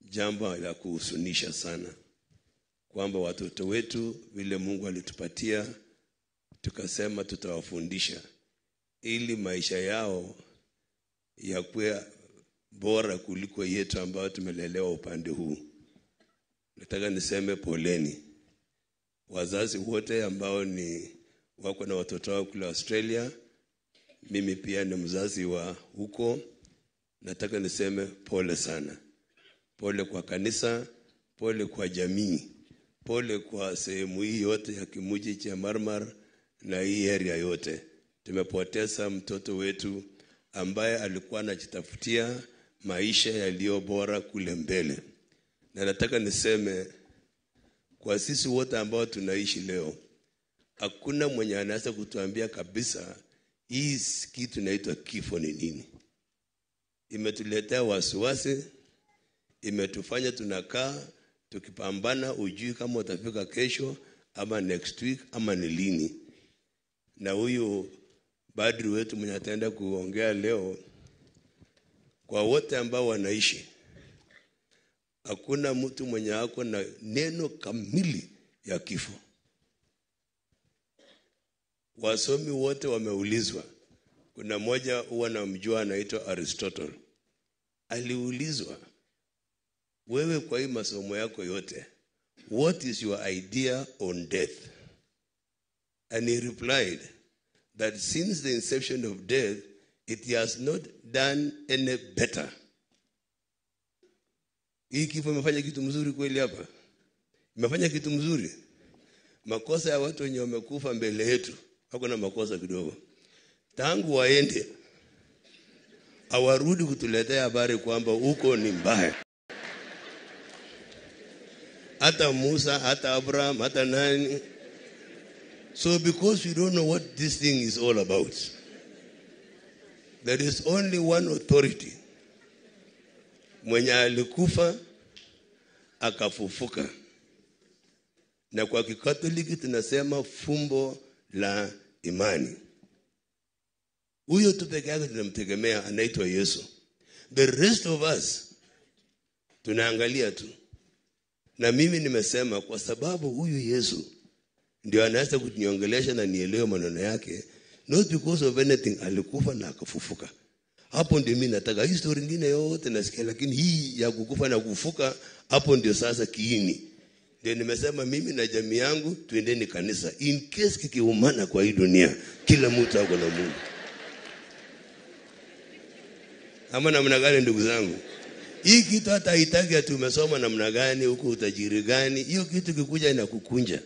jambo la kuhusunisha sana kwamba watoto wetu vile Mungu alitupatia, tukasema tutawafundisha ili maisha yao yakuwe bora kuliko yetu ambayo tumelelewa upande huu. Nataka niseme poleni wazazi wote ambao ni wako na watoto wao kule Australia. Mimi pia ni mzazi wa huko, nataka niseme pole sana. Pole kwa kanisa, pole kwa jamii, pole kwa sehemu hii yote ya Kimuji cha Marmar na hii area yote. Tumepoteza mtoto wetu ambaye alikuwa anajitafutia maisha yaliyo bora kule mbele, na nataka niseme kwa sisi wote ambao tunaishi leo, hakuna mwenye anaweza kutuambia kabisa hii kitu inaitwa kifo ni nini. Imetuletea wasiwasi, imetufanya tunakaa tukipambana, ujui kama utafika kesho ama next week ama ni lini. Na huyu badri wetu mwenye ataenda kuongea leo, kwa wote ambao wanaishi, hakuna mtu mwenye ako na neno kamili ya kifo. Wasomi wote wameulizwa. Kuna mmoja huwa namjua anaitwa Aristotle, aliulizwa, wewe kwa hii masomo yako yote, what is your idea on death? And he replied that since the inception of death, it has not done any better. Hii kifo imefanya kitu mzuri kweli hapa? Imefanya kitu mzuri? Makosa ya watu wenye wamekufa mbele yetu wako na makosa kidogo. Tangu waende awarudi kutuletea habari kwamba huko ni mbaya. Hata Musa, hata Abraham, hata nani. So because we don't know what this thing is all about, there is only one authority mwenye alikufa akafufuka, na kwa Kikatoliki tunasema fumbo la imani. Huyo tu peke yake tunamtegemea, anaitwa Yesu. The rest of us tunaangalia tu, na mimi nimesema kwa sababu huyu Yesu ndio anaweza kuniongelesha na nielewe maneno yake, not because of anything, alikufa na akafufuka. Hapo ndio mi nataka. Hii story nyingine yote nasikia, lakini hii ya kukufa na kufufuka, hapo ndio sasa kiini. Ndio nimesema mimi na jamii yangu tuendeni kanisa, in case kikiumana kwa hii dunia, kila mtu ako na Mungu. Ama namna gani, ndugu zangu? Hii kitu hata haitaki ati umesoma namna gani, huko utajiri gani. Hiyo kitu kikuja inakukunja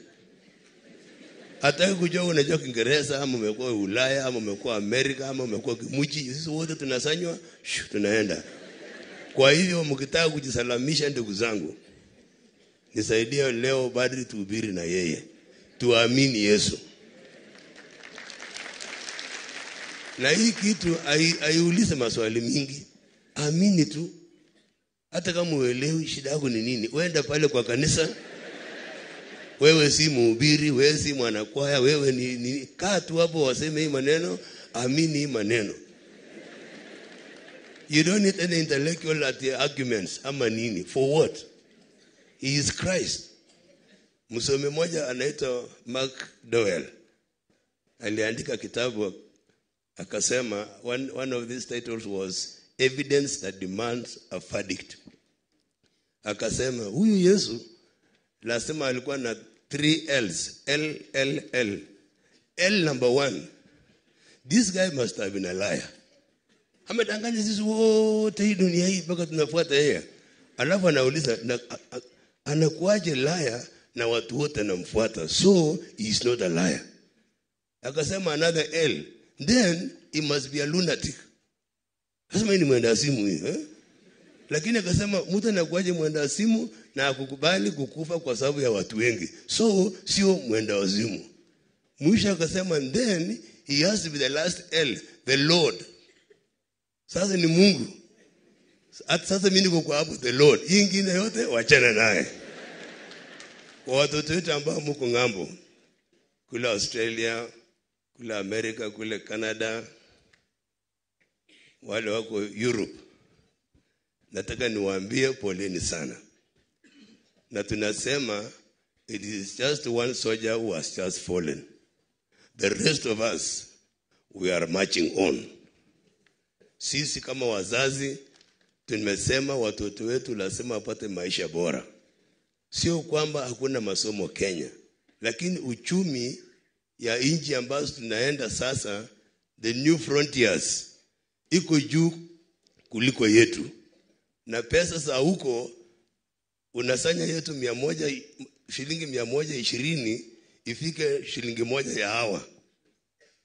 hataki kujua unajua Kiingereza ama umekuwa Ulaya ama umekuwa Amerika ama umekuwa Kimuchi. Sisi wote tunasanywa, shu, tunaenda. Kwa hivyo mkitaka kujisalamisha, ndugu zangu, nisaidie leo badri tuhubiri na yeye, tuamini Yesu. Na hii kitu haiulize maswali mingi, amini tu. Hata kama uelewi shida yako ni nini, wenda pale kwa kanisa wewe si mhubiri, wewe si mwanakwaya, wewe ni, ni kaa tu hapo, waseme hii maneno, amini hii maneno. You don't need any intellectual arguments ama nini. For what? He is Christ. Msomi mmoja anaitwa Mark Dowell aliandika kitabu akasema, one, one of these titles was evidence that demands a verdict. Akasema huyu Yesu lazima alikuwa na three L's. L, L, L. L number one. This guy must have been a liar. Amedanganya sisi wote hii dunia hii mpaka tunafuata yeye. Alafu anauliza na, a- a- anakuwaje liar na watu wote anamfuata? So he is not a liar. Akasema another L. Then he must be a lunatic. Lazima hii ni mwenda simu hii, eh? Lakini akasema mtu anakuaje mwenda simu na akukubali kukufa kwa sababu ya watu wengi? So sio mwenda wazimu. Mwisho akasema then he has to be the last l the lord. Sasa ni mungu. Hata sasa mimi niko kwa hapo the lord. Hii ingine yote wachana naye. Kwa watoto wetu ambao muko ng'ambo kule australia kule america kule canada wale wako europe nataka niwaambie poleni sana, na tunasema it is just one soldier who has just fallen. The rest of us we are marching on. Sisi kama wazazi tumesema watoto wetu lazima wapate maisha bora, sio kwamba hakuna masomo Kenya, lakini uchumi ya nchi ambazo tunaenda sasa, the new frontiers iko juu kuliko yetu, na pesa za huko unasanya yetu mia moja shilingi mia moja ishirini ifike shilingi moja ya hawa.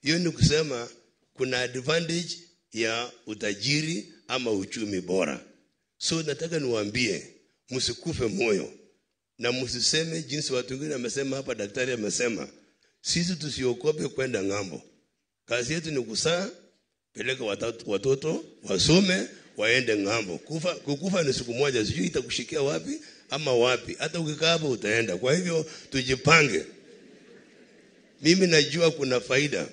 Hiyo ni kusema kuna advantage ya utajiri ama uchumi bora. So nataka niwaambie, msikufe moyo na msiseme jinsi watu wengine wamesema hapa, daktari amesema, sisi tusiokope kwenda ng'ambo. Kazi yetu ni kusaa, peleka watoto, watoto wasome, waende ng'ambo. Kufa, kukufa ni siku moja, sijui itakushikia wapi ama wapi. Hata ukikaa hapo utaenda. Kwa hivyo tujipange. Mimi najua kuna faida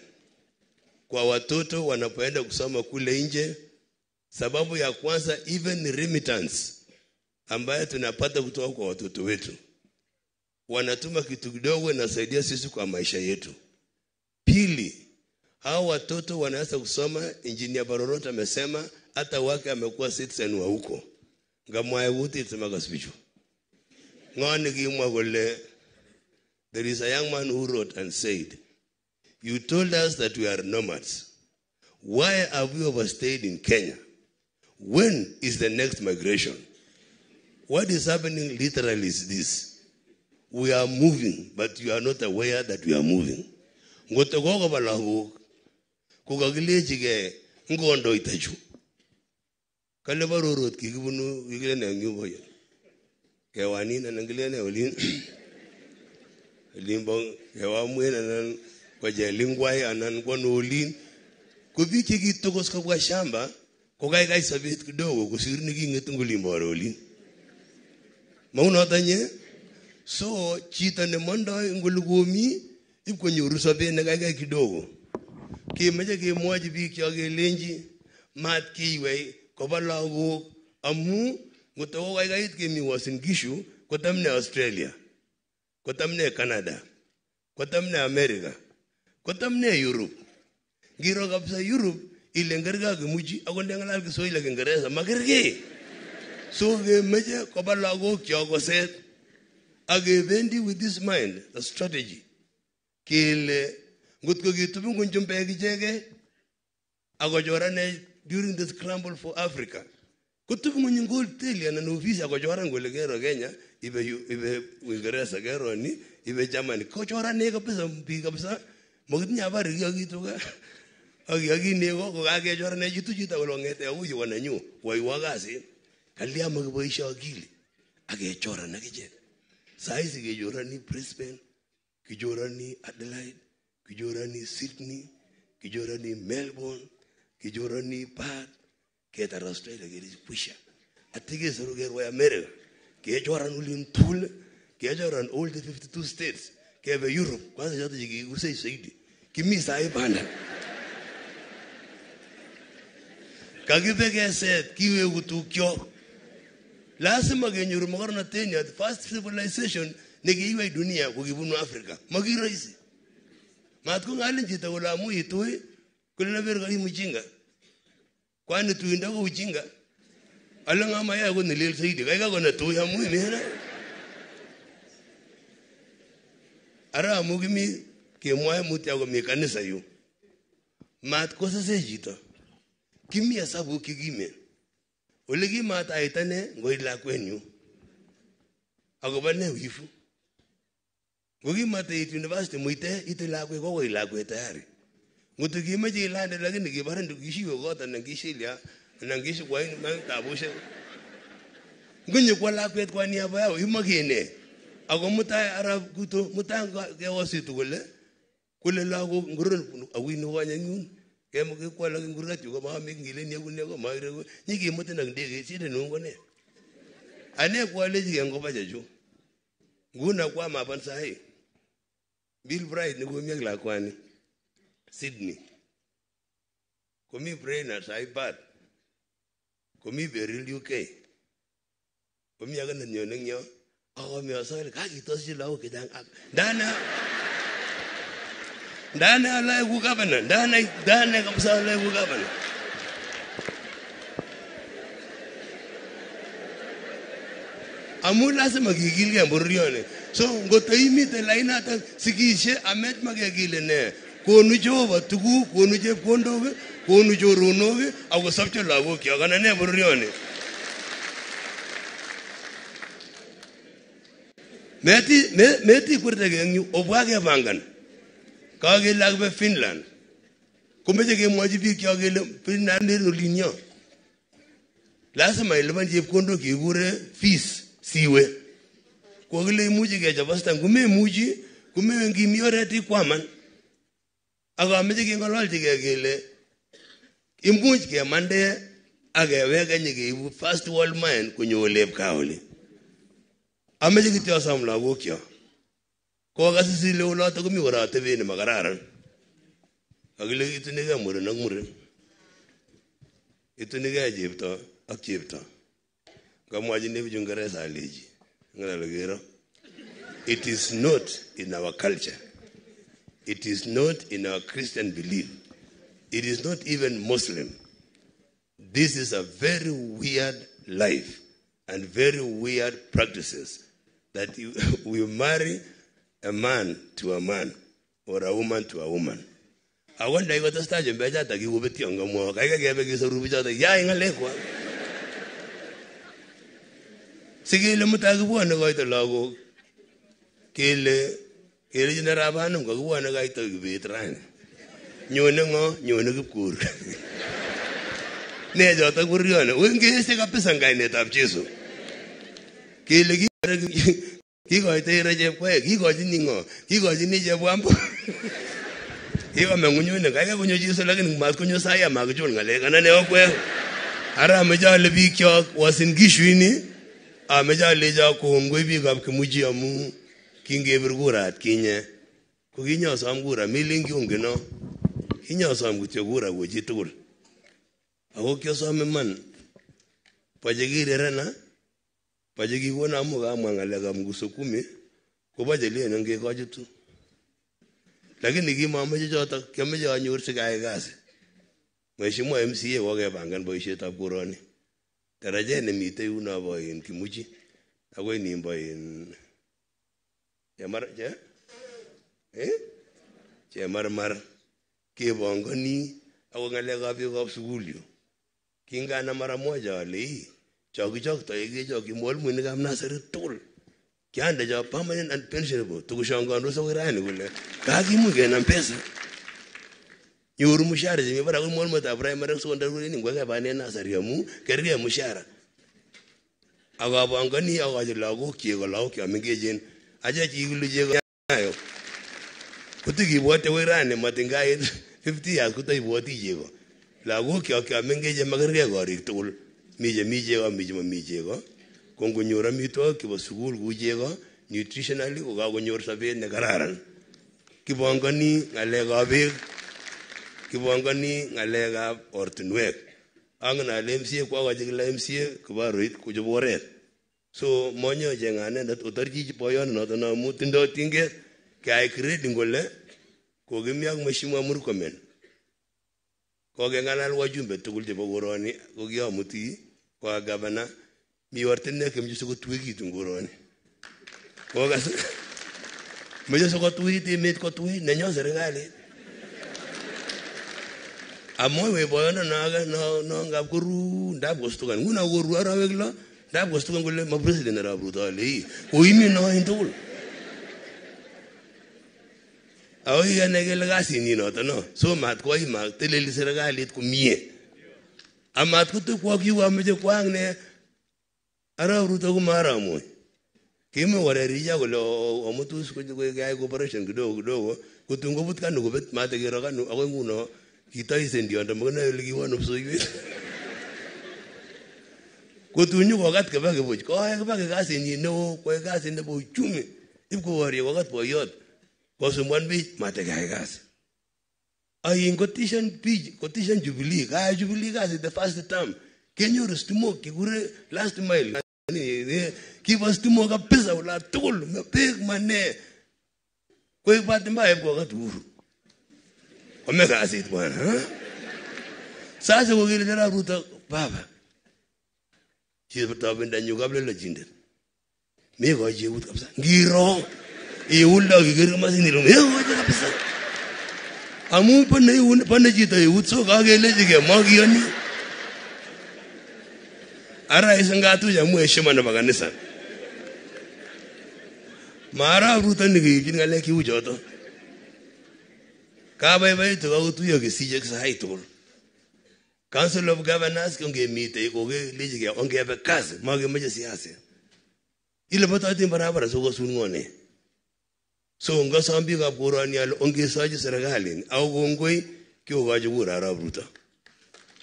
kwa watoto wanapoenda kusoma kule nje. Sababu ya kwanza, even remittance ambayo tunapata kutoka kwa watoto wetu, wanatuma kitu kidogo, inasaidia sisi kwa maisha yetu. Pili, hao watoto wanaweza kusoma. Engineer Barorota amesema hata wake amekuwa citizen wa huko. Ngamwae wuti tsemaga spichu ng'oni kimwa kole there is a young man who wrote and said you told us that we are nomads. Why have we overstayed in Kenya? When is the next migration? What is happening literally is this. We are moving but you are not aware that we are moving. Ngotokoko lagok kokakilechigei ngondoita chu kale barorot kikibunu kikilen eng yu boyo. kewanin anan kilene olin. <clears throat> Olin bo kewamwen anan kwa Jelingwai anan kwa nolin. Ko biik chekitokos kobwa shamba ko kaikai sobet kidogo kosir niking'et eng olin maunoto nye? So chito nemondoi eng oli komi ipkonyoru sobet nekaikai kidogo. Kemoche kemwochi biik cho kelenji mat kiiwei koba lagok amu ngotoko kaikait kemi Uasin Gishu kotamne Australia kotamne Canada kotamne America kotamne Europe. Ngiro kabisa Europe ile ngerga kimuchi akot ndengalal Kiswahili ak Kiingereza makergei so kemeche koba lagok cho koset ak kebendi with this mind the strategy. Kele ngotko kitubi ngwony chumbek ichegei akochoranech during the scramble for Africa. Kotubi mwenye eng teli anan ofisi akochoran kole kero Kenya ibe ibe Uingereza kero ni ibe Germany. Kochoranech kabisa biik kabisa. Makitinye habari kiyokituka ak kiyaki nego kokakechoranech chitu chito kole kong'ete uyu wananyu waiwa kasit kalya makiboishe akili akechoran akichek sahizi kechorani Brisbane kichorani Adelaide kichorani Sydney kichorani Melbourne kichorani Perth ketar Australia kelechi kwisha ati kesoru kerwai America. Kechoran olin tugul kechoran all the 52 states. Kebe Europe. Kwanza choto chekikuse zaidi kimi sai banda kakibe keset kiweku tukyok lazima kenyoru mokornotet ni first civilization nekiiwei dunia kokibunu Africa. Makirahisi mat kong'alin chito kole amu itui kole naber kai mjinga kwani tuindo ko ujinga ala ngama ya ko nilil zaidi kai ka kona tui amu imena ara amu kimi kemwae mutya ko mi kanisa yu. Mat kosase chito. Kimi hesabu kikime? Ole kimat aitane ngoi lakwenyu akobo ne wifu? Ngokimate it university muite ite lakwet kokoi lakwet tayari ngutu kimeche ilande lakini kibaren tu kot anan kishilya anan kishikwain tabushek. Ngonyo kwa lakwet kwa niaba yao imakene ako mutai arab kuto mutai kewasitu kole kole lagok ngorol awini wanya nyun kema kekwala ngurgat yu kama mi ngile ni kune ko maire ko nyiki mutin ak ndege chide nungo ne ane kwale jige ngoba jeju nguna kwa mapan sahi Bill Bright ni komi ak lakwani Sydney. Komi Brainerd sahi Bath komi Beryl UK komi age nenyone eng yo Akomi asole kakitoschi lagok chechang ak ndane ndane alae gavana ndane ndane kabisa alae gavana amu lazima kikilgei bororioni so ngoto imite lainata sikishe amech makekile ne konu jehova tuguk konu chepkondok konu choronok akosopcho lagokyok anan ne bororioni? Meti me- meti kwerteke eng yu obwa kepangan kakele akibe finland. Komeche kemwochi biik cho kele finland en olinyo lazima ilipan chepkondok kekure fees siwe. Kokile imuchi kechop asta ngomemuchi komewe oret ikwaman akameche keng'ololchigei kele imuch kemande akewek kenye keibu first world mind konyo olep kaa oli ameche kityo asom lagokyok. Kokasis ile oloto komi kora atebet nemakararan kakile muren ak muren. Itunigei chepto ak chepto. Kamwachini bichu ngeresa alechi ng'alale kero it is not in our culture it is not in our christian belief. It is not even muslim. This is a very weird life and very weird practices that you, <laughs> we marry a man to a man or a woman to a woman. Awanda ikotestai chembechata kikobetyo ngamwa kaikai kebe kesoru bichoto yai ng'alekwa sikele mutai kibwone koito lagok kele kele jinarabanum kakibwone kaito kibet rani nyone ng'o? Nyone kipkur ne choto kurione wengese kabisa kainetab jesu. Kele ki- kikoitoi ra chepkoech kikochini ng'o? Kikochini chepwambo. Kikome ng'unyuni kaikai konyo jesu lakini mat konyo sai amakichul ng'alek. Anane okwek. Ara ameche ale biikchok wasin kishuini ameche alecho kongoi biikab kimuchi amu kingebir kura atkinye ko kinyosom kura milen kiongeno kinyosom kityo kura ko chitugul ako kiosom iman boche chekirerena boche chekikono amu kamwa ng'alekab nguso kumi koboche lenen kekochitu lakini kimomoche choto kiomoche anyor sikayai kasi. Mheshimiwa MCA kokepangan boisietab koroni. Darajet nemitei yuno bo in kimuchi akoi nimbo in chemar che eh? Chemarmar kepongoni ako ng'alekab biikab sukul yu. Kingana mara moja ale ii chokichoktoi kechokyi mwalimuinikab nasari tugul kiande cho permanent and pensionable. Tukushongondos akoi rani kole kakimuch kenam pesa. Nyoru mshahara chemi barak akoi mwalimuitab primary secondary kole ni ngwekepane nasari amu kergei mshahara akapongoni akochi lagok cheko lagok cho mengechen ache chikulu cheko yayo. Kotikibwote akoi rani matingait 50 years kotaibwoti cheko lagok chok cho mengechen makergei korik tugul. Mi chemi cheko mi chemami cheko ko ngonyor amitwogik chebo sukul kou cheko nutritionally kokakonyor sobet nekararan kipongoni ng'alekab beek kipongoni ng'alekab ortinwek. Angen ale MCA kwakochi kila MCA kibaroit kochop oret so monyo cheng'anendet otorchi boyonoto amu tindoi tinget keyai grading kole kokimi ak mheshimiwa Murkomen kokeng'alal wajumbe tugul chebo koroni ko kiamuti kwa gavana mi ortinwek chemoche sikotuikitu koroni. Kokas <laughs> moche sikotuit emet kotuit nenyo serikalit amwoiwech boyondo age no no ngap koru ndap kostukan nguno koru arawek lo ndap kostukan kole ma president arap ruto ale ii koimi noin tugul ako noto no so mat teleli serikalit komie amat kotekwok ameche kwang ne arap ruto komaramuny kime warerija kole omutus keyai cooperation kidogo kidogo kotun kobet matekero akoi nguno kitoisen tiondo ole kiwo nupsoiwet kotun nyokokat kibaki buch koyai kibaki kasinyi neo koyai kasit nebo uchumi. Ipkoborye kokat boyot. Kosumbuan bich matekeyai kasi ain kotishan bich kotishan jubilee. Kayai jubilee kasi the first term. Kenyoru stimok kikure last mile. Ni- kibo stimok kabisa ola tugul. Mapek mane koik bahati mbaya kwa wakati huru kasit bwana sasa kokile Ruto baba cheptobendanyu kaplelochindet mekochi eut kabisa. Ngiro. Euldo kiker masinit mekochi kabisa. Amu bone chito eut so kakelechike makiyoni ara isingatuch amu heshima nebo kanisa mara ruto nikeipchin ng'alek cheu choto kabaibaitu kakotuyo kesiche sait tugul council of governors kongemite kokelechike ongebe kasi makemoche siaset ilebototi barabara sokosun ng'one. So ngosom biikab koroni ale ongesochi serikali ako kongoi kiokochi kura arap ruto.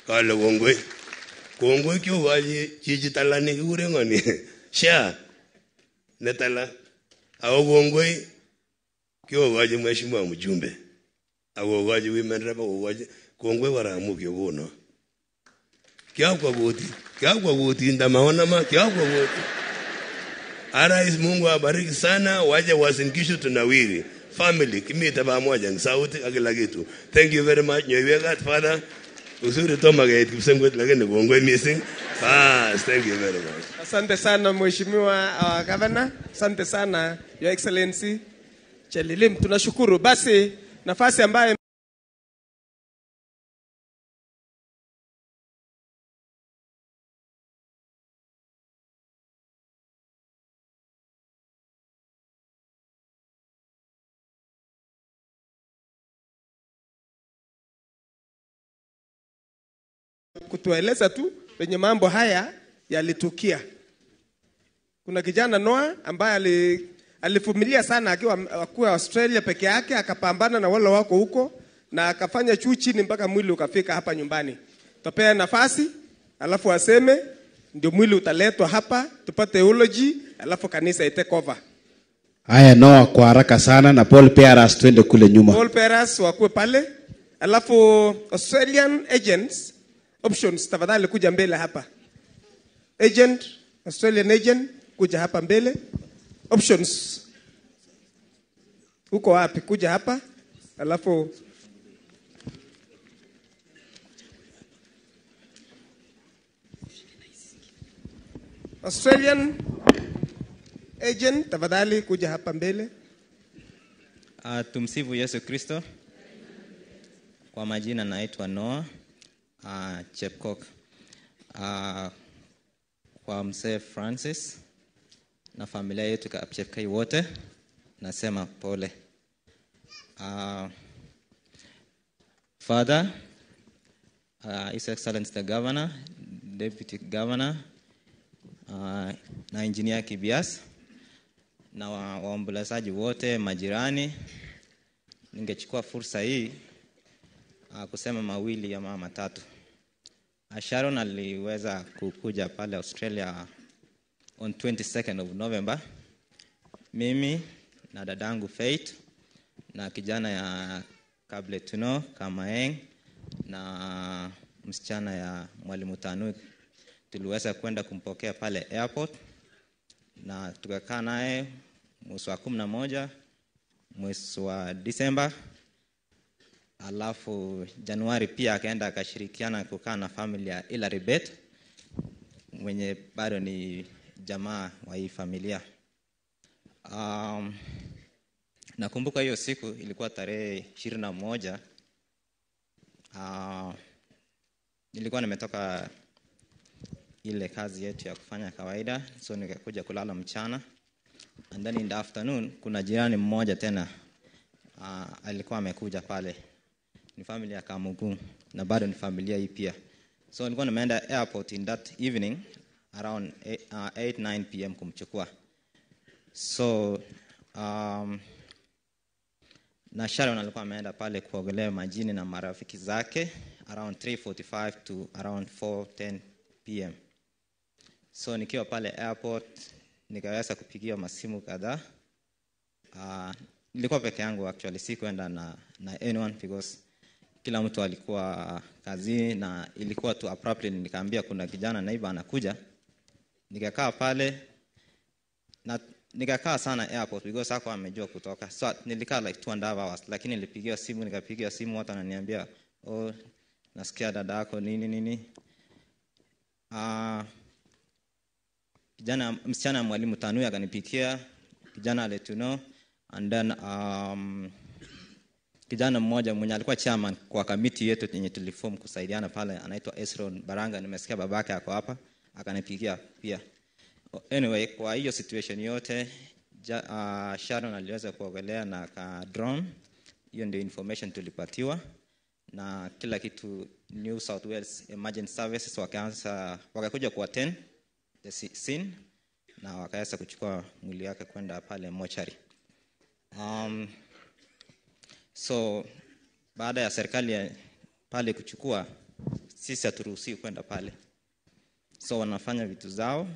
Kale kongoi kongoi kiokochi chichi talani kikure ngone. <laughs> sha netala. Ako kongoi kiokochi mheshimiwa mjumbe. Akokochi women rep akokochi kongoi kora amu kiokono kiakwa koti ndamaonama kiakwa koti arais mungu abariki sana waje wasinkishu tunawiri. Family kimite pamoja ni sauti akila kila kitu. Thank you very much nyoiwekat father uzuri toma keit kipsengwet lakini kongoi missing. Bas thank you very much. Asante sana mheshimiwa uh, gavana, asante sana your excellency. Chelilim, tunashukuru. Basi nafasi ambayo kutueleza tu penye mambo haya yalitukia. Kuna kijana Noah ambaye ali, alivumilia sana akiwa akuwa Australia peke yake, akapambana na wale wako huko na akafanya juu chini mpaka mwili ukafika hapa nyumbani. Tupea nafasi alafu aseme, ndio mwili utaletwa hapa tupate theology, alafu kanisa itake over. Haya, Noa kwa haraka sana na Paul Peras, twende kule nyuma. Paul Peras wakuwe pale, alafu Australian agents options, tafadhali kuja mbele hapa. Agent, Australian agent, kuja hapa mbele. Options, uko wapi? Kuja hapa, alafu Australian agent, tafadhali kuja hapa mbele. Uh, tumsifu Yesu Kristo. Kwa majina naitwa Noah uh, Chepkok. Uh, kwa mzee Francis na familia yetu Kapchepkai wote nasema pole. Uh, Father, uh, His Excellency the Governor, Deputy Governor uh, na Engineer Kibias na wa- waombolezaji wote, majirani, ningechukua fursa hii uh, kusema mawili ama matatu. Uh, Sharon aliweza kukuja pale Australia on 22nd of November. Mimi na dadangu Faith na kijana ya Kable Tuno Kamaeng na msichana ya mwalimu tanu tuliweza kwenda kumpokea pale airport na tukakaa naye mwezi wa kumi na moja mwezi wa Disemba, alafu Januari pia akaenda akashirikiana kukaa na familia ya Hilary Bet mwenye bado ni jamaa wa hii familia. Um, nakumbuka hiyo siku ilikuwa tarehe ishirini na moja. Uh, nilikuwa nimetoka ile kazi yetu ya kufanya kawaida, so nikakuja kulala mchana and then in the afternoon kuna jirani mmoja tena uh, alikuwa amekuja pale, ni familia ya Kamugu na bado ni familia hii pia, so nilikuwa nimeenda airport in that evening around 8, uh, 9 pm kumchukua so um, na Sharon alikuwa ameenda pale kuogelea majini na marafiki zake around 3:45 to around 4:10 pm. So nikiwa pale airport nikaweza kupigiwa masimu kadhaa. Uh, nilikuwa peke yangu actually, sikuenda na, na anyone because kila mtu alikuwa kazini na ilikuwa tu abruptly nikaambia kuna kijana naiba anakuja. Nikakaa pale na nikakaa sana airport because hako amejua kutoka. So nilikaa like two and a half hours lakini nilipigiwa simu nikapigiwa simu watu ananiambia oh nasikia dada yako nini nini. Uh, kijana msichana mwalimu tanui akanipikia kijana let you know. And then um, kijana mmoja mwenye alikuwa chairman kwa kamiti yetu yenye tuliform kusaidiana pale anaitwa Esron Baranga. Nimesikia babake ako hapa akanipigia pia. Anyway kwa hiyo situation yote ja, uh, Sharon aliweza kuogelea na ka drone. Hiyo ndio information tulipatiwa na kila kitu New South Wales Emergency Services wakaanza wakakuja ku attend the scene na wakaweza kuchukua mwili wake kwenda pale mochari. Um, so baada ya serikali pale kuchukua sisi haturuhusiwi kwenda pale. So wanafanya vitu zao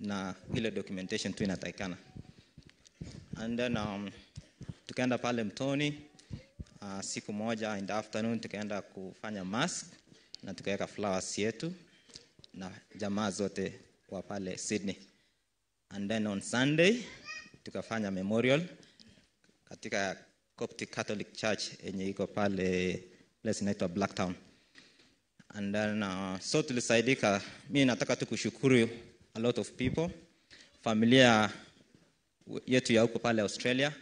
na ile documentation tu inatakikana. And then um, tukaenda pale mtoni uh, siku moja in the afternoon tukaenda kufanya mask na tukaweka flowers yetu na jamaa zote wa pale sydney. And then on sunday tukafanya memorial katika coptic catholic church yenye iko pale place inaitwa blacktown. And then uh, so tulisaidika. Mi nataka tu kushukuru a lot of people. Familia yetu ya huko pale australia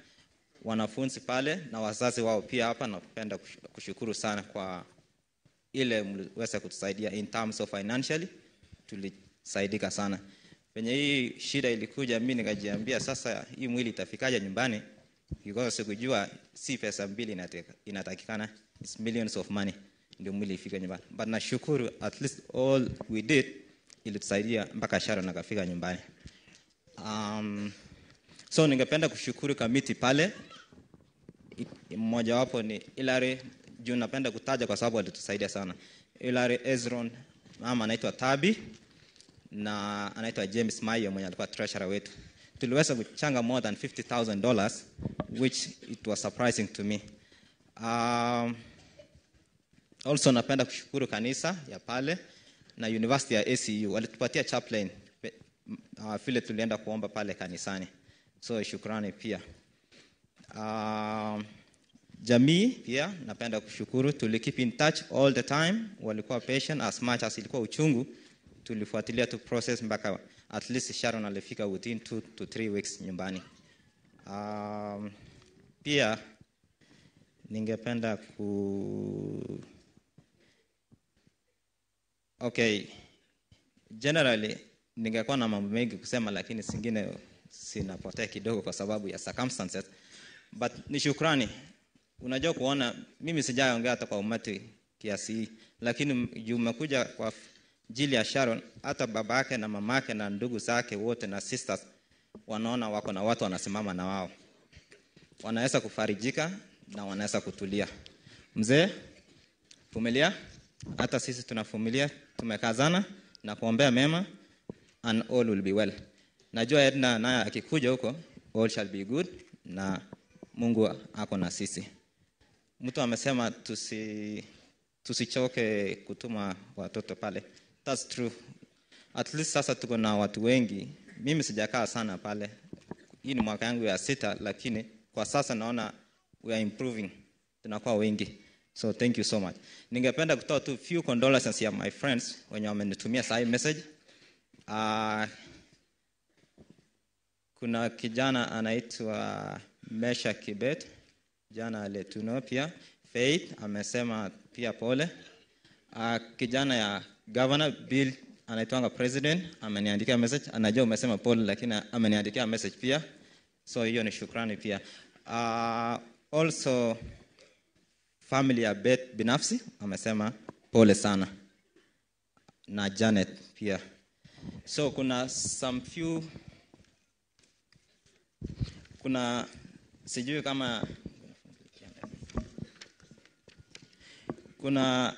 wanafunzi pale na wazazi wao pia hapa. Napenda kush- kushukuru sana kwa ile mliweza kutusaidia in terms of financially. Tulisaidika sana. Penye hii shida ilikuja mi nikajiambia sasa hii mwili itafikaje nyumbani because sikujua si pesa mbili inatakikana. It's millions of money. Ndio mwili ifike nyumbani. But nashukuru at least all we did ilitusaidia mpaka sharon akafika nyumbani. Um, so ningependa kushukuru kamiti pale. Mmojawapo ni Hilary juu napenda kutaja kwa sababu alitusaidia sana. Hilary Ezron mama anaitwa Tabi na anaitwa James Mayo mwenye alikuwa treasurer wetu tuliweza kuchanga more than 50000 dollars which it was surprising to me. Um, also napenda kushukuru kanisa ya pale na university ya ACU walitupatia chaplain uh, vile tulienda kuomba pale kanisani. So shukrani pia. Um, jamii pia napenda kushukuru. Tuli keep in touch all the time. Walikuwa patient as much as ilikuwa uchungu. Tulifuatilia tu process mpaka at least sharon alifika within two to three weeks nyumbani. Um, pia ningependa ku okay generally ningekuwa na mambo mengi kusema lakini singine sinapotea kidogo kwa sababu ya circumstances. But ni shukrani. Unajua kuona mimi sijaongea hata kwa umati kiasi hii lakini juu umekuja kwa jili ya sharon hata babake na mamake na ndugu zake wote na sisters wanaona wako na watu wanasimama na wao. Wanaweza kufarijika na wanaweza kutulia. Mzee vumilia. Hata sisi tunavumilia tumekazana na kuombea mema and all will be well. Najua edna naye akikuja huko all shall be good na mungu ako na sisi. Mtu amesema tusi tusichoke kutuma watoto pale That's true. At least sasa tuko na watu wengi. Mimi sijakaa sana pale. Hii ni mwaka yangu ya sita lakini kwa sasa naona we are improving. Tunakuwa wengi. So thank you so much. Ningependa kutoa tu few condolences ya my friends wenye wamenitumia sahi message. Uh, kuna kijana anaitwa mesha kibet. Jana aletuno pia. Faith amesema pia pole. Uh, kijana ya governor bill anaitwanga president ameniandikia message. Anajua umesema pole lakini ameniandikia message pia. So hiyo ni shukrani pia. Uh, also family ya beth binafsi amesema pole sana. Na janet pia. So kuna some few kuna sijui kama kuna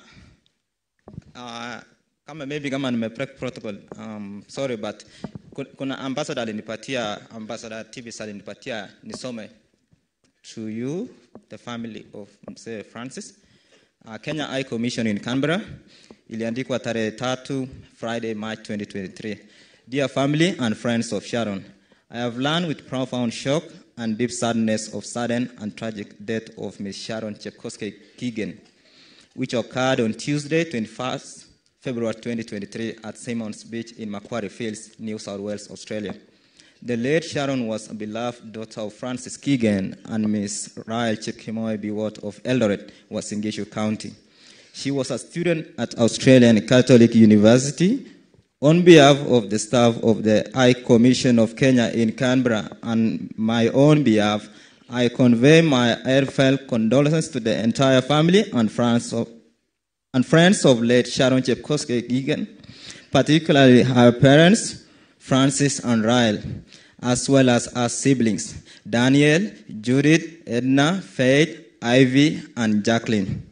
uh, kama maybe kama nime break protocol um, sorry but ku- kuna ambassador alinipatia ambassador tvs alinipatia nisome to you the family of mzee francis. Uh, kenya High commission in canberra iliandikwa tarehe tatu friday march 2023 Dear family and friends of Sharon, I have learned with profound shock and deep sadness of sudden and tragic death of Miss Sharon Chepkoskei Keegan, which occurred on Tuesday, 21st February 2023 at Simon's Beach in Macquarie Fields, New South Wales, Australia. The late Sharon was a beloved daughter of Francis Keegan and Miss Rael Chepkemoi Biwott of Eldoret, Wasingishu County. She was a student at Australian Catholic University. On behalf of the staff of the High Commission of Kenya in Canberra and my own behalf, I convey my heartfelt condolences to the entire family and friends of, and friends of late Sharon Chepkoskei Keegan, particularly her parents, Francis and Ryle, as well as her siblings, Daniel, Judith, Edna, Faith, Ivy, and Jacqueline.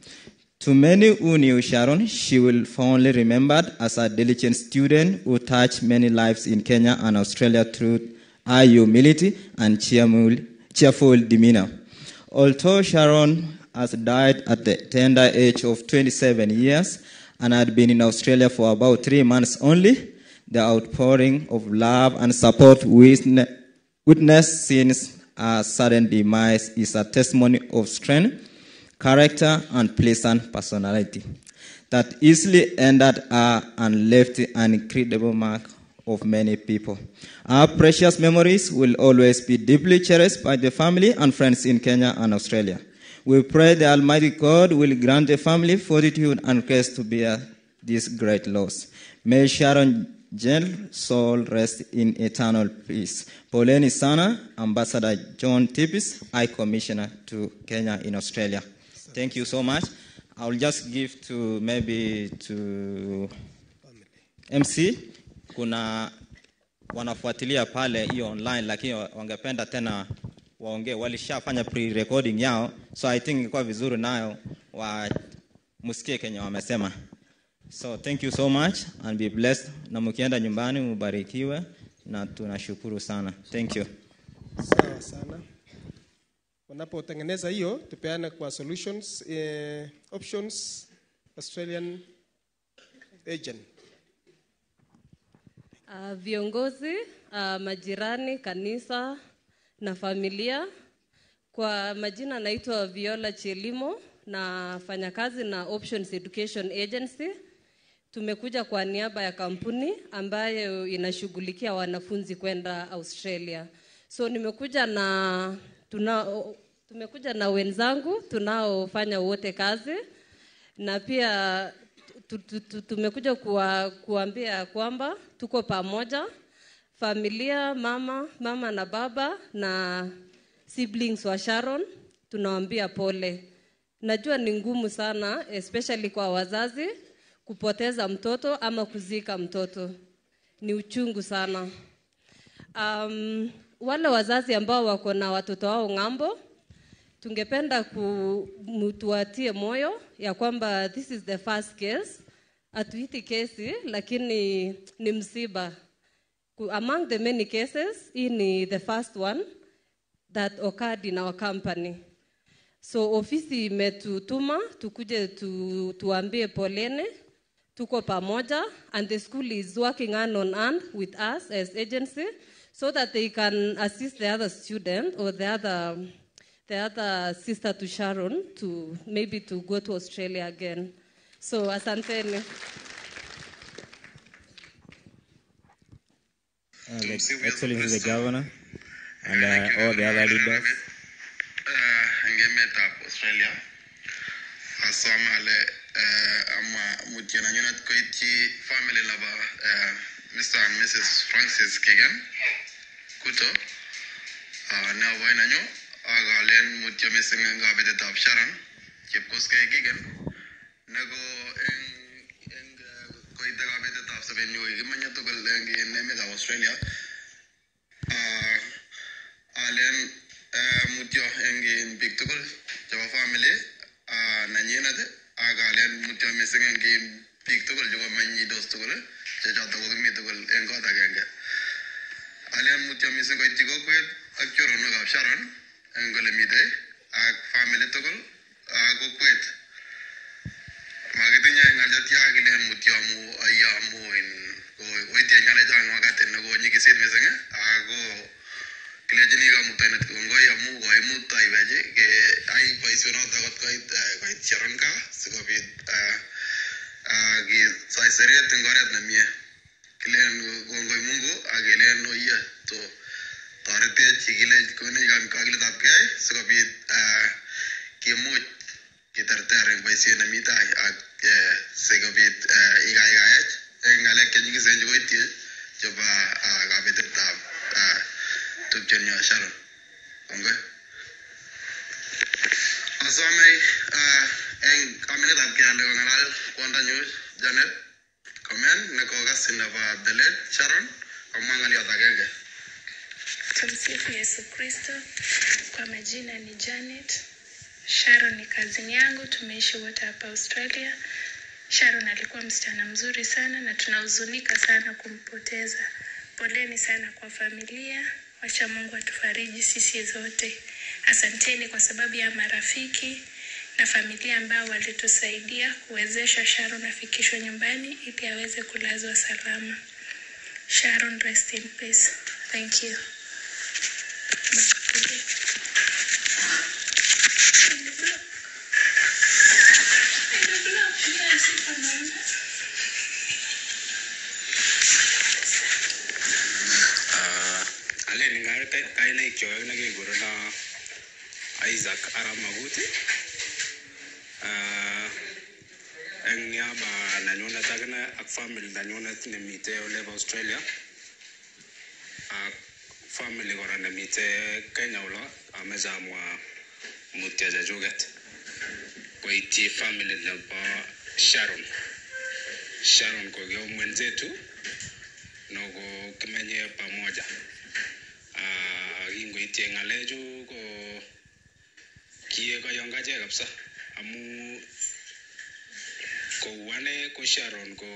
To many who knew Sharon, she will fondly remembered as a diligent student who touched many lives in Kenya and Australia through her humility and cheerful demeanor. Although Sharon has died at the tender age of 27 years and had been in Australia for about three months only, the outpouring of love and support witnessed since her sudden demise is a testimony of strength, character, and pleasant personality that easily ended her and left an incredible mark of many people. Our precious memories will always be deeply cherished by the family and friends in Kenya and Australia. We pray the Almighty God will grant the family fortitude and grace to bear this great loss. May Sharon gentle soul rest in eternal peace. Poleni Sana, Ambassador John Tippis, High Commissioner to Kenya in Australia. Thank you so much. I'll just give to maybe to MC. Kuna wanafuatilia pale hiyo online, lakini wangependa tena waongee, walishafanya pre-recording yao, so I think ilikuwa vizuri nayo wa musikie Kenya wamesema. So thank you so much and be blessed, na mkienda nyumbani mubarikiwe, na tunashukuru sana. Thank you. Sawa sana. Unapotengeneza hiyo tupeane kwa solutions eh, options Australian agent. Uh, viongozi uh, majirani, kanisa na familia. Kwa majina naitwa Viola Chelimo, nafanya kazi na Options Education Agency. Tumekuja kwa niaba ya kampuni ambayo inashughulikia wanafunzi kwenda Australia. So nimekuja na tuna, tumekuja na wenzangu tunaofanya wote kazi na pia tu- tu- tu- tumekuja kuwa, kuambia kwamba tuko pamoja familia mama mama na baba na siblings wa Sharon tunawaambia pole. Najua ni ngumu sana especially kwa wazazi kupoteza mtoto ama kuzika mtoto. Ni uchungu sana. Um, wale wazazi ambao wako na watoto wao ng'ambo tungependa kumtuatie moyo ya kwamba this is the first case. Hatuiti kesi lakini ni msiba among the many cases ni the first one that occurred in our company so ofisi imetutuma tukuje tu, tuambie polene tuko pamoja and the school is working hand on hand with us as agency so that they can assist the other student or the other the other sister to Sharon to maybe to go to Australia again. So asanteni. Uh, the Excellency the Governor and uh, all the other leaders. eng emetab Australia asome ale eh, ama mutyo nenyunet koityi family nebo eh, Mr. and Mrs. Francis Kigen Kuto uh, neoboi nenyu ak alen mutyo mising eng kabetetab Sharon Chepkoskei Kigen neko eng eng eh, koite tugul eng in emetab Australia. Uh, alen eh, mutyo eng biik tugul chebo family ah, nenyinet ak alen mutyo mising eng biik tugul chekomenyidos tugul che choto ko kimi tugul eng kot agenge alen mutyo mising koityi kokwet ak choronokab Sharon eng ole mitei ak family tugul ak kokwet makitinyei ng'alyatiat kilen mutyo amu aiyo amu in koityen ng'alecho eng wakati nekonyikisit mising ako kilechini kamuktoindet kongoi amu koimut aiwech ai boisionoto kot koit koit sharon kaa sikobit kisoiseret eng oret nemie kilen kongoi mungu akelen oiyo to toretech kile konech kakiletabgei sikobit kimuch kiterter eng boisiet nemi tai ak sikobit ikaikaech eng ng'alek chenyikisen chekoitye chebo ah, kabetetab ah, tupchenyo Sharon. Kongoi. Asome eng kamiletabgei ale kong'alal kwondonyu Janet Komen nekokasin nebo the late Sharon komwa ng'oliot agenge. Tumsifu Yesu Kristo. Kwa majina ni Janet. Sharon ni kazini yangu, tumeishi wote hapa Australia. Sharon alikuwa msichana mzuri sana na tunahuzunika sana kumpoteza. Poleni sana kwa familia, wacha Mungu atufariji sisi zote. Asanteni kwa sababu ya marafiki na familia ambao walitusaidia kuwezesha Sharon afikishwe nyumbani ili aweze kulazwa salama. Sharon, rest in peace. Thank you. Alen nga kainaik chok nekekurono Isaac Arap Makut Ah, eng niaba nenyunet akine ak family nenyunet nemite olebo Australia. Ak family kora nemite Kenya ulo ameche amwa chechuket koityi family nebo Sharon. Sharon kwa kio mwenzetu noko kimenye pamoja iti ngaleju ng'alechu ko kwa achek kabisa. Amu kou ane ko Sharon ko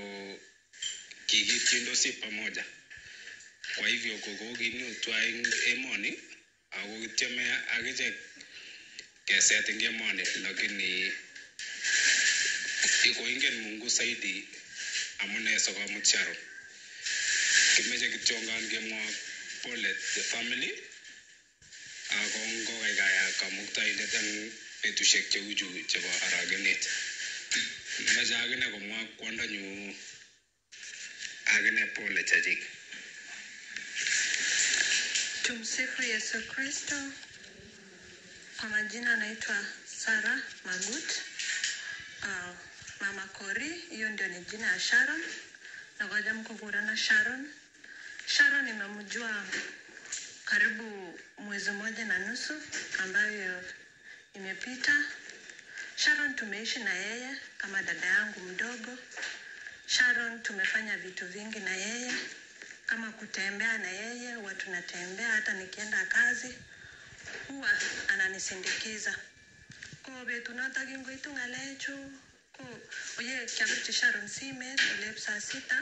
kikityindosi pamoja kwa hivyo ko kokinutwa eng emoni ako kityeme akichek keset eng emoni lakini ikoingen Mungu zaidi amune sikomut Sharon kimeche kityongan kemwa pole the family ako ngokaikaya kamuktaindet eng betusiek cheuchu chebo aragenet. Meche akine komwa kwondonyu akine pole chechik Tumsifu Yesu Kristo. Kwa majina anaitwa Sara Magut. Uh, Mama Kori, hiyo ndio ni jina ya Sharon. Na ngoja mkugurana Sharon. Sharon nimemjua karibu mwezi mmoja na nusu ambayo imepita. Sharon tumeishi na yeye kama dada yangu mdogo. Sharon tumefanya vitu vingi na yeye kama kutembea na yeye, huwa tunatembea hata nikienda kazi huwa ananisindikiza. Ko betunoto kingoitu ng'alechu ko oye kiabirchi Sharon simet olep saa sita.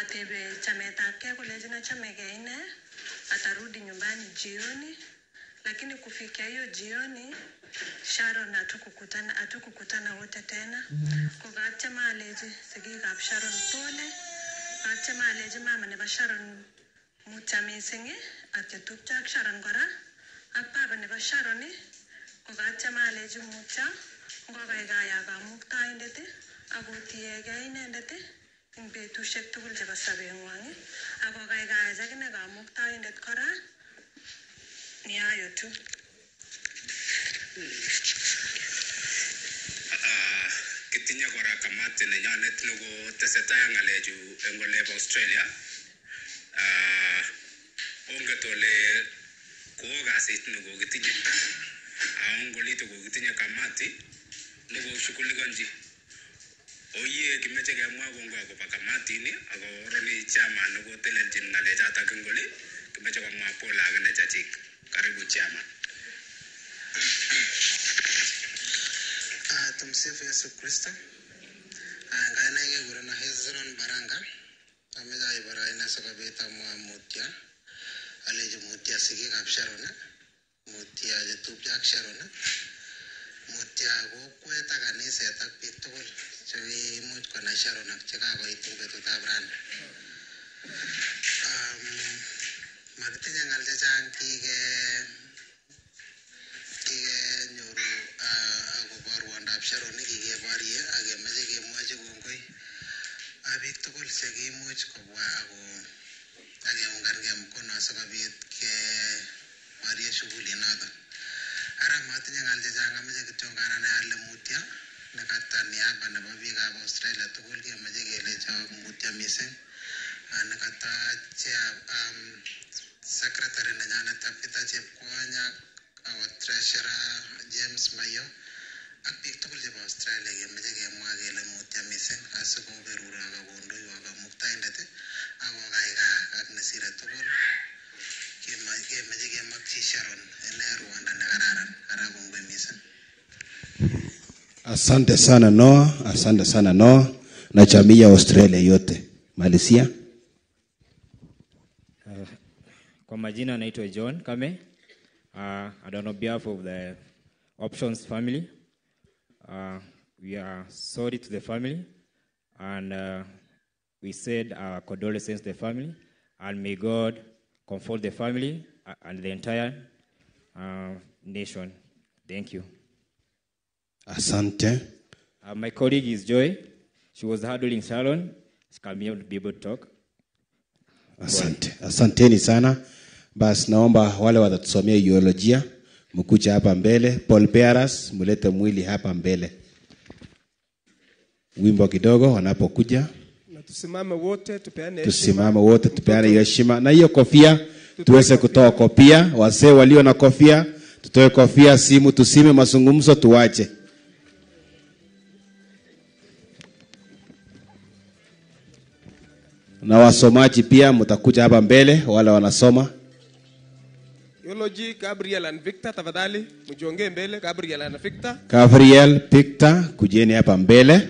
Atebe chametabgei kolechino chamegei ine atarudi nyumbani jioni, lakini kufikia hiyo jioni Sharon hatukukutana hatukukutana wote tena. Ko katyema alechi sigikab Sharon pole atyeme alechi mama nebo Sharon mutyo mising chetupcho ak Sharon kora ababa nebasharoni kogatya maleji mutya ngobaigaya kamuktaindet akotiegei inendet eng betusiek tugul chebo sobengwong akokaikaech akine kamuktaindet kora niayo tu kitinye kora kamati nenyonet nekotesetai ng'alechu eng olebo Australia. Onget ole koo kasit nekokitinye olito kokitinye kamati nekoshughulikonji oye kimeche kemwa kongoi akobo kamatini akoroni chairman nekotelelchin ng'alechatak eng oli kimeche komwa pole akine chechik karibu chairman Ah, tumsifu Yesu Kristo. Ah, ngaine kekurenon Hezron Baranga. Ameche sikobit amwa mutyo. ಹಲೇಜು ಮೂತ್ಯ ಸಿಗಿಗೆ ಅಕ್ಷರನ ಮೂತ್ಯ ತುಪ್ಪ ಅಕ್ಷರನ ಮೂತ್ಯ ಹೋಗ್ಕೋಯ್ತ ಗಣಿ ಸೇತಾಗ ಪಿತ್ತಗೋಲ್ ಚವಿ ಮುಚ್ಕೊಂಡ ಅಕ್ಷರನ ಚಿಕಾಗೋಯ್ತು ಬೇತು ತಾಬ್ರಾನ್ ಮತ್ತೆ ഞങ്ങൾ ചാങ്കിക്ക് ഞൊരു akoborwon absharon nekikeborie akemache kemwochi kongoi abik tugul chekimuch kobwa ako akeungankee mkono asikobit keborye shughuli noto ara matinye ng'al chechang amoche kityo nganane ale mutyo nekata niaba nebo biikab Australia tugul kemoche kelecho mutyo missing Ah, nekata um, secretary nenyanet Peter Chepkwony ak our treasurer James Mayo ak biik tugul chebo Australia kemoche kemwa kele mutyo missing asikoberuro ak kondoiwo kamuktaindet ii, ak nesire tugul Sharon Rwanda nekararan ara kongoi mising Asante sana Noah, asante sana Noah na jamii ya Australia yote. Malisia. Kwa majina naitwa John Kame. Uh, and on behalf of the Options family, uh, we are sorry to the family and uh, we said our condolences to the family and may God comfort the family uh, and the entire uh, nation. Thank you. Asante. Uh, my colleague is Joy. She was handling Sharon. She can be able to be able to talk. Asante. Asanteni sana. Basi naomba wale watatusomea biolojia mkuja hapa mbele. Paul Bearers, mulete mwili hapa mbele. Wimbo kidogo wanapokuja. Tusimame wote tupeane heshima. Tusimame wote tupeane hiyo heshima na hiyo kofia tuweze kutoa kofia. Wazee walio na kofia tutoe kofia, simu tusime, mazungumzo tuwache. Na wasomaji pia mtakuja hapa mbele, wale wanasoma. Yoloji, Gabriel and Victor tafadhali mjiongee mbele Gabriel and Victor. Gabriel, Victor, kujeni hapa mbele.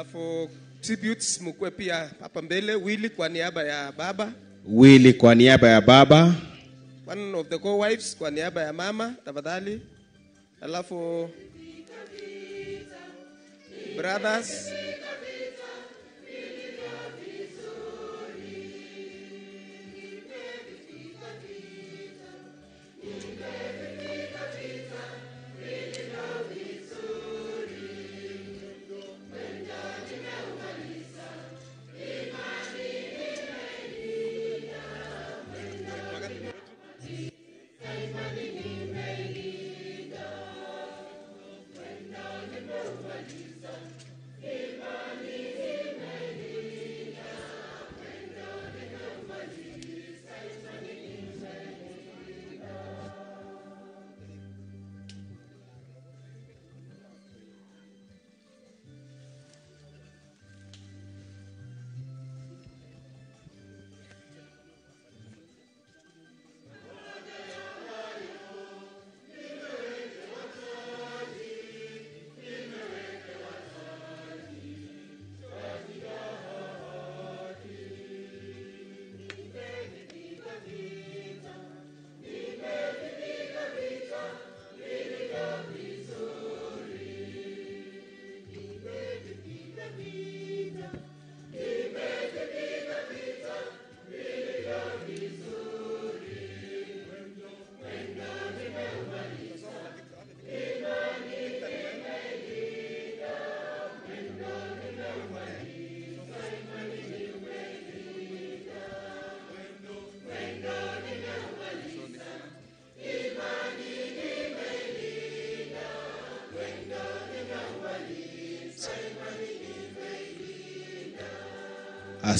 Alafu tributes mkuwe pia hapa mbele Willy kwa niaba ya baba, Willy kwa niaba ya baba, one of the co-wives kwa niaba ya mama tafadhali. Alafu brothers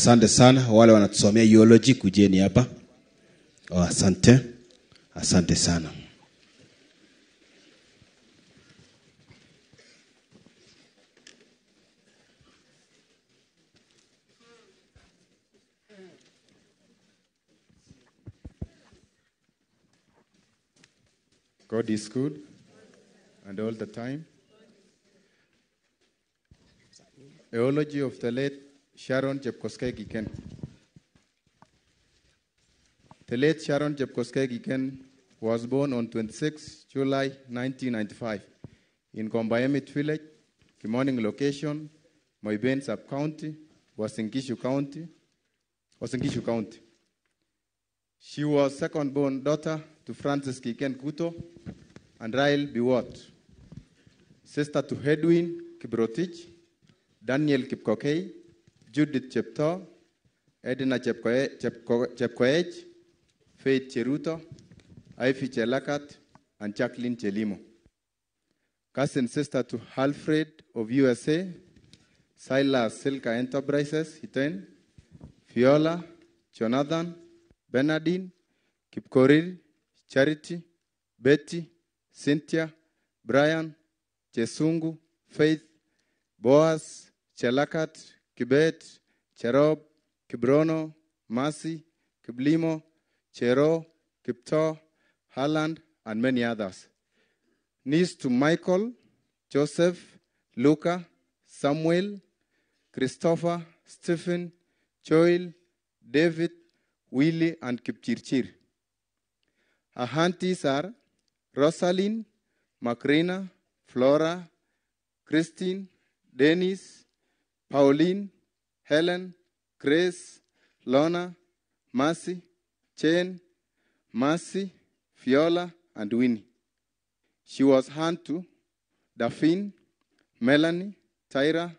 asante sana. Wale wanatusomea eulogy, kujeni hapa. Oh, asante, asante sana. God is good and all the time. Eulogy of the late Sharon Jepkoskei Giken. The late Sharon Jepkoskei Giken was born on 26 July 1995 in Gombayemit Village, Kimoning location, Moiben sub-county, Wasingishu County, Wasingishu County. She was second-born daughter to Francis Kiken Kuto and Rael Biwot, sister to Hedwin Kibrotich, Daniel Kipkokei, Judith Chepto, Edna Chepkoe- Chepko- Chepkoech, Faith Cheruto, Ivy Chelakat, and Jacqueline Chelimo. Cousin sister to Alfred of USA, Silas Silka Enterprises, Hiten, Fiola, Jonathan, Bernardine, Kipkorir, Charity, Betty, Cynthia, Brian, Chesungu, Faith, Boaz, Chelakat, Kibet, Cherob, Kibrono, Masi, Kiblimo, Chero, Kipto, Harland, and many others. Niece to Michael, Joseph, Luca, Samuel, Christopher, Stephen, Joel, David, Willie, and Kipchirchir. Her aunties are Rosalind, Macrina, Flora, Christine, Dennis, Pauline, Helen, Grace, Lorna, Mercy, Jane, Mercy, Viola, and Winnie. She was aunt to Daphne, Melanie, Tyra,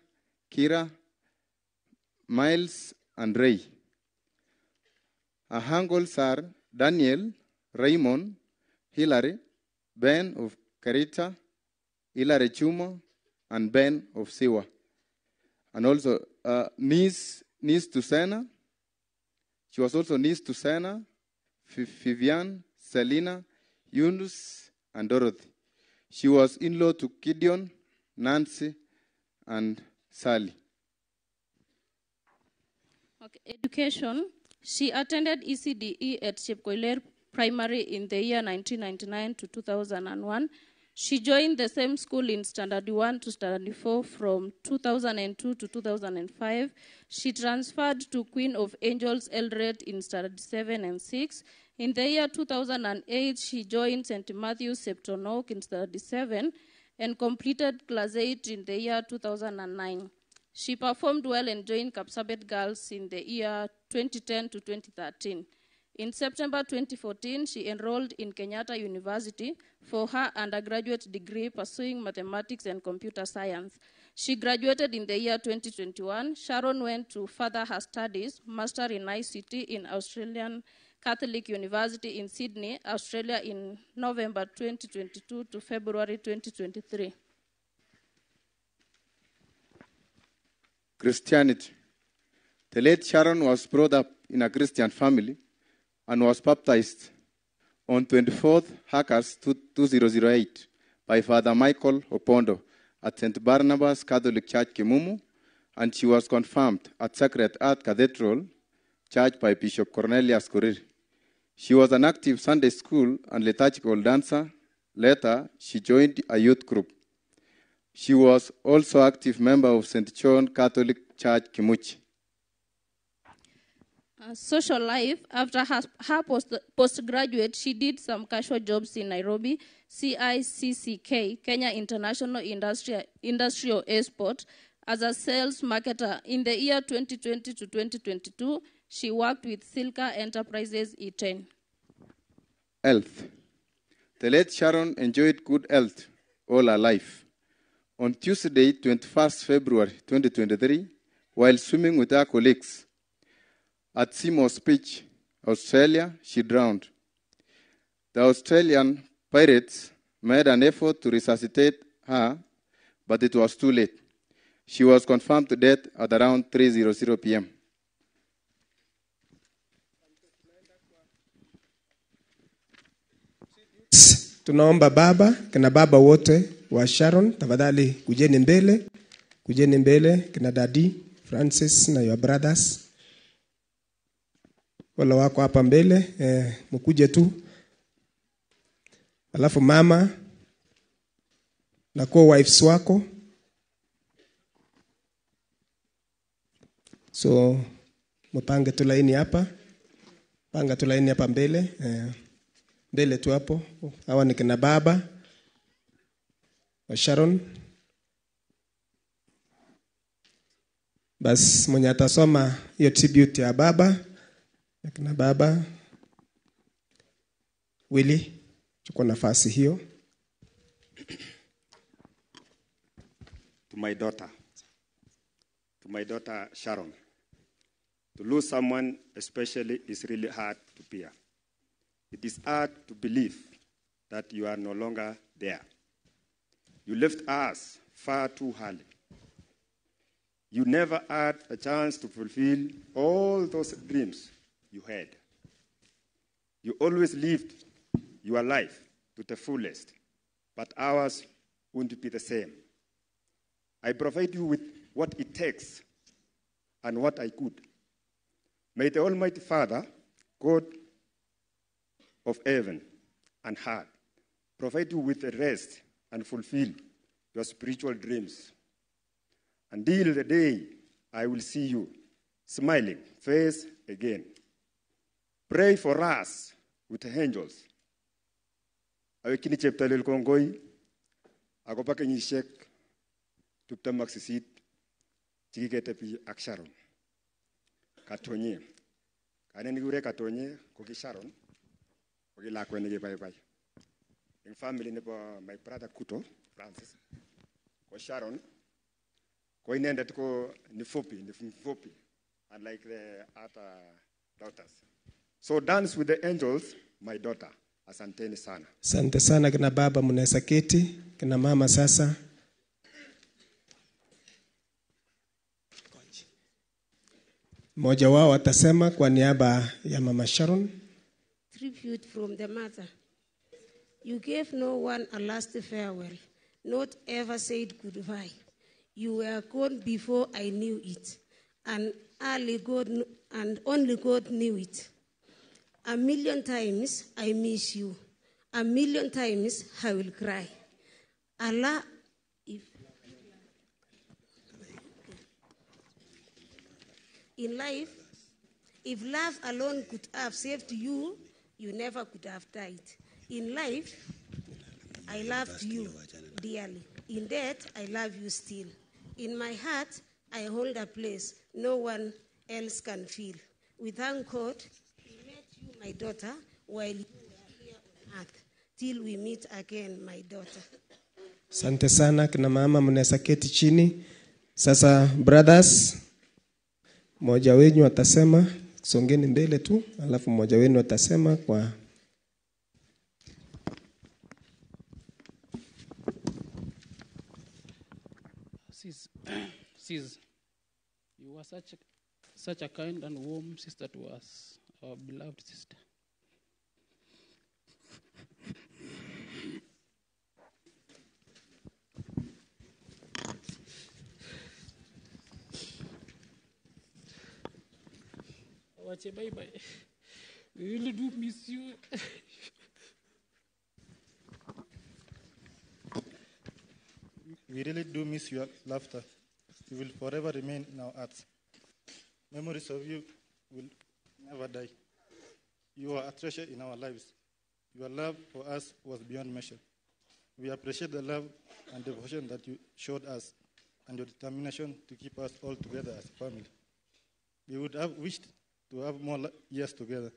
Kira, Miles, and Ray. Her uncles are Daniel, Raymond, Hilary, Ben of Carita, Hilary Chumo, and Ben of Siwa. And also uh, niece, niece to Sena. She was also niece to Sena, Fi- Vivian, Selina, Yunus, and Dorothy. She was in-law to Gideon, Nancy, and Sally. Okay, education. She attended ECDE at Chepkoiler Primary in the year 1999 to 2001. She joined the same school in Standard 1 to Standard 4 from 2002 to 2005. She transferred to Queen of Angels Eldred in Standard 7 and 6. In the year 2008, she joined St. Matthew's Septonok in Standard 7 and completed Class 8 in the year 2009. She performed well and joined Kapsabet Girls in the year 2010 to 2013. In September 2014, she enrolled in Kenyatta University for her undergraduate degree pursuing mathematics and computer science. She graduated in the year 2021. Sharon went to further her studies, master in ICT in Australian Catholic University in Sydney, Australia in November 2022 to February 2023. Christianity. The late Sharon was brought up in a Christian family and was baptized on 24th Hackers 2008 by Father Michael Opondo at St. Barnabas Catholic Church Kimumu, and she was confirmed at Sacred Heart Cathedral Church by Bishop Cornelius Kurir. She was an active Sunday school and liturgical dancer. Later, she joined a youth group. She was also active member of St. John Catholic Church Kimuchi. Uh, social life. After her, her post, postgraduate, she did some casual jobs in Nairobi, CICCK, Kenya International Industrial, Industrial Export, as a sales marketer. In the year 2020 to 2022, she worked with Silka Enterprises E10. Health. The late Sharon enjoyed good health all her life. On Tuesday, 21st February 2023, while swimming with her colleagues at Seymour's Beach, Australia, she drowned. The Australian pirates made an effort to resuscitate her, but it was too late. She was confirmed to death at around 3:00 p.m. Tunaomba baba, kina baba wote wa Sharon, tafadhali kujeni mbele, kujeni mbele, kina dadi Francis na your brothers wala wako hapa mbele eh, mkuje tu, alafu mama na co-wives wako so mpange tu laini hapa, panga tu laini hapa mbele eh, mbele tu hapo. Hawa ni kina baba wa Sharon. Basi mwenye atasoma hiyo tribute ya baba ya kina baba chukua nafasi hiyo. to my daughter, to my daughter Sharon. To lose someone, especially, is really hard to bear. It is hard to believe that you are no longer there. You left us far too early. You never had a chance to fulfill all those dreams you had. You always lived your life to the fullest, but ours wouldn't be the same. I provide you with what it takes and what I could. May the Almighty Father, God of heaven and heart, provide you with the rest and fulfill your spiritual dreams. Until the day I will see you smiling face again. Pray for us with angels. Awekini cheptalel kongoi akobo kenyisiek tiptem ak sisit chekiketebi ak Sharon. Katonye. Kanet nekikure Katonye ko ki Sharon ko ki lakwet nekibaibai. Eng family nebo my brother Kuto Francis ko Sharon ko inendet ko ni fupi ni mfupi unlike the other daughters. So dance with the angels my daughter. Asanteni sana. Asante sana kina baba, mnaweza keti. Kina mama sasa. Mmoja wao atasema kwa niaba ya mama Sharon. tribute from the mother. You gave no one a last farewell, not ever said goodbye. You were gone before I knew it, and only God and only God knew it. A million times I miss you. A million times I will cry. Allah, if in life, if love alone could have saved you, you never could have died. In life, I loved you dearly. In death, I love you still. In my heart, I hold a place no one else can feel. We thank God my daughter while you are here on earth. Till we meet again, my daughter. Asante sana kina mama, mnaweza keti chini. Sasa brothers, mmoja wenyu atasema, songeni mbele tu, alafu mmoja wenu atasema kwa Sis, <clears throat> sis, you were such a, such a kind and warm sister to us, our beloved sister. Wache bye bye. We really do miss you. We really do miss your laughter. You will forever remain in our hearts. Memories of you will never die. You are a treasure in our lives. Your love for us was beyond measure. We appreciate the love and devotion that you showed us and your determination to keep us all together as a family. We would have wished to have more years together,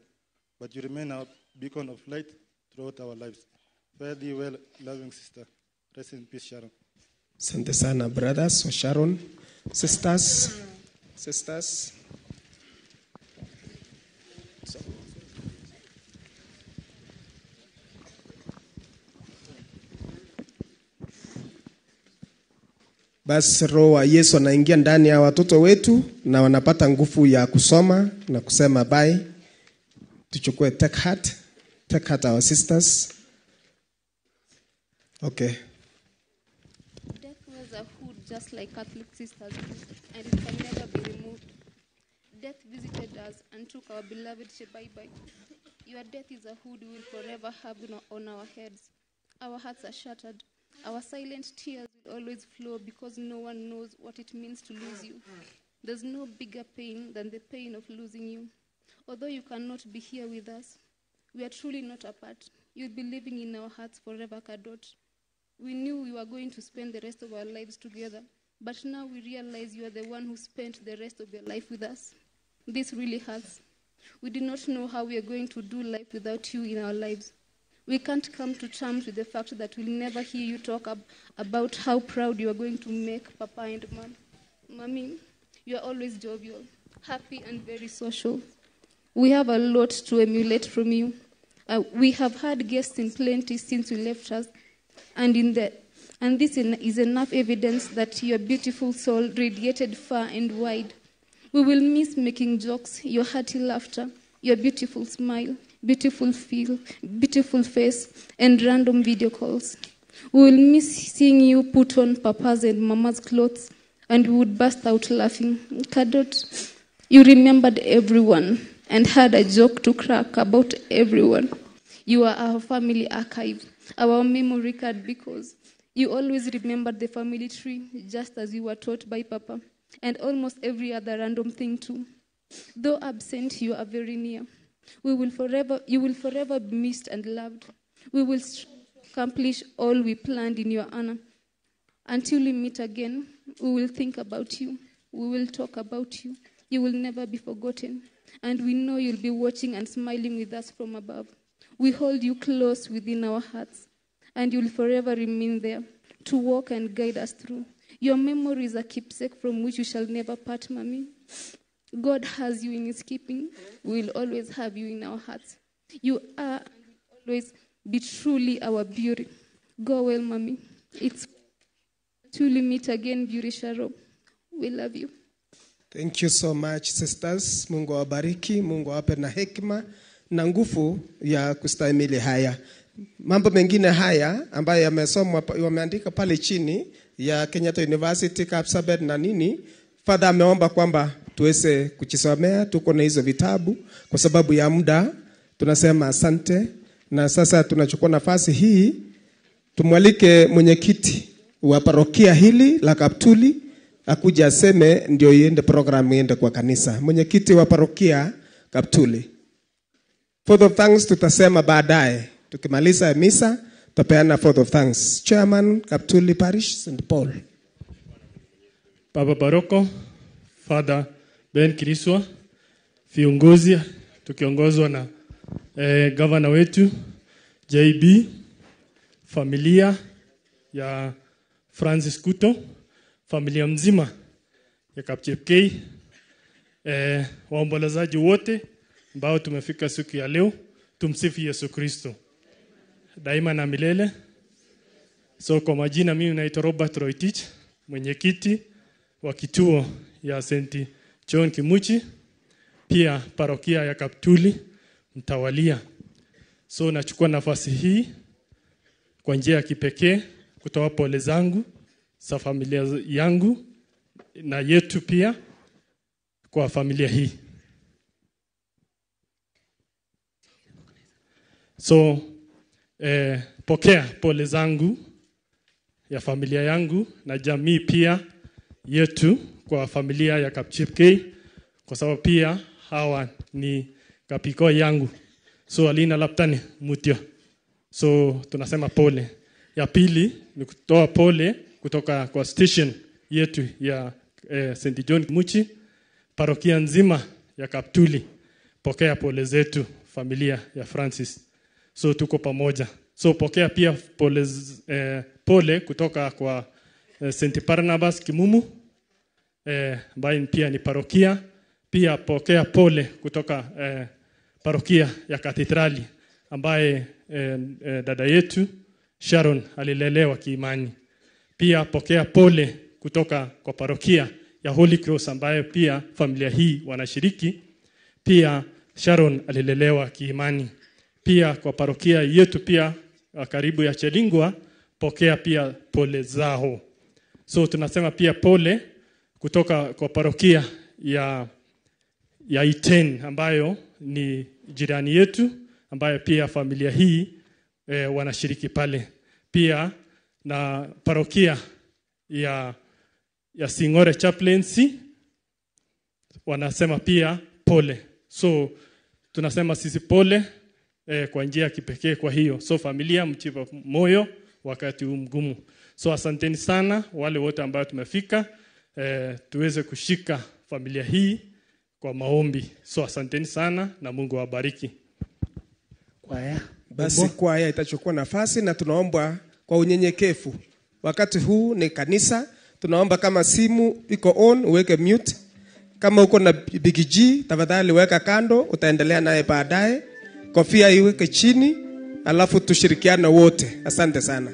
but you remain our beacon of light throughout our lives. Fare thee well, loving sister. Rest in peace, Sharon. Asante sana brothers wa Sharon, sisters, sisters. Basi roho wa Yesu anaingia ndani ya watoto wetu na wanapata nguvu ya kusoma na kusema bye. Tuchukue take heart, take heart our sisters. Okay. Just like Catholic sisters and it can never be removed. Death visited us and took our beloved Shebaibai. Your death is a hood we will forever have on our heads. Our hearts are shattered. Our silent tears will always flow because no one knows what it means to lose you. There's no bigger pain than the pain of losing you. Although you cannot be here with us, we are truly not apart. You'll be living in our hearts forever, Kadot. We knew we were going to spend the rest of our lives together, but now we realize you are the one who spent the rest of your life with us. This really hurts. We did not know how we are going to do life without you in our lives. We can't come to terms with the fact that we'll never hear you talk ab- about how proud you are going to make Papa and Mom. Mommy, you are always jovial, happy, and very social. We have a lot to emulate from you. Uh, we have had guests in plenty since you left us, and in the and this is enough evidence that your beautiful soul radiated far and wide. We will miss making jokes, your hearty laughter, your beautiful smile, beautiful feel, beautiful face, and random video calls. We will miss seeing you put on papa's and mama's clothes, and we would burst out laughing. Kadot, you remembered everyone and had a joke to crack about everyone. You are our family archive, our memory card because you always remembered the family tree just as you were taught by Papa, and almost every other random thing too. Though absent, you are very near. We will forever, you will forever be missed and loved. We will accomplish all we planned in your honor. Until we meet again, we will think about you. We will talk about you. You will never be forgotten. And we know you'll be watching and smiling with us from above. We hold you close within our hearts, and you'll forever remain there to walk and guide us through. Your memory is a keepsake from which you shall never part, Mommy. God has you in his keeping. We will always have you in our hearts. You are and will always be truly our beauty. Go well, Mommy. It's truly meet again, Beauty Sharo. We love you. Thank you so much sisters. Mungu awabariki, Mungu awape na hekima na nguvu ya kustahimili haya. Mambo mengine haya ambayo yamesomwa wameandika pale chini ya Kenyatta University Kapsabet na nini, Father ameomba kwamba tuweze kujisomea, tuko na hizo vitabu kwa sababu ya muda. Tunasema asante, na sasa tunachukua nafasi hii tumwalike mwenyekiti wa parokia hili la Kaptuli akuja aseme ndio iende program iende kwa kanisa. Mwenyekiti wa parokia Kaptuli. Fourth of thanks tutasema baadaye. Tukimaliza misa tutapeana Fourth of thanks. Chairman Kaptuli Parish St Paul. Baba Baroko, Father Ben Kiriswa, viongozi tukiongozwa na eh, gavana wetu JB, familia ya Francis Kuto, familia mzima ya Kapchepkei, eh, waombolezaji wote ambao tumefika siku ya leo, tumsifu Yesu Kristo daima na milele. So kwa majina, mimi naitwa Robert Roitich, mwenyekiti wa kituo ya St. John Kimuchi, pia parokia ya Kaptuli mtawalia. So nachukua nafasi hii kwa njia ya kipekee kutoa pole zangu za familia yangu na yetu pia kwa familia hii. So eh, pokea pole zangu ya familia yangu na jamii pia yetu kwa familia ya Kapchipkei kwa sababu pia hawa ni kapiko yangu, so alina laptani mutio, so tunasema pole. Ya pili ni kutoa pole kutoka kwa station yetu ya eh, St John Muchi, parokia nzima ya Kaptuli, pokea pole zetu familia ya Francis, so tuko pamoja. So pokea pia pole, eh, pole kutoka kwa eh, St Barnabas Kimumu eh, pia ni parokia. Pia pokea pole kutoka eh, parokia ya Katedrali ambaye eh, eh, dada yetu Sharon alilelewa kiimani. Pia pokea pole kutoka kwa parokia ya Holy Cross ambaye pia familia hii wanashiriki. Pia Sharon alilelewa kiimani. Pia kwa parokia yetu pia uh, karibu ya Chelingwa, pokea pia pole zao. So tunasema pia pole kutoka kwa parokia ya ya Iten ambayo ni jirani yetu ambayo pia familia hii e, wanashiriki pale pia na parokia ya ya Singore Chaplaincy wanasema pia pole. So tunasema sisi pole eh, kwa njia ya kipekee. Kwa hiyo so familia, mchipa moyo wakati huu mgumu. So asanteni sana wale wote ambao tumefika eh, tuweze kushika familia hii kwa maombi. So asanteni sana na Mungu awabariki. Kwaya basi kwaya itachukua nafasi na tunaomba kwa unyenyekevu. Wakati huu ni kanisa, tunaomba kama simu iko on uweke mute. Kama uko na Big G tafadhali weka kando, utaendelea naye baadaye. Kofia iweke chini, alafu tushirikiane wote. Asante sana.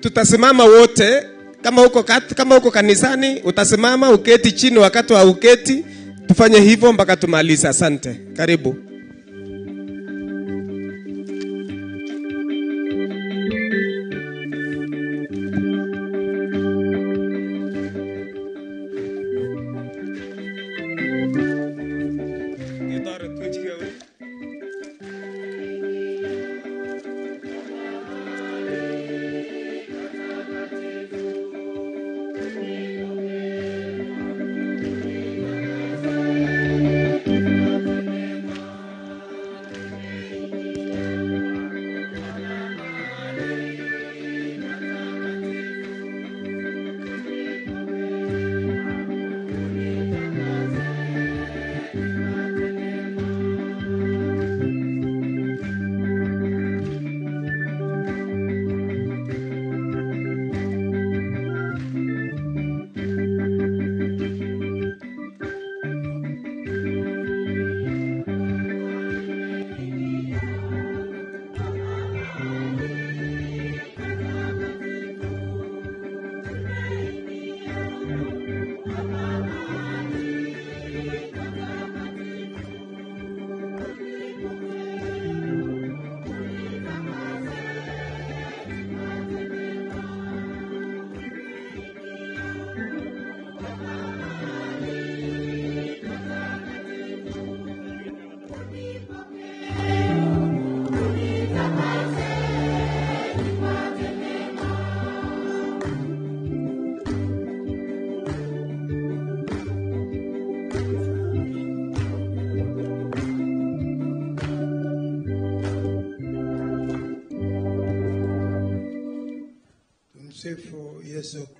Tutasimama wote kama uko kat, kama uko kanisani utasimama uketi chini wakati wa uketi. Tufanye hivyo mpaka tumalize. Asante, karibu.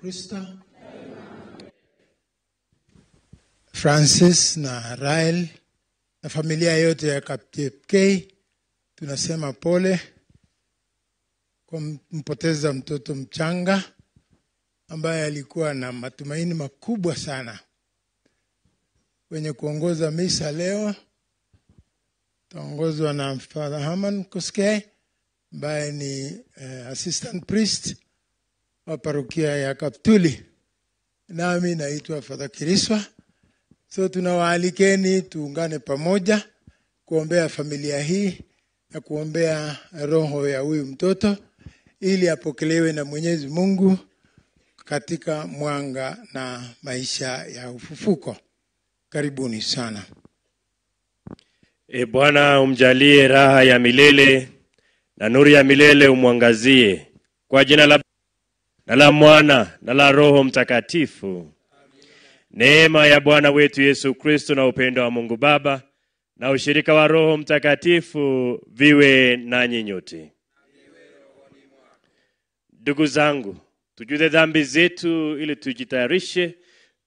Yesu Kristo. Francis na Rael na familia yote ya Kaptepkei tunasema pole kwa mpoteza mtoto mchanga ambaye alikuwa na matumaini makubwa sana. Wenye kuongoza misa leo taongozwa na Father Herman Koske ambaye ni uh, assistant priest wa parokia ya Kaptuli, nami naitwa Father Kiriswa. So tunawaalikeni tuungane pamoja kuombea familia hii na kuombea roho ya huyu mtoto ili apokelewe na Mwenyezi Mungu katika mwanga na maisha ya ufufuko. Karibuni sana. E Bwana, umjalie raha ya milele na nuru ya milele umwangazie, kwa jina la na la Mwana na la Roho Mtakatifu. Neema ya Bwana wetu Yesu Kristo na upendo wa Mungu Baba na ushirika wa Roho Mtakatifu viwe nanyi nyote. Ndugu zangu, tujuze dhambi zetu ili tujitayarishe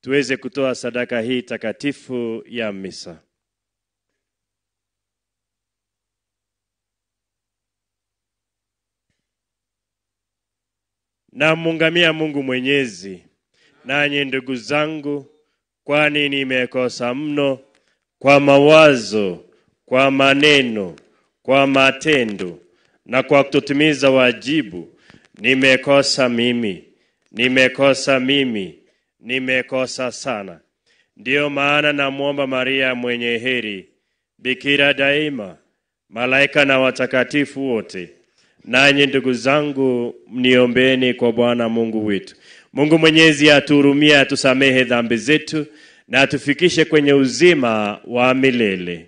tuweze kutoa sadaka hii takatifu ya misa. Namungamia Mungu Mwenyezi, nanyi ndugu zangu, kwani nimekosa mno kwa mawazo, kwa maneno, kwa matendo na kwa kutotimiza wajibu. Nimekosa mimi, nimekosa mimi, nimekosa sana. Ndiyo maana namwomba Maria mwenye heri, bikira daima, malaika na watakatifu wote, nanyi ndugu zangu, mniombeni kwa Bwana Mungu wetu. Mungu Mwenyezi atuhurumia atusamehe dhambi zetu na atufikishe kwenye uzima wa milele.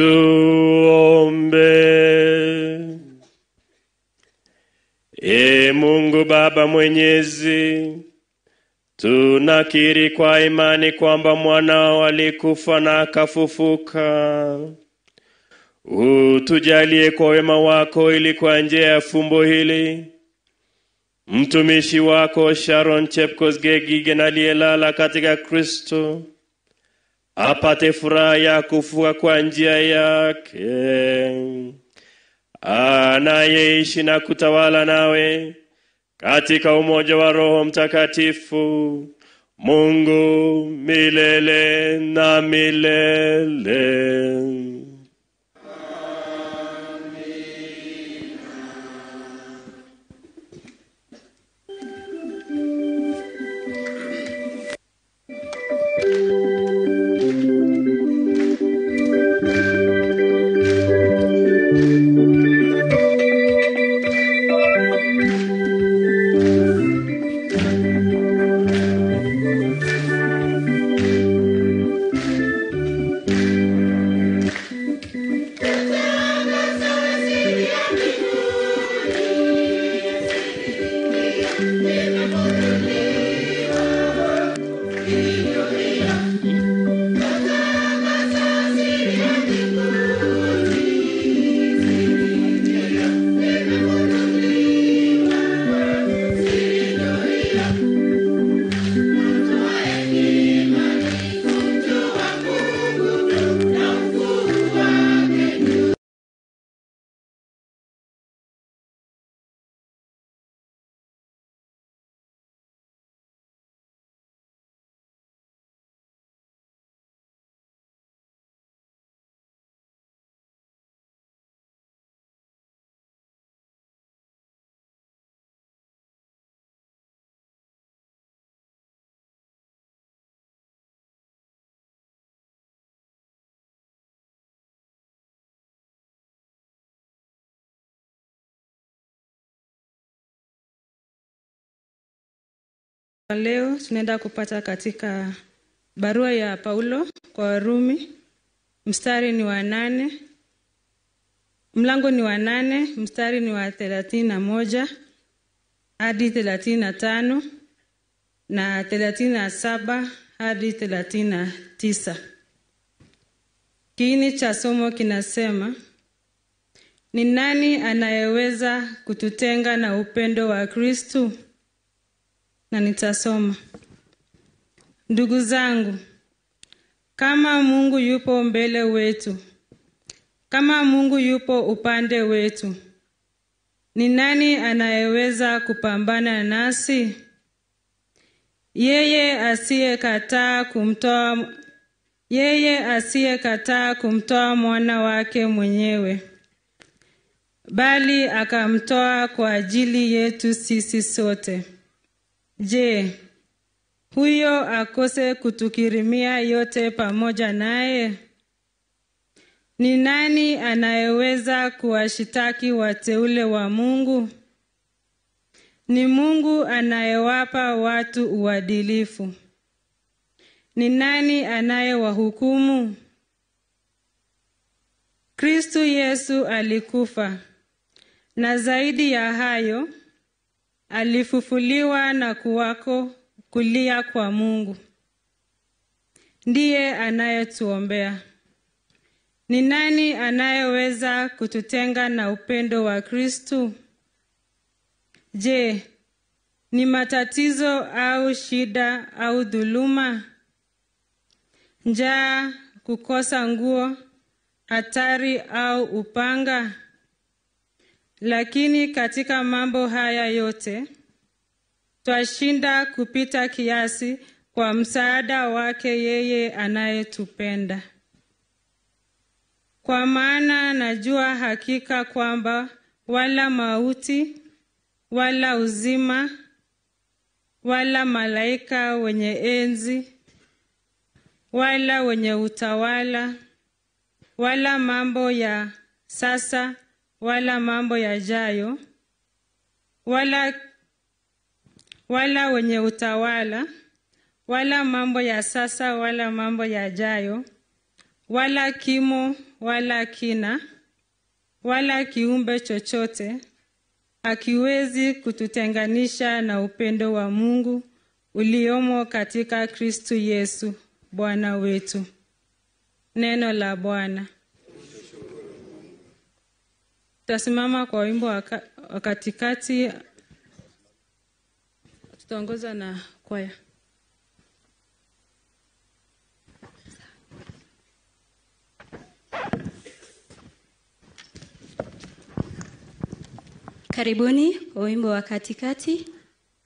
Tuombe. E Mungu Baba Mwenyezi, tunakiri kwa imani kwamba mwanao alikufa na akafufuka. Utujalie kwa wema wako ili kwa njia ya fumbo hili mtumishi wako Sharon Chepkosgei Gigen aliyelala katika Kristo apate furaha ya kufuka kwa njia yake, anayeishi na kutawala nawe katika umoja wa Roho Mtakatifu, Mungu milele na milele. Leo tunaenda kupata katika barua ya Paulo kwa Warumi, mstari ni wa nane, mlango ni wa nane, mstari ni wa thelathini na moja hadi thelathini na tano na thelathini na saba hadi thelathini na tisa. Kiini cha somo kinasema ni nani anayeweza kututenga na upendo wa Kristu? Na nitasoma. Ndugu zangu, kama Mungu yupo mbele wetu, kama Mungu yupo upande wetu, ni nani anayeweza kupambana nasi? Yeye asiyekataa kumtoa yeye asiyekataa kumtoa mwana wake mwenyewe, bali akamtoa kwa ajili yetu sisi sote. Je, huyo akose kutukirimia yote pamoja naye? Ni nani anayeweza kuwashitaki wateule wa Mungu? Ni Mungu anayewapa watu uadilifu. Ni nani anayewahukumu? Kristu Yesu alikufa, na zaidi ya hayo alifufuliwa na kuwako kulia kwa Mungu. Ndiye anayetuombea. Ni nani anayeweza kututenga na upendo wa Kristu? Je, Ni matatizo au shida au dhuluma? Njaa, kukosa nguo, hatari au upanga? Lakini katika mambo haya yote twashinda kupita kiasi kwa msaada wake yeye anayetupenda. Kwa maana najua hakika kwamba wala mauti wala uzima wala malaika wenye enzi wala wenye utawala wala mambo ya sasa wala mambo yajayo wala wala wenye utawala wala mambo ya sasa wala mambo yajayo wala kimo wala kina wala kiumbe chochote akiwezi kututenganisha na upendo wa Mungu uliomo katika Kristu Yesu Bwana wetu. Neno la Bwana. Tutasimama kwa wimbo wa ka- katikati, tutaongoza na kwaya. Karibuni kwa wimbo wa katikati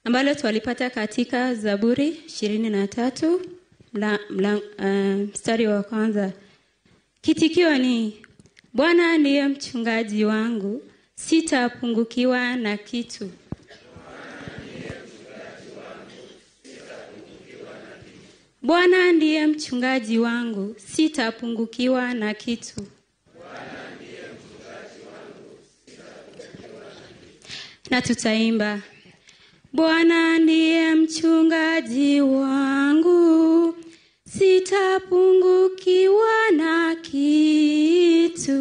ambalo twalipata katika Zaburi ishirini na tatu uh, mstari wa kwanza. Kitikio ni Bwana ndiye mchungaji wangu, sitapungukiwa na kitu. Bwana ndiye mchungaji wangu, sitapungukiwa na kitu. na tutaimba Bwana ndiye mchungaji wangu, sitapungukiwa na kitu.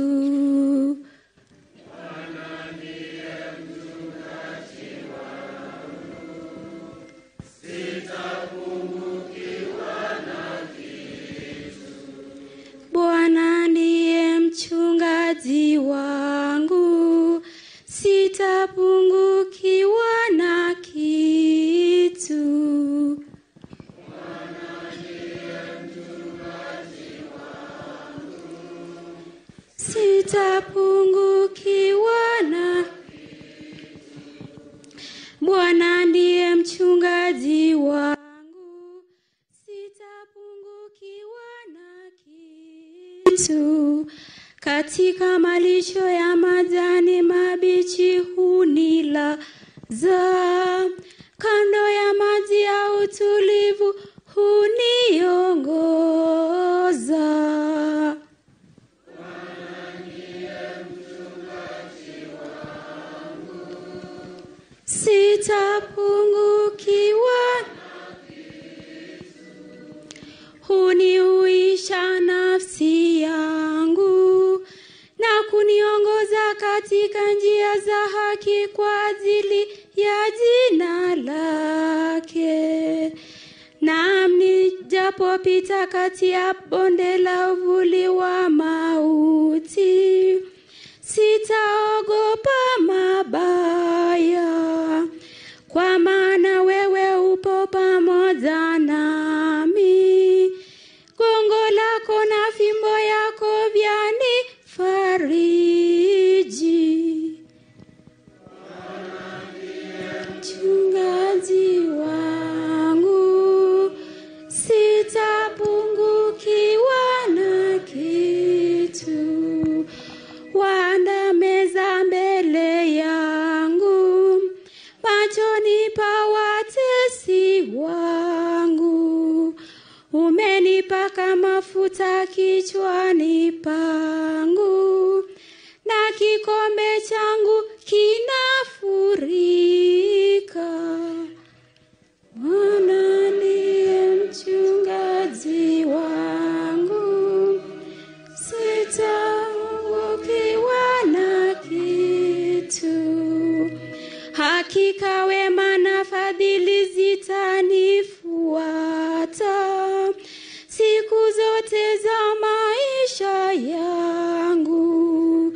Bwana ndiye mchungaji wangu, sitapungukiwa na kitu. Sitapungukiwa na Bwana ndiye mchungaji wangu, sitapungukiwa na kitu. Katika malisho ya majani mabichi hunilaza, kando ya maji ya utulivu huniongoza. Sitapungukiwa huniuisha nafsi yangu na kuniongoza katika njia za haki kwa ajili ya jina lake. Naam, nijapopita kati ya bonde la uvuli wa mauti, sitaogopa mabaya, kwa maana wewe upo pamoja nami. Gongo lako na fimbo yako vyanifariji. Umenipaka mafuta kichwani pangu, na kikombe changu kinafurika. Bwana ndiye mchungaji wangu, maisha yangu,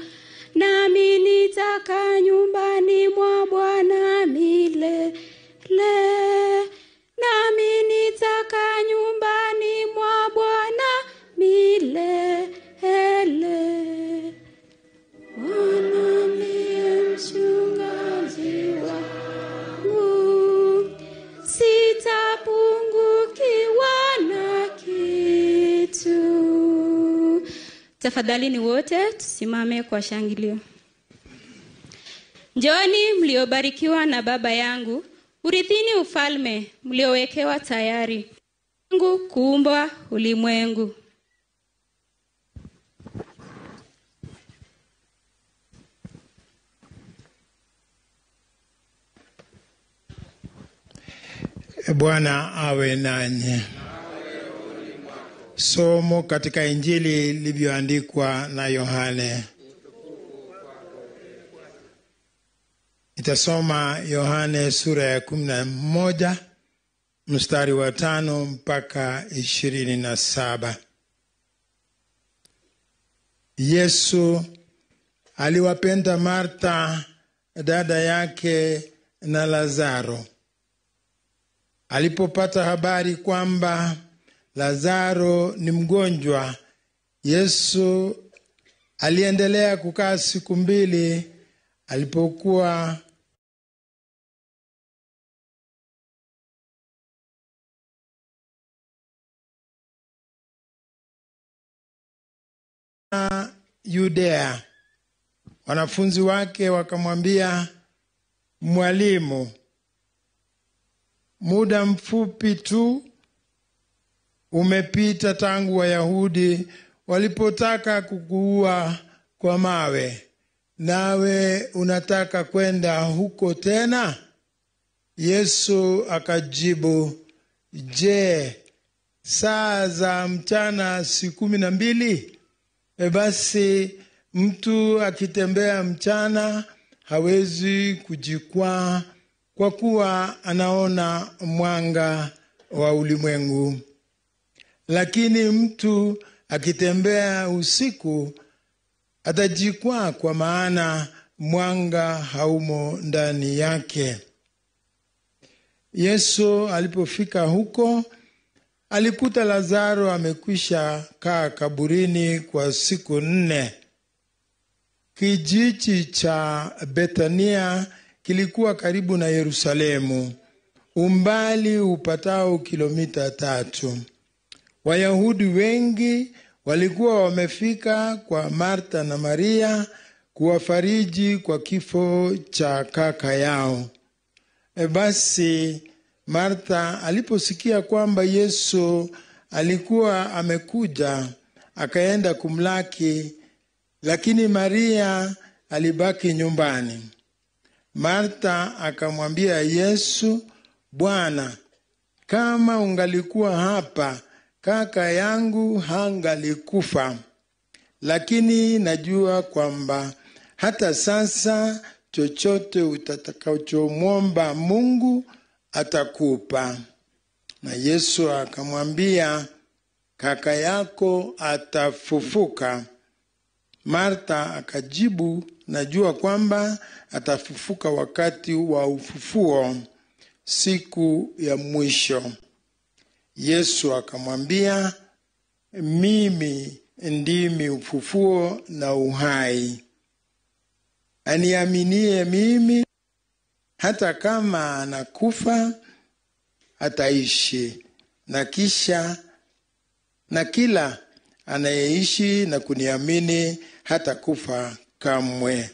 nami nitakaa nyumbani mwa Bwana. Yangu. Tafadhalini wote tusimame kwa shangilio. Njooni mliobarikiwa na Baba yangu, urithini ufalme mliowekewa tayari tangu kuumbwa ulimwengu. Bwana awe nanyi. Somo katika Injili ilivyoandikwa na Yohane. itasoma Yohane sura ya kumi na moja mstari wa tano mpaka ishirini na saba. Yesu aliwapenda Martha dada yake na Lazaro. Alipopata habari kwamba Lazaro ni mgonjwa, Yesu aliendelea kukaa siku mbili. Alipokuwa Yudea, wanafunzi wake wakamwambia, Mwalimu, muda mfupi tu umepita tangu Wayahudi walipotaka kukuua kwa mawe, nawe unataka kwenda huko tena? Yesu akajibu, Je, saa za mchana si kumi na mbili? E, basi mtu akitembea mchana hawezi kujikwaa kwa kuwa anaona mwanga wa ulimwengu. Lakini mtu akitembea usiku atajikwaa, kwa maana mwanga haumo ndani yake. Yesu alipofika huko, alikuta Lazaro amekwisha kaa kaburini kwa siku nne. Kijiji cha Bethania kilikuwa karibu na Yerusalemu, umbali upatao kilomita tatu. Wayahudi wengi walikuwa wamefika kwa Martha na Maria kuwafariji kwa kifo cha kaka yao. E, basi Martha aliposikia kwamba Yesu alikuwa amekuja, akaenda kumlaki, lakini Maria alibaki nyumbani. Martha akamwambia Yesu, Bwana, kama ungalikuwa hapa kaka yangu hangalikufa. Lakini najua kwamba hata sasa chochote utakachomwomba Mungu atakupa. Na Yesu akamwambia, kaka yako atafufuka. Martha akajibu, najua kwamba atafufuka wakati wa ufufuo, siku ya mwisho. Yesu akamwambia, mimi ndimi ufufuo na uhai. Aniaminie mimi, hata kama anakufa ataishi, na kisha na kila anayeishi na kuniamini hata kufa kamwe.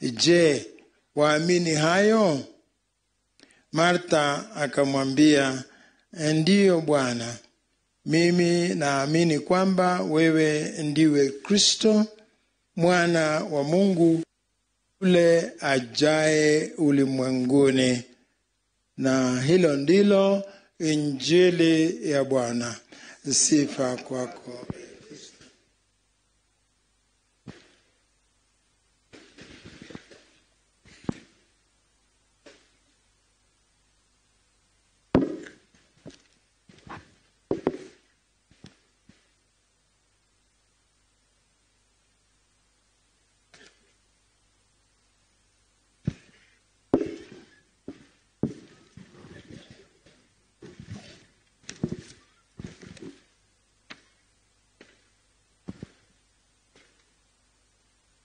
Je, waamini hayo? marta akamwambia, ndiyo Bwana, mimi naamini kwamba wewe ndiwe Kristo mwana wa Mungu ule ajaye ulimwenguni. Na hilo ndilo injili ya Bwana. Sifa kwako.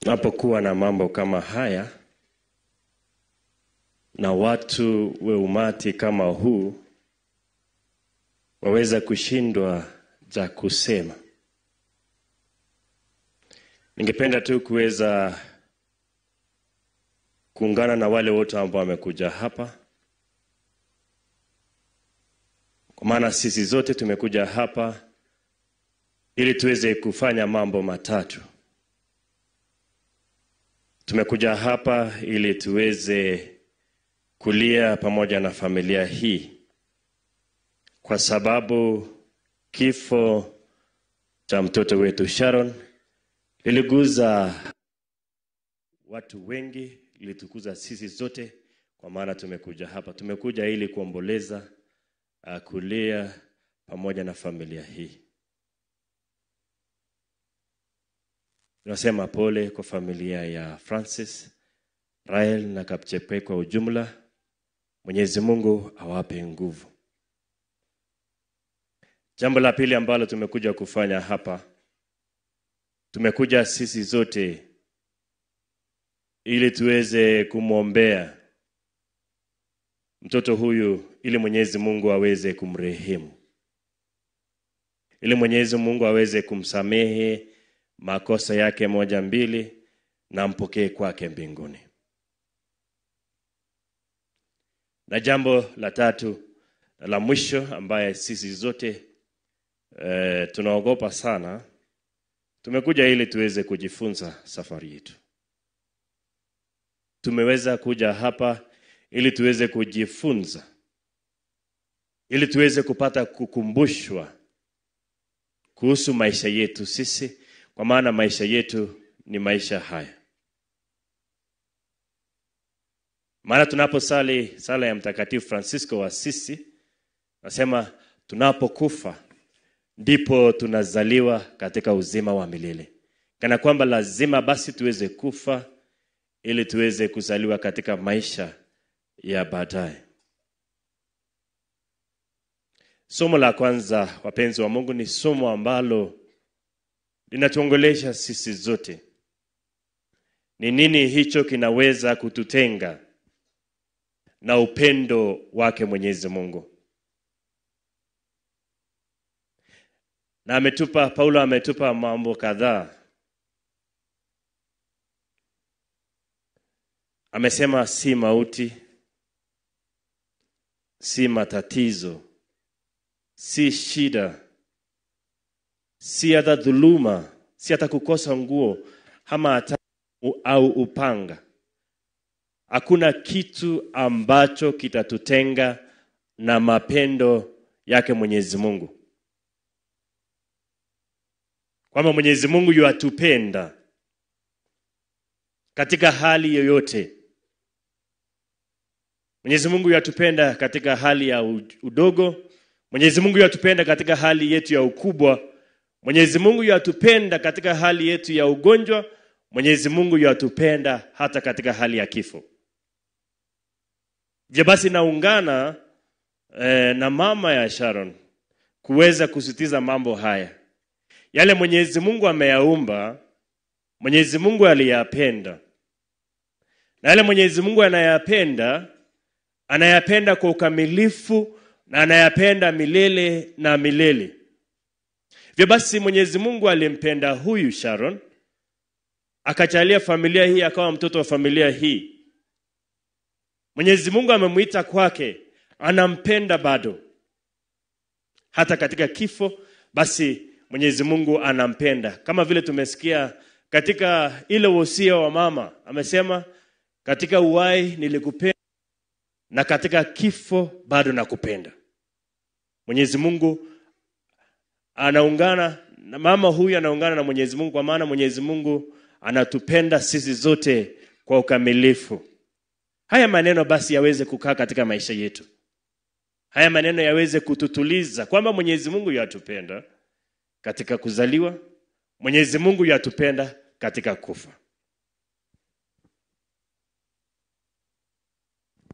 Napokuwa na mambo kama haya na watu we umati kama huu waweza kushindwa za kusema. Ningependa tu kuweza kuungana na wale wote ambao wamekuja hapa, kwa maana sisi zote tumekuja hapa ili tuweze kufanya mambo matatu. Tumekuja hapa ili tuweze kulia pamoja na familia hii, kwa sababu kifo cha mtoto wetu Sharon liliguza watu wengi, lilitukuza sisi zote, kwa maana tumekuja hapa. Tumekuja ili kuomboleza, uh, kulia pamoja na familia hii. Tunasema pole kwa familia ya Francis, Rael na Kapchepe kwa ujumla. Mwenyezi Mungu awape nguvu. Jambo la pili ambalo tumekuja kufanya hapa, tumekuja sisi zote ili tuweze kumwombea mtoto huyu, ili Mwenyezi Mungu aweze kumrehemu, ili Mwenyezi Mungu aweze kumsamehe makosa yake moja mbili, na mpokee kwake mbinguni. Na jambo la tatu la mwisho ambaye sisi zote e, tunaogopa sana, tumekuja ili tuweze kujifunza safari yetu. Tumeweza kuja hapa ili tuweze kujifunza, ili tuweze kupata kukumbushwa kuhusu maisha yetu sisi, kwa maana maisha yetu ni maisha haya. Maana tunaposali sala ya Mtakatifu Francisco wa sisi nasema tunapokufa ndipo tunazaliwa katika uzima wa milele, kana kwamba lazima basi tuweze kufa ili tuweze kuzaliwa katika maisha ya baadaye. Somo la kwanza, wapenzi wa Mungu, ni somo ambalo linatuongelesha sisi zote. Ni nini hicho kinaweza kututenga na upendo wake Mwenyezi Mungu? Na ametupa Paulo ametupa mambo kadhaa. Amesema si mauti, si matatizo, si shida, si hata dhuluma, si hata kukosa nguo ama hata au upanga. Hakuna kitu ambacho kitatutenga na mapendo yake Mwenyezi Mungu, kwamba Mwenyezi Mungu yuatupenda katika hali yoyote. Mwenyezi Mungu yatupenda katika hali ya udogo. Mwenyezi Mungu yatupenda katika hali yetu ya ukubwa. Mwenyezi Mungu yatupenda katika hali yetu ya ugonjwa. Mwenyezi Mungu yatupenda hata katika hali ya kifo. Je, basi naungana eh, na mama ya Sharon kuweza kusitiza mambo haya. Yale Mwenyezi Mungu ameyaumba, Mwenyezi Mungu aliyapenda. Na yale Mwenyezi Mungu anayapenda, anayapenda kwa ukamilifu na anayapenda milele na milele. Hivyo basi Mwenyezi Mungu alimpenda huyu Sharon, akachalia familia hii akawa mtoto wa familia hii. Mwenyezi Mungu amemwita kwake, anampenda bado hata katika kifo. Basi Mwenyezi Mungu anampenda, kama vile tumesikia katika ile wosia wa mama, amesema katika uhai nilikupenda na katika kifo bado nakupenda. Mwenyezi Mungu anaungana na mama huyu, anaungana na Mwenyezi Mungu, kwa maana Mwenyezi Mungu anatupenda sisi zote kwa ukamilifu. Haya maneno basi yaweze kukaa katika maisha yetu, haya maneno yaweze kututuliza kwamba Mwenyezi Mungu yatupenda katika kuzaliwa, Mwenyezi Mungu yatupenda katika kufa.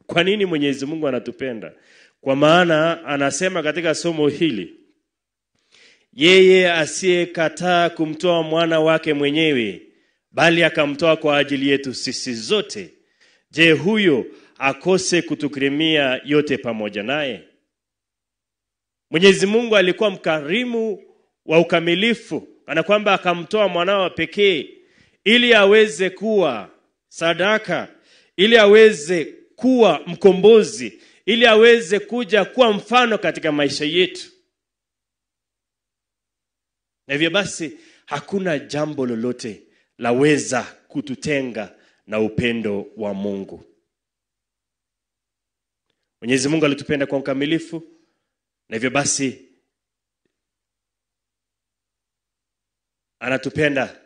Kwa nini Mwenyezi Mungu anatupenda? Kwa maana anasema katika somo hili, yeye asiyekataa kumtoa mwana wake mwenyewe, bali akamtoa kwa ajili yetu sisi zote, je, huyo akose kutukirimia yote pamoja naye? Mwenyezi Mungu alikuwa mkarimu wa ukamilifu, kana kwamba akamtoa mwanao pekee ili aweze kuwa sadaka ili aweze kuwa mkombozi ili aweze kuja kuwa mfano katika maisha yetu na hivyo basi hakuna jambo lolote laweza kututenga na upendo wa mungu. Mwenyezi mungu alitupenda kwa ukamilifu na hivyo basi anatupenda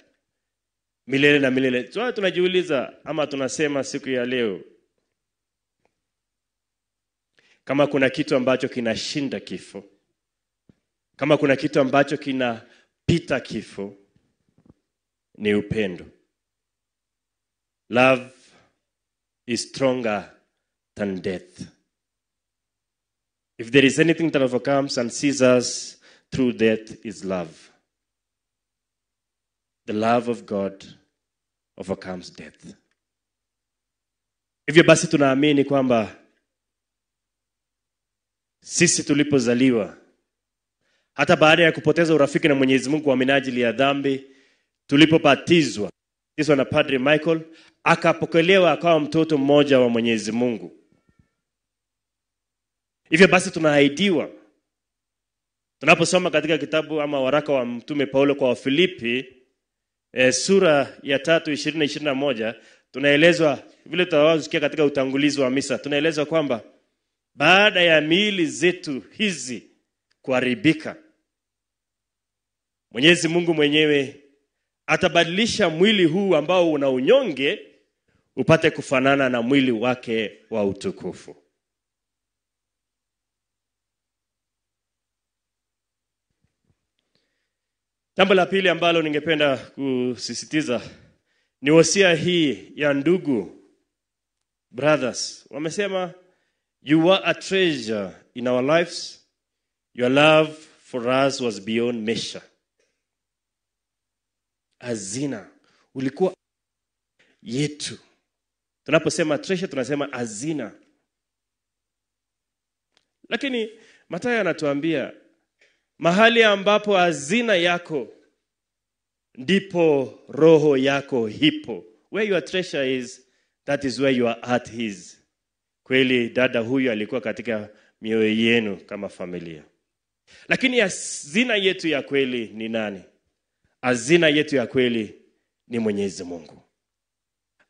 milele na milele. Tuna- tunajiuliza ama tunasema siku ya leo kama kuna kitu ambacho kinashinda kifo kama kuna kitu ambacho kinapita kifo ni upendo. Love is stronger than death. If there is anything that overcomes and sees us through death is love. The love of god overcomes death. Hivyo basi tunaamini kwamba sisi tulipozaliwa hata baada ya kupoteza urafiki na mwenyezi mungu kwa minajili ya dhambi tulipobatizwa batizwa na padre michael akapokelewa akawa mtoto mmoja wa mwenyezi mungu. Hivyo basi tunaahidiwa. Tunaposoma katika kitabu ama waraka wa mtume paulo kwa wafilipi e, sura ya tatu ishirini ishirini na moja tunaelezwa vile tutawasikia katika utangulizi wa misa tunaelezwa kwamba baada ya miili zetu hizi kuharibika mwenyezi mungu mwenyewe atabadilisha mwili huu ambao una unyonge upate kufanana na mwili wake wa utukufu. Jambo la pili ambalo ningependa kusisitiza ni wasia hii ya ndugu brothers. Wamesema you are a treasure in our lives. Your love for us was beyond measure hazina. Ulikuwa yetu. Tunaposema treasure tunasema hazina. Lakini matayo anatuambia mahali ambapo hazina yako ndipo roho yako hipo where your treasure is that is where your heart is. Kweli dada huyu alikuwa katika mioyo yenu kama familia. Lakini hazina yetu ya kweli ni nani hazina yetu ya kweli ni mwenyezi mungu.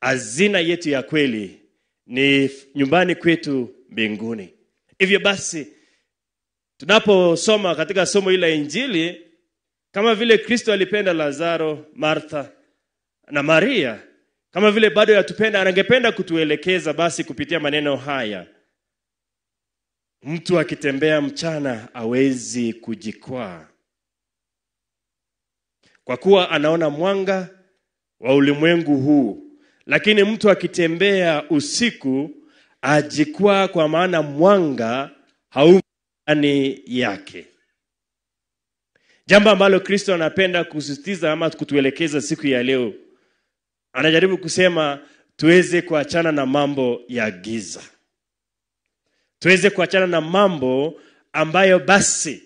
Hazina yetu ya kweli ni nyumbani kwetu mbinguni. Hivyo basi tunaposoma katika somo hili la injili kama vile kristo alipenda lazaro martha na maria kama vile bado yatupenda anangependa kutuelekeza basi kupitia maneno haya mtu akitembea mchana awezi kujikwaa kwa kuwa anaona mwanga wa ulimwengu huu. Lakini mtu akitembea usiku ajikwaa kwa maana mwanga haumo ndani yake. Jambo ambalo kristo anapenda kusisitiza ama kutuelekeza siku ya leo. Anajaribu kusema tuweze kuachana na mambo ya giza. Tuweze kuachana na mambo ambayo basi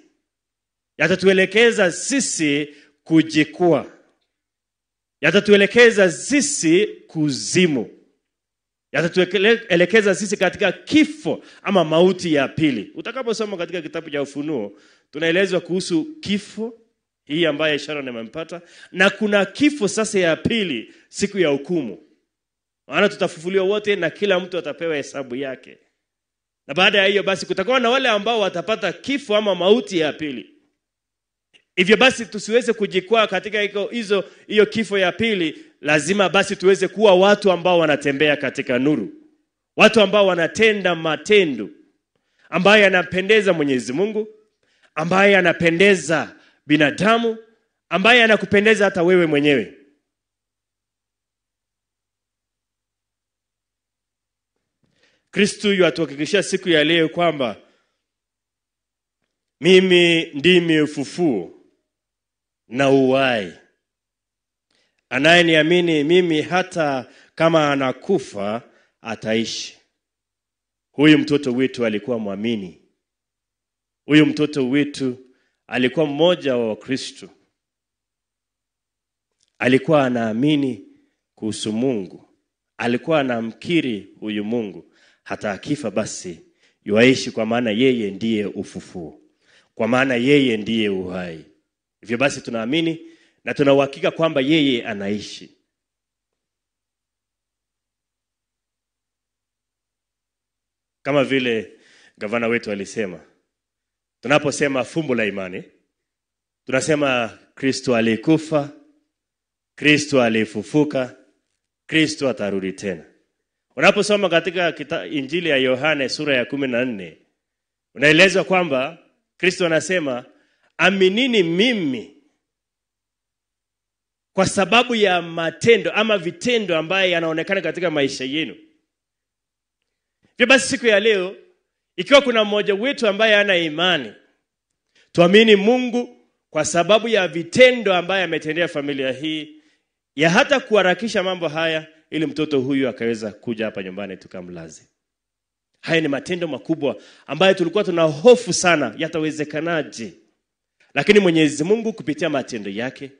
yatatuelekeza sisi kujikua. Yatatuelekeza sisi kuzimu. Yatatuelekeza sisi katika kifo ama mauti ya pili. Utakaposoma katika kitabu cha ufunuo tunaelezwa kuhusu kifo hii ambayo sharon amempata na kuna kifo sasa ya pili siku ya hukumu. Maana tutafufuliwa wote na kila mtu atapewa hesabu yake. Na baada ya hiyo basi kutakuwa na wale ambao watapata kifo ama mauti ya pili hivyo basi tusiweze kujikwaa katika hizo hiyo kifo ya pili. Lazima basi tuweze kuwa watu ambao wanatembea katika nuru. Watu ambao wanatenda matendo. Ambayo yanampendeza mwenyezi mungu. Ambaye yanapendeza binadamu. Ambaye yanakupendeza hata wewe mwenyewe. Kristu yatuhakikishia siku ya leo kwamba mimi ndimi ufufuo na uwai. Anayeniamini mimi hata kama anakufa ataishi. Huyu mtoto wetu alikuwa mwamini. Huyu mtoto wetu alikuwa mmoja wa wakristo. Alikuwa anaamini kuhusu Mungu. Alikuwa anamkiri huyu Mungu, hata akifa basi yuaishi, kwa maana yeye ndiye ufufuo, kwa maana yeye ndiye uhai. Hivyo basi tunaamini na tuna uhakika kwamba yeye anaishi. Kama vile gavana wetu alisema, tunaposema fumbo la imani, tunasema Kristo alikufa, Kristo alifufuka, Kristo atarudi tena. Unaposoma katika kita, Injili ya Yohane sura ya kumi na nne unaelezwa kwamba Kristo anasema aminini mimi kwa sababu ya matendo ama vitendo ambaye yanaonekana katika maisha yenu. Hivyo basi siku ya leo, ikiwa kuna mmoja wetu ambaye ana imani, tuamini Mungu kwa sababu ya vitendo ambaye ametendea familia hii, ya hata kuharakisha mambo haya ili mtoto huyu akaweza kuja hapa nyumbani tukamlaze. Haya ni matendo makubwa ambayo tulikuwa tuna hofu sana yatawezekanaje, lakini Mwenyezi Mungu kupitia matendo yake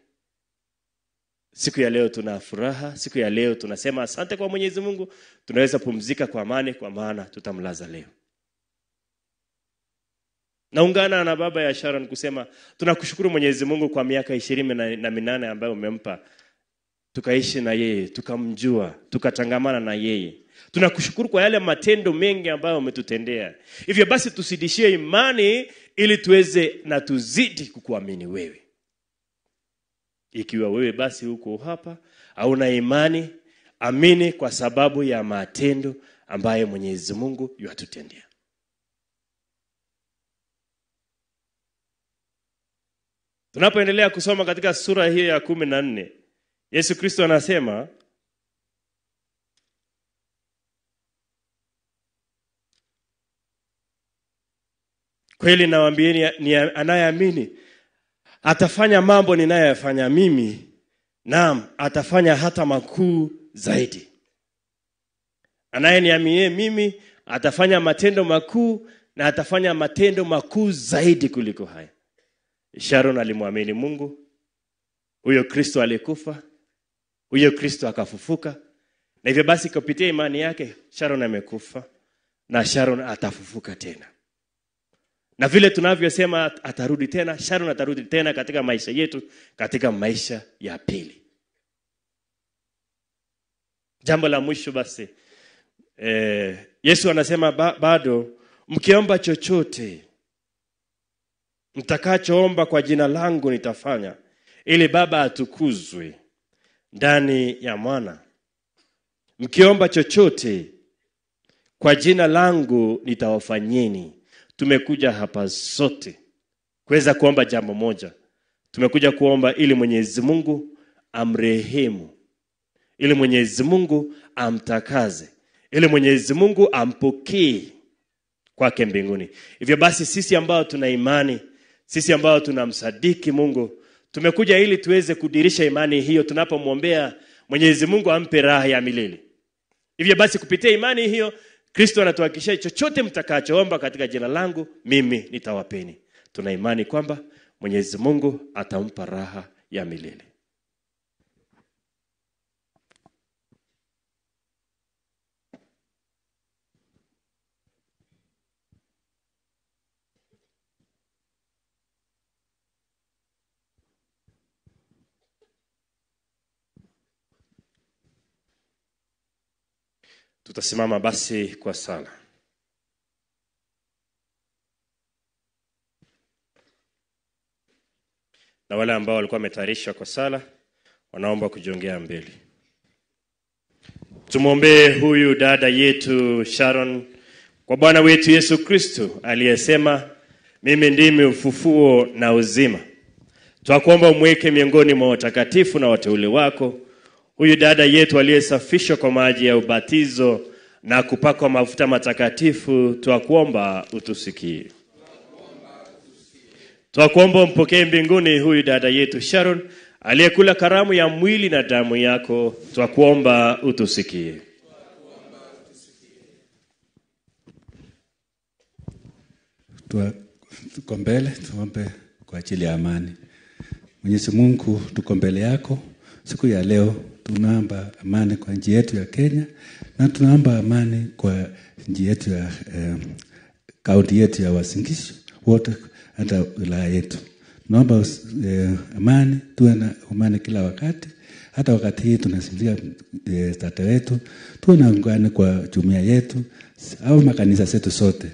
siku ya leo tuna furaha, siku ya leo tunasema asante kwa Mwenyezi Mungu, tunaweza pumzika kwa amani, kwa maana tutamlaza leo. Naungana na baba ya Sharon kusema tunakushukuru Mwenyezi Mungu kwa miaka ishirini na, na minane ambayo umempa tukaishi na yeye, tukamjua, tukatangamana na yeye. Tunakushukuru kwa yale matendo mengi ambayo umetutendea. Hivyo basi tusidishie imani ili tuweze na tuzidi kukuamini wewe. Ikiwa wewe basi huko hapa hauna imani, amini kwa sababu ya matendo ambayo Mwenyezi Mungu yuatutendea. Tunapoendelea kusoma katika sura hiyo ya kumi na nne Yesu Kristo anasema kweli nawaambieni, ni anayeamini atafanya mambo ninayoyafanya mimi, naam, atafanya hata makuu zaidi. Anayeniaminie mimi atafanya matendo makuu na atafanya matendo makuu zaidi kuliko haya. Sharon alimwamini Mungu, huyo Kristo alikufa, huyo Kristo akafufuka, na hivyo basi kupitia imani yake Sharon amekufa na Sharon atafufuka tena na vile tunavyosema atarudi tena, Sharon atarudi tena katika maisha yetu, katika maisha ya pili. Jambo la mwisho basi, eh, Yesu anasema ba, bado mkiomba chochote mtakachoomba kwa jina langu nitafanya, ili Baba atukuzwe ndani ya Mwana. Mkiomba chochote kwa jina langu nitawafanyeni tumekuja hapa sote kuweza kuomba jambo moja. Tumekuja kuomba ili Mwenyezi Mungu amrehemu, ili Mwenyezi Mungu amtakaze, ili Mwenyezi Mungu ampokee kwake mbinguni. Hivyo basi sisi ambao tuna imani, sisi ambao tunamsadiki Mungu, tumekuja ili tuweze kudirisha imani hiyo tunapomwombea Mwenyezi Mungu ampe raha ya milele. Hivyo basi kupitia imani hiyo Kristo anatuhakikishia chochote mtakachoomba katika jina langu mimi nitawapeni. Tuna imani kwamba Mwenyezi Mungu atampa raha ya milele. Tutasimama basi kwa sala. Na wale ambao walikuwa wametayarishwa kwa sala wanaomba kujiongea mbele. Tumwombee huyu dada yetu Sharon kwa Bwana wetu Yesu Kristo aliyesema, mimi ndimi ufufuo na uzima. Twakuomba umweke miongoni mwa watakatifu na wateule wako huyu dada yetu aliyesafishwa kwa maji ya ubatizo na kupakwa mafuta matakatifu, twakuomba utusikie. Twakuomba mpokee mbinguni huyu dada yetu Sharon aliyekula karamu ya mwili na damu yako, twakuomba utusikie. Tuko mbele tuombe kwa ajili ya amani. Mwenyezi Mungu, tuko mbele yako siku ya leo, tunaomba amani kwa nchi yetu ya Kenya na tunaomba amani kwa nchi yetu ya eh, kaunti yetu ya Uasin Gishu wote hata wilaya yetu. Tunaomba eh, amani, tuwe na amani kila wakati, hata wakati hii tunasimulia eh, tata wetu, tuwe na ungane kwa jumuiya yetu au makanisa zetu sote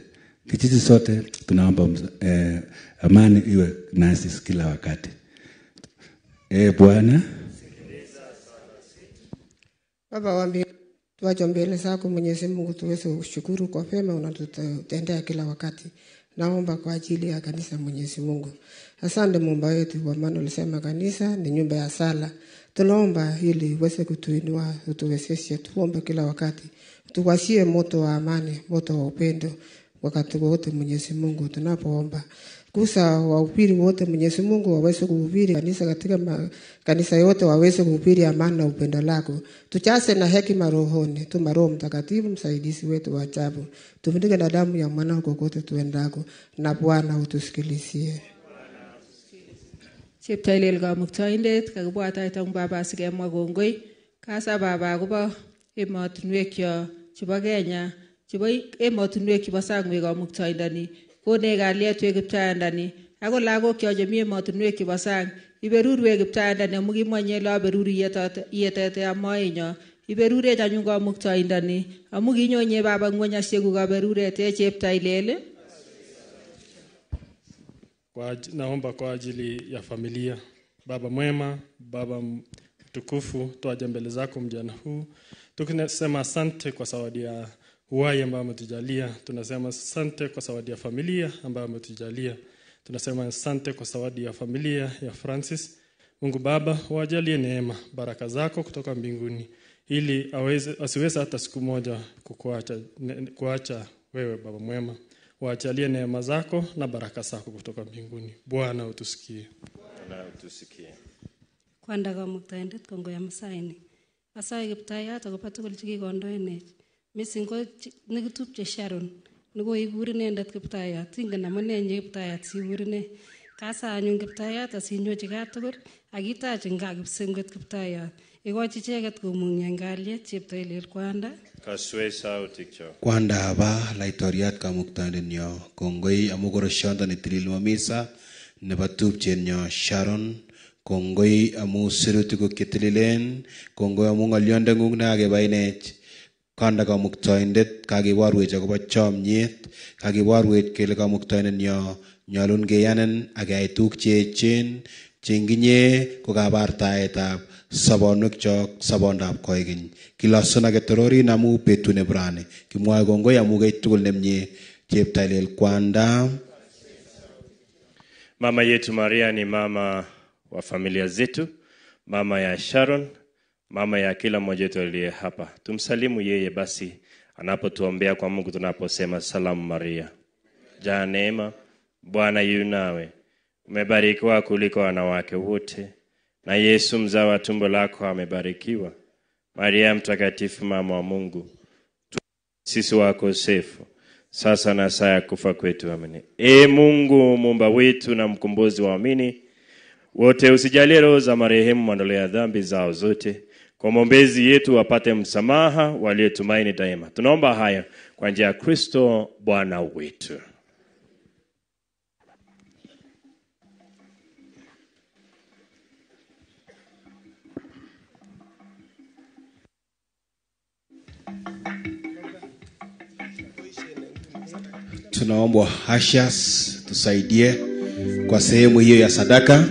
kijiji sote, tunaomba eh, amani iwe nasi kila wakati. Eh, Bwana Baba wa mbinguni, tuacho mbele zako Mwenyezi Mungu tuweze kushukuru kwa pema unatutendea kila wakati. Naomba kwa ajili ya kanisa Mwenyezi Mungu. Asante Muumba wetu kwa maana ulisema kanisa ni nyumba ya sala. Tunaomba ili uweze kutuinua, utuwezeshe, tuombe kila wakati. Tuwashie moto wa amani, moto wa upendo wakati wote Mwenyezi Mungu tunapoomba. Kusa wahubiri wote Mwenyezi Mungu waweze kuhubiri kanisa katika kanisa yote waweze kuhubiri amani na upendo lako. Tuchase na hekima rohoni, tuma Roho Mtakatifu msaidizi wetu wa ajabu. tufunike na damu ya mwanao kokote tuendako, na Bwana utusikilizie. cheptailel kamuktoindet kakibwatait ak baba sikemwa kongoi kasa baba akobo cho chebo Kenya chebo emotinwek chebo sang konech kalyet wek kiptayandani ako lagokyok chemi emotinwek chebo sang iberurwech kiptayandani amu kimwanye le aberuri iyetete amoenyo iberurech anyun kamuktoindoni amu kinyonye baba ng'weny asieku kaberuret e cheptailel ilel naomba kwa ajili ya familia. Baba mwema, Baba mtukufu, twaja mbele zako mjana huu. Tukisema asante kwa zawadi ya uhai ambayo ametujalia. Tunasema asante kwa zawadi ya familia ambayo ametujalia. Tunasema asante kwa zawadi ya familia ya Francis. Mungu Baba, wajalie neema, baraka zako kutoka mbinguni, ili aweze, asiweze hata siku moja kukuacha, ne, kuacha wewe Baba mwema. Waachalie neema zako na baraka zako kutoka mbinguni. Bwana utusikie. Bwana utusikie. kwanda kamuktaindet kongoi amusaini asae kiptayat akobo tugul chekikondoenech missing ko nekitupche Sharon. Nekoikur inendet kiptayat. Ingen amune nye kiptayat sikur ine kasa anyun kiptayat asinyochi kat tugul akitach eng gaa kipsengwet kiptayat. Ikochi icheket komungyo eng kalyet cheptoilel kwanda. Kaswe sautikcho. kwandaba laitoriat kamuktaindenyo kongoi amu koroshonto netilil mamisa nebo tupchenyo Sharon. Kongoi amu sirutikuk chetililen kongoi amu ng'olyondeng'ung nekakebainech kanda kamuktoindet kakiborwech akobo chomyet kakiborwech kele kamuktoindenyo nyalun keyanen ak keyai tuguk cheechen chenginye ko kabartaetab sobonwekchok sobondab koikeny. Kilosun ake tororin amu betut ne brani kimwoe kongoi amu kei tugul nemie. Cheptailel kwanda. Mama yetu Maria ni mama wa familia zetu, mama ya Sharon, mama ya kila mmoja wetu aliye hapa. Tumsalimu yeye basi anapotuombea kwa Mungu tunaposema salamu Maria. Jaa neema, Bwana yu nawe, umebarikiwa kuliko wanawake wote, na Yesu mzao wa tumbo lako amebarikiwa. Maria mtakatifu, mama wa Mungu, sisi wakosefu sasa na saa ya kufa kwetu. Amini. E Mungu muumba wetu na mkombozi wa amini wote, usijalie roho za marehemu mwondolea dhambi zao zote, kwa maombezi yetu wapate msamaha waliotumaini daima. Tunaomba haya kwa njia ya Kristo Bwana wetu. tunaombwa hashas tusaidie kwa sehemu hiyo ya sadaka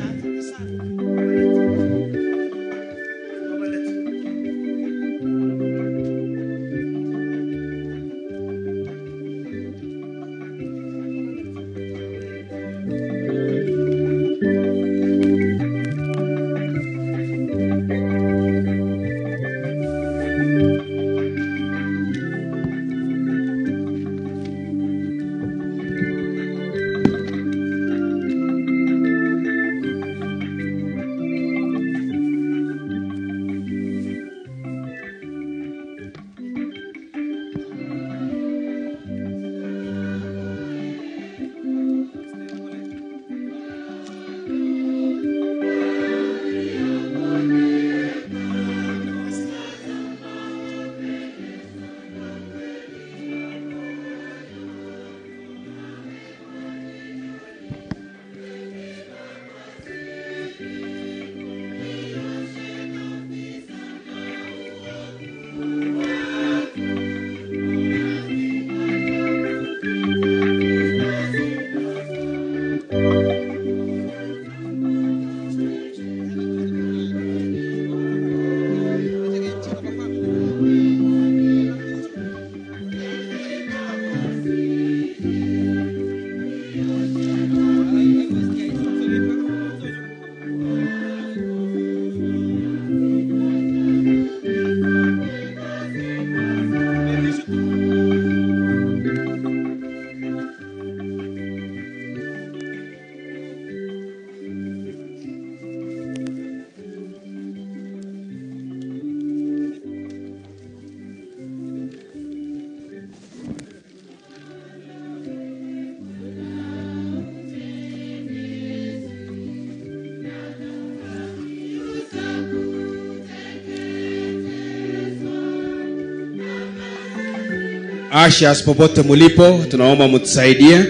Ashas popote mulipo, tunaomba mtusaidie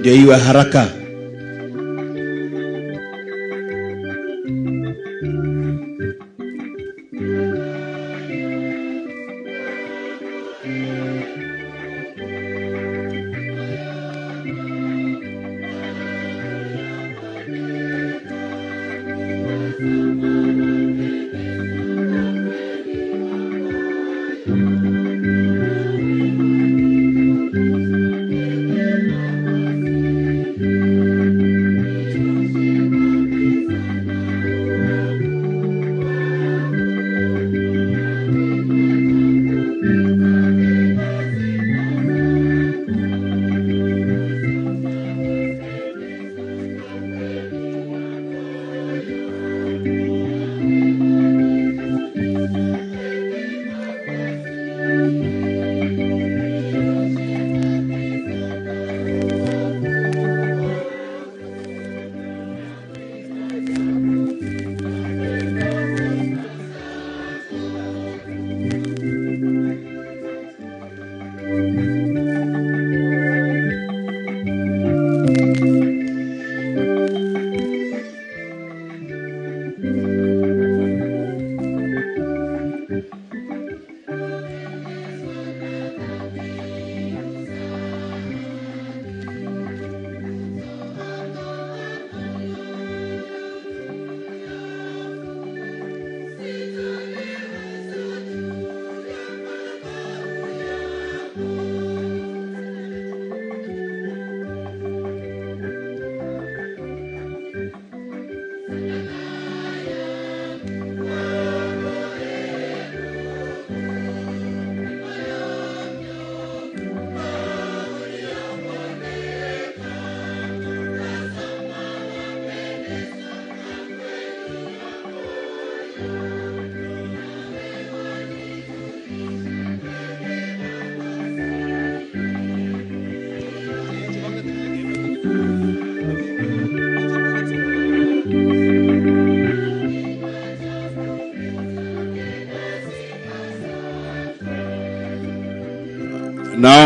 ndio iwe haraka.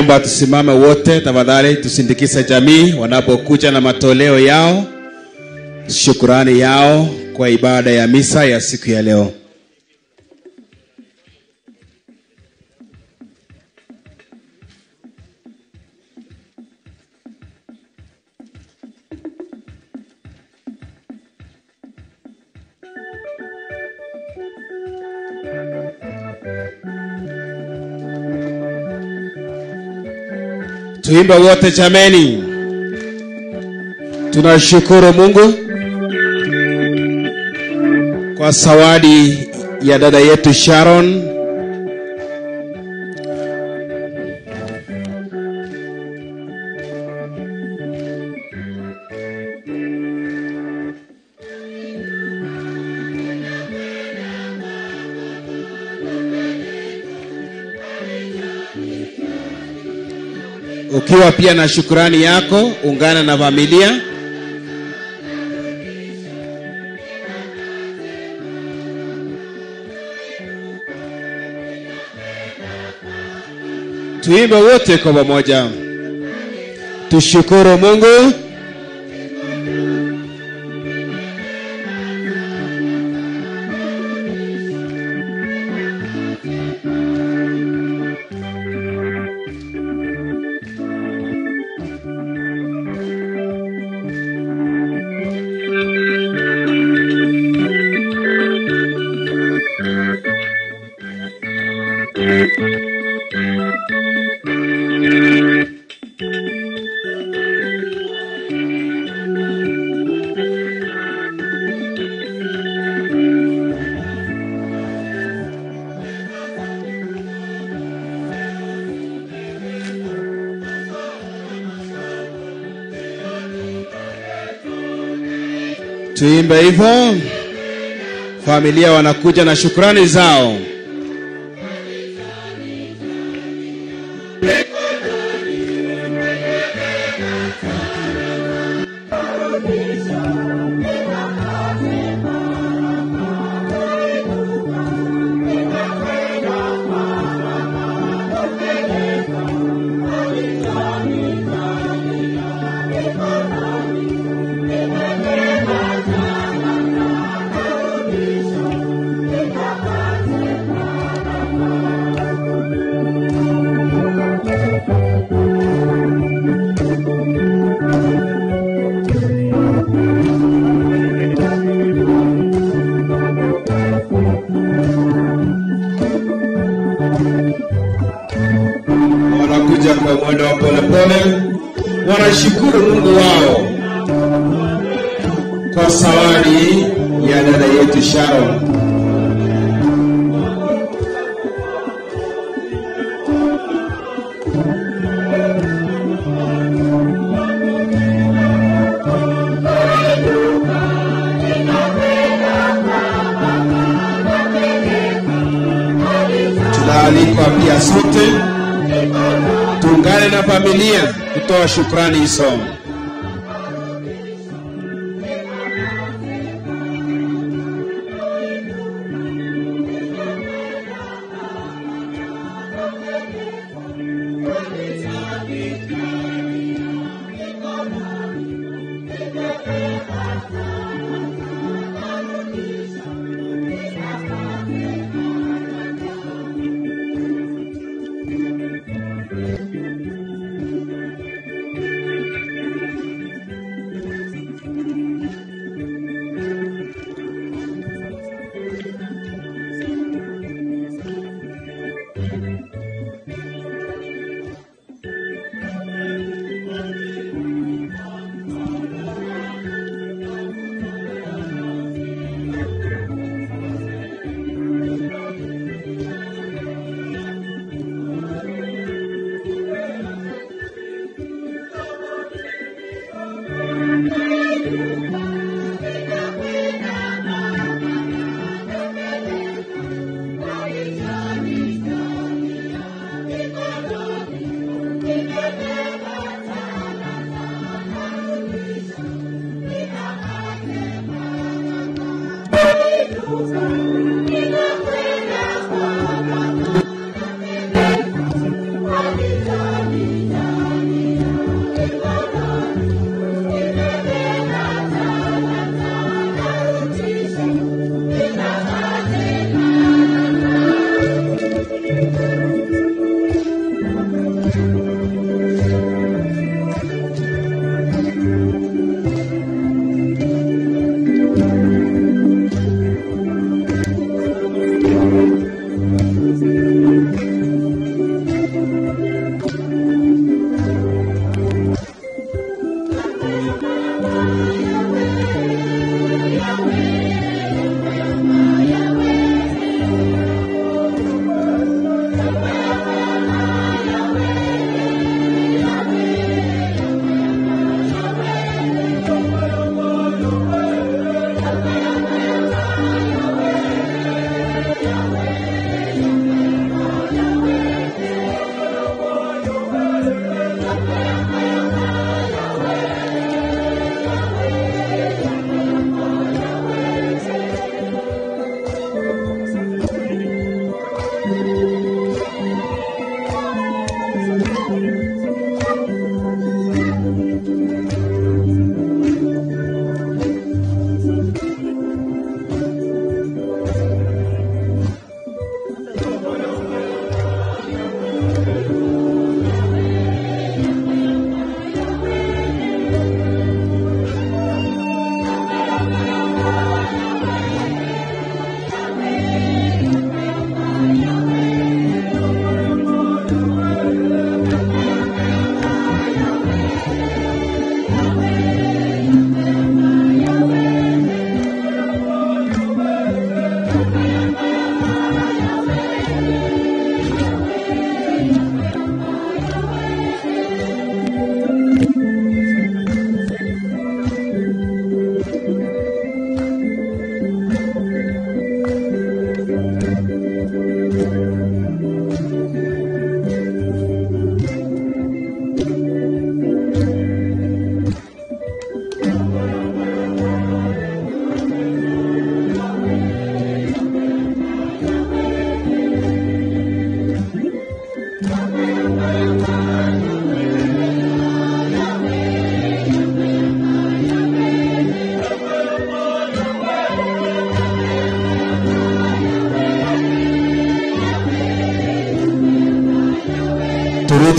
Naomba tusimame wote tafadhali, tusindikize jamii wanapokuja na matoleo yao, shukurani yao kwa ibada ya misa ya siku ya leo. Tuimbe wote chameni. Tunashukuru Mungu kwa sawadi ya dada yetu Sharon. Ukiwa pia na shukrani yako, ungana na familia. Tuimbe wote kwa pamoja, tushukuru Mungu. Tuimbe hivyo, familia wanakuja na shukrani zao. Kutoa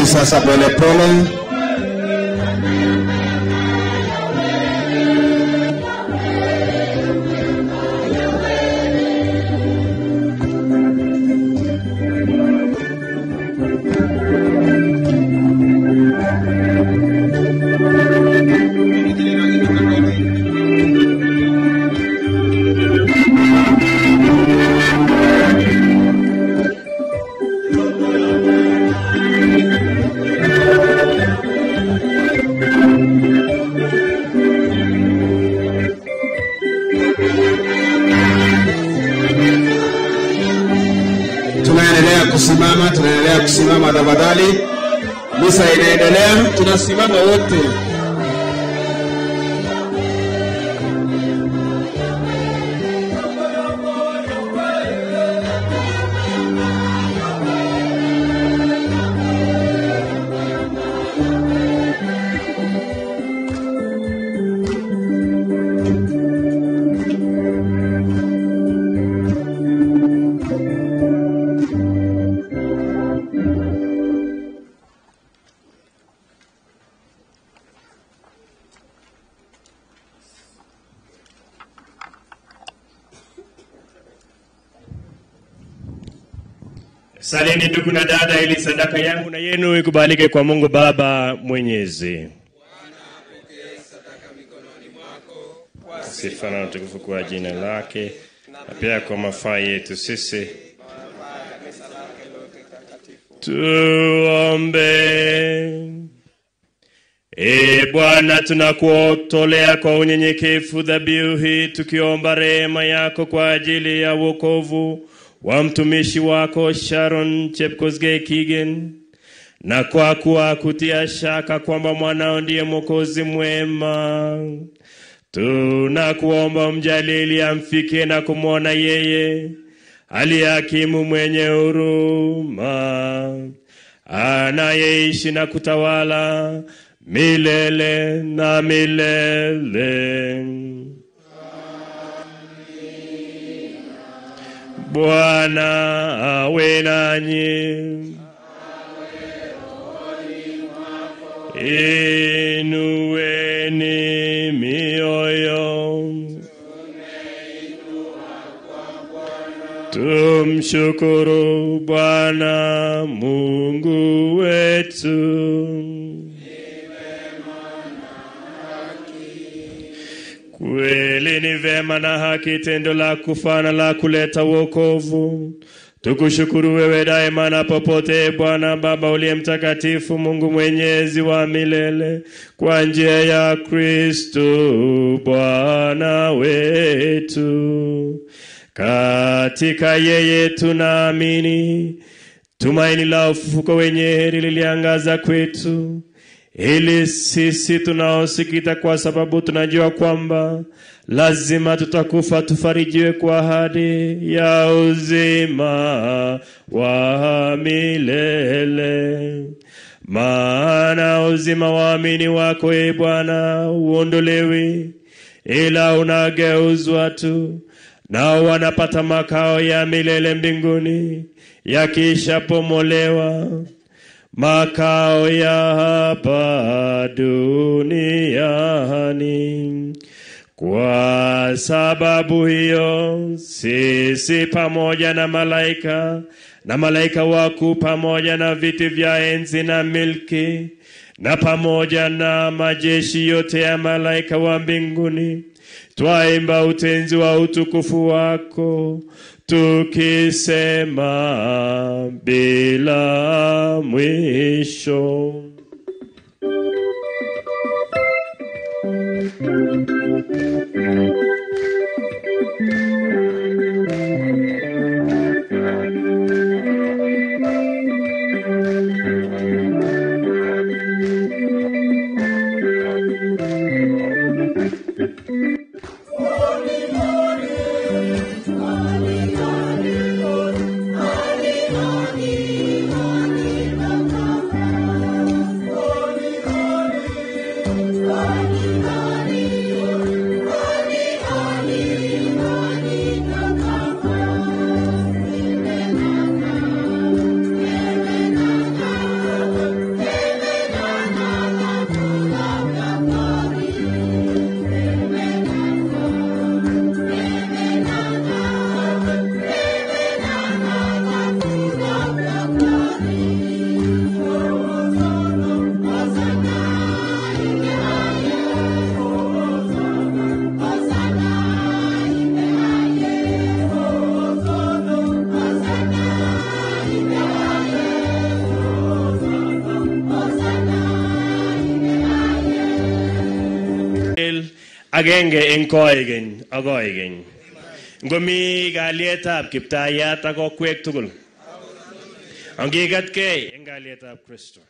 sasa polepole. kusimama tunasimama wote. Sadaka yangu na yenu ikubalike kwa Mungu Baba Mwenyezi. Sifa na utukufu kwa jina lake na pia kwa mafaa yetu sisi. Tuombe. E Bwana, tunakuotolea kwa unyenyekevu dhabihu hii tukiomba rehema yako kwa ajili ya wokovu wa mtumishi wako Sharon Chepkosgei Kigen, na kwa kuwa kutia shaka kwamba mwanao ndiye mwokozi mwema, tunakuomba mjalili amfike amfikie na kumwona yeye aliyehakimu mwenye huruma, anayeishi na kutawala milele na milele. Bwana awe nanyi. Inueni mioyo. Tumshukuru Bwana Mungu wetu. Kweli ni vema na haki tendo la kufana la kuleta wokovu. Tukushukuru wewe daima na popote, Bwana Baba uliye mtakatifu, Mungu mwenyezi wa milele, kwa njia ya Kristu Bwana wetu. Katika yeye tunaamini, tumaini la ufufuko wenye heri liliangaza kwetu ili sisi tunaosikita kwa sababu tunajua kwamba lazima tutakufa tufarijiwe kwa ahadi ya uzima wa milele. Maana uzima waamini wako e Bwana uondolewi, ila unageuzwa tu, nao wanapata makao ya milele mbinguni yakishapomolewa makao ya hapa duniani. Kwa sababu hiyo sisi pamoja na malaika na malaika wakuu pamoja na viti vya enzi na milki na pamoja na majeshi yote ya malaika wa mbinguni twaimba utenzi wa utukufu wako tukisema bila mwisho. Agenge eng koigeny ak koigeny. Ngomi kalietab kiptayat ak kokwek tugul. Ongigatkei eng kalyetab Kristo.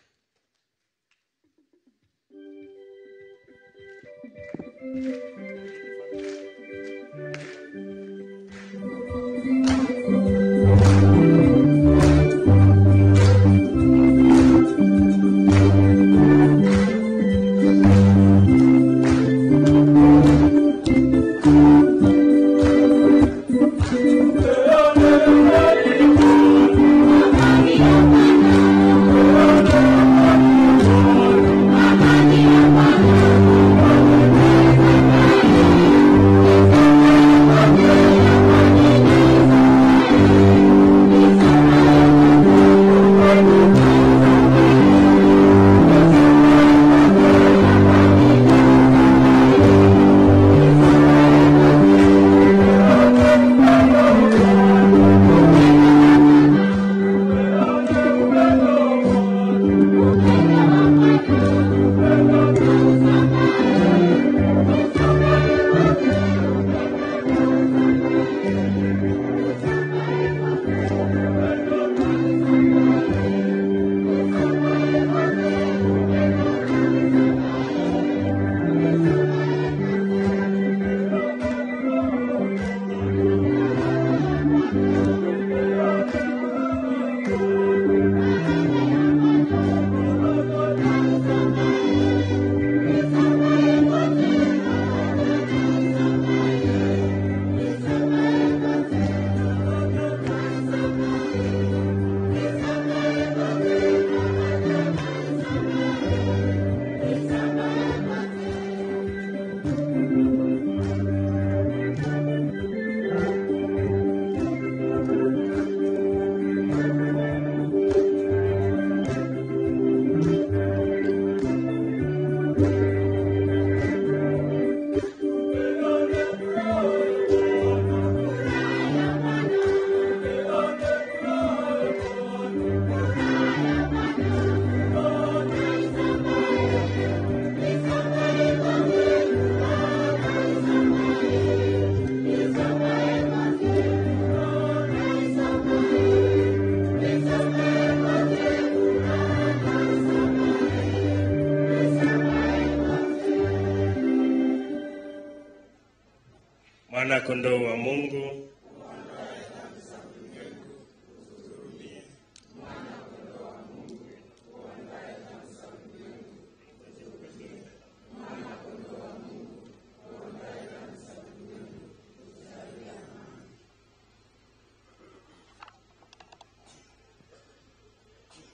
Mwana kondoo wa Mungu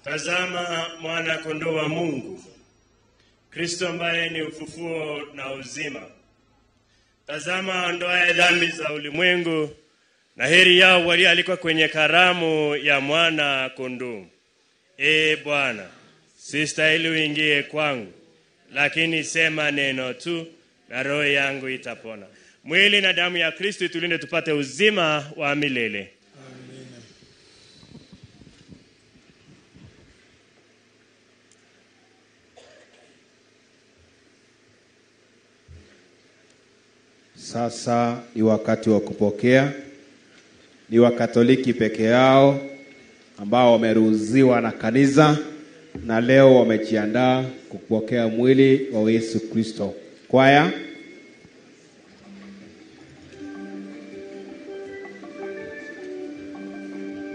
Tazama mwana kondoo wa Mungu, Kristo ambaye ni ufufuo na uzima. Tazama aondoaye dhambi za ulimwengu, na heri yao walioalikwa kwenye karamu ya mwana kondoo. Ee Bwana, sistahili uingie kwangu, lakini sema neno tu na roho yangu itapona. Mwili na damu ya Kristo itulinde tupate uzima wa milele. Sasa ni wakati wa kupokea. Ni Wakatoliki peke yao ambao wameruhusiwa na kanisa na leo wamejiandaa kupokea mwili wa Yesu Kristo. Kwaya,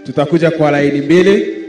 tutakuja kwa laini mbili.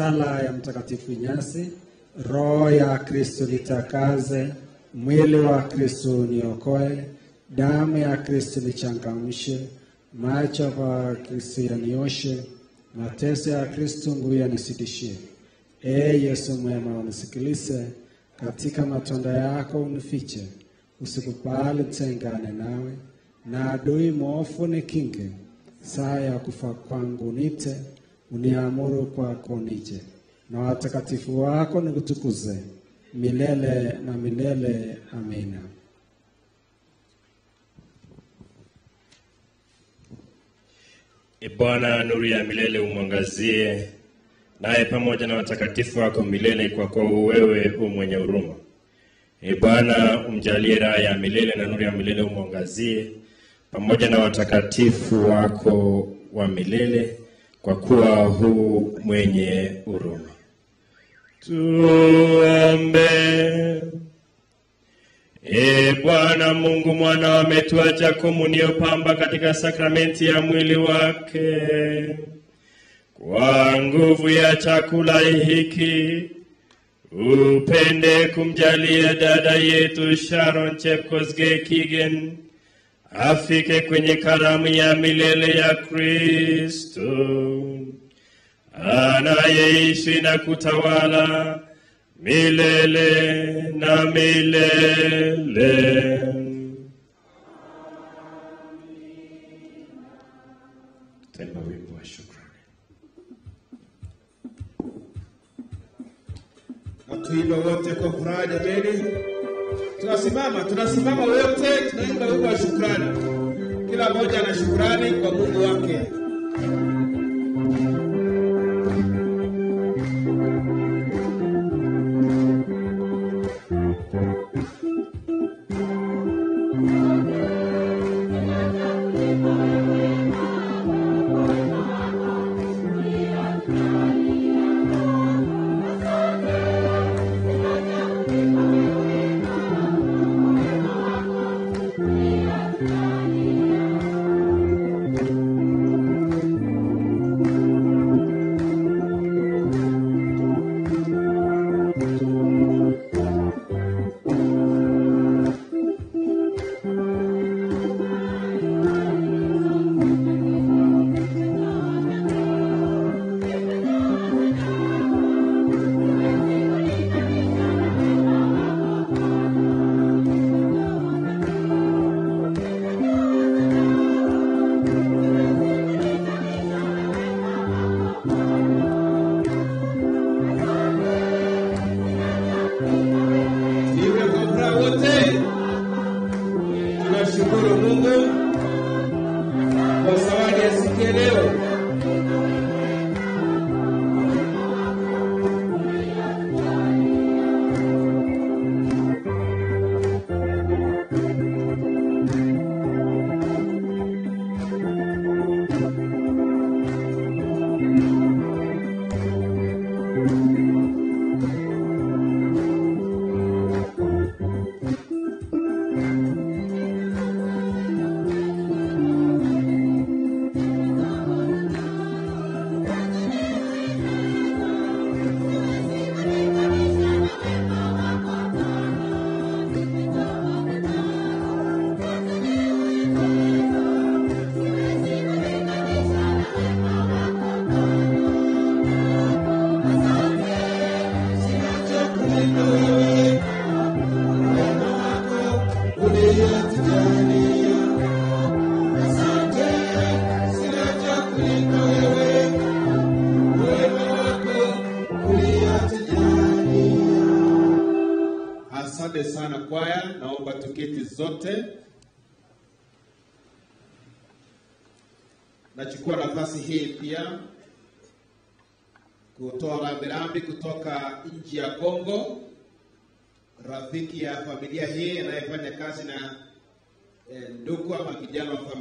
Sala ya Mtakatifu Inyasi. Roho ya Kristo nitakaze, mwili wa Kristo niokoe, damu ya Kristo nichangamshe, macho ya Kristo yanioshe, mateso ya Kristo nguvu yanisidishie. Ee Yesu mwema, unisikilize, katika matunda yako unifiche, usikubali tengane nawe, na adui mwovu nikinge, saa ya kufa kwangu nite, uniamuru kwako nije, na watakatifu wako nikutukuze milele na milele. Amina. E Bwana, nuru ya milele umwangazie, naye pamoja na watakatifu wako milele, kwa kuwa wewe u mwenye huruma. E umjalie raha ya milele na nuru ya milele umwangazie, pamoja na watakatifu wako wa milele, kwa kuwa huu mwenye huruma. Tuombe. E Bwana Mungu, mwana ametuacha komunio pamba katika sakramenti ya mwili wake. Kwa nguvu ya chakula hiki upende kumjalia dada yetu Sharon Chepkosgei Kigen afike kwenye karamu ya milele ya Kristo anayeishi na kutawala milele na milele. Tena wote kwa furaha jameni. Tunasimama, tunasimama wote, tunaimba wimbo wa shukrani. Kila mmoja ana shukrani kwa Mungu wake.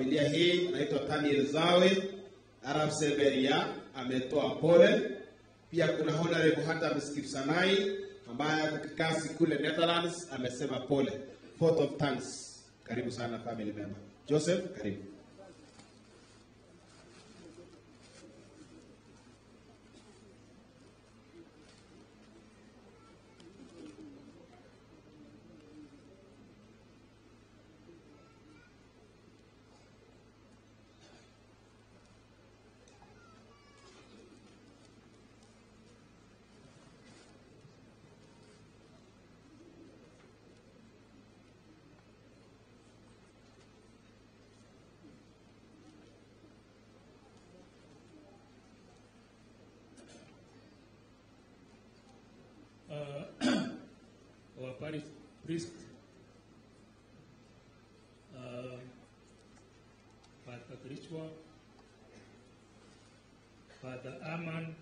Familia hii anaitwa Tani Zawe Arab Severia ametoa pole. Pia kuna Honorable hata Mskipsanai ambaye ako kikazi kule Netherlands amesema pole. Fourth of thanks. Karibu sana family member. Joseph, karibu. parish priest, uh, Father Krichwa, Father Aman,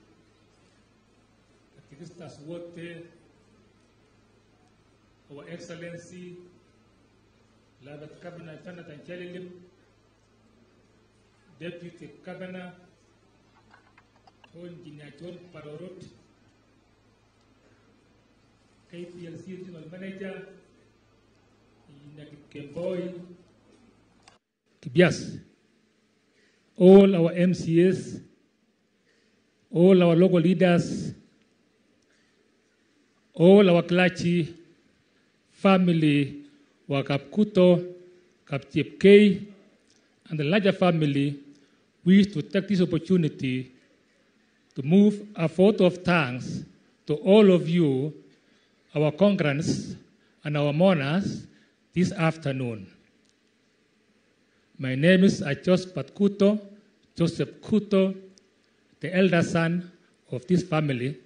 katekistas wote, Our Excellency, Labat Governor Jonathan Chelilim, Deputy Governor, Engineer John Parorot, KPLC Regional Manager, Kemboi, Kibias, all our MCS, all our local leaders, all our clergy, family wa Kapkuto, Kapchepkei, and the larger family wish to take this opportunity to move a vote of thanks to all of you, our congregants and our mourners this afternoon. My name is Achos Patkuto, Joseph Kuto, the elder son of this family.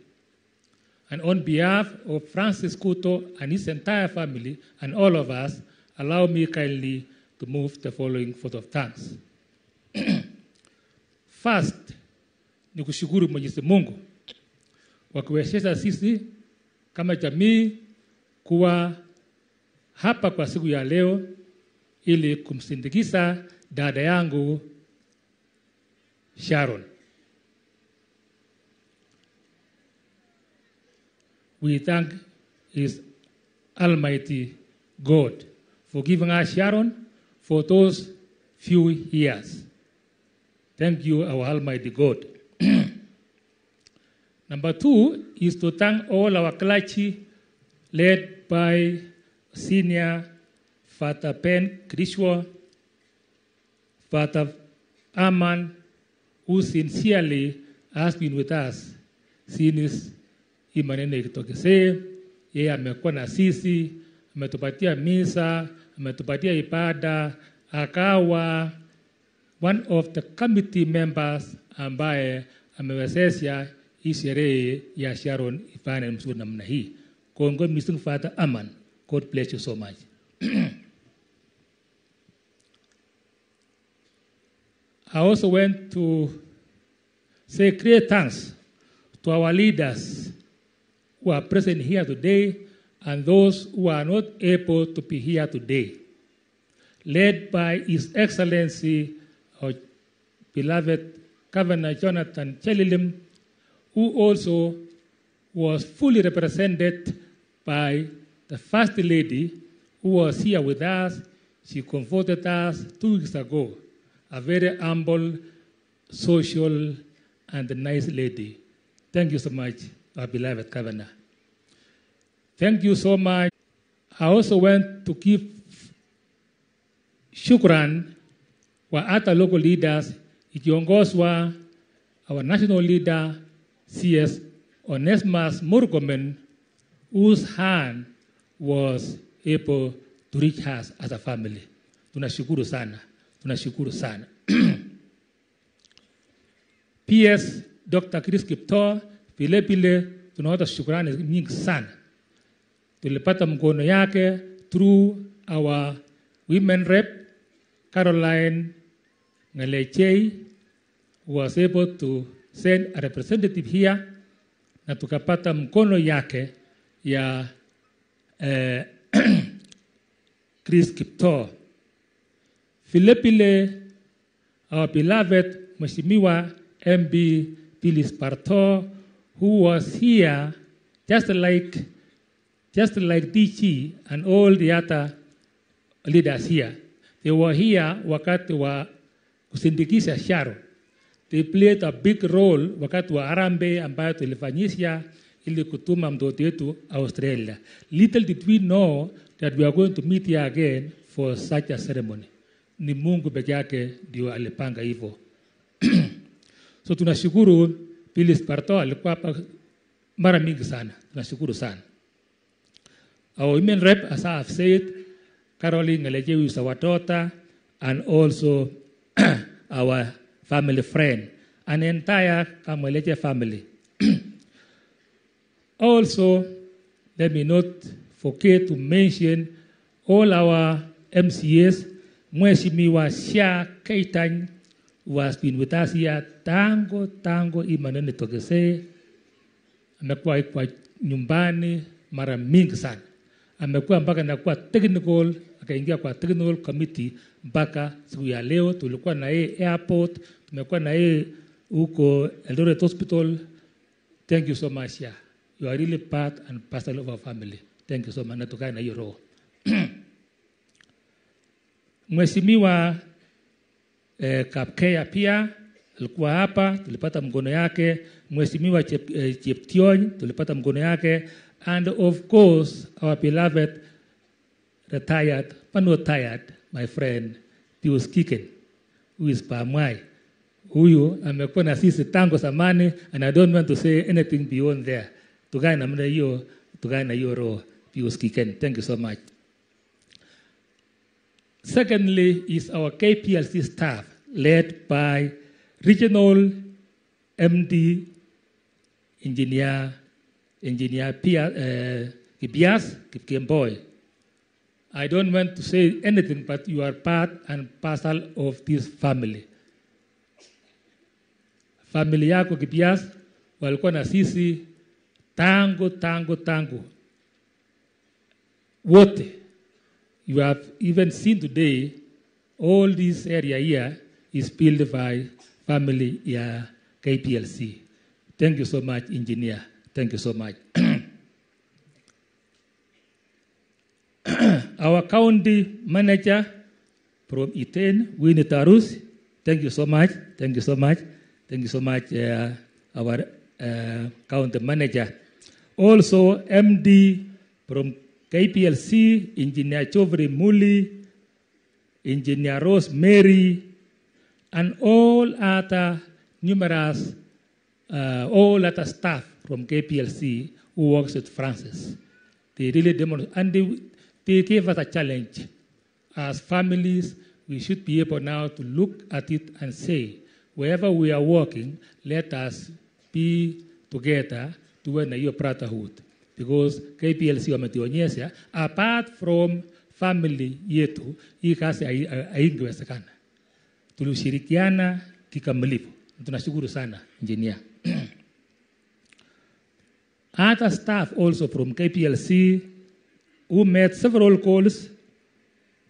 And on behalf of Francis Kuto and his entire family and all of us, allow me kindly to move the following vote of thanks. <clears throat> First, ni kushukuru Mwenyezi Mungu kwa kuwezesha sisi kama jamii kuwa hapa kwa siku ya leo ili kumsindikiza dada yangu Sharon. We thank His Almighty God for giving us Sharon for those few years. Thank you, our Almighty God. <clears throat> Number two is to thank all our clergy led by Senior Father Ben Krishwa, Father Aman, who sincerely has been with us since hii maneno ikitokesee. Yeye sisi, ametupatia misa, ametupatia ibada, akawa one of the committee members ambaye amewezesha hii sherehe ya Sharon ifanye mzuri namna hii. Kongoi Mr. Father Aman. God bless you so much. <clears throat> I also went to say great thanks to our leaders who are present here today and those who are not able to be here today, led by His Excellency, our beloved Governor Jonathan Chelilim, who also was fully represented by the First Lady, who was here with us. She comforted us two weeks ago. A very humble, social, and nice lady. Thank you so much, our beloved Governor. Thank you so much. I also want to give shukran wa other local leaders ikiongozwa our national leader CS Onesmus Murkomen, whose hand was able to reach us as a family. Tunashukuru sana, tunashukuru sana. <clears throat> PS Dr. Chris Kipto, vile vile tunawata shukrani nyingi sana. Tulipata mkono yake through our women rep Caroline Ngelechei was able to send a representative here na tukapata mkono yake ya eh, <clears throat> Chris Kipto. Vilevile vile our beloved Mheshimiwa MB Phyllis Parto, who was here just like just like DG and all the other leaders here. They were here wakati wa kusindikisha Sharon. They played a big role wakati wa Arambe ambayo tulifanyisha ili kutuma mtoto wetu Australia. Little did we know that we are going to meet here again for such a ceremony. Ni Mungu peke yake ndio alipanga hivyo. <clears throat> so tunashukuru Phyllis Parto alikuwa hapa mara mingi sana. Tunashukuru sana. Our women rep, as I have said, Caroline Ngelejewi Sawatota and also <clears throat> our family friend, an entire Kamweleche family. <clears throat> also, let me not forget to mention all our MCAs. Mheshimiwa Sha Keitany, who has been with us here tango tango hii maneno itokezee. Amekuwa kwa nyumbani mara mingi sana, amekuwa mpaka nakuwa technical, akaingia kwa technical committee mpaka siku ya leo. Tulikuwa na yeye airport, tumekuwa na yeye huko Eldoret Hospital. Thank you so much, yeah. You are really part and parcel of our family. Thank you so much. Natukae na hiyo roho. <clears throat> Mheshimiwa eh, Kapkea pia alikuwa hapa, tulipata mgono yake. Mheshimiwa Cheptiony eh, tulipata mgono yake, and of course our beloved retired, but not tired, my friend Pius Kiken who is Pamwai. Huyu amekuwa na sisi tangu zamani, and I don't want to say anything beyond there. Tukae namna hiyo, tukae na hiyo roho. Pius Kiken, thank you so much. Secondly, is our KPLC staff led by Regional MD Engineer Engineer Pia, uh, Kibias. I don't want to say anything, but you are part and parcel of this family. Family yako Kibias walikuwa na sisi tangu tangu tangu wote. You have even seen today, all this area here is built by family ya KPLC. Thank you so much, engineer. Thank you so much. <clears throat> Our county manager from Iten, Winnie Tarus, thank you so much. Thank you so much. Thank you so much, uh, our uh, county manager. Also, MD from KPLC, Engineer Chovri Muli, Engineer Rose Mary, and all other numerous, uh, all other staff from KPLC who works with Francis. They really demonstrate, and they, they gave us a challenge. As families, we should be able now to look at it and say, wherever we are working, let us be together to win hiyo brotherhood because KPLC wametuonyesha apart from family yetu hii kazi hai- hai- haingewezekana. Tulishirikiana kikamilifu. Tunashukuru sana engineer. <clears throat> Other staff also from KPLC who made several calls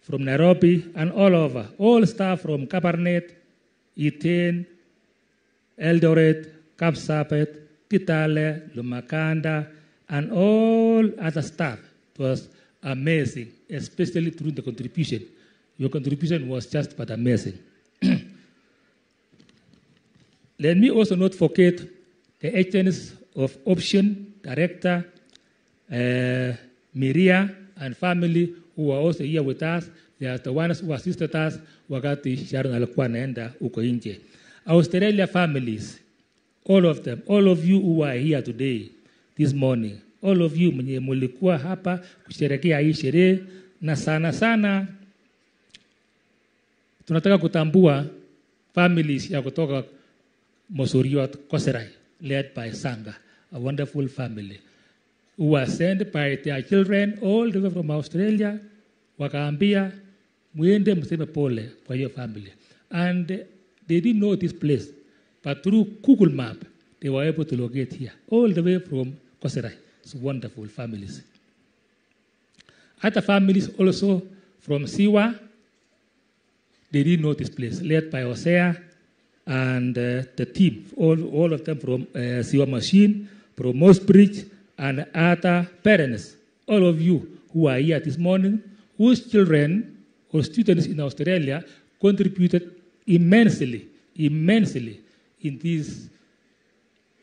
from Nairobi and all over. All staff from Kabarnet, Iten, Eldoret, Kapsabet, Kitale, Lumakanda, and all other staff. It was amazing, especially through the contribution. Your contribution was just but amazing. <clears throat> Let me also not forget the agents of Option Director, uh, Miria, and family who were also here with us. Assisted us wakati Sharon alikuwa anaenda huko nje. Australia families, all of them, all of you who are here today, this morning, all of you mwenye mulikuwa hapa kusherekea hii sherehe, na sana sana tunataka kutambua families ya kutoka Mosoriot Koserai, led by Sanga, a wonderful family, who were sent by their children all the way from Australia, wakaambia mwende mseme pole kwa hiyo family. And they didn't know this place, but through Google Map, they were able to locate here, all the way from Koserai. It's wonderful families. Other families also from Siwa, they didn't know this place, led by Hosea and uh, the team, all, all of them from uh, Siwa Machine, from Mosbridge, and other parents, all of you who are here this morning, whose children or students in Australia contributed immensely, immensely in this,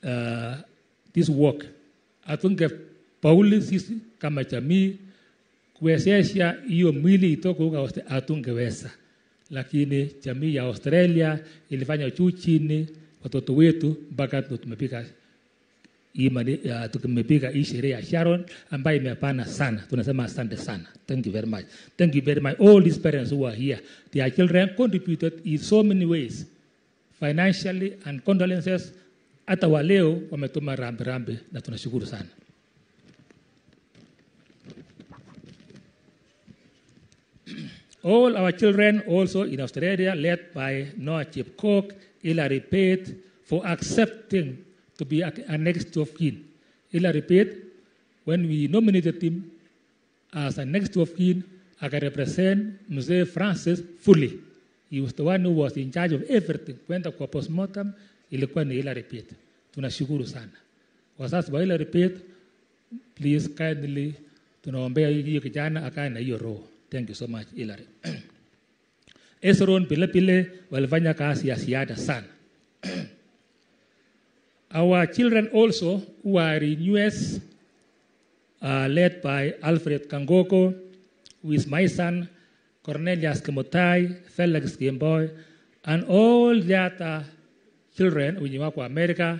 uh, this work. Atunge Pauli sisi kama jamii kuwezesha hiyo mwili itoke huko hatungeweza, lakini jamii ya Australia ilifanya juu chini, watoto wetu mpaka ndo tumepiga hii uh, tumepiga hii sherehe ya Sharon ambayo imepana sana. Tunasema asante sana. Thank you very much. Thank you very much. All these parents who are here, their children contributed in so many ways financially and condolences. Hata wa leo wametuma rambe rambe na tunashukuru sana. All our children also in Australia led by Noah Chipcock, Hilary Pate for accepting to be a, a next of kin. Hilary Pate, when we nominated him as a next of kin, I can represent Mzee Francis fully. He was the one who was in charge of everything. When Kwenda kwa postmortem ilikuwa ni Hilary Pate. Tunashukuru sana. Wazazi wa Hilary Pate, please kindly tunaombea hiyo kijana akae na hiyo roho. Thank you so much Hilary. <clears throat> Esron Pilepile walifanya kazi ya ziada sana. <clears throat> Our children also who are in US are led by Alfred Kangoko, who is my son, Cornelius Kemotai, Felix Kimboy, and all the other children wenye wako America.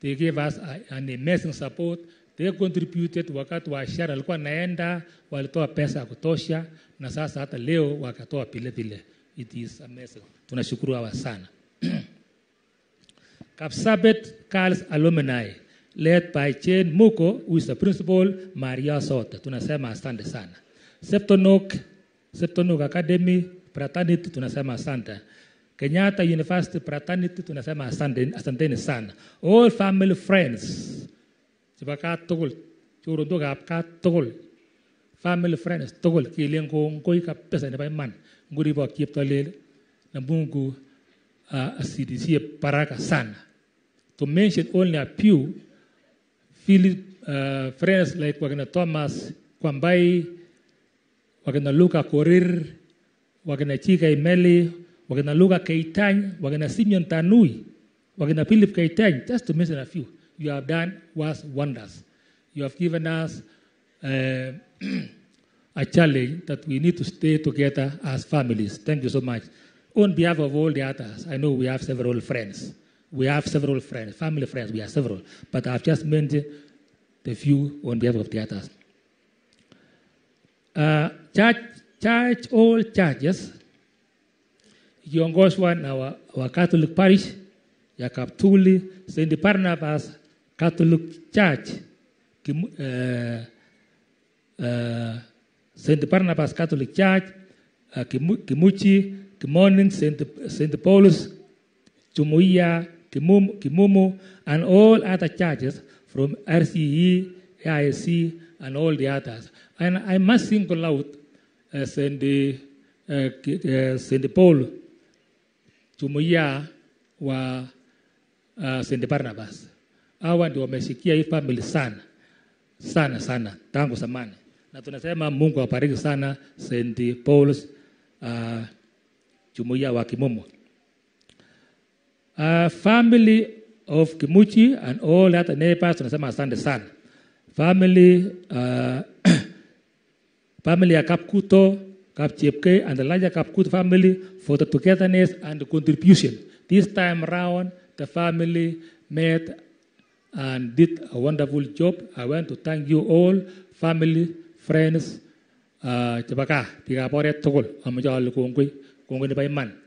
They gave us an amazing support. They contributed wakati wa shara alikuwa naenda, walitoa pesa ya kutosha, na sasa hata leo wakatoa vile vile. It is amazing. Tunashukuru hawa sana. <clears throat> Kapsabet Girls Alumni led by Jane Muko who is the principal Maria Sote. Tunasema asante sana. Septonok, Septonok Academy Fraternity tunasema asante. Kenyatta University Fraternity tunasema asante, asanteni sana. All family friends chebo kat tugul, chorondokab kat tugul, family friends tugul kilen kongoi kabisa nebo iman nguribok cheptolel na Mungu uh, asidishie baraka sana. To mention only a few, Philip, uh, friends like wakina Thomas Kwambai, wakina Luka Korir, wakina Chika Imeli, wakina Luka Keitany, wakina Simeon Tanui, wakina Philip Keitany, just to mention a few. You have done was wonders. You have given us uh, <clears throat> a challenge that we need to stay together as families. Thank you so much. On behalf of all the others, I know we have several friends. We have several friends, family friends, we have several. But I've just mentioned the few on behalf of the others. Uh, church, church, all churches, ikiongozwa na wa Catholic Parish ya Kaptuli, St. Barnabas Catholic Church, uh, uh, St. Barnabas Catholic Church, uh, Kimuchi, Kimoning. St. Paul's, Jumuiya, Kimumu, and all other churches from RCE, AIC, and all the others. And I must single out uh, St. Uh, uh. Paul, Jumuiya wa uh, St. Barnabas. Hawa ndio wameshikia hii family sana sana sana tangu zamani, na tunasema Mungu awabariki sana St. Paul's uh, jumuiya wa Kimumu. Uh, family of Kimuchi and all other neighbors tunasema asante sana. Family uh, <coughs> family ya Kapkuto, Kapchepke and the larger Kapkuto family for the togetherness and the contribution. This time around, the family met and did a wonderful job. I want to thank you all, family, friends, uh, chebo kaa, biikab oret tugul, ale kongoi, kongoi nebo.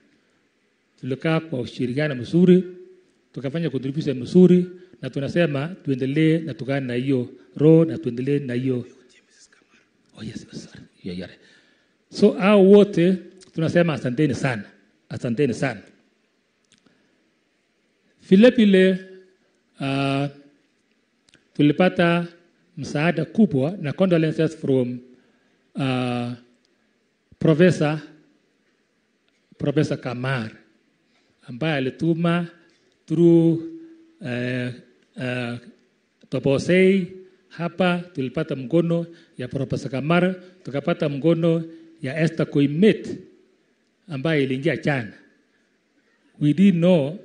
Tulikaa kwa ushirikiano mzuri, tukafanya contribution mzuri, na tunasema tuendelee na tukane na hiyo roho na tuendelee na hiyo oh yes, sorry. Yeah, yeah. So hao wote tunasema asanteni sana, asanteni sana. Vile vile uh, tulipata msaada kubwa na condolences from uh, Professor Professor Kamar ambaye alituma through uh, uh, Toposei hapa tulipata mgono ya Professor Kamara, tukapata mgono ya Esther Koimet ambaye iliingia chana We didn't know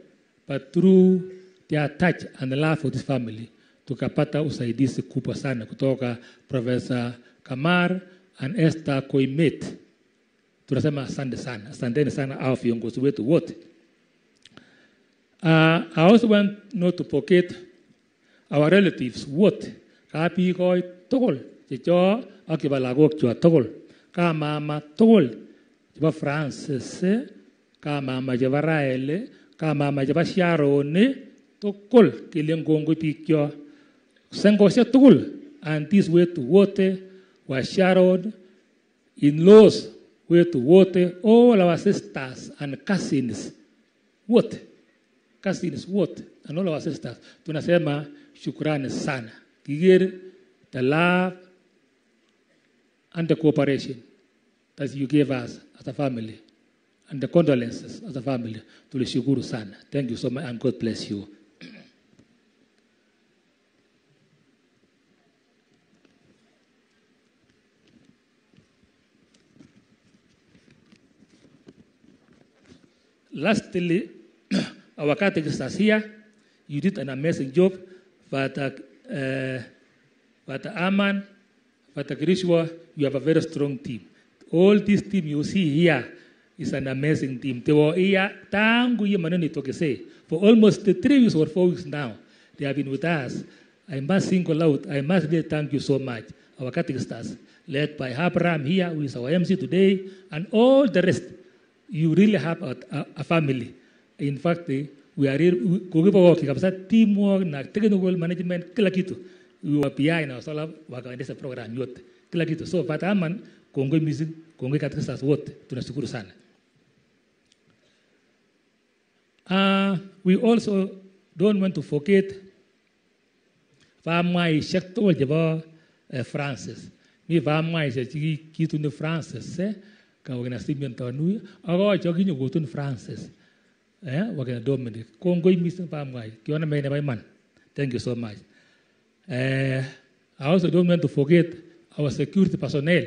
but through their touch and love of this family tukapata usaidizi kubwa sana kutoka Professor Kamar and Esther koimit Tunasema asante sana, asanteni sana au viongozi wetu wote. Uh, I also want not to forget our relatives wote kapikoi tugul checho ak chebo lagokchwa tugul kamama tugul chebo Francis kamama chebo Rael kamama chebo Sharon tugul kelen kongoi biikcho sengosiek tugul aunties wetu wote wa Sharon in-laws wetu wote, all our sisters and cousins. Wote, cousins wote and ah, all our sisters, tunasema shukrani sana. Kiger the love and the cooperation that you gave us as a family and the condolences as a family. Tulishukuru sana. Thank you so much and God bless you. Lastly, our catechist here, you did an amazing job. Father, uh, Father Aman, Father Grishwa, you have a very strong team. All this team you see here is an amazing team. They were here. For almost three weeks or four weeks now, they have been with us. I must single out, I must really thank you so much. Our catechisters, led by Abraham here, who is our MC today, and all the rest. You really have a, a, a family. In fact, we are kukipa kabisa teamwork na technical management, kila kitu. Behind na wasala wakaendesha program yote, kila kitu. So Father Aman, kongoi missing, kongoi catechisters wote, tunashukuru sana. Uh, we also don't want to forget famwaishek tugul chebo Francis. Mi famwaishek chekituni Francis eh? ka wakina Simeon Tanui ako chokinyo kotun Francis eh? wakina Dominic. Kongoi missing famwai. Kiona mei nebo man. Thank you so much. Uh, I also don't want to forget our security personnel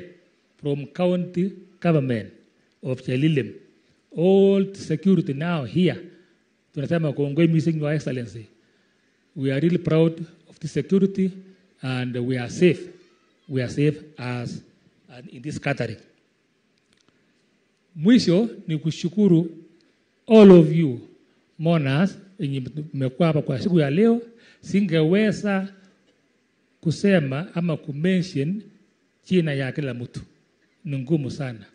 from county government of Chelilim. All security now here tunasema kongoi missing your excellency we are really proud of the security and we are safe we are safe as in this gathering mwisho ni kushukuru all of you mourners yenye mmekuwa hapa kwa siku ya leo singeweza kusema ama kumention china ya kila mtu ni ngumu sana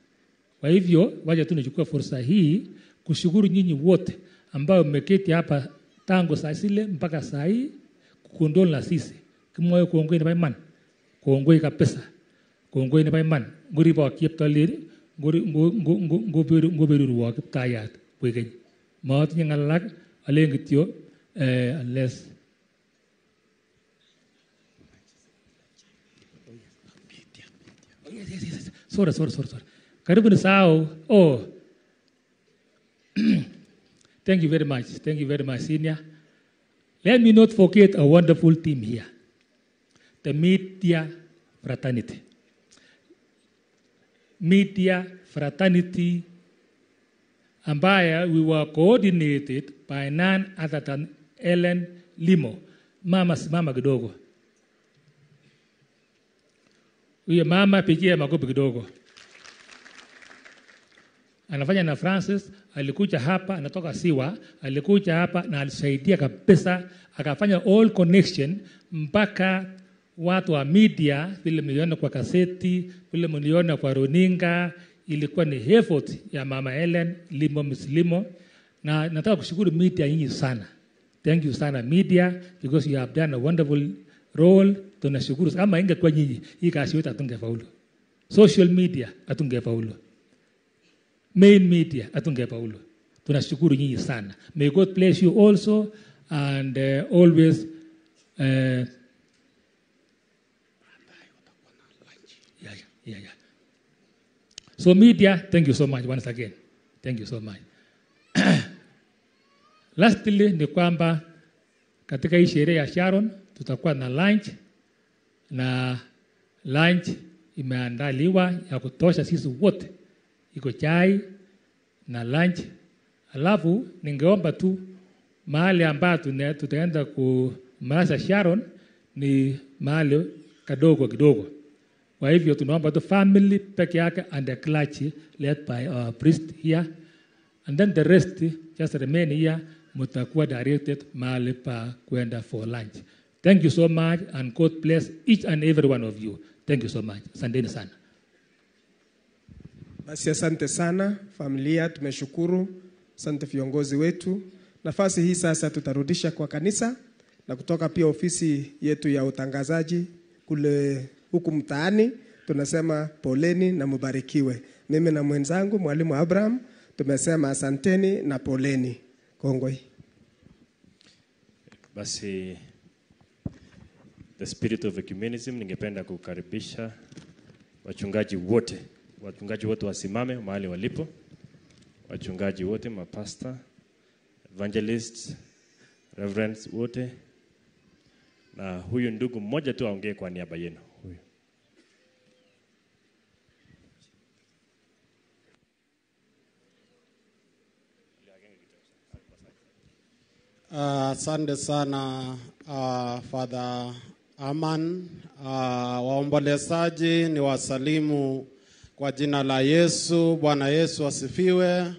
kwa hivyo waje tu nichukue fursa hii kushukuru nyinyi wote ambao mmeketi hapa tangu saa zile mpaka saa hii kukondol na sisi kimoyo kuongoeni nebo iman kongoi kabisa kongoi nebo iman ngoribo cheptolir ngoberurwo kiptayat kwekeny maatinye ng'alak alen kityo eh, unless sorry, sorry, sorry, sorry. Karibu nisahau. Oh. Thank you very much. Thank you very much, Senior. Let me not forget a wonderful team here. The media fraternity. Media fraternity ambaye we were coordinated by none other than Ellen Limo. Mama simama kidogo. Huyo mama pigia makopi kidogo. Anafanya na Francis, alikuja hapa, anatoka Siwa, alikuja hapa na alisaidia kabisa, akafanya all connection mpaka watu wa media, vile mliona kwa kaseti, vile mliona kwa runinga, ilikuwa ni effort ya mama Ellen Limo Mislimo, na nataka kushukuru media nyinyi sana. Thank you sana media because you have done a wonderful role. Tunashukuru kama ingekuwa nyinyi, hii kazi yote hatungefaulu. Social media hatungefaulu. Main media hatungefaulu. Tunashukuru nyinyi sana. May God bless you also and uh, always uh, yeah, yeah, yeah. So media, thank you so much once again. Thank you so much. <clears throat> Lastly ni kwamba katika hii sherehe ya Sharon tutakuwa na lunch na lunch imeandaliwa ya kutosha sisi wote, iko chai na lunch. Alafu ningeomba tu mahali ambayo tutaenda kumrasa Sharon ni mahali kadogo kidogo. Kwa hivyo tunaomba tu family peke yake and the clergy led by our priest here and then the rest just remain here, mutakuwa directed mahali pa kwenda for lunch. Thank you so much and God bless each and every one of you. Thank you so much. Asanteni sana. Basi asante sana familia, tumeshukuru. Asante viongozi wetu. Nafasi hii sasa tutarudisha kwa kanisa na kutoka pia ofisi yetu ya utangazaji kule huku mtaani, tunasema poleni na mubarikiwe. mimi na mwenzangu mwalimu Abraham tumesema asanteni na poleni. Kongoi. Basi the spirit of ecumenism, ningependa kukaribisha wachungaji wote, wachungaji wote wasimame mahali walipo, wachungaji wote, mapasta, evangelists, reverends wote, na huyu ndugu mmoja tu aongee kwa niaba yenu. Huyu. Asante uh, sana uh, Father Aman. Uh, waombolezaji ni wasalimu kwa jina la Yesu. Bwana Yesu asifiwe.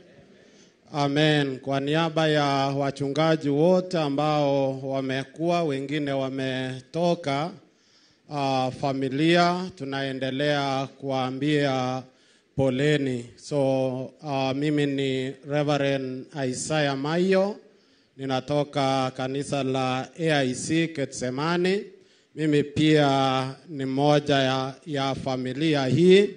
Amen. Kwa niaba ya wachungaji wote ambao wamekuwa, wengine wametoka, uh, familia tunaendelea kuambia poleni. So uh, mimi ni Reverend Isaiah Mayo ninatoka kanisa la AIC Ketsemani. Mimi pia ni moja ya, ya familia hii.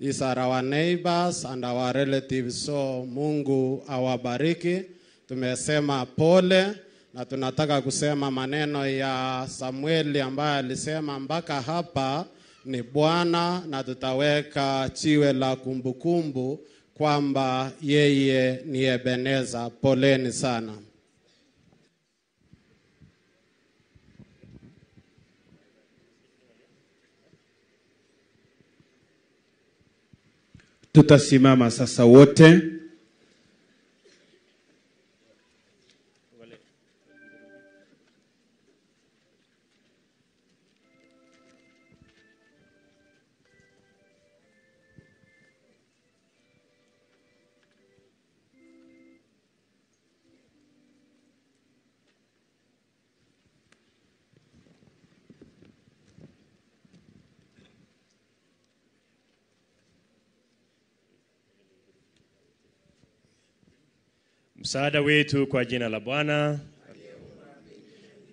These are our neighbors and our relatives. So Mungu awabariki. Tumesema pole na tunataka kusema maneno ya Samueli ambaye alisema mpaka hapa ni Bwana, na tutaweka chiwe la kumbukumbu kwamba yeye ni Ebeneza. Poleni sana. Tutasimama sasa wote. Msaada wetu kwa jina la Bwana.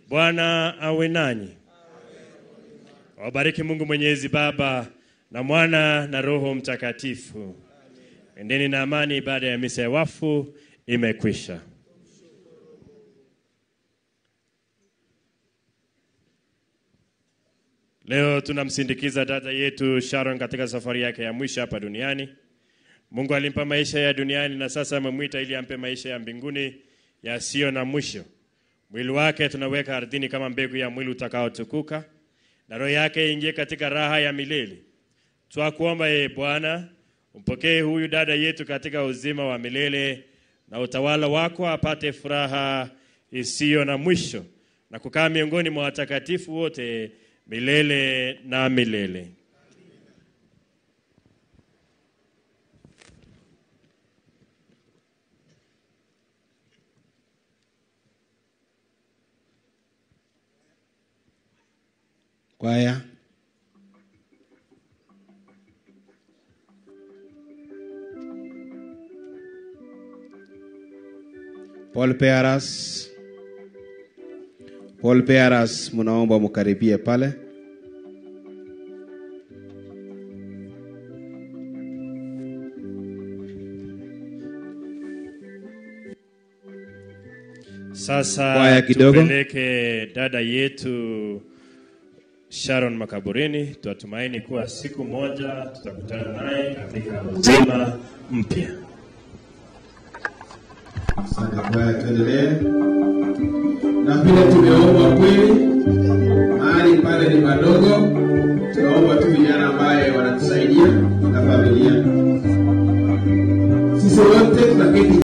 Bwana awe nanyi. Wabariki Mungu Mwenyezi Baba na Mwana na Roho Mtakatifu. Endeni na amani. Baada ya misa ya wafu imekwisha. Leo tunamsindikiza dada yetu Sharon katika safari yake ya mwisho hapa duniani. Mungu alimpa maisha ya duniani na sasa amemwita ili ampe maisha ya mbinguni yasiyo na mwisho. Mwili wake tunaweka ardhini kama mbegu ya mwili utakaotukuka, na roho yake ingie katika raha ya milele. Twakuomba e Bwana, umpokee huyu dada yetu katika uzima wa milele na utawala wako, apate furaha isiyo na mwisho na kukaa miongoni mwa watakatifu wote milele na milele. Kwaya. Paul Pearas. Paul Pearas, mnaomba mkaribie pale. Sasa tupeleke dada yetu Sharon makaburini. Tunatumaini kuwa siku moja tutakutana naye katika uzima mpya. Tuendelee na vile tumeomba kweli, mahali pale ni madogo, tunaomba tu vijana ambaye wanatusaidia na familia, sisi wote tunaketi